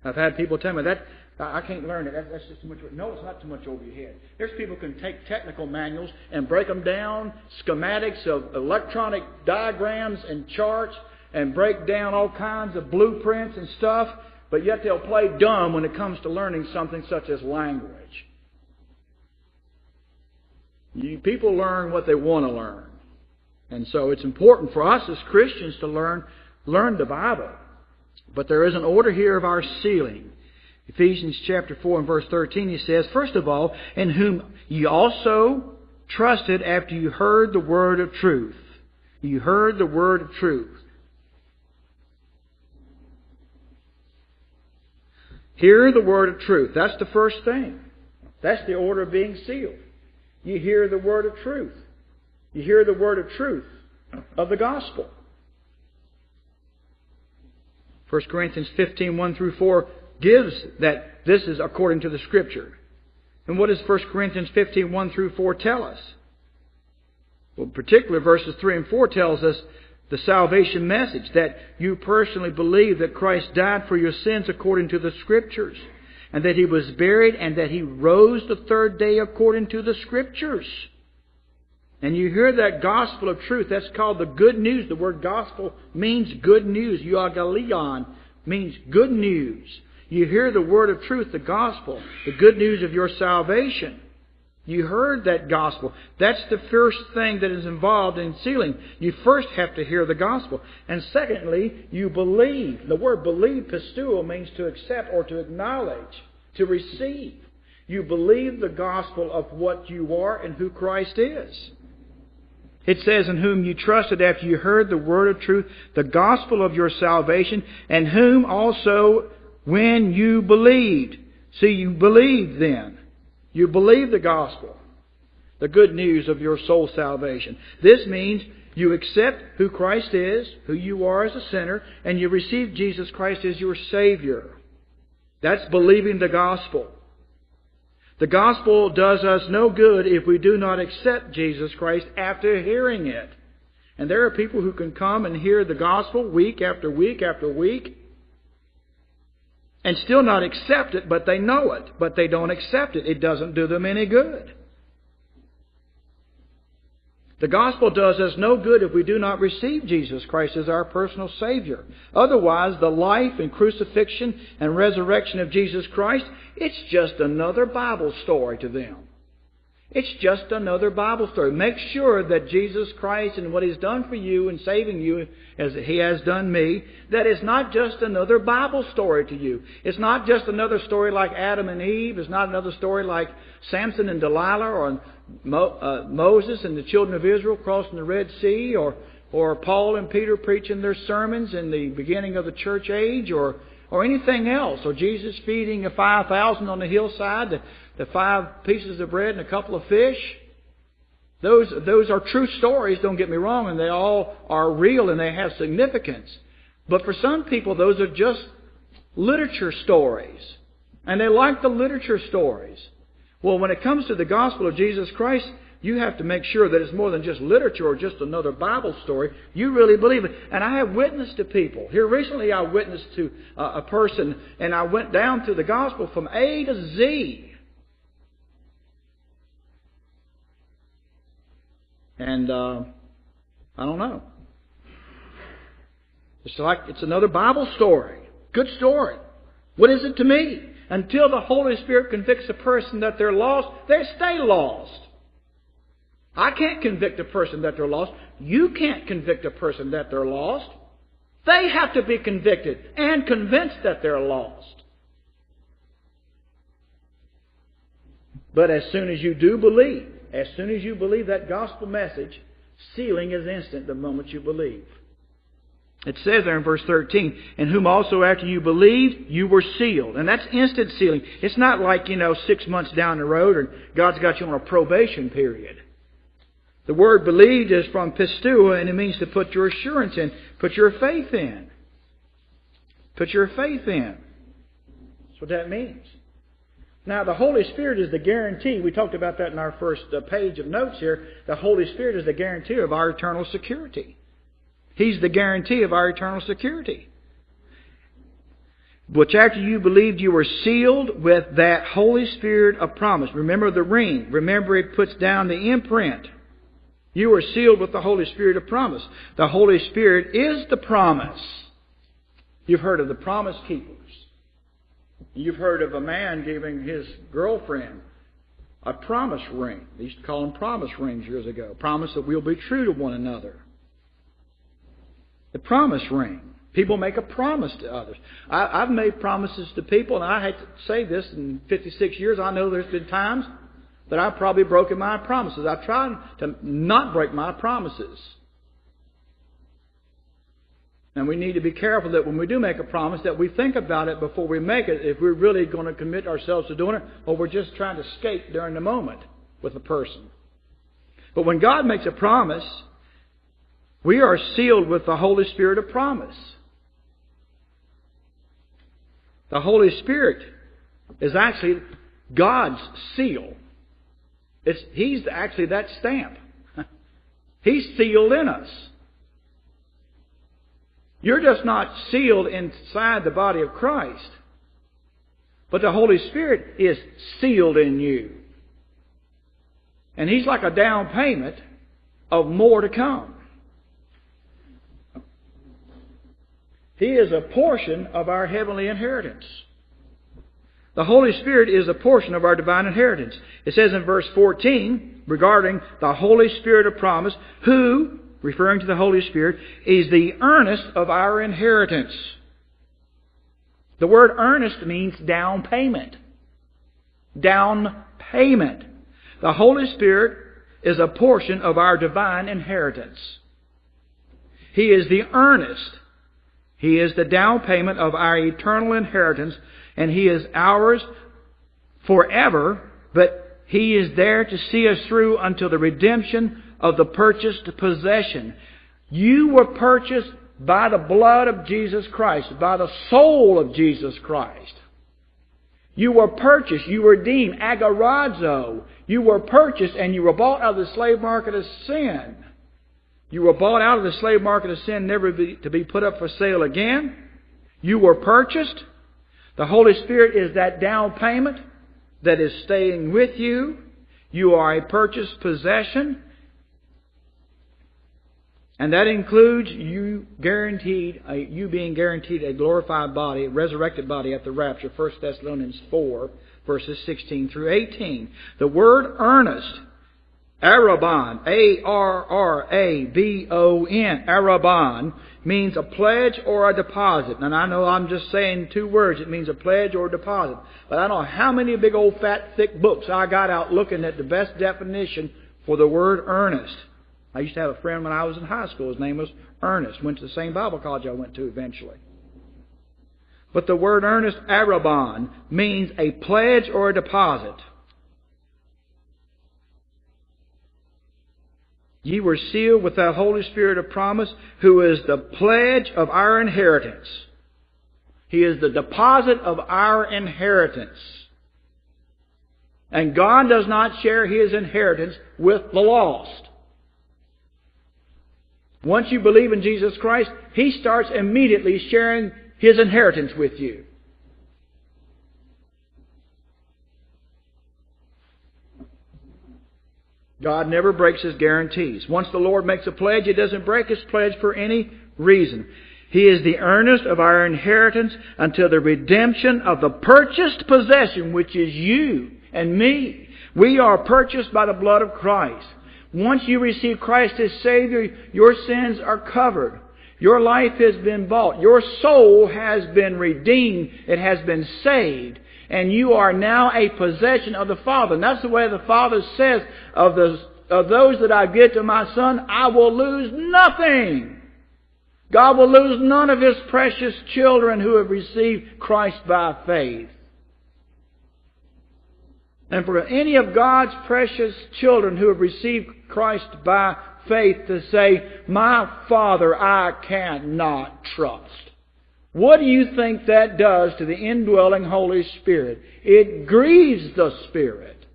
I've had people tell me that I can't learn it. that's just too much. No, it's not too much over your head. There's people who can take technical manuals and break them down, schematics of electronic diagrams and charts, and break down all kinds of blueprints and stuff, but yet they'll play dumb when it comes to learning something such as language. You, people learn what they want to learn. And so it's important for us as Christians to learn, learn the Bible. But there is an order here of our sealing. Ephesians chapter 4 and verse 13, he says, First of all, in whom ye also trusted after you heard the word of truth. You heard the word of truth. Hear the word of truth. That's the first thing. That's the order of being sealed. You hear the word of truth. You hear the word of truth of the gospel. 1 Corinthians 15, 1 through 4 gives that this is according to the Scripture. And what does 1 Corinthians 15, 1 through 4 tell us? Well, particular verses 3 and 4 tells us the salvation message that you personally believe that Christ died for your sins according to the Scriptures, and that He was buried, and that He rose the third day according to the Scriptures. And you hear that gospel of truth. That's called the good news. The word gospel means good news. Euangelion means good news. You hear the word of truth, the gospel, the good news of your salvation. You heard that gospel. That's the first thing that is involved in sealing. You first have to hear the gospel. And secondly, you believe. The word believe, pisteuo, means to accept or to acknowledge, to receive. You believe the gospel of what you are and who Christ is. It says, In whom you trusted after you heard the word of truth, the gospel of your salvation, and whom also when you believed. See, you believed then. You believe the gospel, the good news of your soul salvation. This means you accept who Christ is, who you are as a sinner, and you receive Jesus Christ as your Savior. That's believing the gospel. The gospel does us no good if we do not accept Jesus Christ after hearing it. And there are people who can come and hear the gospel week after week after week and still not accept it, but they know it, but they don't accept it. It doesn't do them any good. The gospel does us no good if we do not receive Jesus Christ as our personal Savior. Otherwise, the life and crucifixion and resurrection of Jesus Christ, it's just another Bible story to them. It's just another Bible story. Make sure that Jesus Christ and what He's done for you and saving you, as He has done me, that it's not just another Bible story to you. It's not just another story like Adam and Eve. It's not another story like Samson and Delilah or Mo, uh, Moses and the children of Israel crossing the Red Sea or, or Paul and Peter preaching their sermons in the beginning of the church age or, or anything else. Or Jesus feeding the 5,000 on the hillside. The five pieces of bread and a couple of fish. Those, those are true stories, don't get me wrong, and they all are real and they have significance. But for some people, those are just literature stories. And they like the literature stories. Well, when it comes to the gospel of Jesus Christ, you have to make sure that it's more than just literature or just another Bible story. You really believe it. And I have witnessed to people. Here recently, I witnessed to uh, a person, and I went down through the gospel from A to Z. And uh, I don't know. It's like it's another Bible story. Good story. What is it to me? Until the Holy Spirit convicts a person that they're lost, they stay lost. I can't convict a person that they're lost. You can't convict a person that they're lost. They have to be convicted and convinced that they're lost. But as soon as you do believe, as soon as you believe that gospel message, sealing is instant the moment you believe. It says there in verse 13, in whom also after you believed, you were sealed. And that's instant sealing. It's not like, you know, six months down the road and God's got you on a probation period. The word believed is from pisteuo and it means to put your assurance in, put your faith in. Put your faith in. That's what that means. Now, the Holy Spirit is the guarantee. We talked about that in our first uh, page of notes here. The Holy Spirit is the guarantee of our eternal security. He's the guarantee of our eternal security. Which after you believed you were sealed with that Holy Spirit of promise. Remember the ring. Remember it puts down the imprint. You were sealed with the Holy Spirit of promise. The Holy Spirit is the promise. You've heard of the promise keeper. You've heard of a man giving his girlfriend a promise ring. They used to call them promise rings years ago. Promise that we'll be true to one another. The promise ring. People make a promise to others. I, have made promises to people, and I hate to say this in 56 years. I know there's been times that I've probably broken my promises. I've tried to not break my promises. And we need to be careful that when we do make a promise that we think about it before we make it if we're really going to commit ourselves to doing it or we're just trying to skate during the moment with a person. But when God makes a promise, we are sealed with the Holy Spirit of promise. The Holy Spirit is actually God's seal. It's, he's actually that stamp. He's sealed in us. You're just not sealed inside the body of Christ, but the Holy Spirit is sealed in you. And He's like a down payment of more to come. He is a portion of our heavenly inheritance. The Holy Spirit is a portion of our divine inheritance. It says in verse 14, regarding the Holy Spirit of promise, who, referring to the Holy Spirit, is the earnest of our inheritance. The word earnest means down payment. Down payment. The Holy Spirit is a portion of our divine inheritance. He is the earnest. He is the down payment of our eternal inheritance, and He is ours forever, but He is there to see us through until the redemption of the purchased possession. You were purchased by the blood of Jesus Christ, by the soul of Jesus Christ. You were purchased, you were redeemed, agorazo. You were purchased and you were bought out of the slave market of sin. You were bought out of the slave market of sin, never to be put up for sale again. You were purchased. The Holy Spirit is that down payment that is staying with you. You are a purchased possession. And that includes you guaranteed, a, you being guaranteed a glorified body, a resurrected body at the rapture. 1 Thessalonians 4, verses 16 through 18. The word earnest, Arrabon, A-R-R-A-B-O-N, Arrabon, means a pledge or a deposit. And I know I'm just saying two words. It means a pledge or a deposit. But I don't know how many big old fat thick books I got out looking at the best definition for the word earnest. I used to have a friend when I was in high school. His name was Ernest. Went to the same Bible college I went to eventually. But the word earnest, arrabon, means a pledge or a deposit. Ye were sealed with that Holy Spirit of promise, who is the pledge of our inheritance. He is the deposit of our inheritance. And God does not share His inheritance with the lost. Once you believe in Jesus Christ, He starts immediately sharing His inheritance with you. God never breaks His guarantees. Once the Lord makes a pledge, He doesn't break His pledge for any reason. He is the earnest of our inheritance until the redemption of the purchased possession, which is you and me. We are purchased by the blood of Christ. Once you receive Christ as Savior, your sins are covered. Your life has been bought. Your soul has been redeemed. It has been saved. And you are now a possession of the Father. And that's the way the Father says of, the, of those that I give to my Son, I will lose nothing. God will lose none of His precious children who have received Christ by faith. And for any of God's precious children who have received Christ by faith to say, My Father I cannot trust. What do you think that does to the indwelling Holy Spirit? It grieves the Spirit.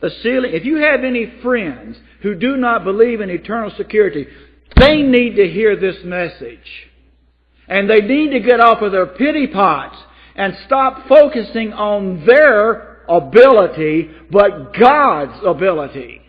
The sealing, if you have any friends who do not believe in eternal security, they need to hear this message. And they need to get off of their pity pots and stop focusing on their ability, but God's ability.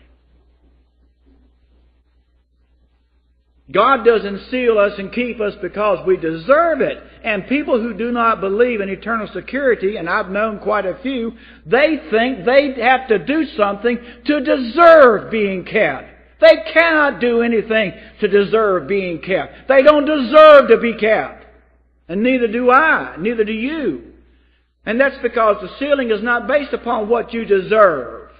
God doesn't seal us and keep us because we deserve it. And people who do not believe in eternal security, and I've known quite a few, they think they have to do something to deserve being kept. They cannot do anything to deserve being kept. They don't deserve to be kept. And neither do I, neither do you. And that's because the sealing is not based upon what you deserve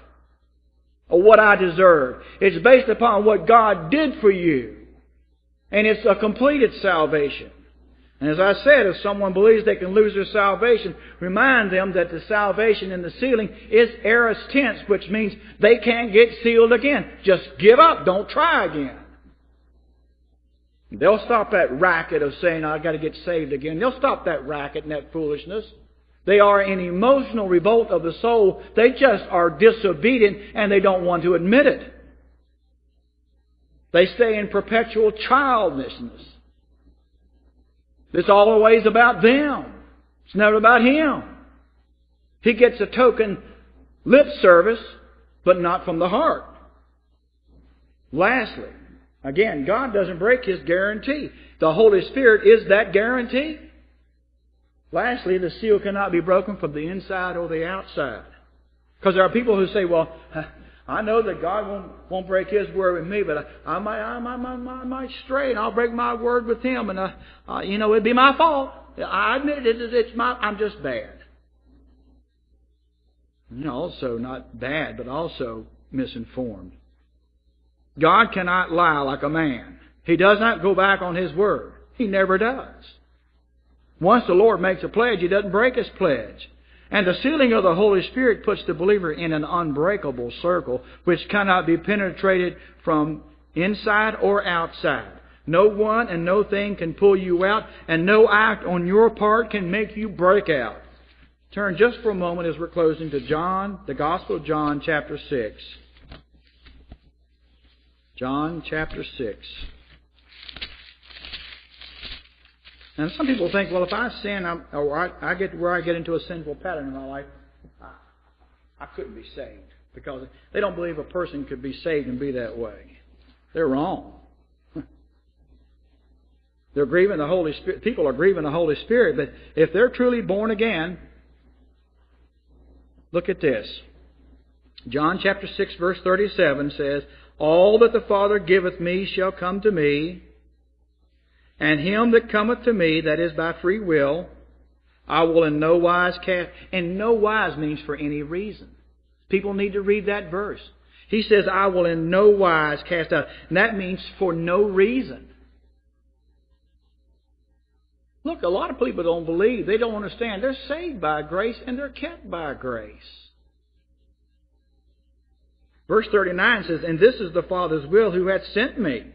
or what I deserve. It's based upon what God did for you. And it's a completed salvation. And as I said, if someone believes they can lose their salvation, remind them that the salvation in the sealing is aorist tense, which means they can't get sealed again. Just give up. Don't try again. They'll stop that racket of saying, oh, I've got to get saved again. They'll stop that racket and that foolishness. They are in emotional revolt of the soul. They just are disobedient and they don't want to admit it. They stay in perpetual childishness. It's always about them. It's never about Him. He gets a token lip service, but not from the heart. Lastly, again, God doesn't break His guarantee. The Holy Spirit is that guarantee. Lastly, the seal cannot be broken from the inside or the outside. Because there are people who say, well, I know that God won't, won't break His word with me, but I, I, might, I, might, I, might, stray and I'll break my word with Him, and uh, uh, you know it'd be my fault. I admit it. It's, it's my. I'm just bad. And also not bad, but also misinformed. God cannot lie like a man. He does not go back on His word. He never does. Once the Lord makes a pledge, He doesn't break His pledge. And the sealing of the Holy Spirit puts the believer in an unbreakable circle which cannot be penetrated from inside or outside. No one and no thing can pull you out, and no act on your part can make you break out. Turn just for a moment as we're closing to John, the Gospel of John, chapter 6. John chapter 6. And some people think, well, if I sin, I'm, or I, I get where I get into a sinful pattern in my life, I, I couldn't be saved. Because they don't believe a person could be saved and be that way. They're wrong. They're grieving the Holy Spirit. People are grieving the Holy Spirit, but if they're truly born again, look at this. John chapter 6 verse 37 says, All that the Father giveth me shall come to me, and him that cometh to me, that is by free will, I will in no wise cast. And no wise means for any reason. People need to read that verse. He says, I will in no wise cast out. And that means for no reason. Look, a lot of people don't believe. They don't understand. They're saved by grace and they're kept by grace. Verse 39 says, And this is the Father's will who hath sent me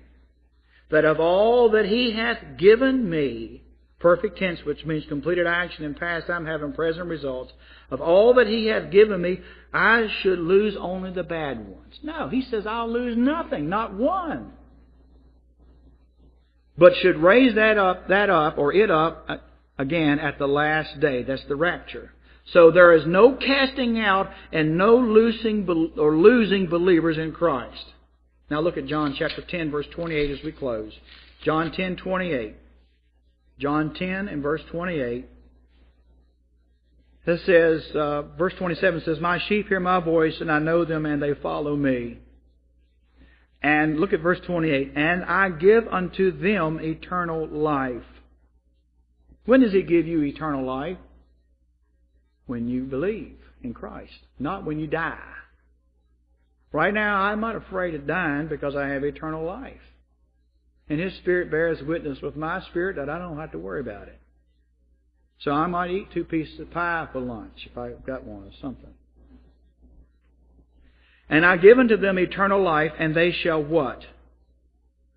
that of all that he hath given me, perfect tense, which means completed action in past time having present results, of all that he hath given me, I should lose only the bad ones. No, he says I'll lose nothing, not one. But should raise that up, that up, or it up uh, again at the last day. That's the rapture. So there is no casting out and no losing or losing believers in Christ. Now look at John chapter 10 verse 28 as we close. John 10:28. John 10 and verse 28. This says, uh, verse 27 says, My sheep hear my voice, and I know them, and they follow me. And look at verse 28. And I give unto them eternal life. When does He give you eternal life? When you believe in Christ, not when you die. Right now, I'm not afraid of dying because I have eternal life. And His Spirit bears witness with my spirit that I don't have to worry about it. So I might eat two pieces of pie for lunch if I've got one or something. And I give unto them eternal life, and they shall what?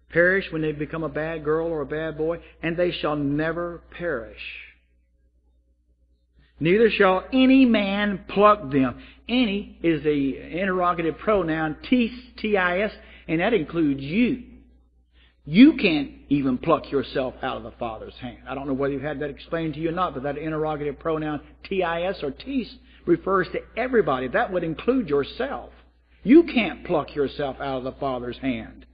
Perish when they become a bad girl or a bad boy, and they shall never perish. Neither shall any man pluck them. Any is the interrogative pronoun T-I-S, and that includes you. You can't even pluck yourself out of the Father's hand. I don't know whether you've had that explained to you or not, but that interrogative pronoun T-I-S or Tis refers to everybody. That would include yourself. You can't pluck yourself out of the Father's hand.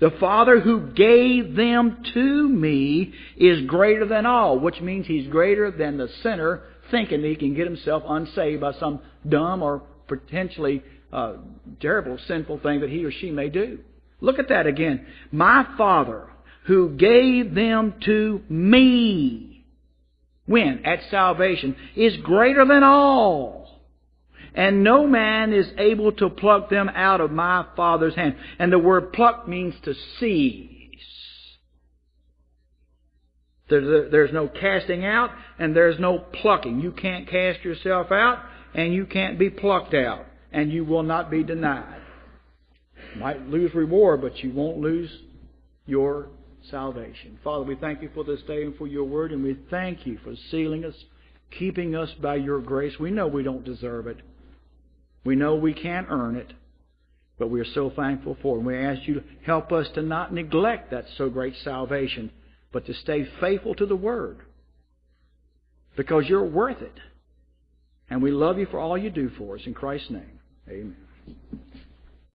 The Father who gave them to me is greater than all, which means He's greater than the sinner thinking that he can get himself unsaved by some dumb or potentially uh, terrible sinful thing that he or she may do. Look at that again. My Father who gave them to me, when? At salvation, is greater than all. And no man is able to pluck them out of my Father's hand. And the word pluck means to seize. There's no casting out and there's no plucking. You can't cast yourself out and you can't be plucked out and you will not be denied. You might lose reward, but you won't lose your salvation. Father, we thank you for this day and for your word, and we thank you for sealing us, keeping us by your grace. We know we don't deserve it. We know we can't earn it, but we are so thankful for it. And we ask you to help us to not neglect that so great salvation but to stay faithful to the Word. Because you're worth it. And we love you for all you do for us. In Christ's name, amen.